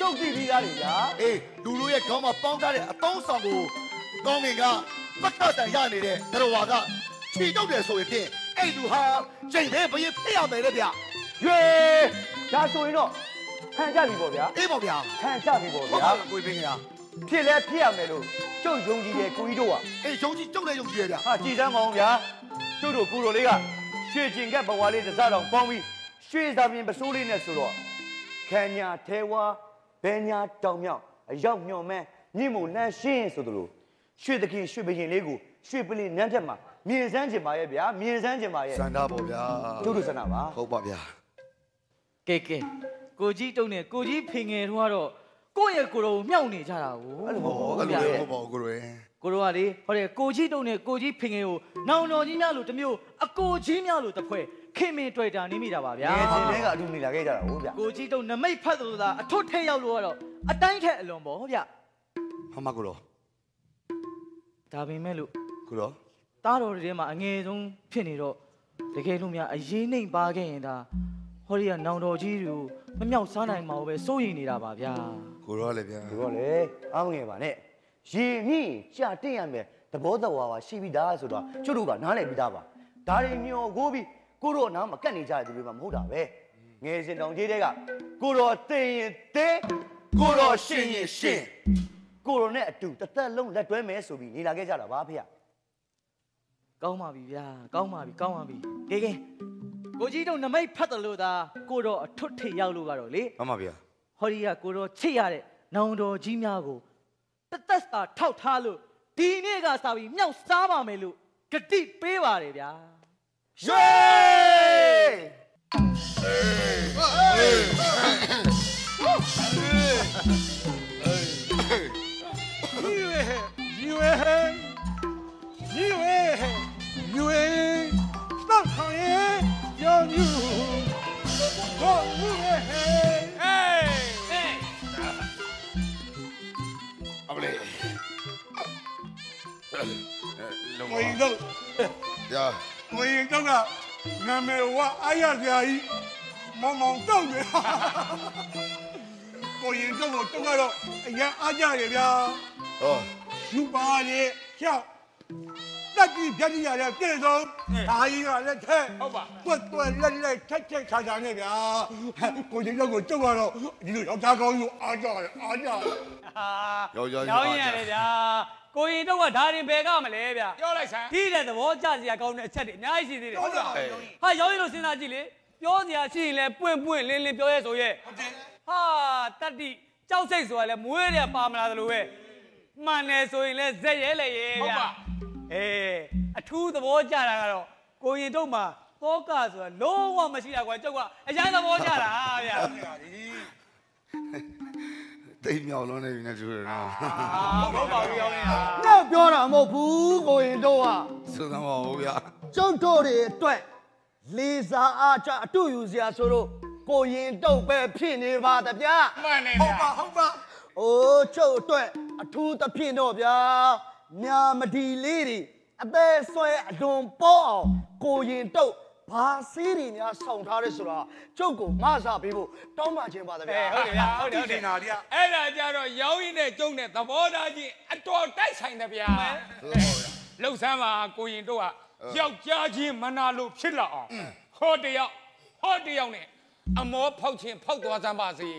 ကျုပ်ကြည့်ပြီးသားလေဗျာအေးလူလူရဲ့ခေါင်းမှာပေါင်းထားတဲ့အတုံးဆောင်ကိုကောင်းငင်ကပတ်ကတန်ရနေတဲ့တရဝါကခြေတုပ်တယ်ဆိုရင်ဖြင့်အဲ့လူဟာချိန်သေးဘရင်ဖြစ်ရမယ်လေဗျာရွေဒါဆိုရင်တော့ဟန်ကြပြီပေါ့ဗျာအေးပါဗျာဟန်ကြပြီပေါ့ဟုတ်ဗျာပါဘူးကိုရင်ဖင်ခရဖြစ်လဲဖြစ်ရမယ်လို့ကျုပ်ယုံကြည်တယ်ကိုကြီးတို့ကအေးယုံကြည်ကျုပ်လည်းယုံကြည်ရဗျာဟာကြည်စမ်းပါအောင်ဗျာကျုပ်တို့ကိုတော်လေးကရွှေကျင်ကက်ဘဝလေးတစ်စားတောင်ပေါင်းပြီးရွှေစာပြင်ပစိုးလေးနဲ့ဆိုတော့ခံညာထဲဝါ ဘဲညာတောင်မြောက်အရောက်ညွန်မဲမြင့်မို့နှမ်းရှင်းဆိုသလိုရွှေတခင်ရွှေဘရင်လေးကိုရွှေပလင်နန်းထက်မှာမြင်စမ်းကျင်ပါရဲ့ဗျာမြင်စမ်းကျင်ပါရဲ့စန္ဒာပေါ့ဗျာကျုပ်တို့စနာပါဟုတ်ပါဗျာကဲကဲကိုကြီးတုံနဲ့ကိုကြီးဖင်ငယ်တို့ကတော့ကိုယ့်ရဲ့ကိုယ်တော်ကိုမြှောက်နေကြတာကိုအဲ့လိုမဟုတ်ဟုတ်ဘူးကဲ့ဗျာဟုတ်ပါဘူးကိုရွယ်ကိုတို့ကလေဟောတယ်ကိုကြီးတုံနဲ့ကိုကြီးဖင်ငယ်ကိုနောင်တော်ကြီးများလို့တစ်မျိုးအကိုကြီးများလို့တစ်ဖွဲ့ ခင်မင်တွေ့တာနေမိတာပါဗျာငယ်ချင်းတွေကအတူနေလာခဲ့ကြတာဟုတ်ဗျာကိုကြီးတုံနမိတ်ဖတ်သလိုသာအထွတ်ထဲရောက်လို့ကတော့အတိုင်းထက်အလွန်ပေါ့ဗျဟမကိုတော့ဒါပေမဲ့လို့ကိုတော့တားတော်တွေထဲမှာအငယ်ဆုံးဖြစ်နေတော့တကယ်လို့များအရေးနှိမ်ပါခဲ့ရင်ဒါဟောဒီကနောင်တော်ကြီးတွေကိုမမြောက်စားနိုင်မှာပဲစိုးရိမ်နေတာပါဗျာကိုတော့လည်းဗျာဒီတော့လေအားမငယ်ပါနဲ့ရေမြင့်ကြာတင့်ရမယ်သဘောတဝါပါရှိပြီးသားဆိုတော့ကျွတ်တို့ကနားလည်ပြီးသားပါဒါတွေမျောကိုပြီး ကိုတော့နားမကတ်နေကြတဲ့သူတွေမှမဟုတ်တာပဲငယ်စဉ်တောင်ကြီးတဲ့ကကိုတော့တင်ရင်တင်ကိုတော့ရှင်ရင်ရှင်ကိုတော့နဲ့အတူတစ်သက်လုံးလက်တွဲမယ်ဆိုပြီးနေလာခဲ့ကြတာပါဖေကောင်းပါပြီဗျာကောင်းပါပြီကောင်းပါပြီကဲကဲကိုကြီးတို့နမိတ်ဖတ်တယ်လို့သာကိုတော့အထွတ်ထိပ်ရောက်လို့ကတော့လေမှန်ပါဗျာဟောဒီကကိုတော့ချစ်ရတဲ့နောင်တော်ကြီးများကိုတသက်စာထောက်ထားလို့ဒီနေ့ကစပြီးမြောက်စားပါမယ်လို့ဂတိပေးပါတယ်ဗျာ ရွှေရွေရွေရွေတော့ခေါင်းရဲ့ရောညူဟောရွေဟေးအမလေးလုံးဝမင်းတို့ Yeah. ကိုရင်တော့ကနာမည်ဝအားရစရာကြီးမောင်မောင်တော့တယ်ကိုရင်တော့တော့ကတော့အရင်အားကြရဗျာဟောယူပါလေကြောက် တက်ကြီးပြည့်ရတဲ့ပြည့်စုံဒါကြီးကလည်းထဲဟုတ်ပါတွတ်တွတ်လက်လက်ထက်ထက်ချာချာနဲ့ဗျာကိုကြီးတော့ကိုကျုပ်ကတော့ဒီလိုယောက်ျားကောင်းကြီးအားကြတယ်အားကြတယ်ယောက်ျားရောင်းရင်ရတယ်ဗျာကိုရင်တော့ကဒါရင်ဘယ်ကမလဲဗျာပြောလိုက်စမ်းဒီတဲ့သဘောကျစရာကောင်းတဲ့အချက်တွေအများကြီးရှိသေးတယ်ဟုတ်တယ်ဟာရောင်းရင်လို့စဉ်းစားကြည့်လေပြောစရာရှိရင်လည်းပွင့်ပွင့်လင်းလင်းပြောရဲဆိုရဲဟုတ်တယ်ဟာတတ္တိကြောက်စိတ်ဆိုတာလည်းမွေးရပါမလားသလိုပဲမှန်တယ်ဆိုရင်လည်းဇက်ရဲလေရဲဗျာ အေးအထူးသဘောကျတာကတော့ကိုရင်တို့မှာသောကဆိုတာလုံးဝမရှိတာကွာကျုပ်ကအရန်သဘောကျတာဗျာတိတ်မြောက်လုံးနေပြီနဲ့တူတယ်နော်ဟာဟုတ်ပါဘူးရောင်းနေတာတော့ပြောတာမဟုတ်ဘူးကိုရင်တို့ကစွမ်းသမ်းပါဦးဗျာကျုပ်တို့တွေအတွက်လေးစားအားကြအတူယူစရာဆိုတော့ကိုရင်တုတ်ပဲဖြစ်နေပါတဗျာမှန်တယ်ဟုတ်ပါဟုတ်ပါ။အိုးကျုပ်အတွက်အထူးသဖြင့်တော့ဗျာ ညာမဒီလေးတွေအသေးဆွဲအလွန်ပေါ့အောင်ကိုရင်တုတ်ဘာစီးတွေများဆောင်ထားရဲဆိုတာကျုပ်ကိုမဆပေးဖို့တောင်းပန်ခြင်းပါတဗျာအေးဟုတ်တယ်ဗျာဟုတ်တယ်ဟုတ်တယ်နာဒီကအဲ့ဒါကြတော့ရောင်းရင်နဲ့ကျုံနဲ့သဘောထားချင်းအတော်တိုက်ဆိုင်တယ်ဗျာလှုပ်ဆန်းပါကိုရင်တို့ကယောက်ျားချင်းမနာလို့ဖြစ်လာအောင်ဟောတယောက်ဟောတယောက်နဲ့အမောဖောက်ချင်းဖောက်သွားစမ်းပါစေ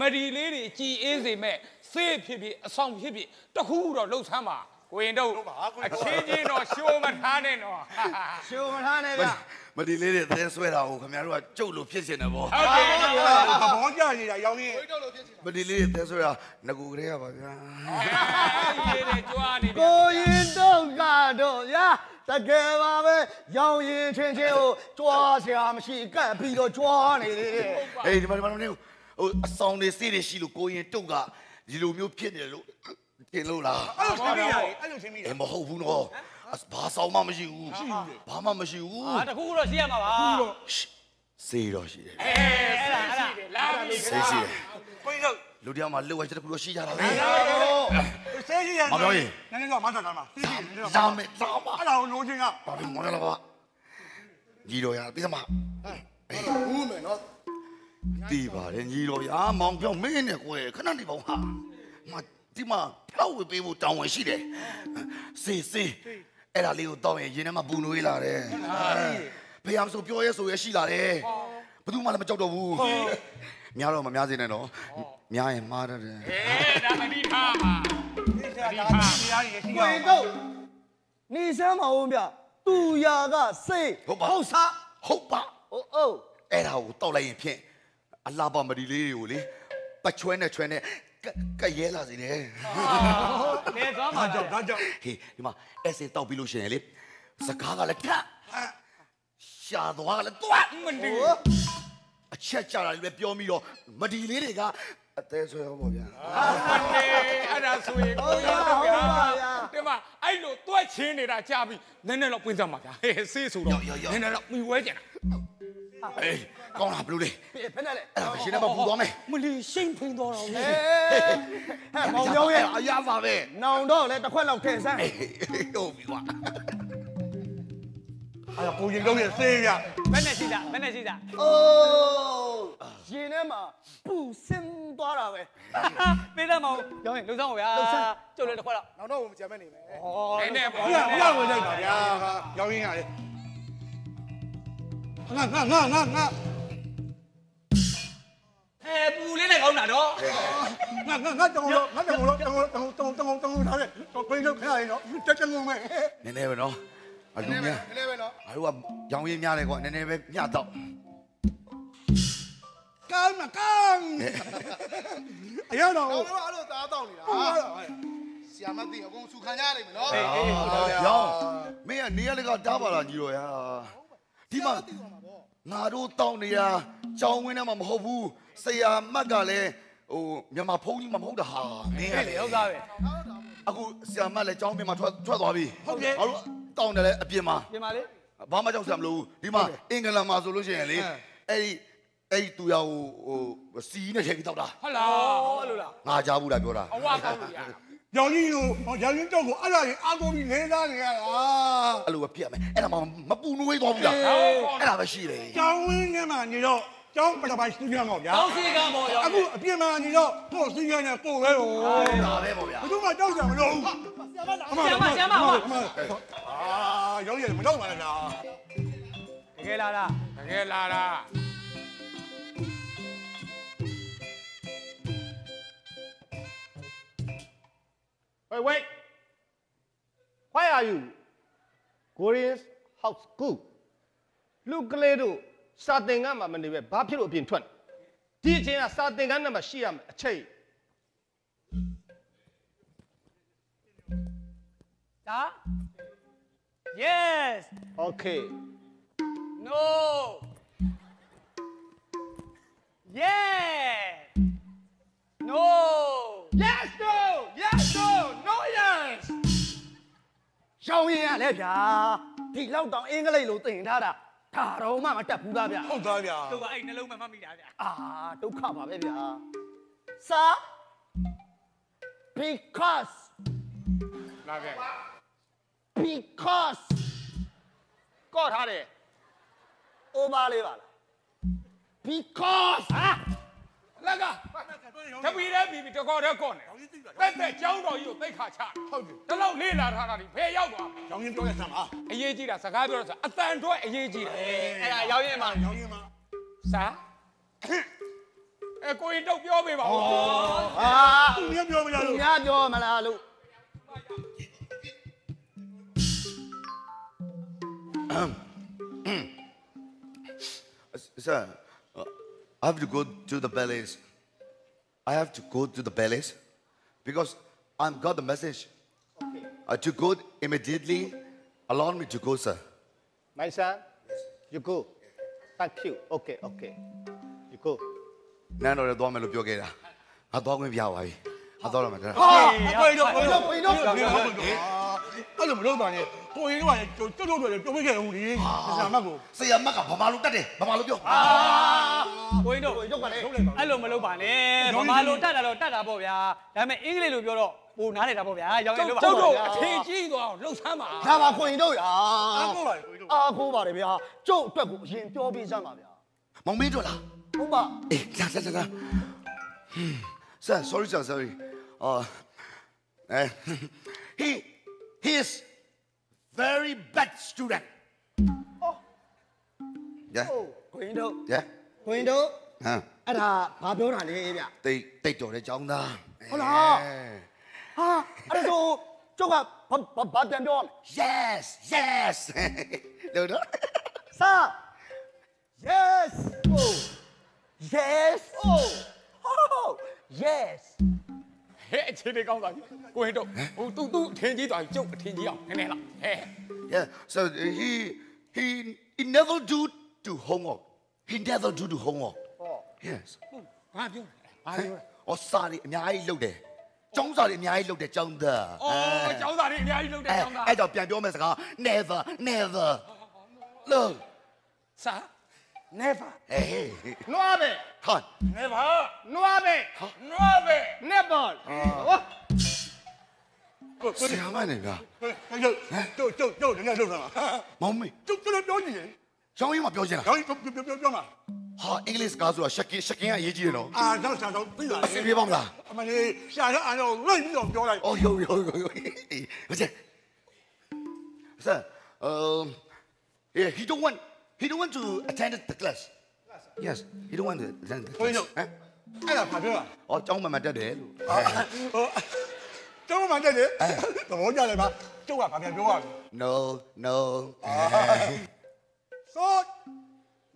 မဒီလေးတွေကြည်အေးစေမဲ့ စေးဖြစ်ဖြစ်အဆောင်ဖြစ်ဖြစ်တခုတော့လှုပ်ဆန်းပါကိုရင်တို့အချင်းချင်းတော့ရှိုးမထားနဲ့တော့ရှုံမထားနဲ့ဗျာမဒီလေးတွေသဲဆွဲတာကိုခင်ဗျားတို့ကကြုတ်လို့ဖြစ်နေတယ်ဗောဟုတ်တယ်သဘောကျနေတာရောင်းရင်မဒီလေးတွေသဲဆွဲတာငကူကလေးရပါဗျာရေးတယ်ကြွားနေတယ်ကိုရင်တုတ်ကတော့ဗျာတကယ်ပါပဲရောင်ရင်ချင်းချင်းကိုကြွားစရာမရှိကပ်ပြီးတော့ကြွားနေတယ်အေးဒီမှာဒီမှာနေဟိုအဆောင်တွေစေးတွေရှိလို့ကိုရင်တုတ်က ဒီလိုမျိုးဖြစ်နေတယ်လို့တင်လို့လားအဲ့လိုချင်းမိရတယ်အဲ့လိုချင်းမိတယ်အေးမဟုတ်ဘူးနော်ဘာဆောင်မှမရှိဘူးဘာမှမရှိဘူးဟာတခုခုတော့ရှိရမှာပါစေးတော့ရှိတယ်အဲ့ဒါအဲ့ဒါလာပြီစေးရှိတယ်ကိုကြီးတို့လူတယောက်မှလှုပ်ဝဲချက်တစ်ခုတော့ရှိကြတာပဲဆဲကြီးရမပြောရင်နည်းနည်းတော့မဆတ်တာမှာဆဲကြီးနည်းနည်းတော့လာမယ်လာပါအဲ့ဒါကိုလုံးချင်းကဘာလို့မလဲပါညီတော်ရပြီးသမားဘူးမယ်နော် တီးပါတယ်ညီတော်ရမောင်ပြောင်းမင်းနဲ့ကွယ်ခဏနေပါဦးဟာမဒီမှာဖြောက်ဝေပေးဖို့တောင်းဝင်ရှိတယ်စေးစေးအဲ့ဒါလေးကိုတောင်းရင်ရင်ထဲမှာပူနွေးလာတယ်ဖေယံဆိုပြောရဲဆိုရဲရှိလာတယ်ဘယ်သူမှလည်းမကြောက်တော့ဘူးများတော့မများစေနဲ့တော့များရင်မှားတယ်အေးဒါအဒီထားပါဒီဆရာဒါတရားကြီးရှိကိုအောင်ရင်တုတ်နေစမ်းမအောင်ဗျသူရာကစိတ်ဟုတ်ပါဟုတ်စားဟုတ်ပါအိုးအိုးအဲ့ဒါကိုတောက်လိုက်ရင်ဖြင့် အလားပါမဒီလေးတွေကိုလေပတ်ချွဲနဲ့ချွဲနဲ့ကကရဲလာစေတယ်နေသွားမှာဒါကြောင့်ဒါကြောင့်ဟေးဒီမှာအဲ့စေတောက်ပြီးလို့ရှိရင်လေစကားကလည်းကတ်ရှာသွားကလည်းတွတ်မတူအချက်ကြတာလေးပဲပြောပြီးတော့မဒီလေးတွေကအသေးဆွဲအောင်ပေါ့ဗျာမနေအဲ့ဒါဆိုရင်ကိုရတော့ဗျာဒီမှာအဲ့လိုတွက်ချင်းနေတာကြာပြီနည်းနည်းတော့ပွင့်စမ်းပါဗျာဟေးဆေးဆိုတော့နည်းနည်းတော့မိဝဲကြတာ အေးကောင်းလားဘလို့လေဖက်နဲ့လေအဲ့ဒါရှင်နဲ့မပူသွားမယ်မလီရှိန်ဖိန်တော့တော့အေးဟဲ့မောင်ပြောရဲ့အရပါပဲနောင်တော့လေတစ်ခွက်လောက်ထည့်စမ်းအေးဟုတ်ပြီကွာအဲ့ဒါကိုရင်တော့ရဆေးရဘယ်နဲ့ရှိတာဘယ်နဲ့ရှိတာအိုးရင်ထဲမှာပူစင်းသွားတာပဲပေးတယ်မအောင်ရောင်းရင်လှုပ်ဆောင်ပါဗျာကျုပ်လည်းတစ်ခွက်တော့နောက်တော့မကြမ်းမဲ့နေမယ်နည်းနည်းဘုပေါ့ရားဘုရားဝင်လိုက်ပါဗျာရောင်းရင်ရတယ် ငါငါငါငါငါဟဲပူလေးနဲ့ကောင်းတာတော့ငါငါငါတောင်းလို့ငါတောင်းလို့တောင်းလို့တောင်းတောင်းတောင်းတောင်းထားတယ်တော့ခွေးလို့ခရရင်တော့တက်တက်လုံးမဲ့နည်းနည်းပဲနော်အလူများနည်းနည်းပဲနော်ငါတို့ကရောင်ရင်းများတယ်ကွာနည်းနည်းပဲမျှတော့ကမ်းမကမ်းအရာတော့တော့အဲ့လိုသားတောင်းနေတာဆီယာမသိအကုန်စုခံကြရလိမ့်မယ်နော်ရောင်မင်းကနေရလေကတားပါလားညီတော်ရာ ဒီမှာငါတို့တောင်းနေတာကြောင်းဝင်းထဲမှာမဟုတ်ဘူးဆရာမတ်ကလည်းဟိုမြန်မာဖုန်းကြီးမှမဟုတ်တာဟာမင်းကဟဲ့လေလေဟုတ်သားပဲအခုဆရာမတ်လည်းကြောင်းပြင်မှာထွက်ထွက်သွားပြီဟုတ်တယ်ငါတို့တောင်းတယ်လေအပြင်မှာပြင်ပါလေဘာမှကြောက်စရာမလိုဘူးဒီမှာအင်္ဂလန်မှာဆိုလို့ရှိရင်လေအဲ့ဒီအဲ့ဒီသူရဟိုဟိုစီးနဲ့ထည့်ပြီးတောက်တာဟုတ်လားဟောလို့လားငါကြားဘူးလားပြောတာအဝကောင်းလို့ရ ရောင်ကြီးကိုရောင်ကြီးတော့ကိုအဲ့ဒါကြီးအားကိုပြီးလေးသားနေရတာအဲ့လိုပဲပြတ်မယ်အဲ့ဒါမှမပူနွေးသွားဘူးလားအဲ့ဒါပဲရှိတယ်ကျောင်းဝင်းထဲမှာနေတော့ကျောင်းပထမစီးရမှာဗျာတောင်းစီကမော်ရောအခုအပြင်မှာနေတော့ကိုစီးရနေကိုပဲဟိုဒါပဲပေါ့ဗျာဘယ်သူမှတောက်ကြမလို့ဆရာမဆရာမဟောအာရောင်ရည်မတော့ပါနဲ့ဗျာတကယ်လားလားတကယ်လာတာ ဝေးဝေး Why are you Korean house school လူကလေးတို့စာသင်ခန်းမှာမနေပဲဘာဖြစ်လို့အပြင်ထွက်လဲဒီအချိန်ကစာသင်ခန်းထဲမှာရှိရမယ်အချိန်ဒါ Yes Okay No Yeah No Yes no Yes no No yes ရှောင်းရင်ရလဲဗျာဒီလောက်တောင်အင်္ဂလိပ်လိုသင်ထားတာဒါတော့မှမတက်ဘူးသားဗျာဟုတ်သားဗျာသူကအဲ့နှလုံးမှမှတ်မိတာဗျာအာဒုက္ခပါပဲဗျာစာ because လာခဲ့ because ကော့ထားတယ် over လေးပါလား because ဟာ လက်ကတပီတဲ့ပြီပြီတကောတဲ့ကော့နေတက်တက်ကျောင်းတော်ကြီးကိုသိခါချဟုတ်တယ်ဒီလောက်လေးလာထားတာဒီဖယ်ရောက်သွားရောင်ရင်ပြောရစမ်းပါအရေးကြီးတာစကားပြောတော့ဆိုအတန်တော့အရေးကြီးတယ်အဲ့ဒါရောက်ရင်မှရောင်ရင်မှာစာအဲကိုရင်တော့ပြောပေးပါဦးအာသူများပြောမလားသူလို့များပြောမလားလို့ Sir, uh, I have to go to the palace. I have to go to the palace because I've got the message. Uh, to go immediately. Allow me to go, sir. My son you go Thank you Okay okay you go နန်းတော်လည်းသွားမယ်လို့ပြောခဲ့တာ။ငါသွားခွင့်ပြပါပြီ။ငါသွားတော့မယ်တဲ့ ဟာကိုရင်တော့ကိုရင်တော့ကိုရင်တော့အဲ့လိုမလုပ်ပါနဲ့ ကိုရင်တော့ကျွတ်ကျွတ်တွေပြောပြခဲ့ဦးလေဆရာမကို။ဆရာမတ်ကဗမာလိုတတ်တယ်။ဗမာလိုပြောကိုင်းတော့ကိုရုပ်ပါလေအဲ့လိုမလုပ်ပါနဲ့ဗမာလိုတတ်တာတော့တတ်တာပေါ့ဗျာဒါပေမဲ့အင်္ဂလိပ်လိုပြောတော့ပိုနားနေတာပေါ့ဗျာရောက်ရင်လို့ပါကျောက်တော့အထင်ကြီးသွားအောင်လှုပ်ဆမ်းပါဒါပါခွင်တို့ရာအားကိုပါကိုရင်တော့အားကိုးပါတယ်ဗျာကျုပ်အတွက်ကိုအရင်ပြောပြစမ်းပါဗျာ။မောင်မင်းတို့လားဟုတ်ပါ။အေးလာလာလာလာ။ Sir, sorry, sir, sorry. Uh, uh, he, he is very bad student. Yeah, ဟုတ်ခွင်တို့ yeah. ခွင်တို့ Huh. အဲ့ဒါဘာပြောတာလဲဗျာတိတ်တိတ်တော်တဲ့ကျောင်းသားဟုတ်လားဟာအဲ့ဒါဆိုကျုပ်ကဘာဘာဘာပြန်ပြောရမလဲ Yes, yes. လို့တော့စာ yes oh yes oh oh yes ဟဲ့အခြေအနေကောင်းသွားပြီကိုရင်တော့ဟိုသူသူအထင်ကြီးသွားပြီကျုပ်အထင်ကြီးအောင်နည်းနည်းလားဟဲ့ Yeah, so uh, he he he never do do homework. He never do do homework. Yes. ဘာပြောဘာပြောအော်စာရီအများကြီးလုပ်တယ်။ကျောင်းစာရီအများကြီးလုပ်တယ်ကျောင်းသားအော်ကျောင်းသားတွေအများကြီးလှုပ်တဲ့အဲကျောင်းသားအဲ့တော့ပြန်ပြောမယ်စကား never never လို့စာ never ဟေးနွားပဲ ဟာနေပါနွားပဲနွားပဲ never ဆရာမနေဗျာကျုပ်ကျုပ်ကျုပ်တကယ်လုပ်တာမောင်မေကျုပ်ကျုပ်ပြောကြည့်ရင်ကျောင်းကြီးမှာပြောချင်တာရောင်ပြောပြောပြောပြောမှာဟာအင်္ဂလိပ်စကားဆိုတာရှက်ကင်ရှက်ကင်ကအရေးကြီးတယ်နော်အာတော့ဆရာတော့ပြီးပါအဆင်ပြေပါမလားအမလေးဆရာတော့အားတော့လိမ့်ပြီးတော့ပြောလိုက်အော်ယောယောယောယောဟုတ်တယ်ဆရာ um yeah he don't want he don't want to attend the class yes he don't want to attend the ကို class ရင်တို့ဟမ်အဲ့ဒါဘာပြောတာအော်ကျောင်းမှမတက်တယ်လို့ဟိုကျောင်းမှာတက်တယ်သဘောကျတယ်ဗျကျုပ်ကဘာပြန်ပြောရလဲ no no So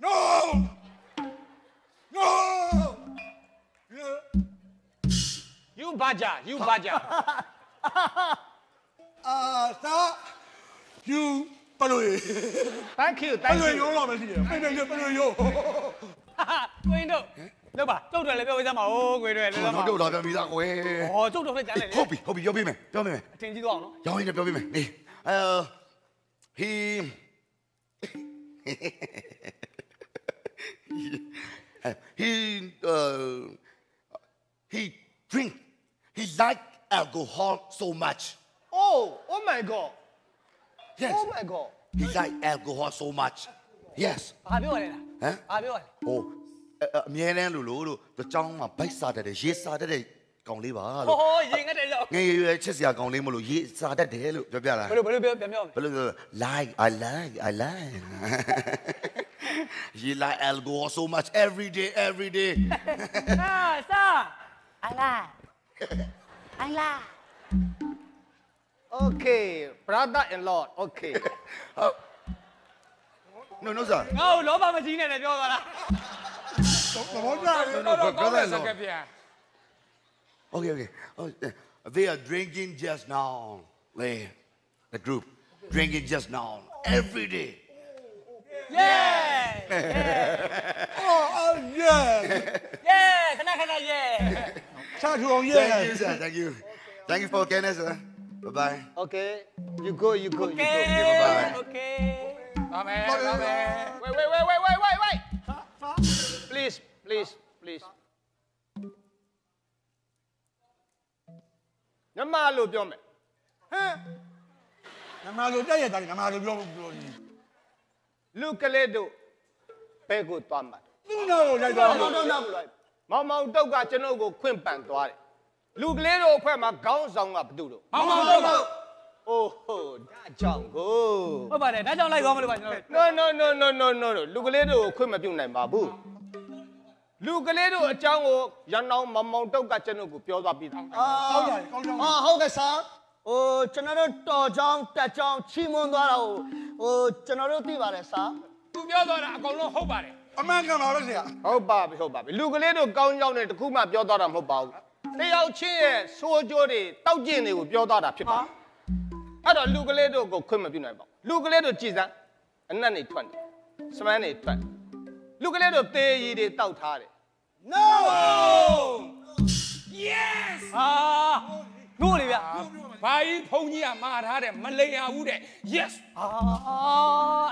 no no you ဘာကြ you ဘာကြအာသာယူ ပလို့ရ thank you ပ thank လို့ you ရုံးတော့မရှိရပြင်ပြင်ပလို့ရုံးဟာကိုရင်တို့လောက်ပါကျုပ်တို့လည်းပြောပေးစမ်းပါဦးကိုရင်တို့လည်းလောက်ပါတော့တော့ပြန်ပြီးသားကွယ်ဟောကျုပ်တို့လည်းကြားလိုက်လေဟုတ်ပြီဟုတ်ပြီပြောပြမယ်ပြောပြမယ်အထင်ကြီးသွားအောင်နော်ရောင်းရင်လည်းပြောပြမယ်နေအဲ he he uh, he drink he like alcohol so much oh oh my god yes oh my god he like alcohol so much yes ဘာပြောရလဲလားဟမ်ဘာပြောရလဲဟိုအအအမြဲတမ်းလို့လို့တို့တကြောင်းမှာဗိုက်စားတတ်တယ်ရေစားတတ်တဲ့ကောင်လေးပါဟောလို့ဟောရင်ငတ်တယ်ရောက်ငယ်ရွယ်ရွယ်ချစ်စရာကောင်လေးမလို့ရေစားတတ်တယ်လို့ပြောပြတာဘယ်လိုဘယ်လိုပြောပြန်ပြောဘယ်လိုလဲ like I like I like you like alcohol so much every day every day ဟာစာ okay brother in law okay no no sir ငါ့ကိုလောဘမကြီးနဲ့လည်းပြောသွားတာ သဘောကျတယ် no တော့ no ကောင်းတဲ့ brother စကားပြန် okay okay oh, they are drinking just now they the group drinking just now every day yeah အော်အော် yeah yeah ခဏခဏ yeah ချာထူအောင် thank yeah you sir thank you thank you for kindness sir bye bye okay you go you go you go okay okay ပါမယ်ပါမယ် wait wait wait wait wait wait wait please please please ညမလို့ပြောမယ်ဟမ် ငါမလိုတက်ရတာငါမလိုပြောပြော လူကလေးတို့ဘဲကိုသွားမှာ သူ့နော်လိုက်တော့ မောင်တော့နောက်လိုက်မောင်မောင်တုတ်ကကျွန်ုပ်ကိုခွင့်ပန်သွားတယ် လူကလေးတို့အဖွဲ့မှာခေါင်းဆောင်ကဘသူတို့မောင်မောင်တော့အိုးဟိုဒါကြောင့်ကိုဟုတ်ပါတယ်ဒါကြောင့်လိုက်သွားမလို့ပါကျွန်တော် no no no no no no no လူကလေးတို့ကိုခွင့်မပြုနိုင်ပါဘူးလူကလေးတို့အကြောင်းကိုရန်အောင်မောင်မောင်တုတ်ကကျွန်ုပ်ကိုပြောသွားပြီးသားကောင်းကြကောင်းကြအာဟုတ်ကဲ့ဆာဟိုကျွန်တော်တို့တော်ချောင်းတက်ချောင်းချီးမွမ်းသွားတာကိုဟိုကျွန်တော်တို့သိပါတယ်ဆာသူပြောတော့တာအကုန်လုံးဟုတ်ပါတယ်အမှန်ကန်ပါပဲဆရာဟုတ်ပါပြီဟုတ်ပါပြီလူကလေးတို့ကောင်းကြောင်းနဲ့တခုမှပြောသွားတာမဟုတ်ပါဘူး တယောက်ချင်းရဲ့ဆိုးကြိုးတွေတောက်ကျင်တွေကိုပြောသွားတာဖြစ်ပါအဲ့တော့လူကလေးတို့ကိုခွင့်မပြုနိုင်ပါဘူးလူကလေးတို့ကြည်စမ်းအနက်နေထွက်နေစမန်းနေထွက်လူကလေးတို့သေရည်တွေတောက်ထားတယ် no yes အာနို့လေဗျာဘာကြီးဖုန်းကြီးကမှာထားတယ်မလိမ်ရဘူးတဲ့ yes အာ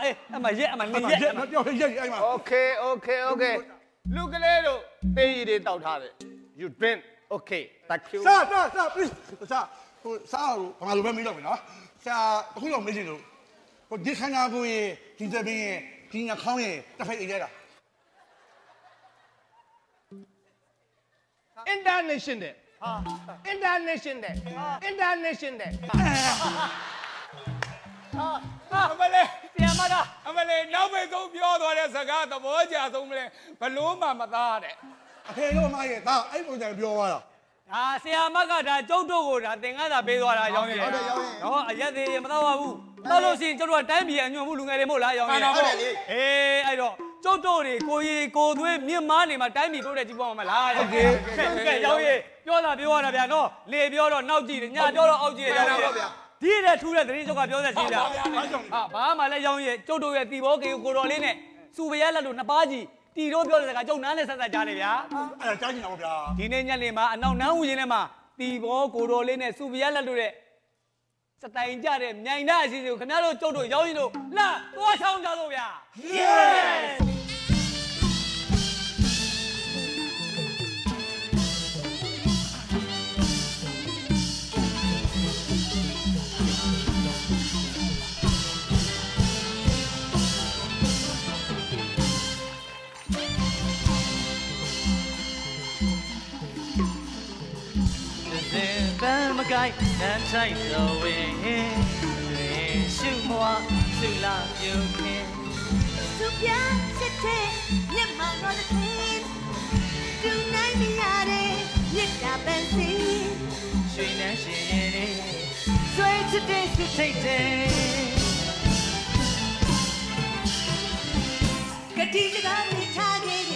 အေးအမရက်အမနေမရက်ရက် မပြောရက်အဲ့မှာ okay okay okay လူကလေးတို့သေရည်တွေတောက်ထားတယ် you drink okay thank you စာစာစာ please စာဟိုစာကိုဘာလို့ပဲမေးတော့မယ်နော်စာအခုတော့မေးချင်လို့ဟိုဒီခန္ဓာကိုယ်ရဲ့ဒီသပင်းရဲ့ဒီနှာခေါင်းရဲ့တစ်ဖက်အိတ်ရတာ international international international အမလေးပြန်မတာအမလေးနောက်ပိတ်ဆုံးပြောသွားတဲ့စကားသဘောကျဆုံးမလဲဘလို့မှမသားတဲ့ အဖေတို့မရဲ့ဒါအဲ့ပုံစံပြောသွားတာ ဒါဆရာမကဒါကျုပ်တို့ကိုဒါသင်္ကန်းသာပေးသွားတာရောင်းရဲဟုတ်တယ်ရောင်းရဲနော်အရက်သေးမတော့ပါဘူးတော့လို့ရှိရင်ကျုပ်တို့ကတိုင်းပြည်အညွန့်မှုလူငယ်တွေမဟုတ်လားရောင်းရဲဟုတ်တယ်လေအေးအဲ့တော့ကျုပ်တို့တွေကိုရီကိုသွေးမြင့်မားနေမှာတိုင်းပြည်တိုးတဲ့ကြီးပွားမှာမလားဟုတ်ကဲ့ကဲရောင်းရဲပြောတာပြောရတာဗျာနော်လေပြောတော့နောက်ကြည့်တယ်ညပြောတော့အောက်ကြည့်တယ်ရောင်းရဲဒီတဲ့ထူးတဲ့သတင်းချုပ်ကပြောတဲ့ရှိလားဘာကြောင့်လဲဟာဘာမှလည်းရောင်းရဲကျုပ်တို့ရဲ့တီဘောကေကိုတော်လေးနဲ့စူပရလက်တို့နှစ်ပါးကြီး တီတို့ပြောတဲ့စကားကျုပ်နားနဲ့ဆက်ဆက်ကြားလေဗျာအဲ့ဒါကြားချင်တာပေါ့ဗျာဒီနေ့ညနေမှာအနောက်နန်းဦးရင်ထဲမှာတီဘောကိုတော်လေးနဲ့စူပရလက်တို့ရဲ့စတိုင်ကြတဲ့မြိုင်သားအစီအစဉ်ကိုခင်ဗျားတို့ကျုပ်တို့ရောက်ရင်တို့လာသွားချောင်းကြလို့ဗျာ yes ကိုက်နန်းထိုက်တော်ဝင်တွင်ရှုမွားစုလာပြုံးခင်သူပြစစ်တဲ့မျက်မှောင်တော်တဲ့ခင်သူနိုင်မရတဲ့မြစ်တာပန်းစင်ရွှေနှမ်းရှင်ရင်လေးဆွဲချစ်တဲ့စစ်ထိတ်တဲ့ကတိစကားမိထားခဲ့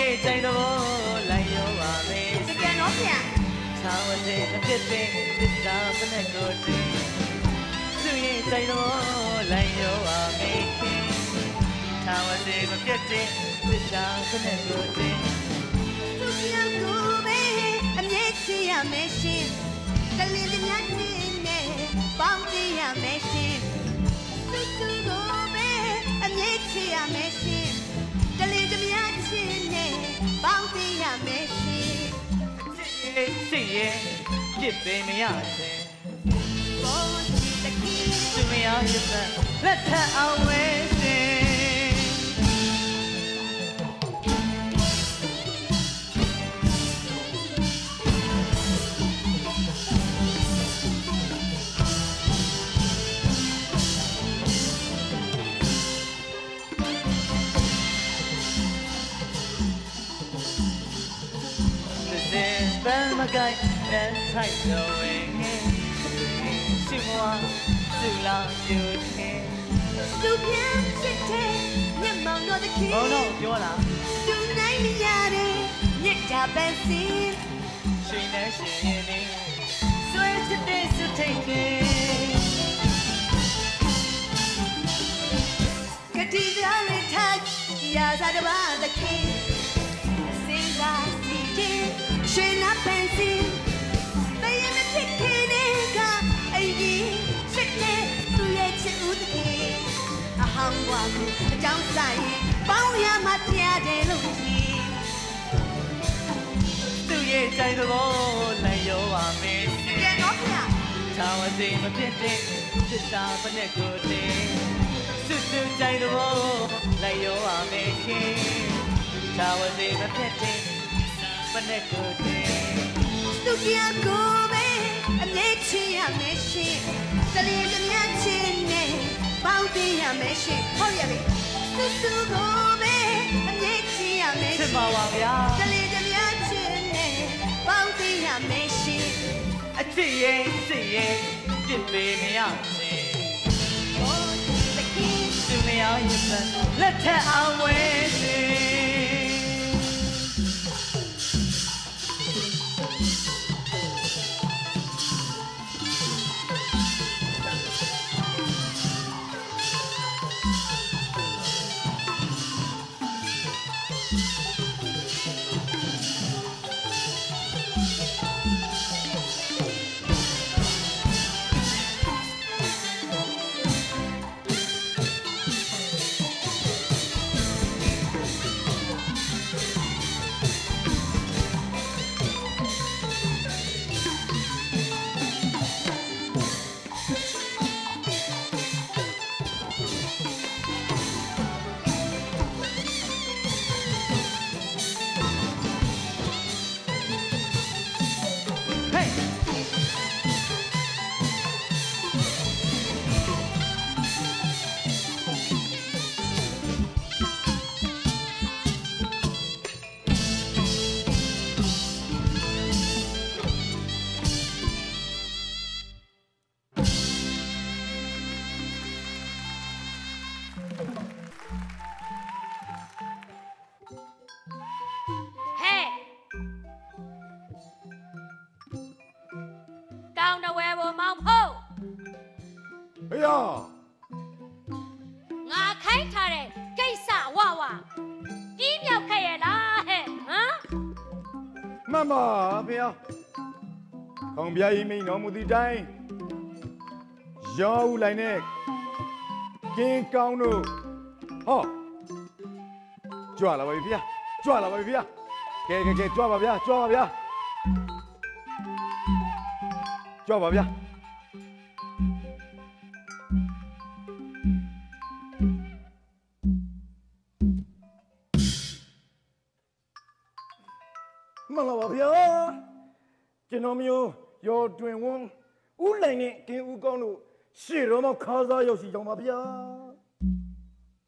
ရဲ့ကြိုင်တော်လိုက်ရောပါမယ်တကယ်တော့ဆရာသာဝတိတစ်ဖြစ်တဲ့သစ္စာပနဲ့ကိုတည်းသူရဲ့ကြိုင်တော်လိုက်ရောပါမယ်သာဝတိမပြတ်တဲ့သစ္စာပနဲ့ကိုတည်းသူပြန်ကိုပဲအမြဲချစ်ရမယ်ရှင်ကလေးလေးများနဲ့ပေါင်းကြည့်ရမယ်ရှင်သူကိုပဲအမြဲချစ်ရမယ်ရှင် ပေါင်းပြရမယ်ရှင်စိတ်ရဲ့ပြစ်ပင်မရစေဘောစီတကီသူမရရတဲ့လက်ထအောင်ဝဲစ င် The bell my guy and tight the wing She want to love you သူပြန်စစ်တဲ့မျက်မှောင်တော်တကီ Oh no ပြောလားသူနိုင်မရတဲ့မြစ်တာပန်းစင်ရှင်နဲ့ရှင်ရင်နေဆွဲချစ်တဲ့စုထိတ်တယ်ကတိသားရထားရာဇာတဘာသခင် ကအရင်ရှိတဲ့သူရဲ့ချစ်ဦးသခင်အဟောင်းဘွားကိုအကြောင်းဆိုင်ပေါင်းရမှတရားတယ်လို့ကြည် သူ့ရဲ့ใจတော်လိုက်ရောပါမယ် တကယ်တော့ဗျာ သာဝတိမဖြစ်တဲ့သစ္စာပနဲ့ကိုတည်စွတ်စွတ်ใจတော်လိုက်ရောပါမယ်ခင်သာဝတိမဖြစ်တဲ့ ပနဲ့ကိုတည်သူပြကိုပဲအမြဲချင်ရမယ်ရှင်တလင်းတစ်မြတ်ချင်းနဲ့ပေါင်းသိရမယ်ရှင်ဟုတ်ရပြီသူသူကိုပဲအမြဲချင်ရမယ်ချရှင်စ်ပါပါဗျာတလင်းတစ်မြတ်ချင်းနဲ့ပေါင်းသိရမယ်ရှင်အချစ်ရဲ့စစ်ရဲ့ပြစ်ပေမရစေဟောတခင်သူမရရတဲ့လက်ထက်အောင်ဝဲစေဟဲ့ မှန်ပါဗျာခေါင်ပြားရင်မိန်တော်မူသည့်တိုင်းရောဦးလိုက်နဲ့ကင်းကောင်းတို့ဟောကြွလာပါပြီဗျာကြွလာပါပြီဗျာကဲကဲကဲကြွပါဗျာကြွပါဗျာကြွပါဗျာ တော်မျိုးရောတွင်ဝန်းဦးလိုင်နဲ့ကင်းဦးကောင်းတို့ရှေ့တော်မှာခါးစားရောက်ရှိကြောင်းပါဗျာ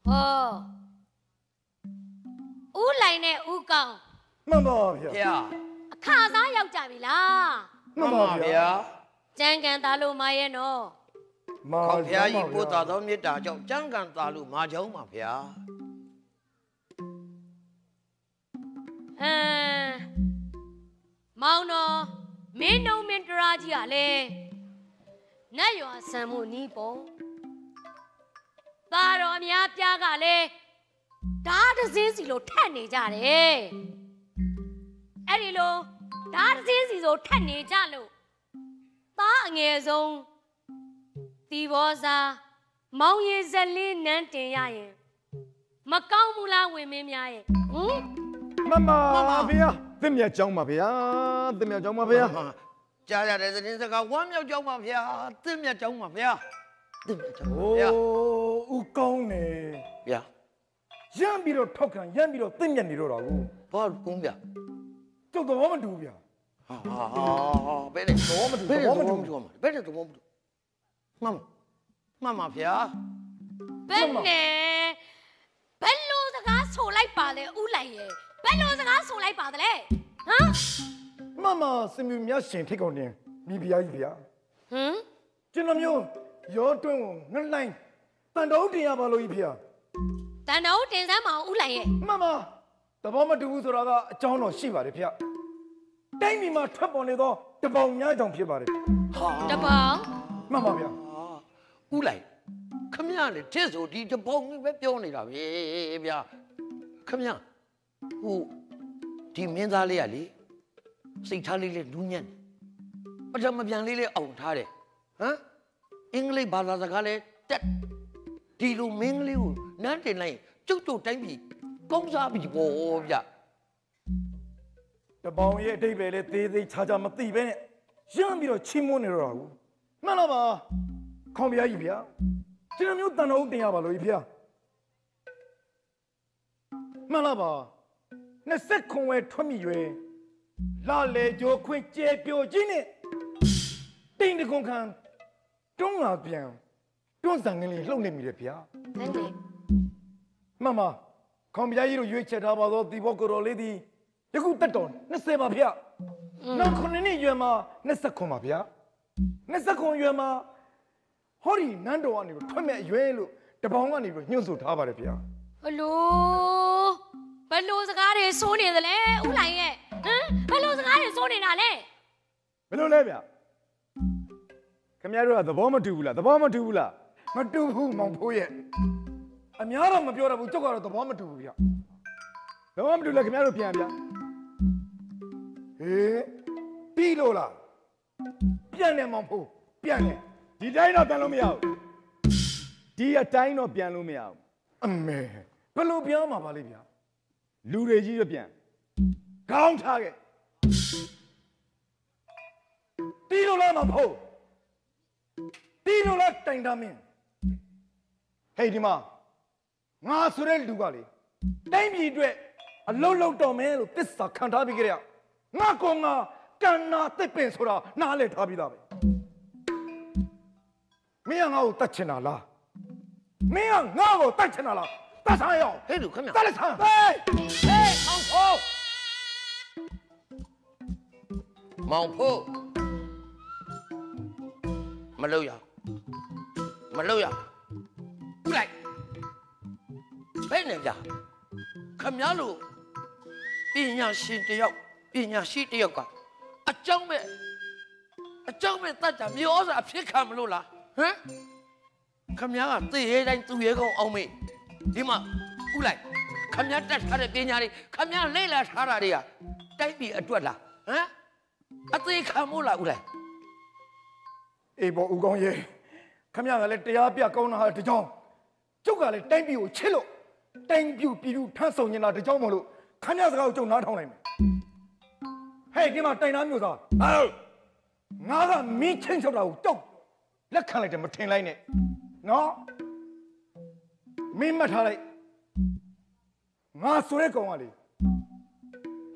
ဟောဦးလိုင်နဲ့ဦးကောင်းမှန်ပါဗျာဗျာအခါစားရောက်ကြပြီလားမှန်ပါဗျာကြံကန်သားလို့မရဲ့နော်မာခေါဖျားကြီးပို့တော်သောမေတ္တာကြောင့်ကြံ့ကန်သားလို့မာကြောင်းပါဗျာအမ်မောင်တော် မင်းနှုံမင်းတရာကြီးကလည်းနတ်ရွာဆံမှုနီးပေါ်သားတော်များပြားကလည်းဓာတ်တစ်စင်းစီလိုထက်နေကြတယ်အဲ့ဒီလိုဓာတ်တစ်စင်းစီဆိုထက်နေကြလို့သားအငယ်ဆုံးတီဘောစားမောင်ရည်ဇက်လေးနန်းတင်ရရင်မကောင်းဘူးလားဝင်မင်းများရဲ့ဟမ်မှန်ပါဗျာ သင်မြတ်ကြောင်းပါဗျာသင်မြတ်ကြောင်းပါဗျာကြားရတဲ့သတင်းစကားဝမ်းမြောက်ကြောင်းပါဗျာသင့်မြတ်ကြောင်းပါဗျာသင့်မြတ်ကြောင်းပါโอ้ဗျာဦးကောင်းနေဗျာရမ်းပြီးတော့ထောက်ခံရမ်းပြီးတော့သင်မြတ်နေတော့တာကိုဘာကုန်းဗျာကျုပ်တော့မတူဗျာဟာဘယ်နဲ့တော့မတူဘယ်နဲ့တော့မတော့တူမတူဘယ်နဲ့တော့မတူမှန်မှန်ပါဗျာဘယ်နဲ့ ဘယ်လိုစကားဆိုလိုက်ပါလဲဥလိုက်ရဲ့ဘယ်လိုစကားဆိုလိုက်ပါသလဲဟမ်မမစင်မြမြရှင်ထိတ်ကုန်တင်မိဖုရားကြီးဗျာဟမ်ကျွန်တော်မျိုးရောတွင်းကိုငလှိုင်းတန်တော်တင်ရပါလို့ကြီးဖုရားတန်တော်တင်စမ်းမအောင်ဥလိုက်ရဲ့မမတဘောမတူဘူးဆိုတာကအကြောင်းတော်ရှိပါတယ်ဖုရားတိုင်းပြည်မှာထွက်ပေါ်နေသောတပေါင်များကြောင့်ဖြစ်ပါတယ်ဟာတပောင်မှန်ပါဗျာဥလိုက် ခမရလေတစ်ဆိုဒီတပုံကြီးပဲပြောနေတာပဲဗျာခမရဟိုဒီမင်းသားလေးကလေစိတ်ထားလေးလေးနူးညံ့တယ်ပထမပြန်လေးလေးအောင်ထားတယ်ဟမ်အင်္ဂလိပ်ဘာသာစကားလဲတက်ဒီလိုမင်းကလေးကိုနန်းတင်လိုက်ရင်ကျုပ်ကျုပ်တိုင်းပြည်ကောင်းစားပြီပေါ့ဗျာတပေါင်ရဲ့အတိတ်ပဲလေသေးသေးချာချာမသိပဲနဲ့ရမ်းပြီးတော့ချီးမွမ်းနေတော့တာကိုမှန်လားပါခေါင်းဖုရားကြီးဗျာ ကျွန်တော်မျိုးတန်တော်တင်ရပါလို့ကြီးဖုရားမှန်လားပါ20ခွန်ဝဲထွတ်မိရွယ်လာလေကြိုခွင့်ကျဲပြိုကြီးနဲ့တိန်တကွန်ခံတွန်းလာပြန်တွန်းဆန်ကလေးလှုပ်နေမိတယ်ဗျာဘယ်နဲ့မှန်ပါခေါင်းဖုရားကြီးတို့ရွေးချယ်ထားပါသောဒီဘောကိုတော်လေးဒီယခုတက်တော်20ပါဗျာနောက်ခုနှစ်နှစ်ရွယ်မှာ20ခွန်ပါဗျာ20ခွန်ရွယ်မှာ ဟောဒီနန်းတော်ကနေပြီးထွက်မဲ့အရွယ်လို့တပေါင်းကနေပြီးညှို့ဆိုထားပါတယ်ဗျာဘလို့ဘယ်လိုစကားတွေဆိုနေသလဲဥလိုက်ရဲ့ဟမ်ဘယ်လိုစကားတွေဆိုနေတာလဲဘယ်လိုလဲဗျာခင်ဗျားတို့ကသဘောမတူဘူးလားသဘောမတူဘူးလားမတူဘူးမောင်ဖိုးရဲ့အများတော့မပြောတော့ဘူးကျုပ်ကတော့သဘောမတူဘူးဗျာသဘောမတူလဲခင်ဗျားတို့ပြန်ဗျာဟေးပြီးလို့လားပြန်တယ်မောင်ဖိုးပြန်တယ် ဒီတိုင်းတော့ပြန်လို့မရဘူးဒီအတိုင်းတော့ပြန်လို့မရဘူးအမေဘယ်လိုပြန်မှာပါလိမ့်ဗျာလူတွေကြီးတော့ပြန်ခေါင်းထားခဲ့တီးလို့လားမောင်ဖိုးတီးလို့လားတိုင်တာမင်းဟေးဒီမှာငါဆိုတဲ့လူကလေတိုင်းပြည်အတွက်အလုံးလုံးတော်မယ်လို့တစ္ဆာခံထားပြီးကြရငါကောင်ငါကန္နာတစ်ပင်ဆိုတာနားလည်ထားပြီးသားပဲ မင်းကငါ့ကိုတတ်ချင်တာလားမင်းကငါ့ကိုတတ်ချင်တာလားတတ်ဆိုင်ရောဟဲ့လူခမရတတ်လိုက်ဆန်းဟေးဟေးမောင်ဖို့မောင်ဖို့မလို့ရမလို့ရဥလိုက်ဘယ်နဲ့ကြာခမရလို့ပညာရှင်တယောက်ပညာရှိတယောက်ကအကြောင်းမဲ့အကြောင်းမဲ့တတ်တာမျိုးဩစာဖြစ်ခံမလို့လား ဟမ်ခမရကသိရဲတိုင်းသူရဲကောင်းအောင်မေဒီမှာဥလိုက်ခမည်းတက်ထားတဲ့ပညာတွေခမည်းလေ့လာထားတာတွေကတိုက်ပြီးအတွက်လားဟမ်အသေးခံမို့လားဦးလိုက်အေးပေါ်ဦးကောင်းရဲ့ခမရကလည်းတရားပြကောင်းတာဟာတကြောင်ကျုပ်ကလည်းတိုင်းပြည်ကိုချစ်လို့တိုင်းပြူပြည်သူထမ်းဆောင်နေတာတကြောင်မလို့ခမရစကားကိုကျုံနားထောင်လိုက်မယ်ဟဲ့ဒီမှာတိုင်သားမျိုးသားအော်ငါကမင်းချင်းချုပ်တာကိုတုတ် လက်ခံလိုက်တယ်မထင်လိုက်နဲ့နော်မင်းမှတ်ထားလိုက်ငါဆိုတဲ့ကောင်ကလေ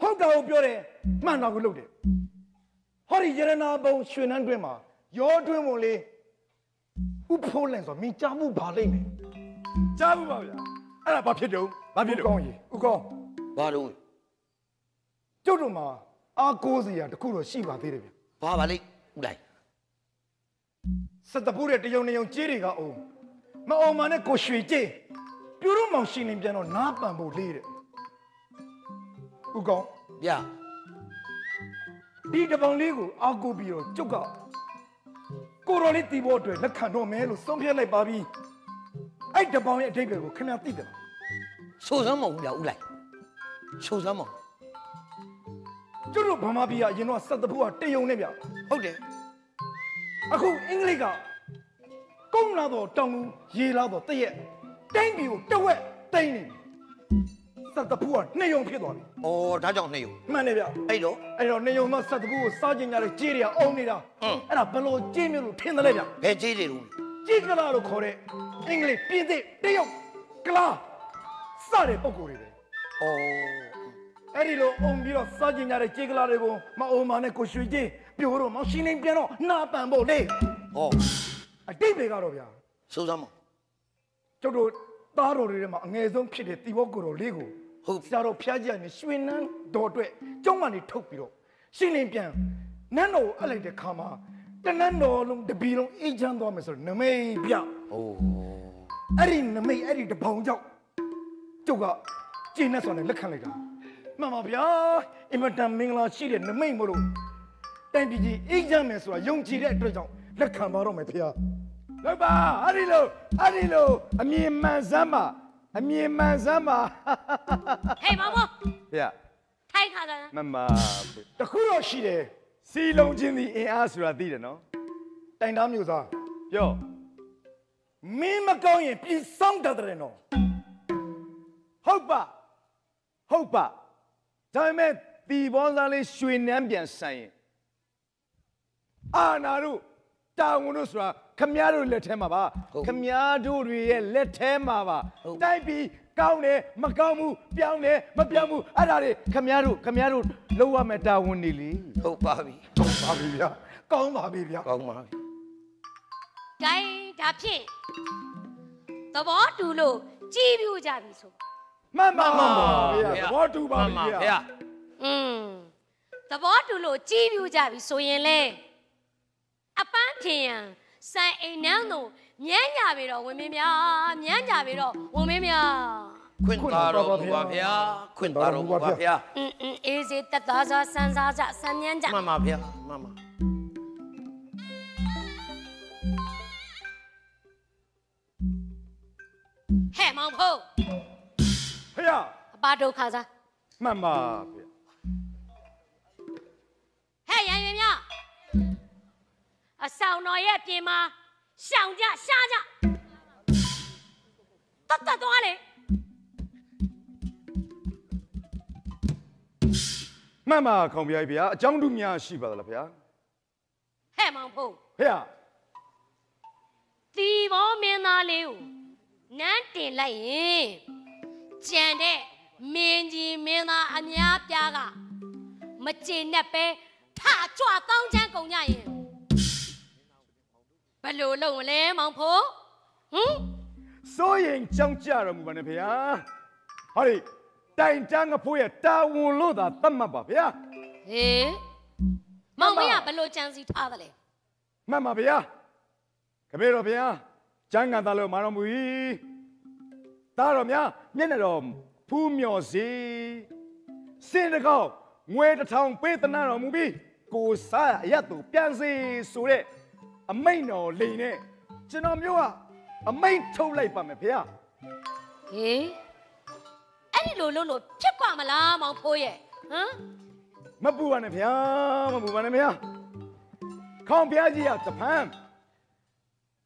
ဟုတ်တာကိုပြောတယ်မှန်တာကိုလုပ်တယ်ဟောဟောဒီရတနာဘုံရွှေနန်းတွင်းမှာရောတွင်းဝင်လေးဥဖိုးလန်ဆိုမင်းကြားမှုပါလိမ့်မယ်ကြားဘူးပါဗျာအဲ့ဒါဘာဖြစ်တုံးဘာဖြစ်ဥတုံးကောင်းကြီးဥကောင်းဘာလို့ကျုပ်တို့မှာအာကိုးစရာတစ်ခုတော့ရှိပါသေးတယ်ဗျဘာပါလိဦးလိုက် စက်တပူတဲ့တယုံနေယုံကြေးတွေကအောင်မအောင်မနဲ့ကိုရွှေကြေးပြူတော့မောင်ရှင်လင်းပြန်တော့နားပန်ဖို့လေးတဲ့ဥကောင်းဗျာဒီတပောင်လေးကိုအာကိုပြီးတော့ကျုပ်ကကိုတော်လေးတီးဖို့အတွက်လက်ခံတော့မယ်လို့ဆုံးဖြတ်လိုက်ပါပြီအဲ့တပောင်ရဲ့အထိပ္ပယ်ကိုခင်ဗျာသိတယ်လားဆိုစမ်းမဟုတ်ဗျာဦးလိုက်ဆိုစမ်းမဟုတ်ကျုပ်တို့ဗမာပြည်ကအရင်တော့စက်တပူကတယုံနဲ့ဗျဟုတ်တယ် အခုအင်္ဂလိပ်ကကုန်းလာတော့တောင်ကူရေလာတော့တရက်တိုင်းပြည်ကိုတဝက်တိုင်းနေစက်တပူကနှစ်ယုံဖြစ်သွားပြီဩဒါကြောင့်နေယူမှန်တယ်ဗျအဲ့တော့အဲ့တော့နှစ်ယုံတော့စက်တပူကိုစားကျင်ကြတဲ့ကြေးတွေကအုံနေတာဟွန်းအဲ့ဒါဘယ်လိုကြေးမျိုးလို့ထင်တယ်လဲဗျဘယ်ကြီးတွေလို့ကြေးကလာလို့ခေါ်တဲ့အင်္ဂလိပ်ပြင်သစ်တရုတ်ကလာစတဲ့ပုံကိုယ်တွေပဲဩအဲ့ဒီလိုအုံပြီးတော့စားကျင်ကြတဲ့ကြေးကလာတွေကိုမအုံမနဲ့ကိုရွှေကြေး ပြိုတော့မောင်ရှင်းလင်းပြန်တော့နာပန်ဖို့လေဟောအတိတ်တွေကတော့ဗျာဆိုစမ်းမဟုတ်ကျုပ်တို့သားတော်တွေထဲမှာအငယ်ဆုံးဖြစ်တဲ့တီဘောကိုတော်လေးကိုဟုတ်ဆရာတော်ဖျားကြရင်ရွှေနန်းတော်အတွက်ကျောင်းကနေထုတ်ပြီးတော့ရှင်းလင်းပြန်နန်းတော်ကိုအပ်လိုက်တဲ့ခါမှာတနန်းတော်လုံးတပီလုံးအေးချမ်းသွားမယ်ဆိုတော့နမိတ်ပြဩအဲ့ဒီနမိတ်အဲ့ဒီတပောင်ကြောင့်ကျုပ်ကကျင်းနဲ့ဆိုတယ်လက်ခံလိုက်တာမှန်ပါဗျာအင်မတန်မင်္ဂလာရှိတဲ့နမိတ်မလို့ တိုင်ပြည်ကြီးအေးချမ်းမယ်ဆိုတာယုံကြည်တဲ့အတွက်ကြောင့်လက်ခံပါတော့မယ်ဖေဟာလောက်ပါအဲ့ဒီလိုအဲ့ဒီလိုအမြင်မှန်စမ်းပါအမြင်မှန်စမ်းပါဟေးမောင်မောင်ဗျာထိုက်ခါကမမတခုတော့ရှိတယ်စီလုံးချင်းဒီအင်အားဆိုတာသိတယ်နော်တိုင်သားမျိုးသားပြောမင်းမကောင်းရင်ပြင်ဆောင်တတ်တယ်နော်ဟုတ်ပါဟုတ်ပါဒါပေမဲ့ဒီဘောစားလေးရွှေနန်းပြန်ဆိုင်ရင် အာနာတို့တာဝန်တို့ဆိုတာခမည်းတော်လက်ထဲမှာပါခမည်းတော်တွေရဲ့လက်ထဲမှာပါတိုက်ပြီးကောင်းတယ်မကောင်းဘူးပြောင်းတယ်မပြောင်းဘူးအဲ့ဒါတွေခမည်းတော်ခမည်းတော်လုံးဝမဲ့တာဝန်နေလေဟုတ်ပါပြီကောင်းပါပြီဗျာကောင်းပါပြီဗျာကောင်းပါပြီဂိုင်းဒါဖြင့်သဘောတူလို့ကြည်ပြူကြပြီဆိုမှန်ပါပါဗျာသဘောတူပါပြီမှန်ဗျာဗျာอืมသဘောတူလို့ကြည်ပြူကြပြီဆိုရင်လေ အပန်းဖြေရန်စံအိမ်နှန်းတို့မြန်းညာပြီးတော့ဝင်မင်းများမြန်းညာပြီးတော့ဝင်မင်းများခွင့်သားတော်ဘုရားဗျာခွင့်သားတော်ဘုရားဗျာအင်းအင်းအေးစေတက်သားစားစမ်းစားကြစမ်းမြန်းကြမှန်ပါဗျာမှန်ပါဟဲ့မောင်ဖိုးဖေရအပါဒုက္ခစားမှန်ပါဗျဟဲ့ရန်ရွေမြ အဆောင်တော်ရဲ့အပြင်မှာရှောင်ကြရှားကြတတ်တတ်သွားလေမှန်ပါခေါင်ပြိုင်ဗျာအကြောင်းတူများရှိပါသလားဗျာဟဲ့မောင်ဖို့ဖေရတီဘောမင်းသားလေးကိုနန်းတင်လိုက်ရင်ကြံတဲ့မင်းကြီးမင်းသားအများပြားကမကျေနပ်ပဲထကြွတောင်းချမ်းကုန်ကြရင် ဘယ်လိုလုပ်မလဲမောင်ဖို့ဟမ်စိုးရင်ကြောင်းကြတော်မူပါနဲ့ဖေရဟောဒီတိုင်တန်းကဖိုးရဲ့တာဝန်လို့သာသတ်မှတ်ပါဗျာဟေးမောင်မင်းကဘယ်လိုကြံစီထားသလဲမှန်ပါဗျာခမေတော်ဗျာကျမ်းဂန်သားလို့မာတော်မူ၏သားတော်များမျက်နှာတော်ဖူးမြော်စေစင်တကောက်ငွေတစ်ထောင်ပေးသနာတော်မူပြီးကိုစားရအရက်သူပြန်စေဆိုတဲ့ အမိန်တော်လိန်နဲ့ကျွန်တော်မျိုးကအမိန်ထုတ်လိုက်ပါမယ်ဖေဟာဟေးအဲ့ဒီလိုလို့လို့ဖြစ်ပါမလားမောင်ဖိုးရဲ့ဟမ်မပူပါနဲ့ဖေဟာမပူပါနဲ့ဖေဟာခေါင်ဖေဟာကြီးကတဖန်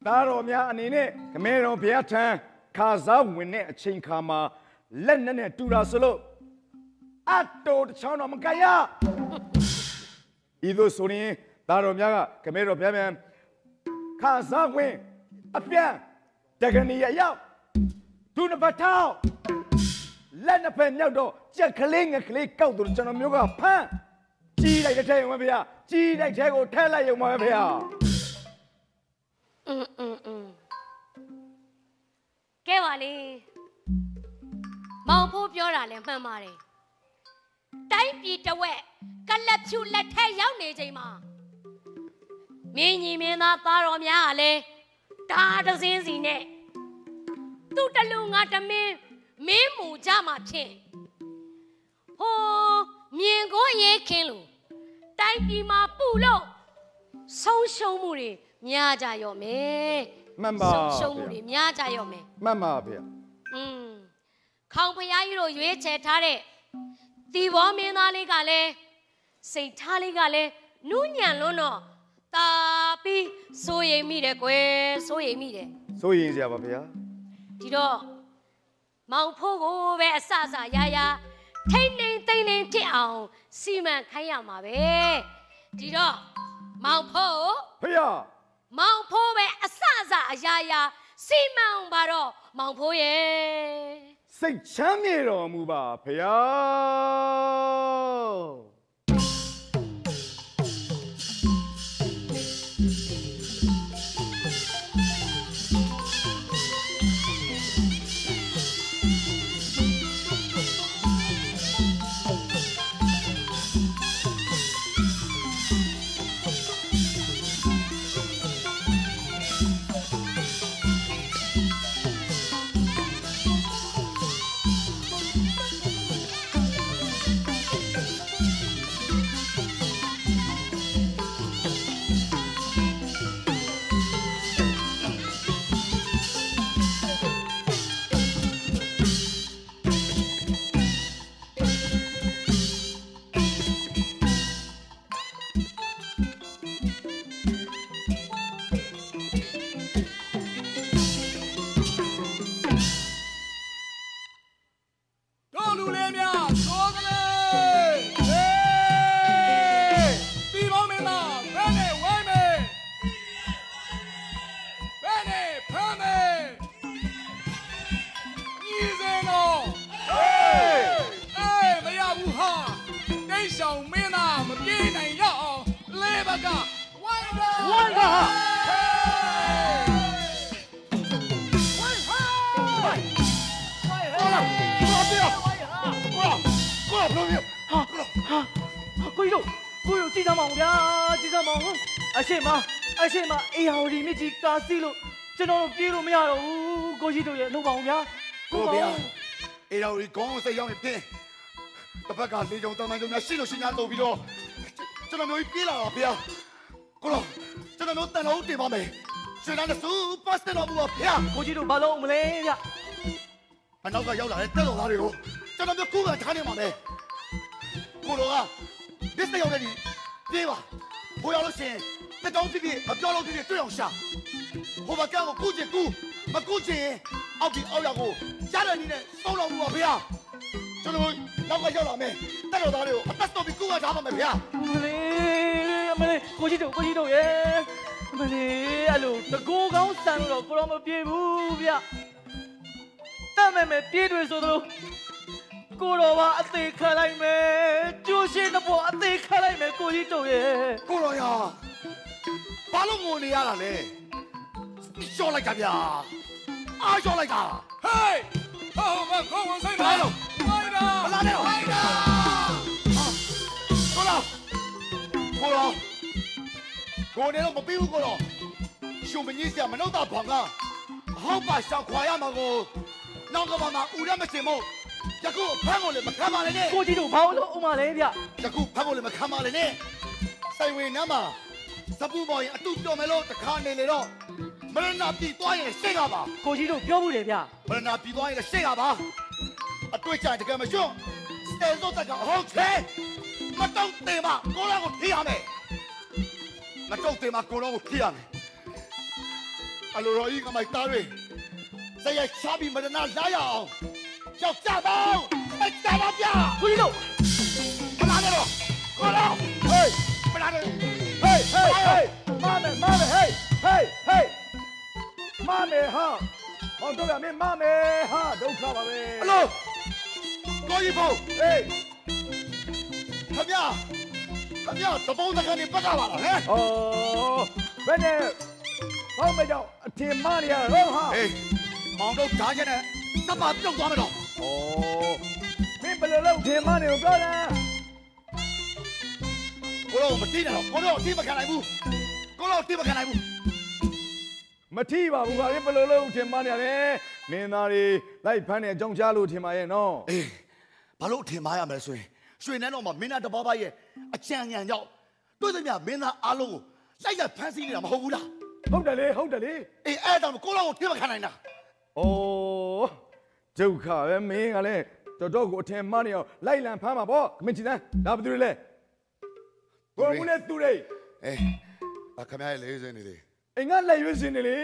သားတော်များအနေနဲ့ခမဲတော်ဖေဟာထံခါစားဝင်တဲ့အချိန်ခါမှာလက်နဲ့နဲ့တူတာဆိုလို့အတိုးတစ်ချောင်းတော့မကရဤသို့ဆိုရင်သားတော်များကခမဲတော်ဖေဟာပြန် ခါစားဝင်အပြန်တက္ကနီရရောက်ဒုနဘထောက်လက်နှစ်ဖက်မြောက်တော့ကြက်ကလေးငက်ကလေးကောက်သူကျွန်တော်မျိုးကဖမ်း ကြီးလိုက်တဲ့ထဲရုံပဲဖေကြီးလိုက်တဲ့ကိုထဲလိုက်ရုံပါပဲဖေ อืมอืมอืมကဲပါလေမောင်ဖိုးပြောတာလည်းမှန်ပါတယ်တိုင်းပြည်တစ်ဝက်ကလပ်ဖြူလက်ထက်ရောက်နေချိန်မှာ မင်းညီမင်းသားသားတော်များကလည်းဒါတစ်စင်းစီနဲ့သူ့တလူငါတမင်းမင်းမူကြမှာဖြစ်ဟိုမြင်ကိုရေးခင်းလို့တိုင်းပြည်မှာပူလို့ဆုံးရှုံးမှုတွေများကြရော့မယ်မှန်ပါဆုံးရှုံးမှုတွေများကြရော့မယ်မှန်ပါဖေอืมခေါင်ဖျားကြီးတို့ရွေးချယ်ထားတဲ့တီဘောမင်းသားလေးကလည်းစိတ်ထားလေးကလည်းနူးညံ့လွန်းတော့ တာပြီးစိုးရိမ်မိတယ်ကွယ်စိုးရိမ်မိတယ်စိုးရင်စရာပါဖေဒီတော့မောင်ဖိုးကိုပဲအဆအဆရာရာထိမ့်နေသိမ့်နေဖြစ်အောင်စီမံခိုင်းရမှာပဲဒီတော့မောင်ဖိုးဖေမောင်ဖိုးပဲအဆအဆအရာရာစီမံအောင်ပါတော့မောင်ဖိုးရဲ့စိတ်ချမ်းမြေတော်မူပါဖေတို့ စ်ကြီးကာစီလို့ကျွန်တော်တို့ပြေးလို့မရတော့ဘူးကိုကြီးတို့ရဲ့လုပ်ပါဦးဗျာကိုဗျာအေတော်ဒီကောင်းစိတ်ရောက်နေပြင်းတစ်ဖက်ကလေကြုံတမန်ကြုံများရှိလို့ရှိညာတုံပြီးတော့ကျွန်တော်မျိုးကြီးပြေးလာတာဗျာကိုတော့ကျွန်တော်မျိုးတန်တော်တင်ပါမယ်ရှင်လာတဲ့စူပါစတာတော့ဘူးဗျာကိုကြီးတို့ဘာလို့မလဲဗျအနောက်ကရောက်လာတဲ့တက်တော်သားတွေကိုကျွန်တော်မျိုးကိုယ်ကထားနေမှာပဲကိုတော့ကဒစ်စရောက်နေဒီပြေးပါဘိုးရောက်လို့ရှိရင် တက်တောင်းဖြစ်ဖြစ်မပြောလို့ဖြစ်ဖြစ်တွေ့အောင်ရှာဟိုဘကကိုကုချင်ကူမကုချင်အောက်ဒီအောက်ရောက်ကိုရတဲ့နည်းနဲ့စောင်းတော်မူပါဗျာကျွန်တော်နောက်ကရောက်လာမယ်တက်တော်သားတွေကိုအသက်တော်ပြီးကုကထားပါမယ်ဗျာမလေးမလေးကိုကြီးတို့ကိုကြီးတို့ရဲ့မလေးအဲ့လိုတကူကောင်းဆန်လို့တော့ကိုတော့မပြေဘူးဗျတတ်မယ်မယ်ပြေးတွေဆိုသလိုကိုတော်ပါအသေးခံလိုက်မယ်ကျိုးရှိတဲ့ပေါ်အသေးခံလိုက်မယ်ကိုကြီးတို့ရဲ့ကိုတော်ရ ဘာလို့ငိုနေရတာလဲရှော့လိုက်တာဗျာအားရှော့လိုက်တာဟေးဟောမခေါင်းဝင်ဆိုင်ဘာပါလို့ဝိုင်းတာမလာနဲ့တော့ဝိုင်းတာကိုတော်ကိုတော်ကိုနေတော့မပြီးဘူးကိုတော်ရှင်မကြီးစရာမနှုတ်တာဘောင်ကဟောက်ပါရှောက်ခွာရမှာကိုနောက်ကဘာမှဦးရမစင်မို့ယခုဖမ်းကိုလည်းမခံပါနဲ့ကိုကြီးတို့ဘာလို့ဥမလဲဗျယခုဖမ်းကိုလည်းမခံပါနဲ့ဆိုင်ဝေနမ်းမှာ စပူပေါ်ရင်အတူပြောမယ်လို့တခါနေလေတော့မရဏပြည်သွားရင်စိတ်ကပါကိုကြီးတို့ပြောမှုတယ်ဗျမရဏပြည်သွားရင်လည်းစိတ်ကပါအတွေ့အကြုံတကယ်မကျွတ်စတယ်ဇော့တကအဟောင်းချဲမတော့တယ်မကိုလာကိုထိရမယ်မတော့တယ်မကိုလာကိုထိရမယ်အလိုတော်ကြီးကမိုက်သားတွေစရိုက်ချပြီးမရဏလာရအောင်ကြောက်ကြပါဦးအကြပါဗျာကိုကြီးတို့မလာနဲ့တော့ကိုလာဟေးမလာနဲ့ ဟေးဟေးဟေးမမေမမေဟေးဟေးဟေးမမေဟာဟောတော့ရမင်းမမေဟာဒုက္ခပါပဲအလိုကိုကြီးဖို့ဟေးခမရခင်ဗျာတပုံးတကန်နေပတ်တာပါလားဟဲ့။အော်ဘယ်နဲ့ဟောမကြောက်အထင်မှားနေရတော့ဟာဟေးမောင်တို့ဓာတ်ချက်နဲ့သတ် ကိုပြောလားကိုတော့မသိနဲ့တော့ကိုတော့အတိမခံနိုင်ဘူးကိုတော့အတိမခံနိုင်ဘူး။မထီပါဘူးခါလေးဘယ်လိုလုပ်ထင်မှားနေရလဲ။မင်းသားတွေလိုက်ဖမ်းနေအကြောင်းကြားလို့ထင်ပါရဲ့နော်အေးဘာလို့ထင်မှားရမလဲဆိုရင်ရွှေနန်းတော်မှာမင်းသားတဘာဘာရဲ့အကြံဉာဏ်ကြောင့်တွေ့သမျှမင်းသားအားလုံးကိုလိုက်ရဖမ်းဆီးနေတာမဟုတ်ဘူးလား။ဟုတ်တယ်လေဟုတ်တယ်လေအေးအဲ့ဒါကိုကိုတော့ကိုထိမခံနိုင်တာ။အော်ဒုက္ခပဲမင်းကလည်းတော်တော်ကိုအထင်မှားနေအောင်လိုက်လံဖမ်းမှာပေါ့။မင်းချီတန်းဒါဘယ်သူတွေလဲ။ ဘုံမူလဲသူတွေ အေးအခမရဲ့လေးစင်းနေလေ အိမ်ကလက်ရွေးစင်နေလေ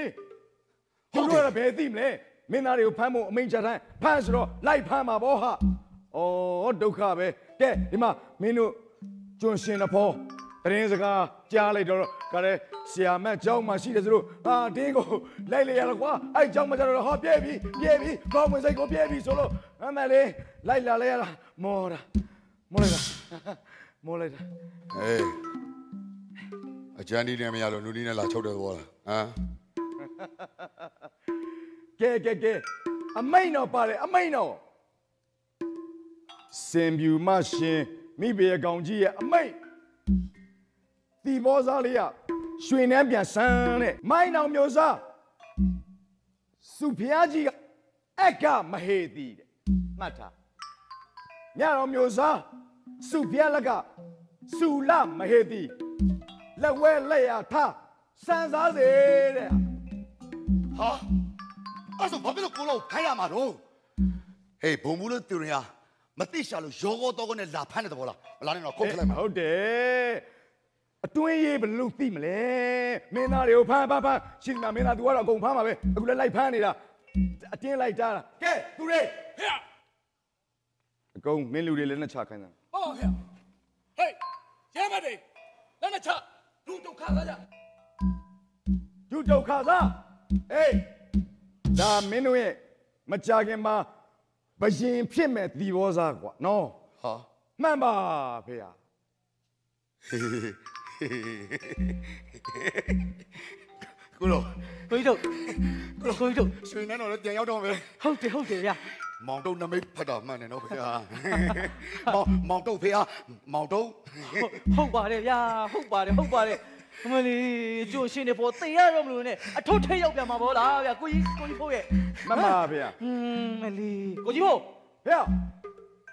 ။သူတို့ကဘယ်သိမလဲ။မင်းသားတွေကိုဖမ်းဖို့အမိန့်ချတိုင်းဖမ်းဆိုတော့လိုက်ဖမ်းမှာပေါ့ဟာ။အော်ဒုက္ခပဲ။ကဲဒီမှာမင်းတို့ကျွန်းရှင်တဖောတရင်စကားကြားလိုက်တော့ကလည်းဆရာမက်เจ้าမှရှိတယ်ဆိုလို့အာတင်းကိုလိုက်လေရတော့ကွာအဲ့เจ้าမကျတော့ဟောပြဲပြီပြဲပြီကောင်းမစိတ်ကိုပြဲပြီဆိုလို့အမလေးလိုက်လာလဲရတာမောတာမောလိုက်တာ မောလိုက်တာအေးအကြံဒီနဲ့မရလို့နူနီနဲ့လာချုပ်တယ်ဘောလားဟမ်ကဲကဲကဲအမိန်တော့ပါတယ်အမိန်တော့စင်ပြူမရှင်မိဘရဲ့ကောင်ကြီးရဲ့အမိန်တီဘောစားလေးကရွှေနှမ်းပြန်ဆန်းတဲ့မိုင်းအောင်မျိုးစားစုဖျားကြီးကအက်ကမဟေသည်တဲ့မှတ်ထားညတော်မျိုးစား စုဖျားလက်ကစုလမဟေသည်လက်ဝဲလက်ရထားစန်းစားစေတဲ့ဟာအဲ့ဆိုဘာဖြစ်လို့ကိုလို့ခိုင်းရမှာတော့ဟေးဘုံဘူးလို့သူရမသိရှာလို့ရောကောတော့နဲ့လာဖမ်းတယ်ဘောလားမလာနဲ့တော့ခုတ်ခလိုက်မှာဟုတ်တယ်အတွင်းရေးဘယ်လို့သိမလဲမင်းသားတွေကိုဖမ်းဖမ်းဖမ်းရှင်းမမင်းသား तू ကတော့အကုန်ဖမ်းပါပဲအခုလည်းလိုက်ဖမ်းနေတာအတင်းလိုက်တာကဲသူတွေဟဲ့အကုန်မင်းလူတွေလည်းနဲ့ချခိုင်းတာ ဟောဟဲ့ဟေးရဲမတွေလက်နဲ့ချလူဒုက္ခလာကြဒုဒုက္ခသာအေးဒါမင်းတို့ရဲ့မကြခင်မှာဘယင်ဖြစ်မဲ့သီဘောစားကွာနော်ဟာမှန်ပါဖေဟာကိုလို့ကိုကြီးတို့ကိုကြီးတို့ရွှေနန်းတော်လည်းပြန်ရောက်တော့မယ်ဟုတ်တယ်ဟုတ်တယ်ဗျာ မောင်တုံးနမိတ်ဖတ်တာမှန်တယ်နော်ဖေဟာမောင်မောင်တုံးဖေဟာမောင်တုံးဟုတ်ပါတယ်ဗျာဟုတ်ပါတယ်ဟုတ်ပါတယ်အမလီကျိုးရှင်နေပေါ်တေရတော့မလို့နဲ့အထုပ်ထိတ်ရောက်ပြန်မှာဗောလားဗျာကိုကြီးကိုကြီးဖို့ရဲ့မှန်ပါဖေဟာဟွန်းမလီကိုကြီးဖို့ဖေဟာ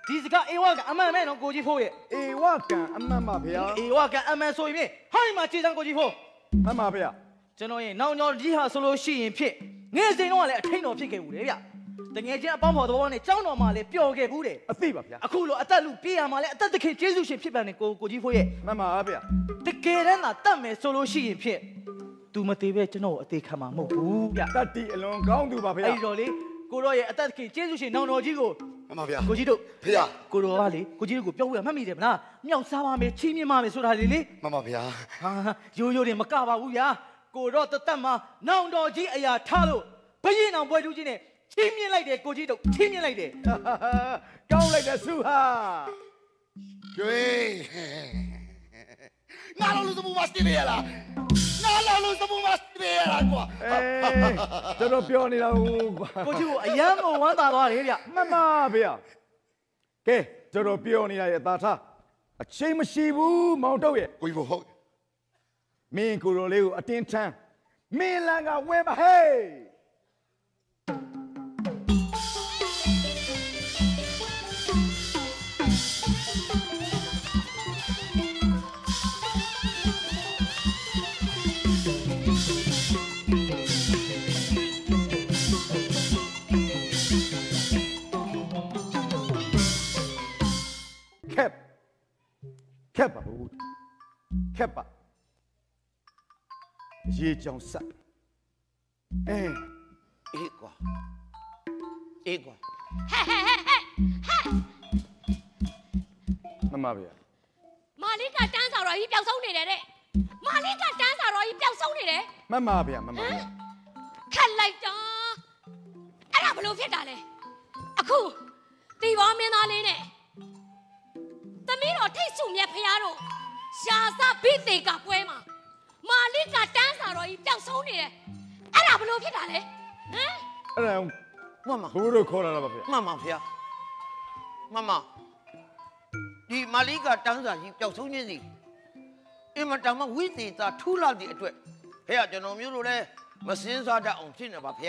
ဒီစကားအေဝကအမှန်မဲ့နော်ကိုကြီးဖို့ရဲ့အေဝကံအမှန်ပါဖေဟာအေဝကအမှန်ဆိုရင်ဟိုင်းမှာခြေစံကိုကြီးဖို့မှန်ပါဖေဟာကျွန်တော်ရဲ့နောင်ကျော်ကြီးဟာဆိုလို့ရှိရင်ဖြစ်ငယ်စဉ်တော့လည်းအထိန်တော်ဖြစ်ခဲ့ဘူးလေဗျ တငယ်ချင်းအပေါင်းဖော်သဘောနဲ့ကျောင်းတော်မှာလည်းပျော်ခဲ့ဘူးတယ်အသိပါဗျာအခုလိုအသက်လူပြေးရမှာလည်းအသက်တခင်ကျေးဇူးရှင်ဖြစ်ပြန်တယ်ကိုကိုကြီးဖိုးရဲ့မှန်ပါဖေဟာတကယ်တမ်းသာတတ်မယ်ဆိုလို့ရှိရင်ဖြစ် तू မသေးပဲကျွန်တော်ကိုအသေးခံမှာမဟုတ်ဘူးဗျတတ်တီအလွန်ကောင်းသူပါဖေဟာအဲ့ဒီတော့လေကိုတော့ရဲ့အသက်တခင်ကျေးဇူးရှင်နောင်တော်ကြီးကိုမှန်ပါဗျာကိုကြီးတို့ဖေဟာကိုတော်ကလေကိုကြီးတို့ကိုပြောပြမှတ်မိတယ်မလားမြောက်စားပါမယ်ချီးမြှင့်ပါမယ်ဆိုတာလေလေမှန်ပါဗျာဟာရိုးရိုးတွေမကပါဘူးဗျာကိုတော့တသက်မှာနောင်တော်ကြီးအရာထားလို့ဘရင်အောင်ပွဲတူးကြီးနဲ့ ချီးမြှင့်လိုက်တယ်ကိုကြီးတို့ချီးမြှင့်လိုက်တယ်ကောင်းလိုက်တဲ့စုဟာကျွေးငါလုံးလို့စပူမစတီးရလားငါလုံးလို့စပူမစတီးရလားကွာအေးတော်တော်ပြောနေတာဟိုကွာကိုကြီးကိုအယမ်းမဝမ်းသာသွားတယ်ဗျမှန်ပါဖေဟာကဲတော်တော်ပြောနေတာရဲ့သာထားအချိန်မရှိဘူးမောင်တုတ်ရဲ့ကိုကြီးဘဟုတ်မင်းကိုရိုလေးကိုအတင်းထမ်းမင်းလန်ကဝဲပါဟေး ခက်ခက်ပါဘူးခက်ပါရေကြောင်ဆက်အဲအေးကွာအေးကွာမမဗျာမာလီကတန်းစာတော်ကြီးပျောက်ဆုံးနေတယ်တဲ့မာလီကတန်းစာတော်ကြီးပျောက်ဆုံးနေတယ်မမဗျာမမဗျာခက်လိုက်တာအဲ့ဒါဘလို့ဖြစ်တာလဲအခုတီဘောမင်းသားလေးနဲ့ သမီးတော်ထိတ်စုမြတ်ဖရားတို့ရှာစဘိသေကပွဲမှာမာလိကတန်းစာတော်ကြီးပျောက်ဆုံးနေတယ်အဲ့ဒါဘလို့ဖြစ်တာလဲဟမ်အဲ့ဒါမှန်ပါဘိုးတို့ခေါ်လာတာပါဗျာမှန်ပါဖေမှန်ပါဒီမာလိကတန်းစာကြီးပျောက်ဆုံးခြင်းစီအင်မတန်မှဝိသေသာထူလာသည့်အတွက်ဖေကကျွန်တော်မျိုးတို့လည်းမစင်းစားတတ်အောင်ဖြစ်နေပါဖေ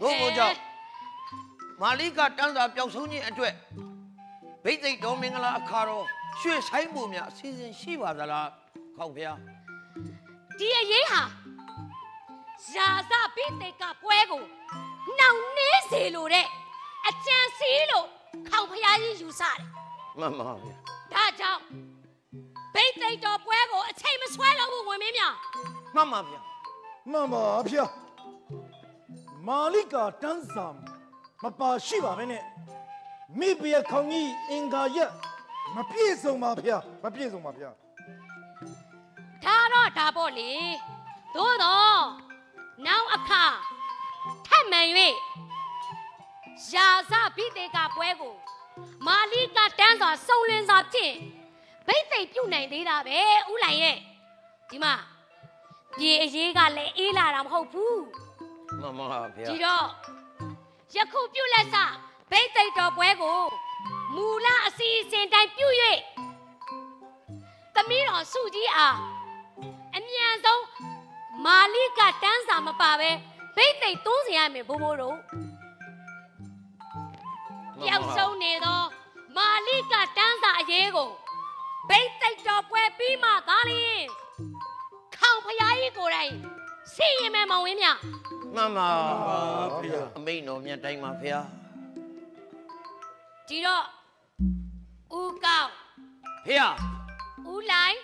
တို့ကိုကြောင့်မာလိကတန်းစာပျောက်ဆုံးခြင်းအတွက် ဘိသိက်တော်မင်္ဂလာအခါတော်ရွှေဆိုင်မှုများအစီအစဉ်ရှိပါသလားခေါဖေဒီအရေးဟာရှာစဘိသေကပွဲကိုနှောင်နှေးစေလို့တဲ့အကြံစီလို့ခေါင်ဖျားကြီးယူဆတယ်မှန်ပါဗျာဒါကြောင့်ဘိသိက်တော်ပွဲကိုအချိန်မဆွဲတော့ဘူးဝင်မင်းများမှန်ပါဗျာမှန်ပါဗျာမာလိကာတန်းစာမပါရှိပါပဲနဲ့ မိဘရခေါင်ကြီးအင်္ဂါရက်မပြည့်စုံပါဗျာမပြည့်စုံပါဗျာဒါတော့ဒါပေါ့လေသို့တော့နောက်အခါထပ်မံ၍ရာဇဘိသေကပွဲကိုမာလိကတန်းစွာစုံလင်စွာဖြင့်ဘိသိက်ပြုတ်နိုင်သေးတာပဲဥလိုင်ရဲ့ဒီမှာပြေအရေးကလည်းအေးလာတာမဟုတ်ဘူးမှန်ပါဗျာဒီတော့ယခုပြုတ်လက်စ ဘိသိက်တော်ပွဲကိုမူလအစီအစဉ်တိုင်းပြုတ်၍သမီးတော်စုကြီးအားအမြန်ဆုံးမာလိကတန်းစာမပါပဲဘိသိက်သုံးစီရမယ်ဘိုးဘိုးတို့ပျောက်ဆုံးနေသောမာလိကတန်းစာအရေးကိုဘိသိက်တော်ပွဲပြီးမှသာလျှင်ခေါင်ဖျားကြီးကိုယ်တိုင်စီရင်မယ်မောင်ဝင်းမြမှန်ပါဗျာအမိန်တော်မြတ်တိုင်းပါဗျာ ဒီတော့ဦးကောင်းဖေဟာဦးလိုင်း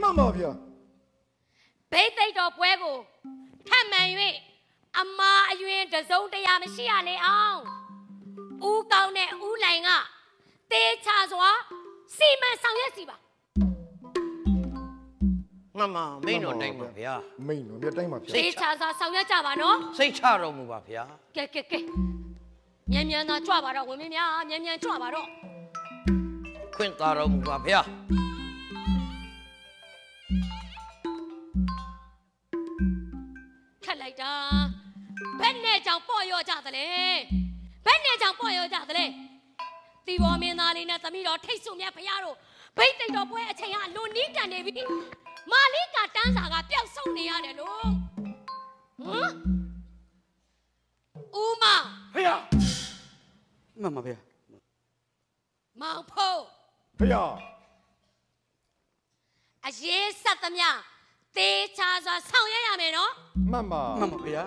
မှန်ပါဗျာဘိသိက်တော်ပွဲကိုထပ်မံ၍အမားအယွင်တစ်စုံတရာမရှိရလေအောင်ဦးကောင်းနဲ့ဦးလိုင်းကတေချာစွာစီမံဆောင်ရွက်စီပါမှန်ပါမိန်တော်တိုင်းပါဗျာမိန်တော်မြတ်တိုင်းပါဗျာတေချာစွာဆောင်ရွက်ကြပါနော်စိတ်ချတော်မူပါဗျာကဲကဲကဲ မြန်မြန်သာကြွပါတော့ဝင်မင်းများမြန်မြန်ကြွပါတော့ခွင့်သာတော်မူပါဗျာခက်လိုက်တာဘယ်နဲ့ကြောင့်ပေါ့ရော့ကြသလဲဘယ်နဲ့ကြောင့်ပေါ့ရော့ကြသလဲတီဘောမင်းသားလေးနဲ့သမီးတော်ထိတ်ဆုမြတ်ဖရားတို့ဘိတ်သိက်တော်ပွဲအချိန်ကလွန်နီးတန်နေပြီမာလိကတန်းစာကပျောက်ဆုံးနေရတယ်လို့ဟမ် ဦးမဖေရမှန်ပါဗျာမောင်ဖို့ဖေရအရေးဆက်သမျှတေချာစွာဆောင်ရွက်ရမယ်နော်မှန်ပါမှန်ပါဗျာ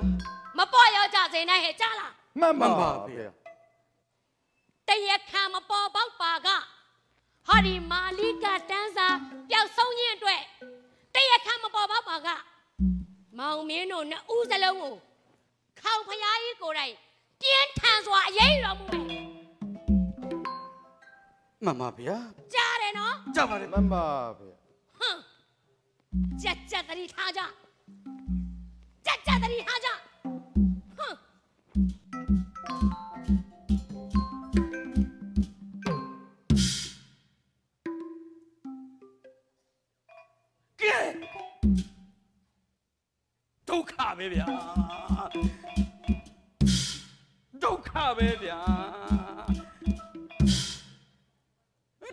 မပေါ့ရော့ကြစေနဲ့ဟဲ့ကြားလားမှန်ပါမှန်ပါဗျာဗျာတရခံမပေါ်ပေါက်ပါကဟာဒီမာလိကတန်းစာပျောက်ဆုံးခြင်းအတွက်တရခံမပေါ်ပေါက်ပါကမောင်မင်းတို့နှစ်ဦးစလုံးကို ခေါင်ဖျားကြီးကိုယ်တိုင်ပြင်းထန်စွာအရေးယူတော်မူမယ်မှန်ပါဗျာကြားတယ်နော်ကြပါလေမှန်ပါဗျာဟမ်ကြက်ကြက်တတိထားကြကြက်ကြက်တတိထားကြဟမ်ကဲဒုက္ခပဲဗျာ ဒုက္ခပဲဗျာ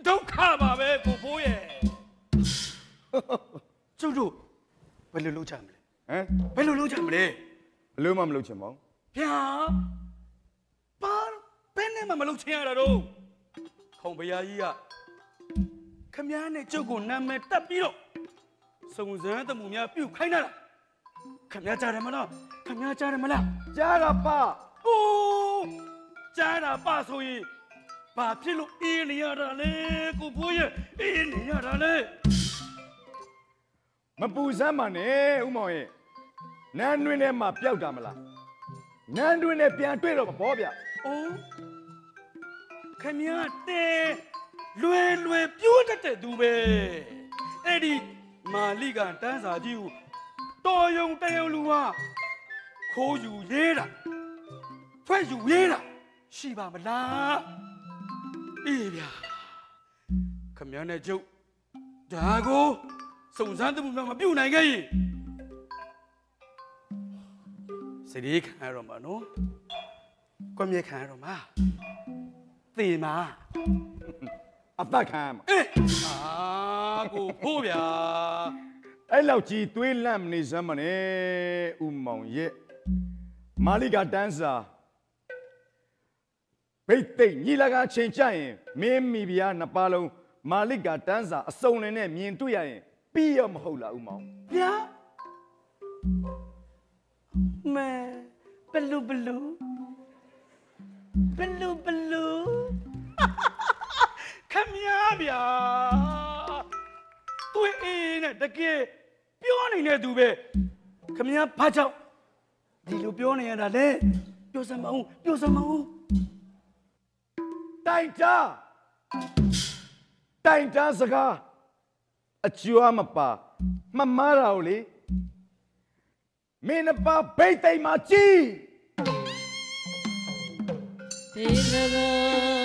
ဒုက္ခပါပဲကိုဖိုးရဲ့ကျုပ်တို့ဘယ်လိုလုပ်ကြမလဲဟမ်ဘယ်လိုလုပ်ကြမလဲဘလို့မှမလုပ်ချင်ပါဘူးဗျာပါဘယ်နဲ့မှမလုပ်ချင်ရတာတော့ခေါင်ဘုရားကြီးကခမည်းနဲ့ကျုပ်ကိုနာမည်တက်ပြီးတော့စုံစမ်းတမှုများပြုတ်ခိုင်းတာလားခမည်းကြားတယ်မလားခမည်းကြားတယ်မလားကြားတာပါ အိုးကြားတာပါဆိုရင်ဘာဖြစ်လို့အေးနေရတာလဲကိုဖိုးရဲ့အေးနေရတာလဲမပူစမ်းပါနဲ့ဥမောင်ရဲ့နန်းတွင်းထဲမှာပျောက်တာမလားနန်းတွင်းထဲပြန်တွေ့တော့မဘောဗျာအိုးခမည်းတဲ့လွယ်လွယ်ပြိုးတတ်တဲ့သူပဲအဲ့ဒီမာလိကတန်းစာကြီးကိုတော်ယုံတယုံလူဟာခိုးယူရေးတာ ဖွဲ့ယူရေးတာရှိပါမလားအေးဗျာခမည်းနဲ့ကျုပ်ဒါကိုစုံစမ်းမှုမပြုတ်နိုင်ခဲ့ရင်စရေခံရတော့မှာနော်ကွန်မြခံရတော့မှာသေမှာအသက်ခံရမှာအေးအာကိုဖို့ဗျာအဲ့လောက်ကြီးသွေးလန့်မနေစမ်းမနဲ့ဥမောင်ရဲ့မာလိကတန်းစာ ဘိတ်သိမ့်ညီလာကချိန်ကြရင်မင်းမိဖုရားနှစ်ပါးလုံးမာလိကတန်းစာအစုံလင်နဲ့မြင်တွေ့ရရင်ပြီးရမဟုတ်လားဥမောင်ဗျာမဲဘလူဘလူဘလူဘလူခမရဗျာတွေ့အင်းနဲ့တကယ်ပြောနေတဲ့သူပဲခမရဘာကြောင့်ဒီလိုပြောနေရတာလဲပြောစမ်းမအောင်ပြောစမ်းမအောင် တိုင်တာတိုင်တာစကားအကျွမ်းမပါမမားတာကိုလေမင်းနှစ်ပါးဘိတ်သိမ့်မှာကြည်ဒီလ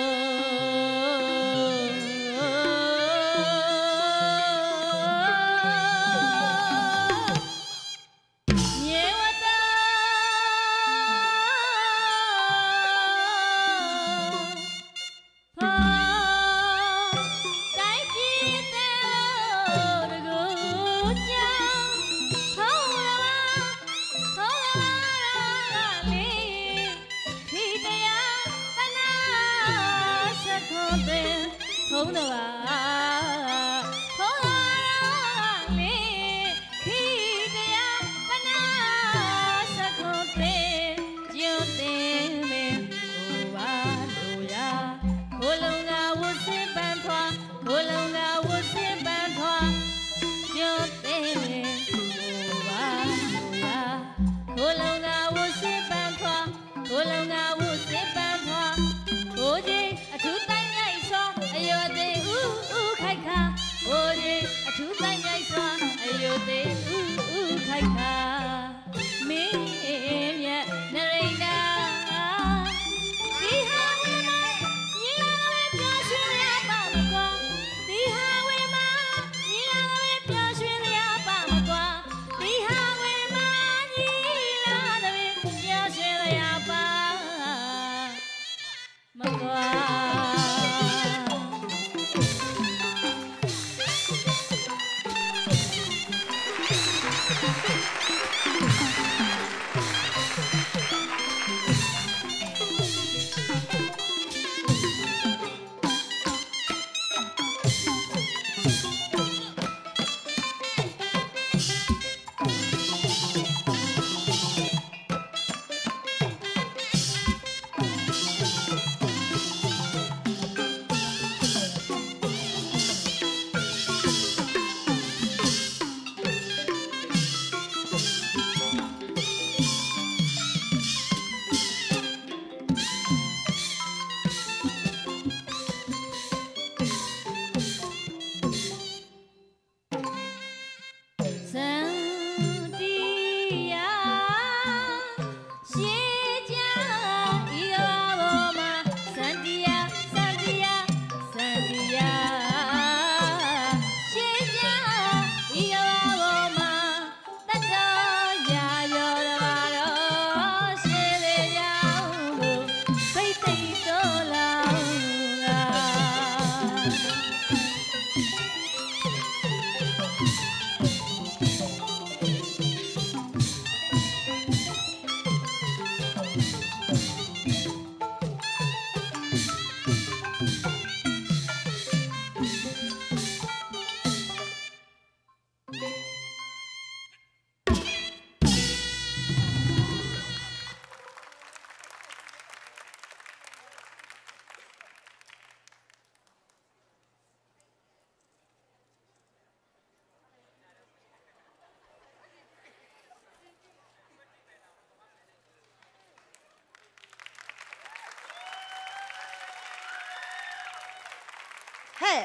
ဟဲ့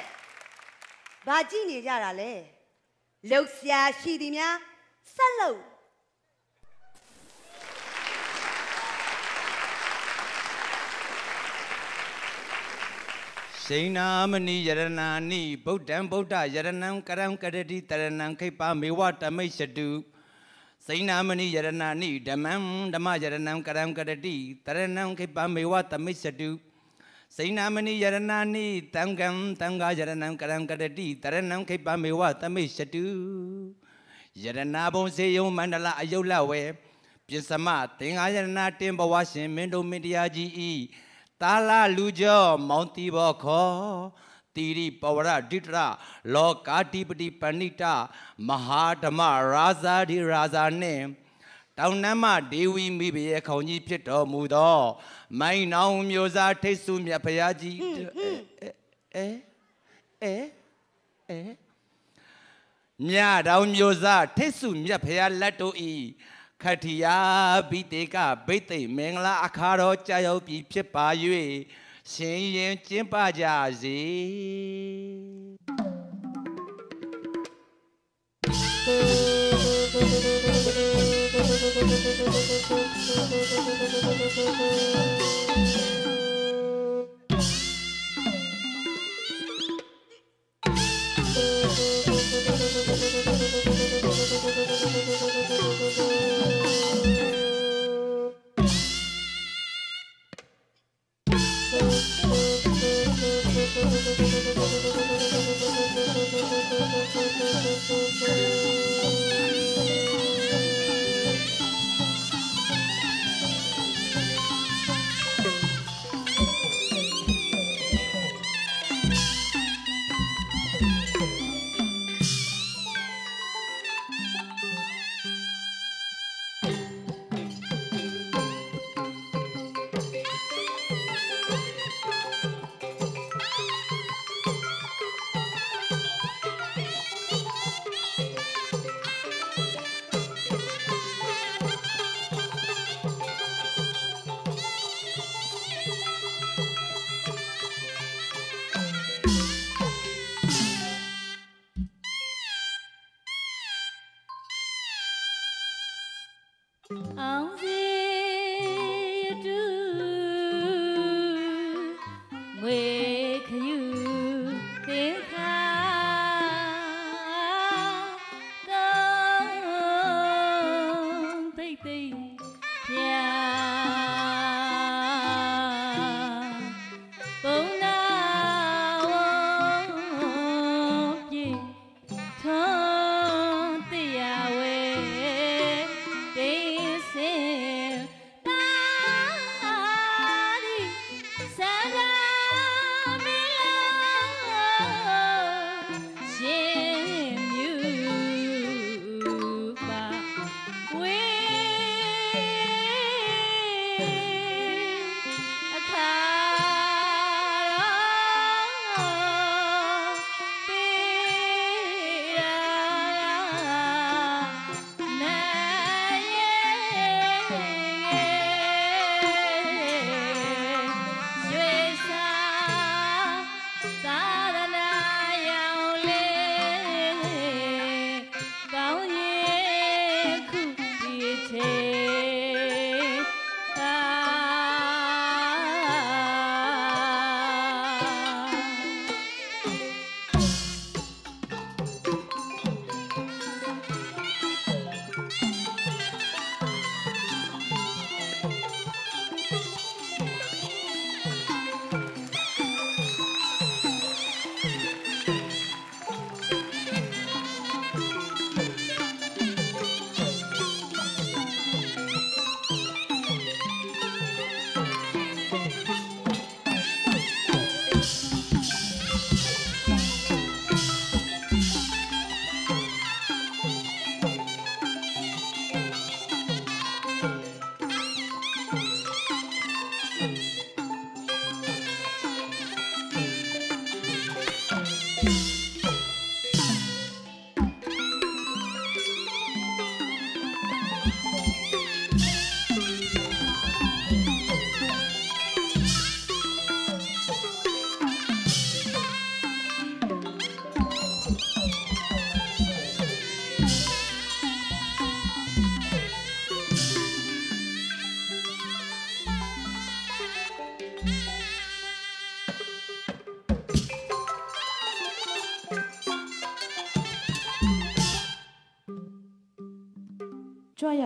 ဘာကြည့်နေကြတာလဲလှုပ်ရှားရှိသည်များဆက်လို့ရှစိန်နာမဏိယရဏာနိဗုဒ္ဓံဗုဒ္ဓယရဏံကရံကရတိတရဏံခိပ္ပမေဝတမိတ်ရှတုစိန်နာမဏိယရဏာနိဓမ္မံဓမ္မယရဏံကရံကရတိတရဏံခိပ္ပမေဝတမိတ်ရှတု စိန်နာမဏိယရဏာနိတံကံတံဃာယရဏံကရံကရတိတရဏံခိပ္ပမေဝတမိတ်ရှတုယရဏဘုံစေယုံမန္တလအယုလဝေပြစ္စမသင်္ဃာယရဏတင်ဘဝရှင်မင်းတို့မင်းတရားကြီးဤတာလာလူကျော်မောင်တီဘောခောတိရိပဝရဒိတရလောကာတိပတိပဏိတမဟာဓမ္မရာဇာဒီရာဇာနှင့် တောင်နမ်းမဒေဝီမိဘရဲ့ခေါင်းကြီးဖြစ်တော်မူသော မိုင်းနောင်မျိုးစားထိတ်ဆုမြတ်ဖရာကြီးအဲအဲအဲမြတောင်မျိုးစားထိတ်ဆုမြတ်ဖရာလက်တို့ဤခတ္ထိယာဘိတေကဘိသိက်မင်္ဂလာအခါတော်ကြာရောက်ပြီဖြစ်ပါ၍ရှင်ရင်ကျင်းပကြစေ အောင်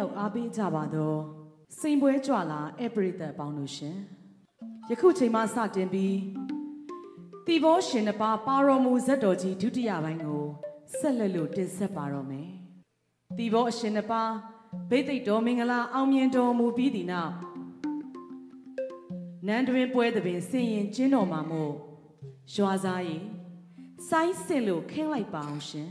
ကြွရောက်အားပေးကြပါတော့စိန်ပွဲကြွလာအပရိသတ်ပေါင်းလို့ရှင်ယခုချိန်မှစတင်ပြီးတီဘောရှင်နှစ်ပါးပါတော်မူဇက်တော်ကြီးဒုတိယပိုင်းကိုဆက်လက်လို့တင်ဆက်ပါတော့မယ်တီဘောအရှင်နှစ်ပါးဘိသိက်တော်မင်္ဂလာအောင်မြင်တော်မူပြီးဒီနောက်နန်းတွင်ပွဲသဘင်ဆင်ရင်ကျင်းတော်မှာမို့ရွာစားရင်စိုင်းစင်လို့ခင်းလိုက်ပါအောင်ရှင်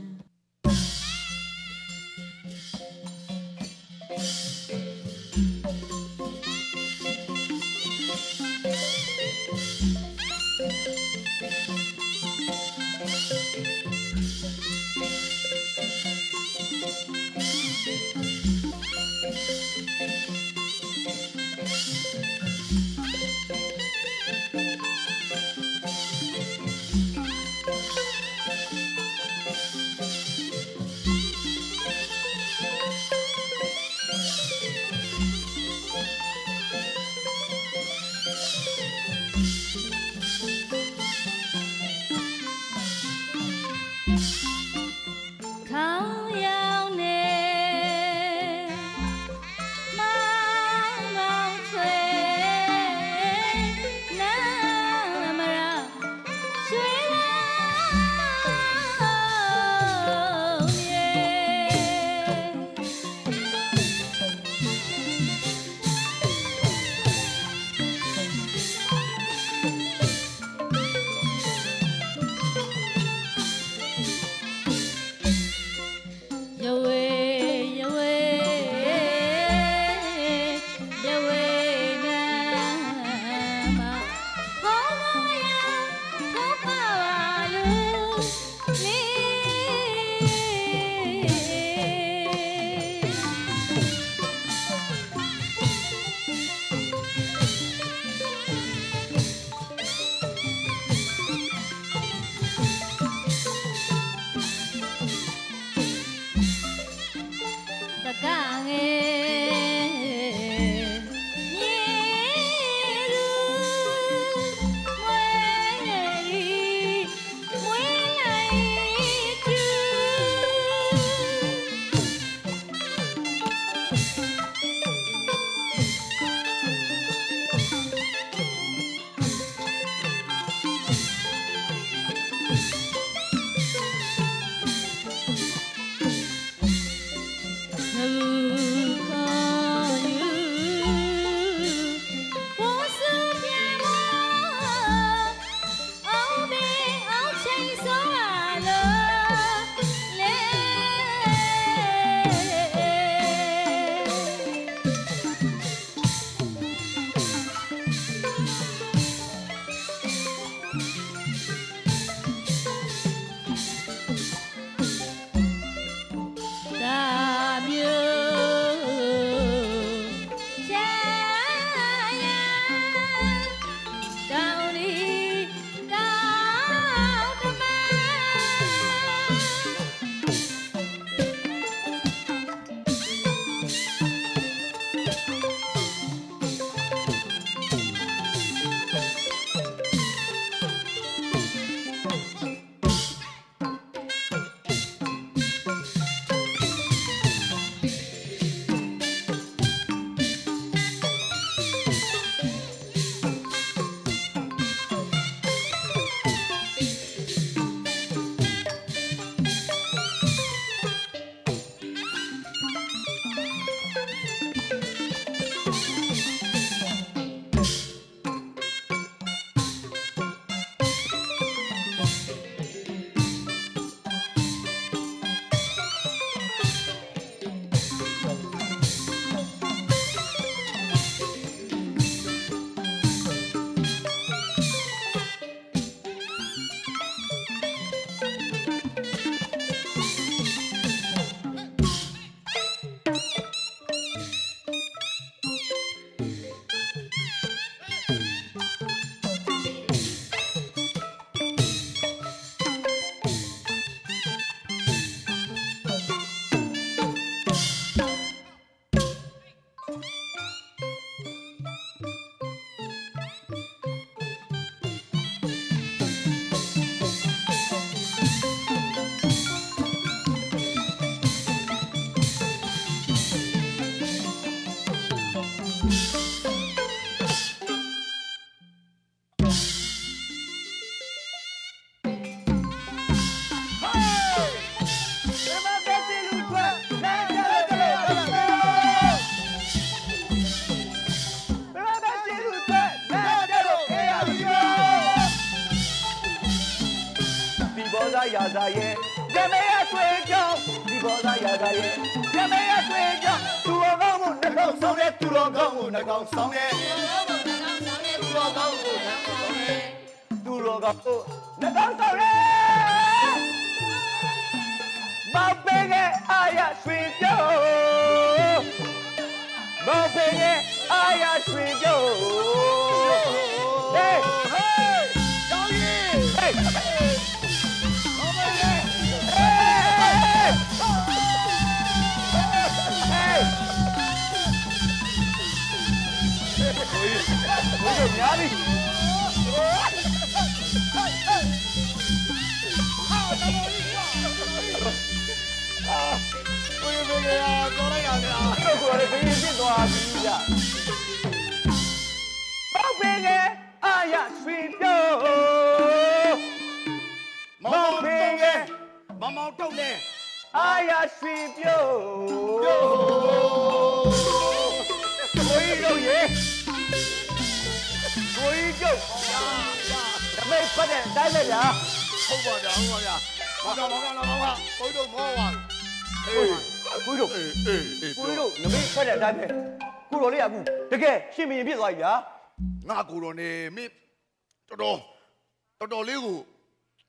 ကို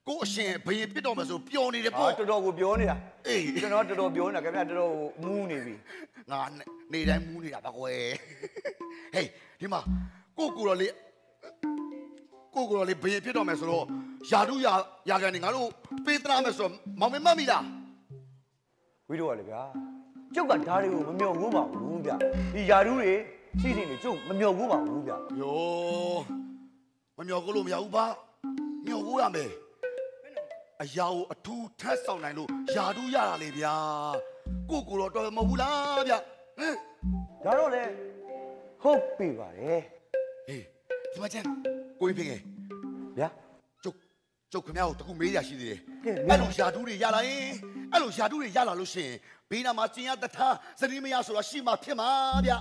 ကိုအရှင်ဘယင်ပြစ်တော်မယ်ဆိုပျော်နေတယ်ဟာပေါ့ တော်တော်ကိုပြောနေတာအေး ကျွန်တော်တော်တော်ပြောနေတာခင်ဗျာတော်တော်မူးနေပြီငါနေတိုင်းမူးနေတာပါကွယ်ဟေးဒီမှာကိုကိုတော်လေးကိုကိုတော်လေးဘယင်ပြစ်တော်မယ်ဆိုတော့ယာတုယာယာကန်နေငါတို့ပေးသနာမယ်ဆိုတော့မောင်မမတ်မိလားဝီတို့ကလေဗျာကျုပ်ကဓာတ်တွေကိုမမျောဘူးပါဘူးဗျဒီယာဓုတွေစီစဉ်နေကျုပ်မမျောဘူးပါဘူးဗျယောမမျောကိုလို့မရဘူးပါ မျောကိုရမယ်အရာကိုအထူးထက်ဆောင်နိုင်လို့ယာတုရတာလေဗျာကိုကိုတော့တော်မဟုတ်ဘူးလားဗျဟမ်ဒါတော့လေဟုတ်ပြီပါတယ်ဟေးဒီမှာကျန်ကိုကြီးဖင်ငယ်ဗျာကျုပ်ကျုပ်ခင်ဗျားကိုတခုမေးရရှိသေးတယ်ကဲအဲ့လိုယာတုတွေရလာရင်အဲ့လိုယာတုတွေရလာလို့ရှိရင်ဘေးနာမှာကျင်ရတထားစနီးမရဆိုတာရှိမှဖြစ်မှာဗျ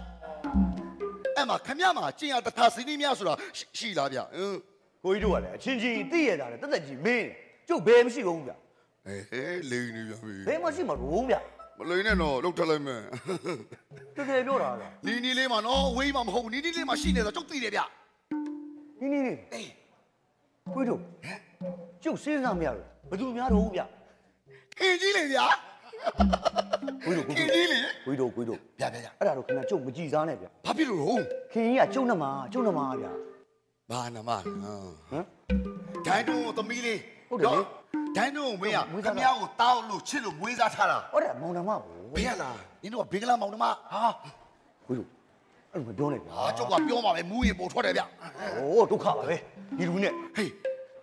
အဲ့မှာခင်ဗျားမှာကျင်ရတထားစနီးမရဆိုတာရှိရှိလားဗျဟမ် ကိုကြီးတို့ကလည်းအချင်းချင်းသိရတာလေတက်တက်ကြီးမင်းကျုပ်ဘယ်မရှိဘူးဗျအေးလိန်နေပြန်ပြီဘယ်မရှိမှာတော့ဗျမလိန်နဲ့တော့လှုပ်ထလိုက်မယ်တကယ်ပြောတာဗျနီနီလေးမှာနော်ဝေးမှာမဟုတ်ဘူးနီနီလေးမှာရှိနေတော့ကျုပ်သိတယ်ဗျနီးနီးလေးအေးကိုကြီးတို့ကျုပ်စဉ်းစားမရဘူးဘယ်သူများတော့ဗျခင်ကြီးလေဗျာကိုကြီးတို့ခင်ကြီးလေကိုကြီးတို့ကိုကြီးတို့ဗျာဗျာဗျာအဲ့ဒါတော့ခင်ဗျာကျုပ်မကြည်စားနဲ့ဗျဘာဖြစ်လို့လဲခင်ကြီးကကျုပ်နှမကျုပ်နှမဗျ ဘာနမလဲဟမ်ဟမ်ဒိုင်းတုံးကိုသမီးလေးဟုတ်တယ်လေဒိုင်းတုံးကိုမင်းကမွေးခစားမတာည်းကိုတောက်လို့ချစ်လို့မွေးစားထားတာဟုတ်တယ်မောင်နှမကိုဘယ်ရလားနင်တို့ကဘေးကလာမောင်နှမဟာကိုကြီးတို့အဲ့လိုမပြောနဲ့ဗျာဟာကျုပ်ကပြောမှာပဲမူးရင်ပေါ်ထွက်တယ်ဗျโอ้ဒုက္ခပါပဲဒီလူနဲ့ဟေး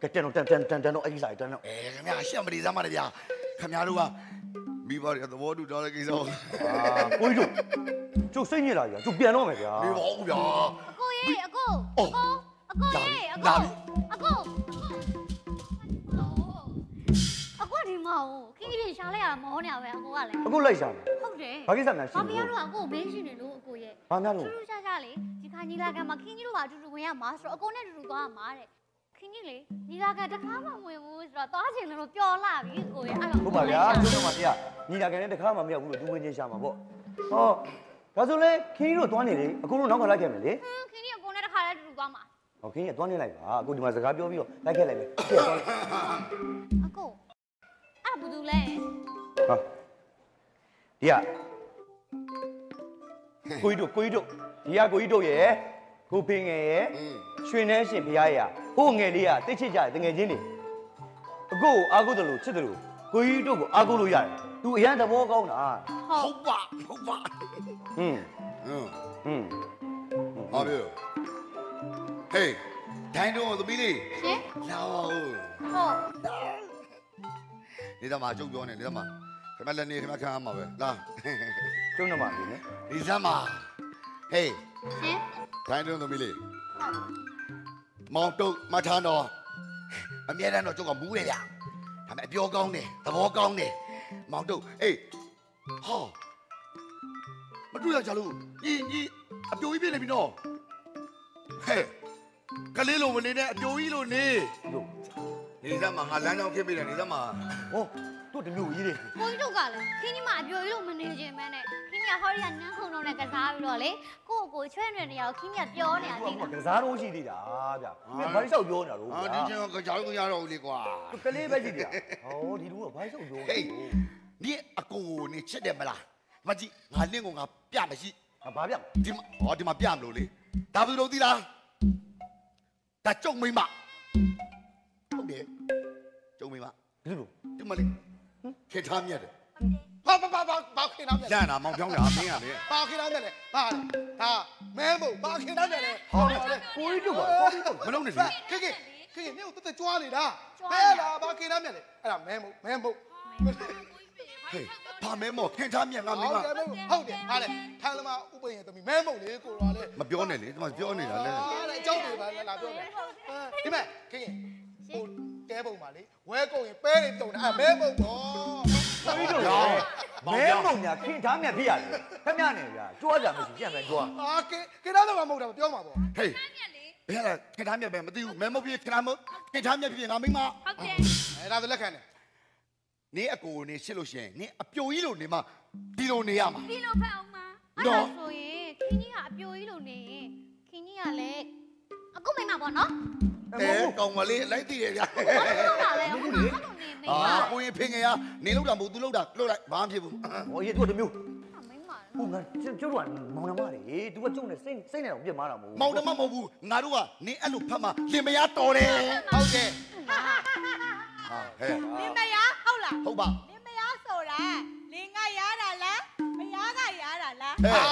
ကတန်တော့တန်တန်တန်တန်တော့အဲ့ဒီဆိုင်တန်တော့အဲခမည်းရှက်မနေစမ်းပါနဲ့ဗျာခမည်းတို့ကမိဘတွေသဘောတူတော့တဲ့ကိစ္စကိုအာကိုကြီးတို့ကျုပ်စိတ်ညစ်လာပြီကျုပ်ပြန်တော့မယ်ဗျာနေပါဦးဗျာအကိုရေအကိုအော် အကိုရေအလာကိုပြီအကိုအကိုဒီမောင်ခိခိလေးရှားလိုက်ရတာမောနေရပဲအကိုကလည်းအခုလိုက်ရှာမယ်ဟုတ်တယ်ဘာကိစ္စများရှိဘာလဲမရတော့အကိုမင်းရှိနေလို့အကိုရဲ့ဘာများလို့ထူးထူးခြားခြားလေဒီခါညီလာခံမှာခင်းကြီးတို့ကအတူတူဝင်ရမှာဆိုတော့အကိုနဲ့အတူတူသွားရမှာတဲ့ခင်းကြီးလေညီလာခံတစ်ခါမှမဝင်ဘူးဆိုတော့သွားချင်တယ်လို့ပျော်လာပြီအကိုရဲ့အဲ့တော့ဟုတ်ပါဗျာကျုပ်တို့မှတရားညီလာခံနဲ့တခါမှမရောက်ဘူးလို့သူဝင်ချင်းရှာမှာပေါ့ဟောဒါဆိုလေခင်းကြီးတို့သွားနေလေအခုတို့နောက်ကလိုက်ခဲ့မယ်လေဟင်းခင်းကြီးအကိုနဲ့တစ်ခါလည်းအတူတူသွားမှာ ဟောခင်းကြီးကသွားနေလိုက်ပါအခုဒီမှာစကားပြောပြီးတော့လိုက်ခဲ့လိုက်မယ်ပြည့်သွားလိုက်အကိုအဲ့ဒါဘာလို့လဲဟာဒီကကိုကြီးတို့ကိုကြီးတို့ဒီကကိုကြီးတို့ရဲ့ကိုပင်ငယ်ရဲ့ရွှေနှဲရှင်ဖရားရဲ့ဟိုငယ်လေးကတိတ်ချစ်ကြတယ်တငယ်ချင်းတွေအကိုကိုအားကိုးတယ်လို့ချစ်တယ်လို့ကိုကြီးတို့ကိုအားကိုးလို့ရတယ်သူအရန်သဘောကောင်းတာဟုတ်ပါဟုတ်ပါဟွန်းဟမ်ဟွန်းဟာပြော ဟေးဒိုင်းတုံးကိုသမီးလေးရှင်လာပါဦးဟုတ်နေသားမကျုပ်ပြောနေနေသားမခမလည်းနေခမခံရမှာပဲလာကျုံးနမပြီနော်ဒီစမ်းမဟေးရှင်ဒိုင်းတုံးသမီးလေးမောင်တုတ်မထမ်းတော့အမြဲတမ်းတော့ကျုပ်ကမူးတယ်ဗျဒါပေမဲ့အပြောကောင်းတယ်သဘောကောင်းတယ်မောင်တုတ်အေးဟောမတွေ့ရကြလို့ညီညီအပြိုကြီးပြနေပြီနော်ဟဲ့ ကလေးလိုမနေနဲ့အပြိုကြီးလိုနေတို့နေနေသမှာငါလမ်းကြောင်းဖြစ်ပြီလေနေသမှာဟောတို့တမျိုးကြီးလေကိုကြီးတို့ကလည်းခင်းကြီးမအပြိုကြီးလို့မနေခြင်းမဲနဲ့ခင်းကြီးကဟောရီကနန်းခုံတော့နဲ့ကစားပြီးတော့လေကိုယ့်ကိုချွဲ့နေနေရအောင်ခင်းကြီးကပြောနေတာဟိုသိကလားကစားတော့ရှိသေးတာဗျာမင်းဘာလို့ရှောက်ပြောနေတာလို့အာဒီချင်းကကြောက်ကြရတော့လေကွာကလေးပဲရှိသေးတာဟောဒီလူကဘာလို့ရှောက်ပြောဟေးဒီအကိုနေချစ်တယ်မလားမကြည့်ငါလင်းကိုငါပြမရှိဘာပြဒီမှာဟောဒီမှာပြမလို့လေဒါဘူးလို့သိလား ဒါကြုံမိမဟုတ်တယ်ကြုံမိမဘယ်လိုဒီမလေးခေထားမြတ်တယ်ဘာဘာဘာဘာဘာခင်တော့မြက်လန့်တာမောင်ပြောင်းတာမင်းကလေဘာခင်တော့မြက်လဲဘာလဲဒါမဲမို့ဘာခင်တော့မြက်လဲဟောကိုကြီးတို့ကကိုကြီးတို့မလုံးနဲ့လေခေခေခေခေမြို့တက်တက်ကြွားနေတာဘဲလားဘာခင်တော့မြက်လဲအဲ့ဒါမဲမို့မဲမို့ ဟေးဘာမဲမော်ခေထားမြတ်ငါမင်းကဟုတ်တယ်ဟုတ်တယ်ဟာလေထိုင်လမဥပ္ပယံသမီးမဲမို့လေကိုရောလေမပြောနဲ့လေဒီမှာပြောနေတာလေဟာလေအကြောင်းတွေပါလာပြောနေဒီမဲ့ခေခေဟိုတဲပုံပါလေဝဲကုန်ရင်ပဲတွေတုံတာအဲမဲမို့ပေါ့ကိုကြီးတို့မဲမုံညာခင်ထားမြတ်ဖြစ်ရတယ်ခမရနေဗျာကြွားကြမရှိပြန်မယ်ကြွားအာကေကေတော့တော့မဟုတ်တာပြောမှာပေါ့ဟေးဘယ်လားခေထားမြတ်ပဲမသိဘူးမဲမော်ပြခေထားမခေထားမြတ်ဖြစ်ငါမင်းမဟုတ်တယ်အဲဒါဆိုလက်ခံတယ် နေအကိုနေရှစ်လို့ရှိရင်နေအပြိုကြီးလို့နေမှဒီလိုနေရမှာ ဒီလိုဖက်အောင်မအဲ့နော်ဒါဆိုရင်ခင်းကြီးကအပြိုကြီးလို့နေရင်ခင်းကြီးကလည်းအခုမိမပေါ့နော်အဲကောင်မလေးလိုက်တည်ရဗျာဟုတ်တာလေအခုလိုနေနေအာကိုရင်ဖင်ငယ်ရနေလို့တာမဟုတ်သူလို့တာလို့လိုက်ဘာမှဖြစ်ဘူးဟောရေတို့တမျိုးမိမဟိုငါကျုပ်တို့ကမောင်နှမတွေ तू ကကျုပ်နဲ့စိတ်စိတ်နဲ့တော့ပြစ်မှားတာမဟုတ်မောင်တမမဟုတ်ဘူးငါတို့ကနေအဲ့လိုဖတ်မှလင်မယားတော်တယ်ဟုတ်တယ်ဟာဟဲ့ လင်မယားဟု တ်လားဟုတ်ပါလင်မယားဆိုတာလင်ကရတာလားမယားကရတာလားဟဲ့အာ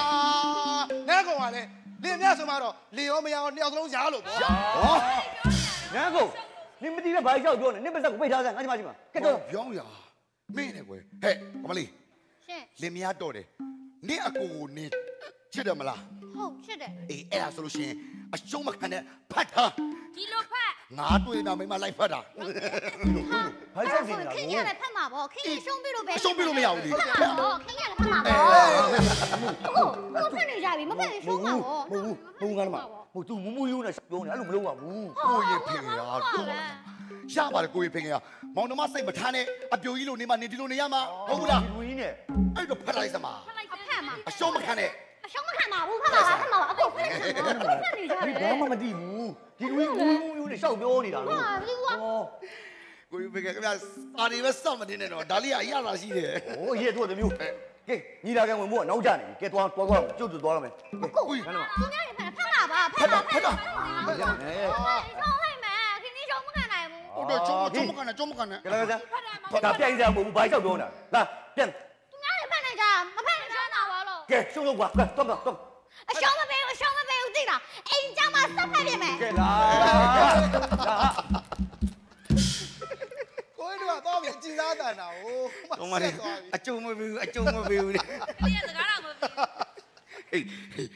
နဲကောင်ကလည်းလင်မြဆိုမှတော့လင်ရောမရောနှစ်ယောက်စလုံးရားလို့ပေါ့ဟောနန်းကိုနင်မသိတဲ့ဘာကြောက်ပြောနေနင်ပါစက်ကိုပိတ်ထားစမ်းငါဒီမှာရှိမှာကဲတော့ပြောင်းရမင်းနဲ့ကွယ်ဟဲ့ကောင်မလေးရှင်လင်မယားတော်တယ်နေအကိုကိုနေချစ်တယ်မလား ဟုတ်ချစ်တယ်အေးအဲ့ဒါဆိုလို့ရှိရင်အရှုံးမခံနဲ့ဖတ်ထားဒီလိုဖက်ငါတွေ့တာမိမလိုက်ဖတ်တာဘာကြောက်နေလားခင်းကိုကြီးကလည်းဖက်မှာပေါ့ခင်းကြီးရှုံးပြီးလို့ပဲရှုံးပြီးလို့မရဘူးလေဖက်မှာပေါ့ခင်းကြီးကလည်းဖက်မှာပေါ့ဟုတ်ကိုဖက်နေကြပြီမဖက်ရင်ရှုံးမှာပေါ့မဟုတ်ဘူးမဟုတ်ဘူးကလည်းမဟုတ် तू မမူယူနဲ့ပြောနေအဲ့လိုမလုပ်ပါဘူးကိုရင်ဖင်ရတော့ရပါတယ်ကိုရင်ဖင်ရမောင်နှမစိတ်မထားနဲ့အပြိုကြီးလို့နေမှနေဒီလိုနေရမှာဟုတ်ဘူးလားဒီလူကြီးနဲ့အဲ့တော့ဖတ်လိုက်စမ်းပါဖက်လိုက်ဖက်မှာအရှုံးမခံနဲ့အ ရှုံးမခံပါဘူးဖက်မှာပါဖက်မှာပါအခုဖက်နေကြတယ်ဖက်နေကြတယ်ဒီဘာမှမသိဘူးဒီလူကြီးမူယူနဲ့ရှောက်ပြောနေတာလို့ဟာဒီကွာဟောကိုရင်ဖင်ကခင်ဗျာစာရီပဲစောင့်မနေနဲ့တော့ဒါလေးကအရသာရှိတယ်ဟိုရေတို့တမျိုးကဲညီလာခံဝင်ဖို့ကနောက်ကျနေပြီကဲသွားသွားသွားကျုပ်တို့သွားရမယ်ကဲကိုဦးခဏမသူများတွေဖက်ဖက်လာပါဖက်လာဖက်လာအဲရှုံးလိုက်မယ်ခင်းကြီးရှုံးမခံနိုင်ဘူးဟုတ်တယ်ကျုံးကျုံးမခံနဲ့ကျုံးမခံနဲ့ကဲလာကြဒါပြိုင်ကြမဟုတ်ဘူးဘာကြောက်ပြောနေတာလာပြန်သူများတွေဖက်နေကြမဖက် နေရှုံးတာပါလို့ကဲရှုံးလို့ကွာကဲတော့တော့အရှုံးမပေးဘူးအရှုံးမပေးဘူးသိလားအိမ်ကြောင်မှာဆက်ဖက်ပြင်မယ်ကဲလာလာကိုယ်တို့ကတော့ပြန်ကြည်သားတန်တာဟိုကောင်မလေးအကျုံးမပေးဘူးအကျုံးမပေးဘူးလေဒီစကားတော့မပေးဟေးဟေး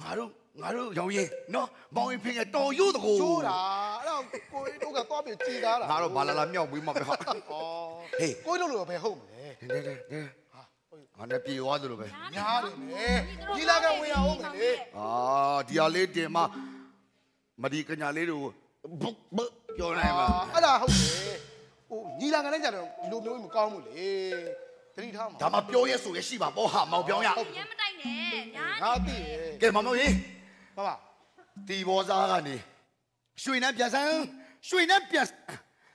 ငါတို့ငါတို့ရောင်ရင်နော်မောင်ရင်ဖင်ကတော်ရုတကိုကျိုးတာအဲ့တော့ကိုယ်တို့ကတော့ပြန်ကြည်သားတာငါတို့ဘာလာလာမြောက်ပြီးမှပဲဟာဩဟေးကိုယ်တို့လိုပဲဟုတ်မလဲ နေနေနေငါနဲ့ပြေသွားသလိုပဲများတယ်လေဒီလာကဝင်ရအောင်မယ်လေအာဒီဟာလေးတင်မမဒီကညာလေးတို့ဘုတ်ဘပြောနိုင်မှာအဲ့ဒါဟုတ်တယ်ဟိုညီလာခံလိုက်ကြတော့ဒီလိုမျိုးမကောင်းဘူးလေတတိထားမှာဒါမှပြောရဲဆိုရရှိပါပေါ့ဟာမောင်ပြောင်းရညမတိုက်နဲ့ညာငါသိတယ်ကဲမောင်မောင်ရေပါပါတီဘောစားကနေရွှေနဲ့ပြန်ဆန်းရွှေနဲ့ပြန်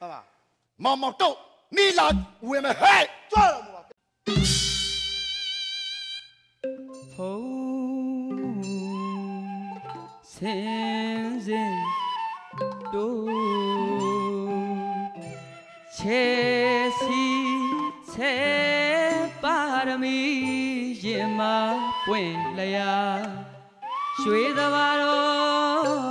ပါပါမောင်မောင်တော့နီလာဝင်မယ်ဟဲ့ကြွ တော့မှာဖုံးစင်စင်တို့ချေစီဆဲပါရမီရင်မပွင့်လျာရွှေသဘာတော်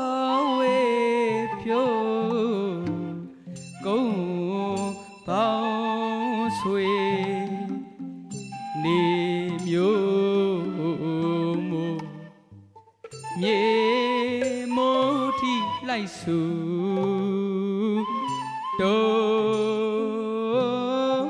ထိလိုက်ဆူတော်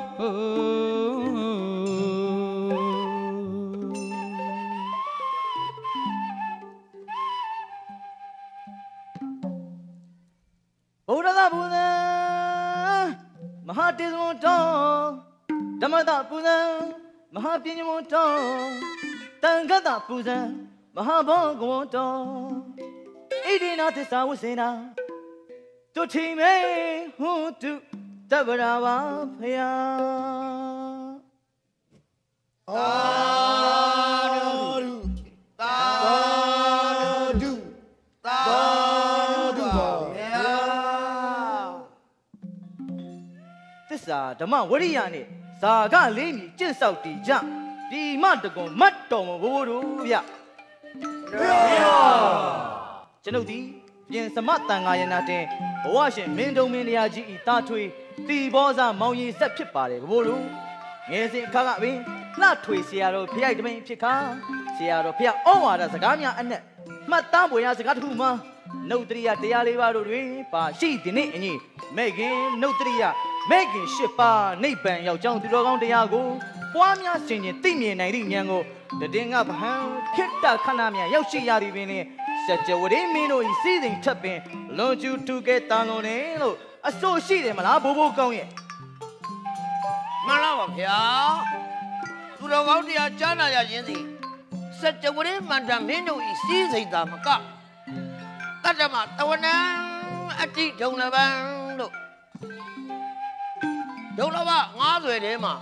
ဗုဒ္ဓသာဘုရားဟာတေဇ ဣတိနာသစ္စာဝစေနာတုထိမေဟုတုတဗ္ဗရာပါဖယားသာဓုသာဓုသာဓုပါဗျာသစ္စာဓမ္မဝရိယနဲ့ဇာကလေးမြည်ကျင့်ဆောက်တည်ကြဒီမတကွန်မတ်တော်မဘိုးတို့ဗျ ကျွန်ုပ်ဒီပြင်သမတန်ဃာယနာတင်ဘဝရှင်မင်းတုံမင်းတရားကြီးဤတာထွေတီဘောဇမောင်ရင်ဆက်ဖြစ်ပါတယ်ဘိုးတို့ငယ်စဉ်အခါကပင်လှထွေဆရာတော်ဖျိုက်တမင်ဖြစ်ခါဆရာတော်ဖျက်ဩဝါဒစကားများအနက်မှတ်သားပွေရစကားတစ်ခုမှာနှုတ်တရိယတရားလေးပါတို့တွင်ပါရှိသည်နှင့်အညီမဲ့ခင်နှုတ်တရိယမဲ့ခင်ရှစ်ပါးနိဗ္ဗာန်ရောက်ကြောင်းသူတော်ကောင်းတရားကိုပွားများဆင်ခြင်သိမြင်နိုင်သည့်ဉာဏ်ကိုတည်ငါဗဟံခိတ္တခဏများရောက်ရှိရသည်ပင်လေ စကြဝဠာမင်းတို့ဤစည်းစိမ်ထပ်ပင်လွန်ကျူတူကဲတန်လွန်တယ်လို့အဆိုရှိတယ်မလားဘိုးဘိုးကောင်းရဲ့မှန်လားပါဗျာသူတော်ကောင်းတရားကြားနာရခြင်းသည်စัจ java ရမန္တမင်းတို့ဤစည်းစိမ်သာမကတတ္တမတဝနံအတိဒုံလပံတို့ဒုံလပငါးဆွေထဲမှာ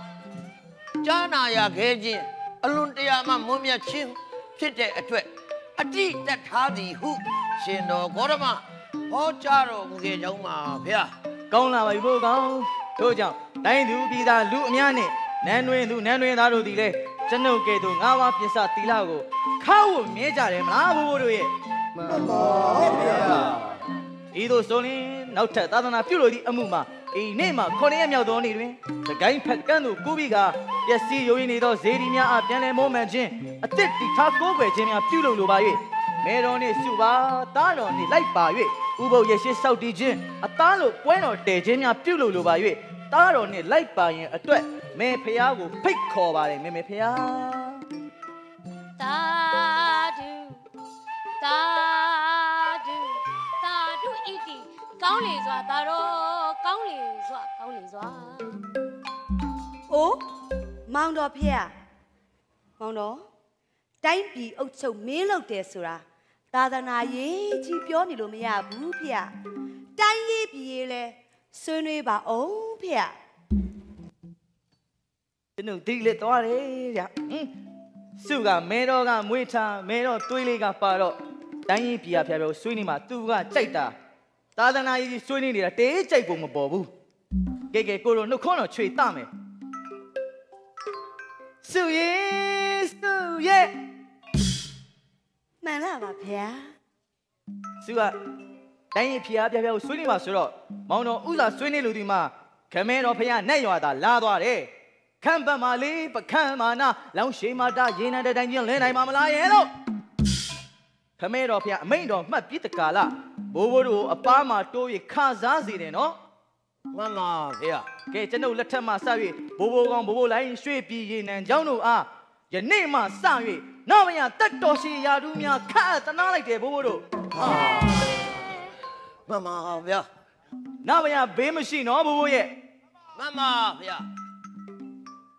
ကြားနာရခဲ့ခြင်းအလွန်တရာမှမွန်းမြတ်ခြင်းဖြစ်တဲ့အတွက် အတိတတ်ထားသည်ဟု ရှင်တော်ဂေါရမဟောကြားတော်မူခဲ့ကြောင်းပါဗျာကောင်းလာပါပြီဘိုးကောင်းတို့ကြောင့်တိုင်းသူပြည်သားလူအများနဲ့နန်းတွင်သူနန်းတွင်သားတို့ဒီလေကျွန်ုပ်ကဲ့သို့ငါးပါးပစ္စတီလာကိုခါဝမြဲကြတယ်မလားဘိုးဘိုးတို့ရဲ့မှန်ပါဗျာ ဤသို့ဆိုရင်နောက်ထပ်သာသနာပြုလို့ဒီအမှုမှာဤနေ့မှာခုနှစ်ရက်မြောက်သောနေ့တွင်သကိုင်းဖက်ကန်းသို့ကူးပြီးကပျက်စီးယိုရင်းနေသောဇေဒီများအားပြန်လည်မောမှန်ခြင်းအသစ်တီထားကိုးကွယ်ခြင်းများပြုလုပ်လိုပါ၍မေတော်နှင့်စုပါတားတော်နှင့်လိုက်ပါ၍ဥပုပ်ရရှိစောက်တည်ခြင်းအသားလိုပွဲတော်တည်ခြင်းများပြုလုပ်လိုပါ၍တားတော်နှင့်လိုက်ပါရင်အတွက်မေဖျားကိုဖိတ်ခေါ်ပါတယ်မေမေဖျားတာဒုတာ ဒုတာဒုဣတိကောင်းလေစွာတာတော့ကောင်းလေစွာကောင်းလေစွာ။အိုးမောင်တော်ဖေ။မောင်တော်တိုင်းပြည်အုပ်ချုပ်မင်းလုပ်တယ်ဆိုတာသာသနာရေးကြီးပြောနေလို့မရဘူးဖေ။တိုင်းရေးပြည်ရေးလဲဆွေးနွေးပါအောင်ဖေ။ကျွန်တော်ဒီလေသွားတယ်ဗျဟင်စုကမဲတော်ကမွေးထားမဲတော်တွေးလေးကပါတော့ တိုင်းရင်ပြာဖျားဖျားကိုဆွေးနေမှာသူကကြိုက်တာသာသနာကြီးဆွေးနေနေတာတေးကြိုက်ကုန်မပေါ်ဘူးကဲကဲကိုတို့နှုတ်ခွန်းတော်ချွေတမယ်စုရဲ့စုရဲ့မှန်လားပါဗျာစုကတိုင်းရင်ဖျားဖျားဖျားကိုဆွေးနေမှာဆိုတော့မောင်တော်ဥသာဆွေးနေလူဒီမှာခမဲတော်ဖျားနဲ့ရွာတာလာသွားတယ်ခန့်ပတ်မာလေးပခန့်မာနာလောင်ရှိမာတာရေနံတဲ့တိုင်းချင်းလဲနိုင်မှာမလားရဲ့လို့ ခမဲတော်ဖျားအမိန်တော်မှတ်ပြီးတကာလဘိုးဘိုးတို့အပားမှာတိုး၍ခစားစေတယ်နော် မှန်ပါဗျာ ကဲကျွန်ုပ်လက်ထက်မှစ၍ဘိုးဘိုးကောင်ဘိုးဘိုးလိုင်းရွှေပြည်ရေနံเจ้าတို့အားယနေ့မှစ၍နောက်မရတက်တော်ရှိရာထူးများခတ်တနာလိုက်တယ်ဘိုးဘိုးတို့ မှန်ပါဗျာ နောက်မရဘေးမရှိနော်ဘိုးဘိုးရဲ့ မှန်ပါဗျာ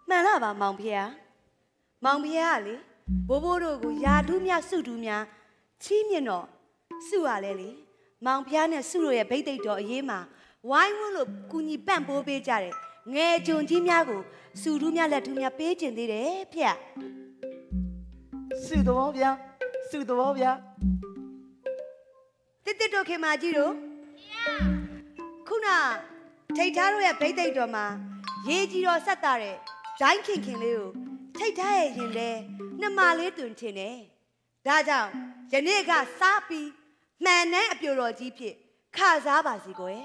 မှန်လားပါမောင်ဖေ။မောင်ဖေကလေဘိုးဘိုးတို့ကိုယာဒူးမြစုဒူးများ ချီးမြှင့်တော့စုရလဲလေမောင်ဖေနဲ့စုတို့ရဲ့ဗိတ်တိတ်တော်အရေးမှာဝိုင်းဝန်းလို့ကူညီပံ့ပိုးပေးကြတယ်ငယ်ကြုံကြီးများကိုစုဒူးများလက်ဒူးများပေးကျင်သေးတယ်ဖေ။စုတော်ဗျာစုတော်ဗျာတစ်တစ်တို့ခင်မာကြီးတို့ခုနထိတ်ထားတို့ရဲ့ဗိတ်သိက်တော်မှာရေးကြီးတော်ဆက်တာတဲ့ဂျိုင်းခင်ခင်လေးကိုထိတ်ထားရဲ့ရင်လဲနှမလေးတွင်ထင်တယ် ဒါကြောင့်ယနေ့ကစားပြီးမှန်တဲ့အပြိုတော်ကြီးဖြစ်ခစားပါစီကိုယ်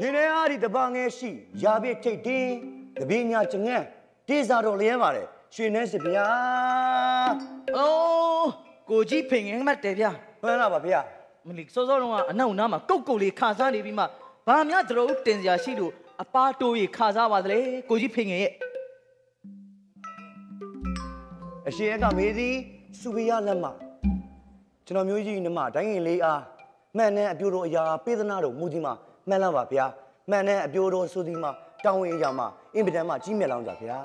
နေနေအားဒီတပါငယ်ရှိရာပြစ်ထိတ်တင်းတပင်းညာကျငန်းတေးစားတော်လျဲပါတယ်ရွှေနှဲစစ်ဗျာအိုးကိုကြီးဖင်ငယ်မှတ်တယ်ဗျာမှန်လားပါဗျာမလီစောစောတော့ကအနောက်နားမှာကုတ်ကုတ်လေးခစားနေပြီးမှဘာများတတော်တင်စရာရှိလို့အပားတိုးကြီးခစားပါသလဲကိုကြီးဖင်ငယ်ရဲ့ အရှင်ကမေးသည်စုပိယလက်မကျွန်တော်မျိုးကြီးနမတိုင်းရင်လေးအားမှန်တဲ့အပြိုတော်အရာပေးသနာတော်မူဒီမှာမှန်လားပါဗျာမှန်တဲ့အပြိုတော်ဆိုဒီမှာတောင်းဝင်အရာမှာအင်ပဒန်မှာကြီးမြတ်လောင်းကြဗျာ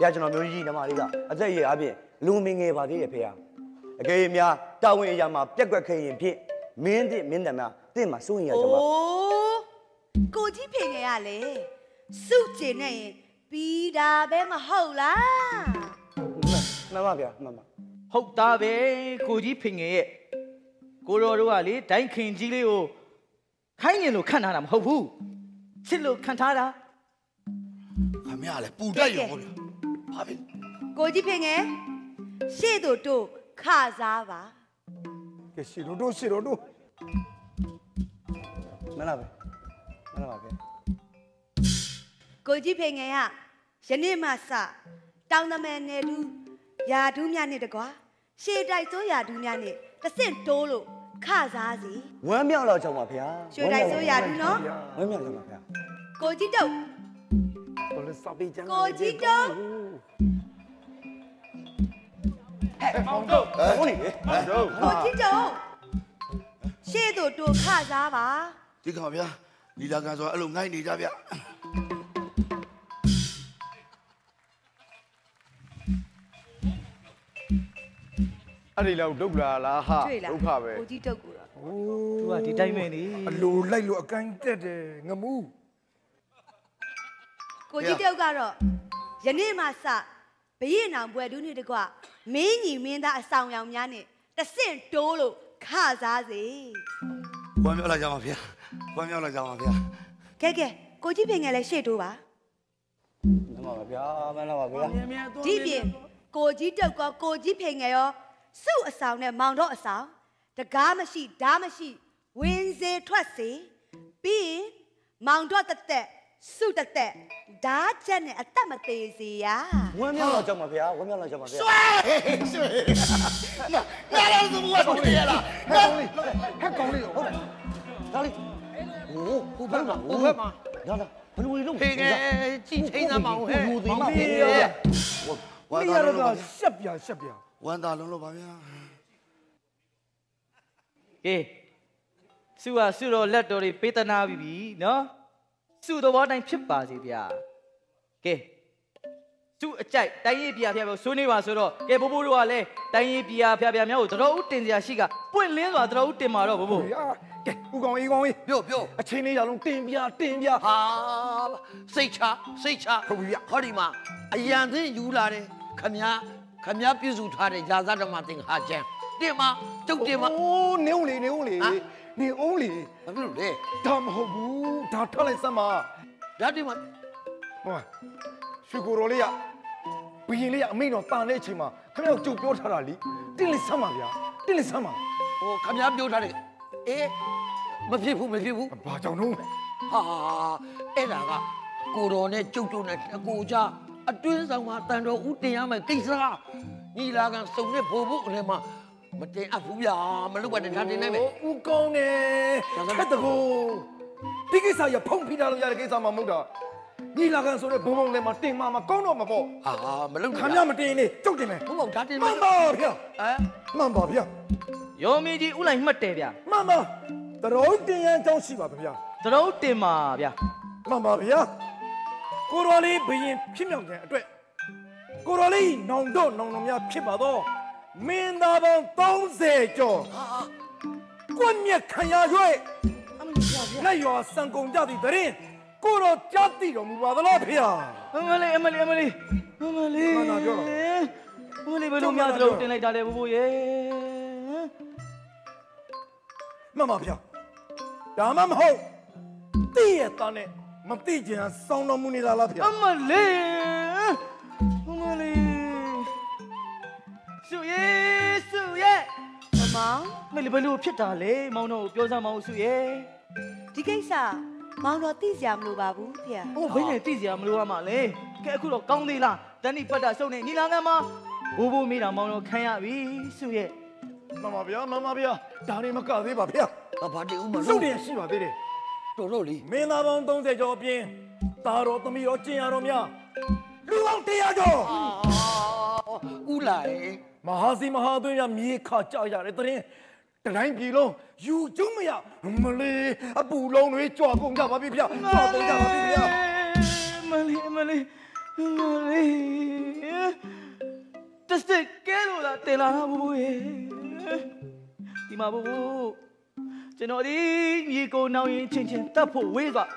ဗျာကျွန်တော်မျိုးကြီးနမလေးကအသက်အရွယ်အပြင်လူမင်းငယ်ပါသေးရဲ့ဖေဟာအကယ်၍များတောင်းဝင်အရာမှာပြက်ကွက်ခဲ့ရင်ဖြင့်မင်းတဲ့မင်းတမတင့်မှာစိုးရင်ရကြပါအိုးကိုကြီးဖေငယ်ရလေစုကျင်နေရင်ပြီးတာပဲမဟုတ်လား မှန်ပါဗျာမှန်ပါဟုတ်သားပဲကိုကြီးဖင်ငယ်ရဲ့ကိုတော်တို့ကလေဒိုင်းခင်ကြီးလေးကိုခိုင်းရင်လို့ခန့်ထားတာမဟုတ်ဘူးချစ်လို့ခန့်ထားတာခမရလေပူတက်ရောဗျာဘာဖြစ်ကိုကြီးဖေငယ်ရှေ့တို့တို့ခစားပါကဲရှီရိုတို့ရှီရိုတို့မှန်လားပဲမှန်လားပါဗျာကိုကြီးဖေငယ်ကယနေ့မှစတောင်းတမဲနယ်ဒူး ယာဒူးများနဲ့တကွာရှေ့တိုက်စိုးယာဒူးများနဲ့တစ်စင့်တိုးလို့ခစားစီဝမ်းမြောက်တော့ကြောင်ပါဗျာရွှေတိုက်စိုးရာတူနော်ဝမ်းမြောက်ကြောင်ပါဗျာကိုကြီးတုတ်ဘာလဲစာပေကျမ်းကိုကြီးတုတ်မောင်တို့ဟုတ်နေလေမောင်တို့ကိုကြီးတုတ်ရှေ့တို့တို့ခစားပါဒီကောင်ဗျာလီလာကန်ဆိုအဲ့လိုငိုက်နေကြဗျာ အဲ့ဒီလောက်ဒုက္ခလားဟာတွေ့လားဒုက္ခပဲကိုကြီးတုတ်ကိုတော့သူကဒီတိုင်းပဲနေအလိုလိုက်လို့အကိုင်းတက်တယ်ငမူးကိုကြီးတုတ်ကတော့ယနေ့မှစဘရင်အောင်ပွဲဒူးနဲ့တကွမင်းညီမင်းသားအဆောင်ရောင်များနဲ့တစ်စင့်တိုးလို့ခစားစီဝမ်းမြောက်လာကြပါဗျာဝမ်းမြောက်လာကြပါဗျာကဲကဲကိုကြီးဖေငယ်လည်းရှေ့တိုးပါမှန်ပါဗျာမှန်လားပါဗျာဒီပြင်ကိုကြီးတုတ်ကောကိုကြီးဖေငယ်ရော စုအဆောင်နဲ့မောင်တော့အဆောင်တကားမရှိဓားမရှိဝင်းစေထွက်စေပြီးရင်မောင်တော့တက်တက်စုတက်တက်ဓားချက်နဲ့အသက်မသေးစေရဝမ်းမြောက်တော့ကြောင်ပါဗျာဝမ်းမြောက်တော့ကြောင်ပါဗျာဆွဲဆွဲနားလည်းသူကကိုရလားဟဲ့ကောင်လေးဟဲ့ကောင်လေးဟုတ်တယ်ဒါလေးဟိုးဟိုဘက်မှာဟိုဘက်မှာဒါဒါဘလူလုံးဖေငယ်ကြည်ချင်းသားမအောင်ဟဲ့ဟိုဒီမှာမေးရဝမ်းသာတော့ရှက်ပြရှက်ပြ ဝမ်းသာလုံးလို့ပါဗျာကဲစုကစုတော်လက်တော်တွေပေးသနာပြီးပြီနော်စုတော်ဘောတိုင်းဖြစ်ပါစေဗျာကဲစုအကြိုက်တိုင်းရေးပြာဖျားဖျားဆွေးနေပါဆိုတော့ကဲဘိုးဘိုးတို့ကလည်းတိုင်းရေးပြာဖျားဖျားများကိုတော်ဦးတင်စရာရှိကပွင့်လင်းစွာတော်ဦးတင်มาတော့ဘိုးဘိုးကဲဦးကောင်အေးကောင်အေးပြောပြောအချင်းလေးရလုံးတင်ပြတင်ပြဟာစိတ်ချစိတ်ချဟုတ်ပြီဗျဟောဒီမှာအရန်သိယူလာတယ်ခမည်း ခမည်းပြုစုထားတဲ့ယာဇဓမ္မသင်္ဟာကျမ်းတင်မှာတုတ်တင်မှာအိုးနေဦးလေနေဦးလေနေဦးလေဘာဖြစ်လို့လဲဒါမဟုတ်ဘူးဒါထွက်လိုက်စမ်းပါဓာတ်တင်မှာဟိုရွှေကိုတော်လေးကဘယင်လေးကအမိန်တော်တန်တဲ့အချိန်မှာခင်ဗျားကိုကြုတ်ပြောထားတာလीတင်းလေးစမ်းပါဗျာတင်းလေးစမ်းပါဟိုခမည်းပြောထားတယ်အေးမဖြစ်ဘူးမဖြစ်ဘူးဘာကြောင့်တော့ဟာအဲ့ဒါကကိုတော်နဲ့ကျုပ်တို့နဲ့အကိုကြ အတွင်းဆောင်မှာတန်တော်ဦးတင်ရမယ်ကိစ္စညီလာခံစုံနဲ့ဘိုလ်ဘုလည်းမမတင်အပ်ဘူးဗျာမလုပ်ပါနဲ့ဒါတင်နိုင်မယ်ဦးကောင်းနေခက်တကူဒီကိစ္စရဖုံးဖိထားလို့ရတဲ့ကိစ္စမှမဟုတ်တာညီလာခံဆိုတဲ့ဘုံဘုံလေးမှာတင်မှာမကောင်းတော့မပေါ့ဟာမလုပ်ခမရမတင်နေကြုတ်တင်မယ်ဘုံဘုံဒါတင်မှမယ်န်ပါဗျာဟမ်မှန်ပါဗျာရောမီကြီးဥလိုက်မှတ်တယ်ဗျာမှန်ပါတရောတင်ရန်ကြောင်းရှိပါဗျာတော်ဦးတင်มาဗျာမှန်ပါဗျာ ကိုရော်လေးဘယင်ဖြစ်မြောက်တဲ့အတွက်ကိုရော်လေးနောင်တော့နောင်တော်များဖြစ်ပါတော့မင်းသားပေါင်း30ကျော်ကွမျက်ခံရရွေ့လက်ရွာစံကုန်ကြသည့်တရင်ကိုရောကြားသိတော်မူပါသလားဖေဟာအမလေးအမလေးအမလေးအမလေးမှန်တာပြောတော့အမလေးဘယ်လိုများတော်ဦးတင်လိုက်တာလဲဘိုးဘိုးရဲ့မှန်ပါဗျာဒါမှမဟုတ်သိရတဲ့နဲ့ မသိကြံစောင်းတော်မူနေတာလားဗျာအမလေးအမလေးစုရဲ့စုရဲ့မောင်မလေးဘယ်လိုဖြစ်တာလဲမောင်တော့ပြောစမ်းမအောင်စုရဲ့ဒီကိစ္စမောင်တော့သိစရာမလိုပါဘူးဖေဟိုဘယ်နဲ့သိစရာမလိုရမှာလဲကဲအခုတော့ကောင်းသေးလားတန်တိပတ်တာစုံနေညီလာခံမှာဘိုးဘိုးမိတာမောင်တော့ခံရပြီစုရဲ့မှန်ပါဗျာမှန်ပါဗျာဒါနေမကသေးပါဗျာဘာဘာတင်ဦးမစုလို့တ်တယ်ရှိပါသေးတယ် တော်တော်လေးမင်းသားပေါင်း30ကျော်အပြင်သားတော်သမီးတော်ကျင်ရတော်များလူပေါင်း100ကျော်ဦးလာရဲ့မဟာစီမဟာသွင်းရမြေခါကြရတဲ့တရင်တတိုင်းပြည်လုံးယူကျုံမရမလေးအပူလုံးတွေကြွကုန်ကြပါပြီဗျာကြွကုန်ကြပါပြီဗျာမလေးမလေးမလေးတက်စက်ကဲလို့လားတင်လာတာဘူးရေဒီမှာဘူး ကျွန်တော်ဒီမြေကိုနောင်ရင်ချင်းချင်းတတ်ဖို့ဝေးသွား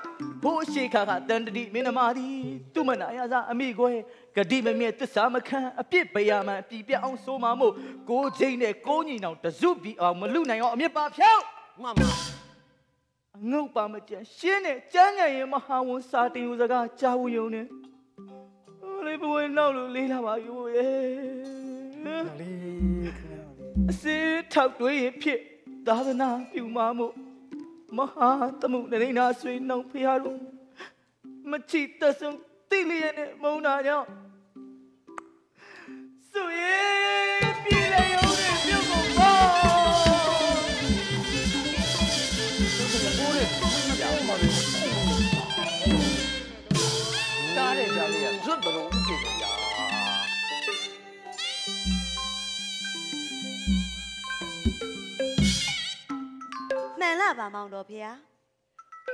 ဘိုးရှိခါကတန်တတိမင်းနမဒီသူမနာရစားအမိကွယ်ဂတိမမြဲတစ္ဆာမခံအပြစ်ပရာမှန်ပြည်ပြအောင်ဆိုမှမို့ကိုချင်းနဲ့ကိုညီနောင်တစုပြီးအောင်မလူနိုင်အောင်အမြစ်ပါဖြောက်မမငုတ်ပါမကြမ်းရှင်းနဲ့ကြမ်းကြံရင်မဟာဝန်စာတင်ယူစကားကြားဝုံယုံနဲ့ဟိုလေးဘဝနောက်လို့လေးလာပါယူရဲ့အစေထောက်တွေးရင်ဖြစ် သာသနာပြုမမှုမဟာတမှုနေနာဆွေနှောင်ဖျားတို့မချစ်တဆုံတိလျက်နဲ့မုန်းတာကြောင့်ဆို မှန်လားပါမောင်တော်ဖေဟာ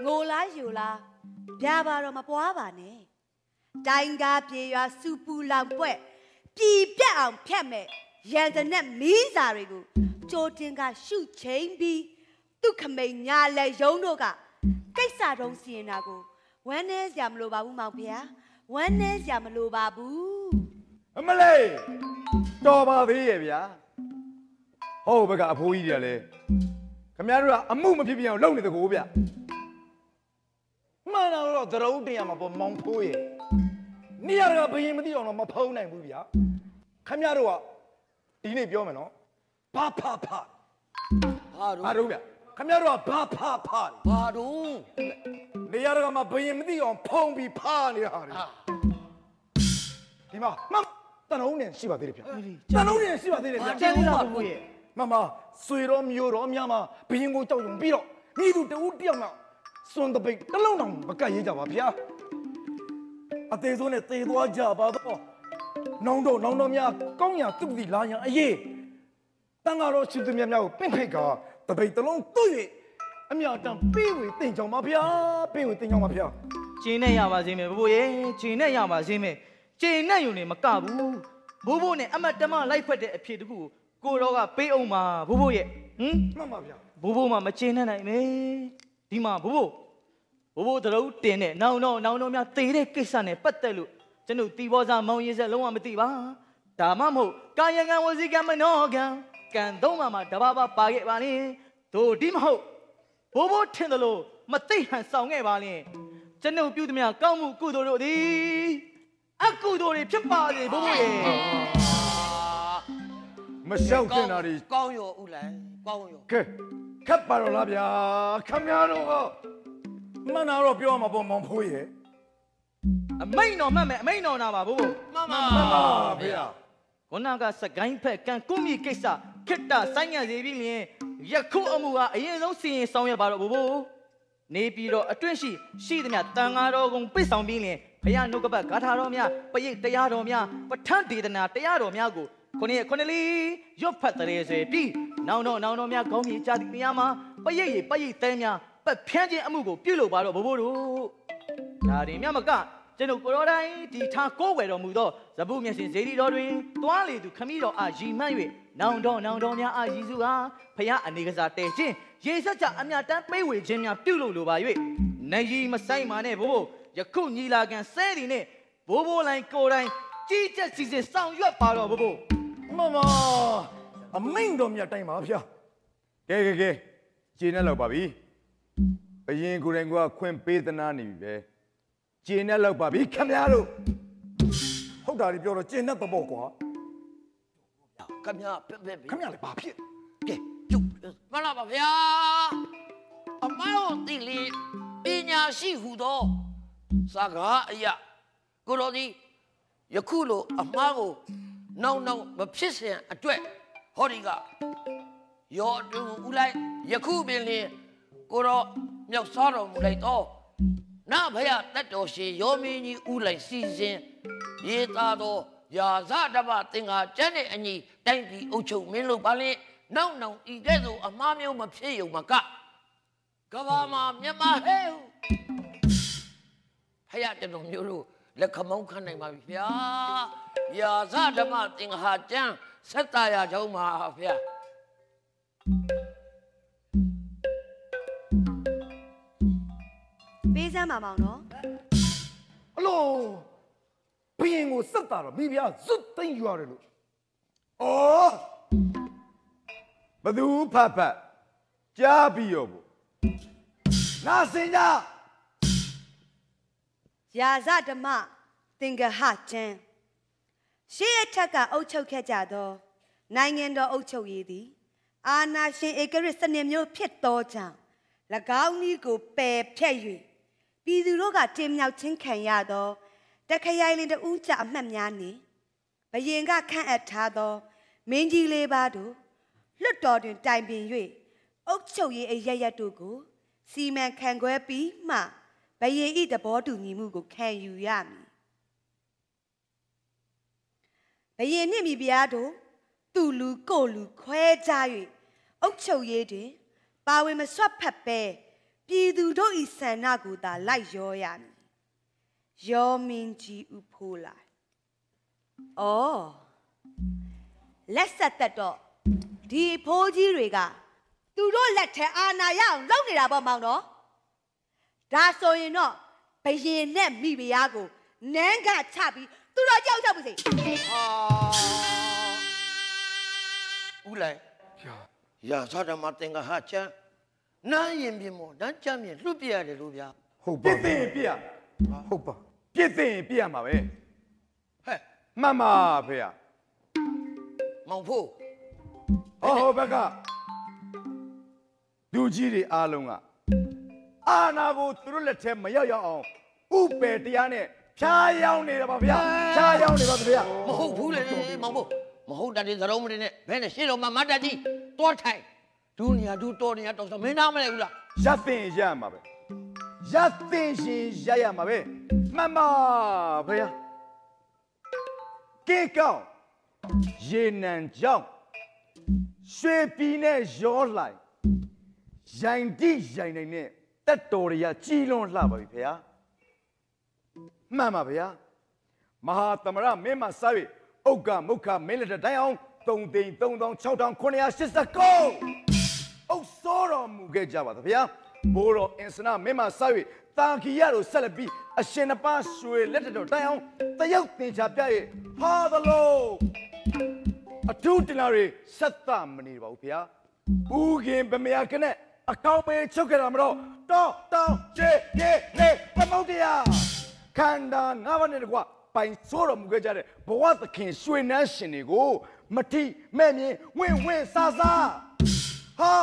ငိုလားယူလားဗျာပါတော့မပွားပါနဲ့တိုင်းကားပြေရွာစူပူလောင်ပွက်ပြည်ပြတ်အောင်ဖြတ်မဲ့ရန်စနက်မီးစာတွေကိုကြိုတင်ကရှုချိန်ပြီးသူခမိန်ညာလက်ယုံတို့ကကိစ္စတုံးစီရင်တာကိုဝမ်းနေစရာမလိုပါဘူးမောင်ဖေဟာဝမ်းနေစရာမလိုပါဘူးအမလေးတော်ပါသေးရဲ့ဗျာဟုတ်ဘက်ကအဖိုးကြီးတွေကလည်း ခမရတို့ကအမှုမဖြစ်ပြအောင်လုပ်နေတကူဗျမှန်တော့သရုံးတင်ရမှာပေါ့မောင်ဖိုးရဲ့နေရကဘယင်မသိအောင်တော့မဖုံးနိုင်ဘူးဗျာခမရတို့ကဒီနေ့ပြောမယ်နော်ဘာဖဖဟာတို့ဘာတော့ဗျခမရတို့ကဘာဖဖဘာတို့နေရကမှာဘယင်မသိအောင်ဖုံးပြီးဖားနေတာဟာဒီမှာမတန်ုံးနဲ့ရှိပါသေးတယ်ဗျတန်ုံးနဲ့ရှိပါသေးတယ်ဗျကျန်နေတာဘူးရဲ့ မမဆွေတော်မျိုးတော်များမှာဘယင်ကိုကြောက်ရွံပြီးတော့မိသူတဦးတယောက်မှစွန်တပိတ်တစ်လုံးတောင်မကတ်ရေးကြပါဗျာအသေးဆုံးနဲ့သေသွားကြပါတော့နောင်တော့နောင်တော့များကောင်းရသူတိလာရန်အေးတန်ဃာတော်ရှိသူများများကိုပင့်ဖိတ်ကတပိတ်တစ်လုံးတွေ့၍အမြတ်တမ်းပေးဝေတင်ကြောင်ပါဗျာပေးဝေတင်ကြောင်ပါဗျာကျင်းနဲ့ရပါစေမယ်ဘိုးရဲ့ကျင်းနဲ့ရပါစေမယ်ကျင်းနဲ့ယူနေမကဘူးဘိုးဘိုးနဲ့အမတ်တမလိုက်ဖက်တဲ့အဖြစ်တခုကို တော့ကပေးအောင်ပါဘိုးဘိုးရဲ့ဟင်မှန်ပါဗျာဘိုးဘိုးမှမကျင်းနဲ့နိုင်မယ်ဒီမှာဘိုးဘိုးဘိုးဘိုးတရုပ်တင်တဲ့နောင်တော့နောင်တော့များတေတဲ့ကိစ္စနဲ့ပတ်သက်လို့ကျွန်တော်တီဘောစားမောင်ရေးဆက်လုံးဝမသိပါဒါမှမဟုတ်ကာယကံဝစီကံမနောကံကံသုံးပါမှာတဘာဘာပါခဲ့ပါလေတို့ဒီမဟုတ်ဘိုးဘိုးထင်တယ်လို့မသိဟန်ဆောင်ခဲ့ပါလေကျွန်ုပ်ပြုသမျှကောင်းမှုကုသိုလ်တို့သည်အကုသိုလ်တွေဖြစ်ပါစေဘိုးဘိုးရဲ့ မလျှောက်တင်တာတွေကောင်းရောဥလိုင်ကောင်းရောကဲခက်ပါတော့လားဗျာခမရတော့ကမှန်တာတော့ပြောမှာပေါ့မောင်ဖိုးရဲ့အမိန်တော်မှတ်မယ်အမိန်တော်နာပါဘိုးဘိုးမမမှန်ပါဗျာခုနကစကိုင်းဖက်ကံကုမိကိစ္စခိတ္တဆိုင်ငံစီပြီးလျင်ယခုအမှုဟာအရင်ဆုံးစီရင်ဆောင်ရွက်ပါတော့ဘို့ဘို့နေပြီးတော့အတွင်းရှိရှိသမျှတန်ဃာတော်ကုံပိတ်ဆောင်ပြီးလျင်ဘုရားနှုတ်ကပတ်ဂါထာတော်များပရိတ်တရားတော်များပဋ္ဌာန်းဒေသနာတရားတော်များကို ခုနှစ်ခုနှစ်လီရွတ်ဖတ်တရေဆွေပြီးနောင်တော့နောင်တော်များကောင်းကြီးကြသည်များမှာပရိတ်ရပရိတ်တဲများပတ်ဖြန်းခြင်းအမှုကိုပြုလုပ်ပါတော့ဘို့ဘို့တို့ဒါရင်မြတ်မကကျွန်ုပ်ကိုရောတိုင်းဒီထားကိုးဝယ်တော်မူသောဇဗုမျက်ရှင်ဇေဒီတော်တွင်တွားလေသူခမည်းတော်အားရီမှန်း၍နောင်တော်နောင်တော်များအားရည်စုဟာဖျားအနေကစားတဲခြင်းရေဆက်ကြအမြတ်တမ်းပေးဝေခြင်းများပြုလုပ်လိုပါ၍နေရီမဆိုင်ပါနဲ့ဘို့ဘို့ယခုညီလာခံဆဲဒီနဲ့ဘိုးဘိုးလိုင်းကိုယ်တိုင်ကြီးကျက်စီစဉ်ဆောင်ရွက်ပါတော့ဘို့ဘို့ မမအမိန်တော်မြတ်တိုင်းပါဗျာကဲကဲကဲကျင်းနေလောက်ပါပြီဘယင်ကိုယ်တိုင်ကခွင့်ပေးသနာနေပြီပဲကျင်းနေလောက်ပါပြီခမရတို့ဟုတ်တာဒီပြောတော့ကျင်းတဲ့သဘောကွာခမရပြက်ပြက်ခမရလည်းဘာဖြစ်ကဲကျုပ်မလာပါဗျာအမောတိလီပညာရှိဟုသောစကားအရာကိုတော်ဒီယခုလိုအမားကို နောက်နောက်မဖြစ်စင်အတွက်ဟောဒီကရောတူဦးလိုက်ယခုပင်လင်ကိုတော်မြောက်စားတော်မူလိုက်တော့နာဖရတတ်တော်ရှင်ရောမင်းကြီးဦးလိုက်စီစဉ်ရေးသားတော်ရာဇဓမ္မသင်္ဃာကျမ်းနဲ့အညီတိုင်းပြည်အုပ်ချုပ်မင်းလို့ပါလင်နောက်နောက်ဤကဲ့သို့အမားမျိုးမဖြစ်ယုံမကကဘာမှာမြန်မာဟဲ့ဖယားကျွန်တော်မျိုးတို့ လက်ခမောင်းခံနိုင်ပါပြီဗျာရာဇဓမ္မသင်္ဟာကျမ်းဆက်တာရကြောင်းပါဗျာပေးစမ်းပါမောင်နော်အလိုဘယင်ကိုစက်တာတော့မိဖုရားဇွတ်သိမ့်ယူရတယ်လို့ဩဘသူဖတ်ဖတ်ကြားပြီးရောဘူးနာစင်ကြ ရာဇဓမ္မသင်္ကဟကျမ်းရှေးအထက်ကအုပ်ချုပ်ခဲ့ကြသော နိုင်ငံတော်အုပ်ချုပ်ရေးသည် အာနာရှင်ဧကရစ်စနစ်မျိုးဖြစ်သောကြောင့်၎င်းဤကိုပယ်ဖြတ်၍ပြည်သူတို့ကတင်မြောက်ခြင်းခံရသောတခရိုင်လင်တဦးကြအမှတ်များနှင့်ဘယင်ကခန့်အပ်ထားသော မင်းကြီးလေးပါးတို့လွတ်တော်တွင်တိုင်ပင်၍အုပ်ချုပ်ရေးအရရက်တို့ကိုစီမံခန့်ခွဲပြီးမှ ဘယင်ဤသဘောတူညီမှုကိုခံယူရမည်ဘယင်နှင့်မိဖုရားတို့သူ့လူကိုယ်လူခွဲခြား၍အုပ်ချုပ်ရေးတွင် ပါဝင်မဆွတ်ဖက်ပဲပြည်သူတို့ဤဆန္ဒကိုသာလိုက်ရောရမည်ယောမင်းကြီးဥဖိုးလာအော်လက်ဆက်သက်တော့ဒီဖိုးကြီးတွေကသူတို့လက်ထဲအာနာရအောင်လုပ်နေတာပေါ့မောင်နော် ဒါဆိုရင်တော့ဘယင်နဲ့မိဖုရားကိုနန်းကချပြီးသူတော်ကြောက်ကြပါစေဦးလိုက်ရာဇဓမ္မသင်္ဃဟချမ်းနားရင်ပြမောနန်းချမ်းမြေလွတ်ပြရတယ်လို့ဗျာဟုတ်ပါပြစ်သိရင်ပြစ်ရဟုတ်ပါပြစ်သိရင်ပြစ်ရမှာပဲဟဲ့မှန်ပါဖေရမောင်ဖို့ဟောဟောဘက်ကလူကြီးတွေအားလုံးက အာနာကိုသူတို့လက်ထဲမရောက်ရောက်အောင်ဥပယ်တရားနဲ့ဖြားယောင်းနေတာပါဗျာဖြားယောင်းနေပါဗျာမဟုတ်ဘူးလေမောင်ဖို့မဟုတ်တာဒီသရုံးမတင်နဲ့ဘယ်နဲ့ရှေ့တော်မှာမတ်တက်ကြီးတွားထိုင်ဒူနီယာဒူတော်နီယာတော်ဆိုမင်းသားမလဲဘူးလားရသင်ရမှာပဲရသင်ရှင်ရရမှာပဲမှန်ပါဗျာကေကောင်းရေနံကြောင်းရွှေပြည်နဲ့ရောလှိုင်ရိုင်တိရိုင်နိုင်နဲ့ တက်တော်ရရကြီးလွန်လှပါပြီဖေဟာမှန်ပါဗျာမဟာသမရမင်းမစား၍ဥက္ကမုခမင်းလက်ထက်တိုင်းအောင်3သိန်း3989အုပ်စောတော်မူခဲ့ကြပါသဗျာဘိုးတော်အင်စနာမင်းမစား၍တာခီရတို့ဆက်လက်ပြီးအရှင်နှပါရွှေလက်ထက်တော်တိုင်းအောင်တယောက်တင်ချပြရဲ့ဟာသလုံးအထူးတင်လာတွေဆက်သမနေပါဘူးဗျာဦးခင်ဗမယာကနဲ့ အကောင်းပေးချုပ်ခဲ့တာမတော့တောတောင်းချေကေလေသမုတ်တရားခန္ဓာငါးပါးနဲ့တကွပိုင်ဆိုးတော်မူခဲ့ကြတဲ့ဘဝသခင်ရွှေနှန်းရှင်တွေကိုမတိမဲ့မြင်ဝင့်ဝင့်ဆာဆာဟာ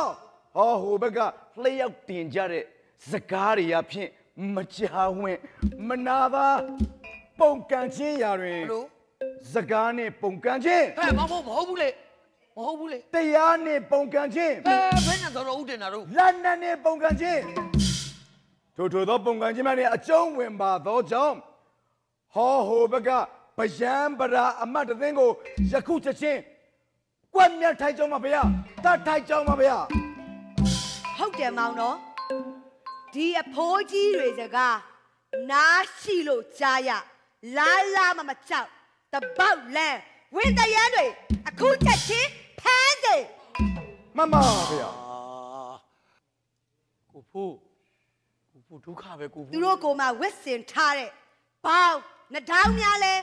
ဟောဟိုဘက်ကလျှောက်တင်ကြတဲ့စကားတွေအဖြစ်မကြာဝင့်မနာသာပုံကန်ချင်းရာတွင်စကားနဲ့ပုံကန်ချင်းဟဲ့မောင်ဖို့မဟုတ်ဘူးလေမဟုတ်ဘူးလေတရားနဲ့ပုံကန်ချင်းဟဲ့ဘယ် နဲ့သရုံးတင်တာတို့လက်နက်နဲ့ပုံကန်ချင်းထို့ထို့သောပုံကန်ချင်းများနဲ့အကျုံးဝင်ပါသောကြောင့်ဟောဟိုဘက်ကဗယံပရာအမတ်တသိန်းကိုယခုချက်ချင်းကွက်မြတ်ထိုက်ကြောင်းပါဗျာတတ်ထိုက်ကြောင်းပါဗျာဟုတ်တယ်မောင်နော်ဒီအဖိုးကြီးတွေစကားနားရှိလို့ကြားရလာလာမမကြောက်တပေါက်လန်းဝင်းတရန်တွေအခုချက်ချင်းဖမ်းတယ်မှန်ပါဗျာ ကိုဖိုးကိုဖိုးဒုက္ခပဲကိုဖိုးသူတို့ကိုမှဝစ်စင်ထားတဲ့ဘောင်းနှထောင်းများလဲ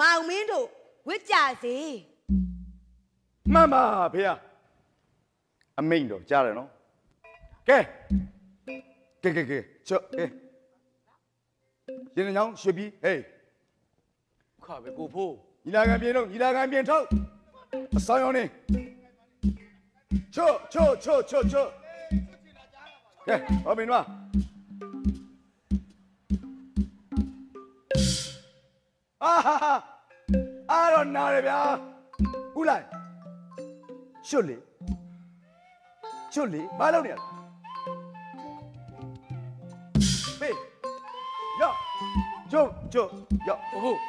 မောင်မင်းတို့ဝစ်ကြစေမှန်ပါဗျာအမိန်တော့ကြားတယ်နော်ကဲကဲကဲကဲချော့ကဲရင်ညောင်းရွှေပြီးဟေးဒုက္ခပဲကိုဖိုးညီလာခံပြင်တော့ညီလာခံပြင်ထုတ်အဆောင်ရောင်းနေချော့ချော့ချော့ချော့ချော့ ကဲဟောမင်းမအာဟာဟာအားတော့နားရဗျာဦးလိုက်ရှုပ်လေရှုပ်လေဘာလုပ်နေရလဲဖေးယောကျုပ်ကျုပ်ယောကိုဖိုး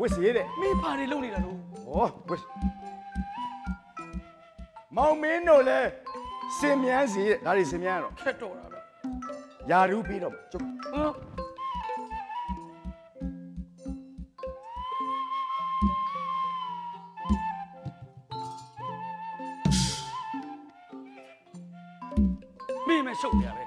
ဝစ်စီတဲ့မင်းဘာတွေလုပ်နေတာလို့ဩဝစ်မမောင်မင်းတို့လည်း စင်မြန်းစီတဲ့ဒါတွေစင်မြန်းရတော့ခက်တော့တာပဲယာရူးပြီးတော့ကျုပ်ဟမ်မင်းမရှုပ်နေရ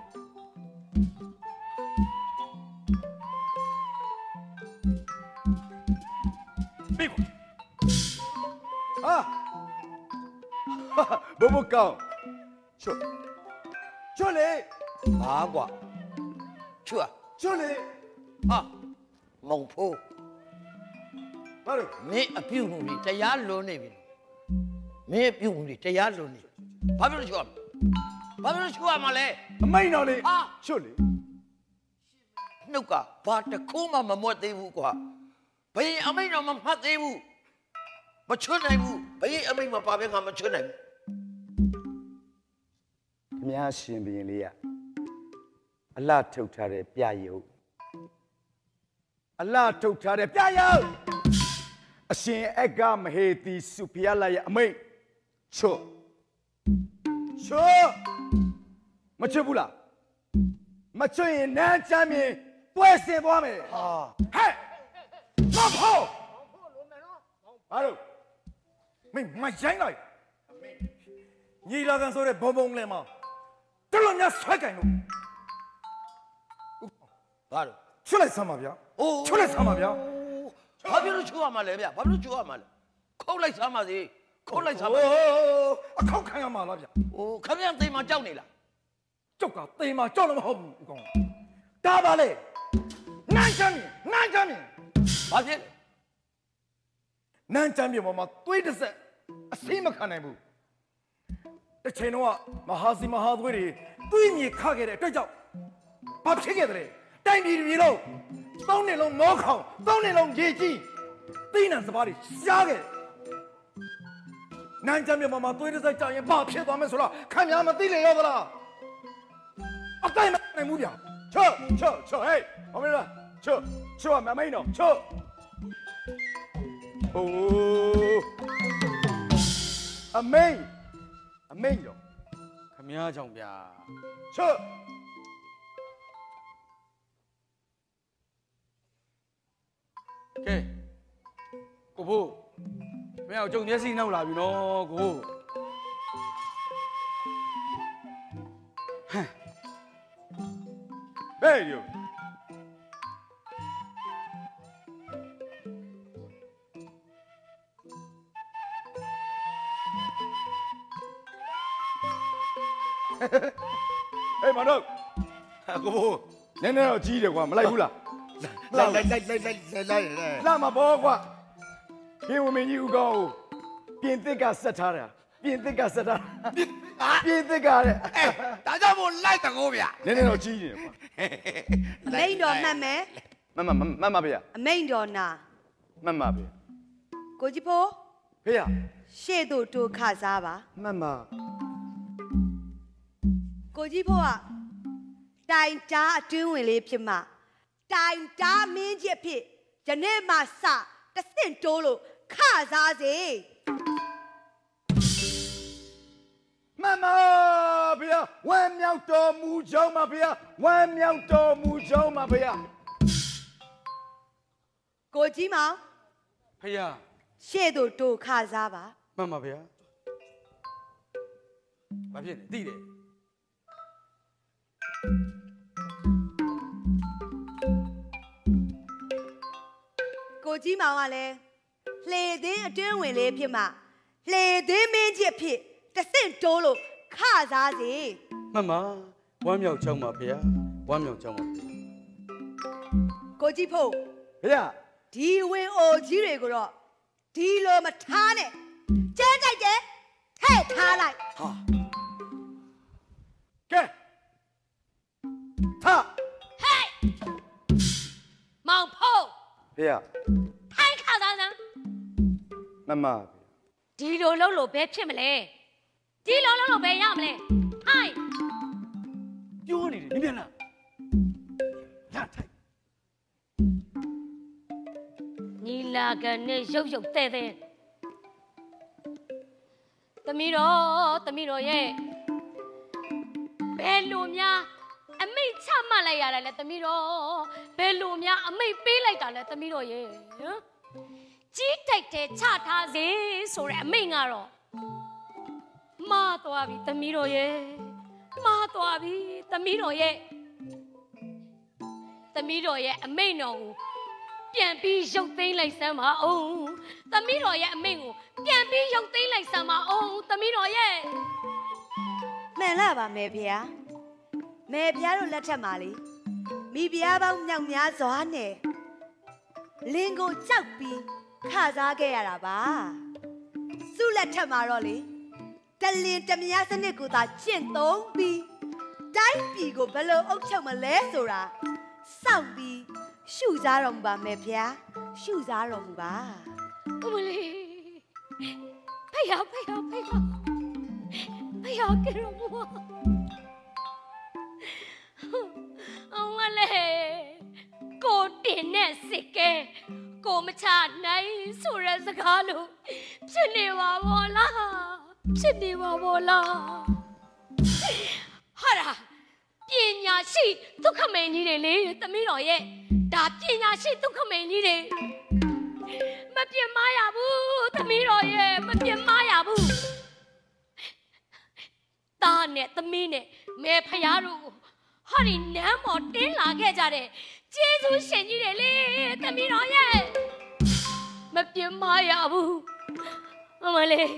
ဘာလို့မင်းအပြုတ်မှုတွေတရားလွန်နေပြီမင်းအပြုတ်မှုတွေတရားလွန်နေဘာဖြစ်လို့ချွတ်ဘာဖြစ်လို့ချွတ်ရမှာလဲအမိန်တော်လေဟာချွတ်လေနှုတ်ကဘာတစ်ခုမှမမွတ်သေးဘူးကွာဘယင်အမိန်တော့မမှတ်သေးဘူးမချွတ်နိုင်ဘူးဘယင်အမိန်မပါဘဲငါမချွတ်နိုင်ဘူးခမည်းရှင်ဘရင်လေးကအလှထုတ်ထားတဲ့ပြယုတ်အလှထုတ်ထားတဲ့ပြရုပ် အရှင်အက္ကမဟေတီစုဖျားလိုက်ရဲ့အမိန်ချွတ်ချွတ်မချွတ်ဘူးလားမချွတ်ရင်နန်းချမ်းမြေပွဲစင်သွားမယ်ဟာဟဲ့မဖို့ဘာလို့မင်းမရိုင်းလိုက်ညီလာကန်ဆိုတဲ့ဘုံဘုံလဲမတော်တော်များဆွဲကြိုင်လို့ဘာလို့ချွတ်လိုက်စမ်းပါဗျာအိုးချွတ်လိုက်စမ်းပါဗျာ ဘာဖြစ်လို့ချိုးရမှာလဲဗျဘာဖြစ်လို့ချိုးရမှာလဲခုတ်လိုက်စားပါစေခုတ်လိုက်စားပါစေအခောက်ခံရမှာလားဗျဟိုခမရတေးမှာကြောက်နေလားကြောက်ကတေးမှာကြောက်လို့မဟုတ်ဘူးအကောင်ဒါပါလေနန်းချမ်းမြင်နန်းချမ်းမြင်ဘာဖြစ်နန်းချမ်းမြင်ပေါ်မှာသွေးတစ်စက်အစိမ့်မခံနိုင်ဘူးတစ်ချိန်တော့မဟာစီမဟာသွေးတွေသွေးမြေခခဲ့တဲ့အတွက်ကြောင့်ဘာဖြစ်ခဲ့တယ် တိုင်ပြည်ပြည်လုံးသုံးနှစ်လုံးမောခေါင်သုံးနှစ်လုံးရေကြီးသိနံစပါးတွေရှားခဲ့တယ်နန်းချမ်းမြေပေါ်မှာသွေးတစ်ဆက်ကြာရင်ဘာဖြစ်သွားမလဲဆိုတော့ခံများမသိလေရောသလားအတိုင်းမနိုင်ဘူးဗျာချော့ချော့ချော့ဟေးမမလားချော့ချော့မမိန်တော့ချော့โကြောင့်ဗျာချော့ကဲကိုဖို့မင်းအောင်ကြုံမျက်စိနှောက်လာပြီနော်ကိုဖို့ဟမ်ဟေးယောဟေးမတော့ကိုဘိုးနည်းနည်းတော့ကြီးတယ်ကွာမလိုက်ဘူးလား လိုက်လိုက်လိုက်လိုက်လိုက်လိုက်လိုက်လာမဘောကွာပြင်ဝင်မင်းကြီးဦးကောင်းကိုပြင်သစ်ကဆက်ထားတာပြင်သစ်ကဆက်ထားတာပြင်သစ်ကတဲ့ဒါကြောင့်မို့လိုက်တကောဗျာနည်းနည်းတော့ကြီးနေတယ်ကွာအမိန်တော်မှတ်မယ်မမမမမဖေရအမိန် တော်နာမမဖေကိုကြီးဖိုးဖေရရှေ့သို့တိုးခစားပါမမကိုကြီးဖိုးကတိုင်တားအတွင်းဝင်လေးဖြစ်မှတိုင်တားမင်းကြီးအဖြစ်ယနေ့မှစတစ်စင့်တိုးလို့ခစားစေမမဖေရဝမ်းမြောက်တော်မူကြောင်းမဖေရဝမ်းမြောက်တော်မူကြောင်းမဖေရကိုကြီးမောင်ဖယားရှေ့သို့တိုးခစားပါမှန်ပါဗျာဘာဖြစ်လဲသိတယ် ကိုကြီးမောင်ကလည်းလှေသင်းအတွင်းဝင်လေးဖြစ်မှလှေသင်းမင်းကြီးအဖြစ်တစ်စင့်တိုးလို့ခစားစေမှန်ပါဝမ်းမြောက်ချောင်းပါဖယားဝမ်းမြောက်ချောင်းပါကိုကြီးဖို့ဖေရဒီဝင်အိုကြီးတွေကိုတော့ဒီလိုမထားနဲ့ကျဲကြိုက်တယ်ထည့်ထားလိုက်ကဲထဟဲ့မောင်ဖို့ဖေရထိုင်းခါသားစမ်း မမဒီလိုလုံးလို့ဘယ်ဖြစ်မလဲဒီလိုလုံးလို့ဘယ်ရမလဲဟိုင်းပြောနေတယ်နင်ပြန်လာရထိုင်ညီလာကန်နဲ့ရုပ်ရုပ်တဲ့တဲ့သမီးတော်သမီးတော်ရဲ့ဘယ်လိုများအမိတ်ချမှတ်လိုက်ရတာလဲသမီးတော်ဘယ်လိုများအမိတ်ပေးလိုက်တာလဲသမီးတော်ရဲ့ဟမ် ကြီးတိုက်တဲ့ချထားစေဆိုတဲ့အမိတ်ကတော့မှားသွားပြီသမီးတော်ရဲ့မှားသွားပြီသမီးတော်ရဲ့သမီးတော်ရဲ့အမိတ်တော်ကိုပြန်ပြီးရုပ်သိမ်းလိုက်စမ်းပါအောင်သမီးတော်ရဲ့အမိတ်ကိုပြန်ပြီးရုပ်သိမ်းလိုက်စမ်းပါအောင်သမီးတော်ရဲ့မှန်လားပါမေဖျားမေဖျားတို့လက်ထက်မှာလေမိဖျားပေါင်းမြောက်များစွာနဲ့လင်းကိုကြောက်ပြီး ခစားခဲ့ရတာပါစုလက်ထက်မှာတော့လေတလင်တမယားစနစ်ကိုသာကျင့်သုံးပြီးတိုင်းပြည်ကိုဘယ်လိုအုပ်ချုပ်မလဲဆိုတာစောင့်ပြီးရှုစားတော်မူပါမေဖျားရှုစားတော်မူပါအမလေးဖေရဖေရဖေရဖေရကရောမအမလေးကိုတင်နဲ့စစ်ကဲ ကိုမချနိုင်ဆိုရစကားလို့ဖြစ်နေပါဘောလားဖြစ်နေပါဘောလားဟာရာပညာရှိဒုက္ခမင်းကြီးတွေလေသမီးတော်ရဲ့ဒါပညာရှိဒုက္ခမင်းကြီးတွေမပြစ်မရဘူးသမီးတော်ရဲ့မပြစ်မရဘူးတာနဲ့သမီးနဲ့မဲဖယားတို့ကိုဟာဒီနမ်းမော်တင်းလာခဲ့ကြတဲ့ ကျေးဇူးရှင်ကြီးတွေလေသမီးတော်ရဲ့မပြစ်မရဘူးအမလေး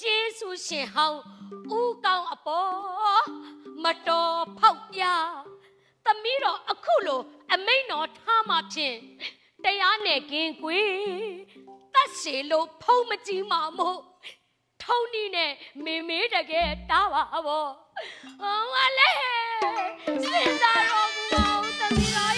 ကျေးဇူးရှင်ဟောင်းဦးကောင်းအပေါ်မတော်ဖောက်ပြသမီးတော်အခုလိုအမိန်တော်ထားမှဖြင့်တရားနဲ့ကင်းကွေတတ်စီလို့ဖုံးမကြည့်မှာမို့ထုံးနီနဲ့မေမေတကယ်တားပါဘောဟောမလေးစဉ်းစားတော့မူအော င်သမီးတော်ရဲ့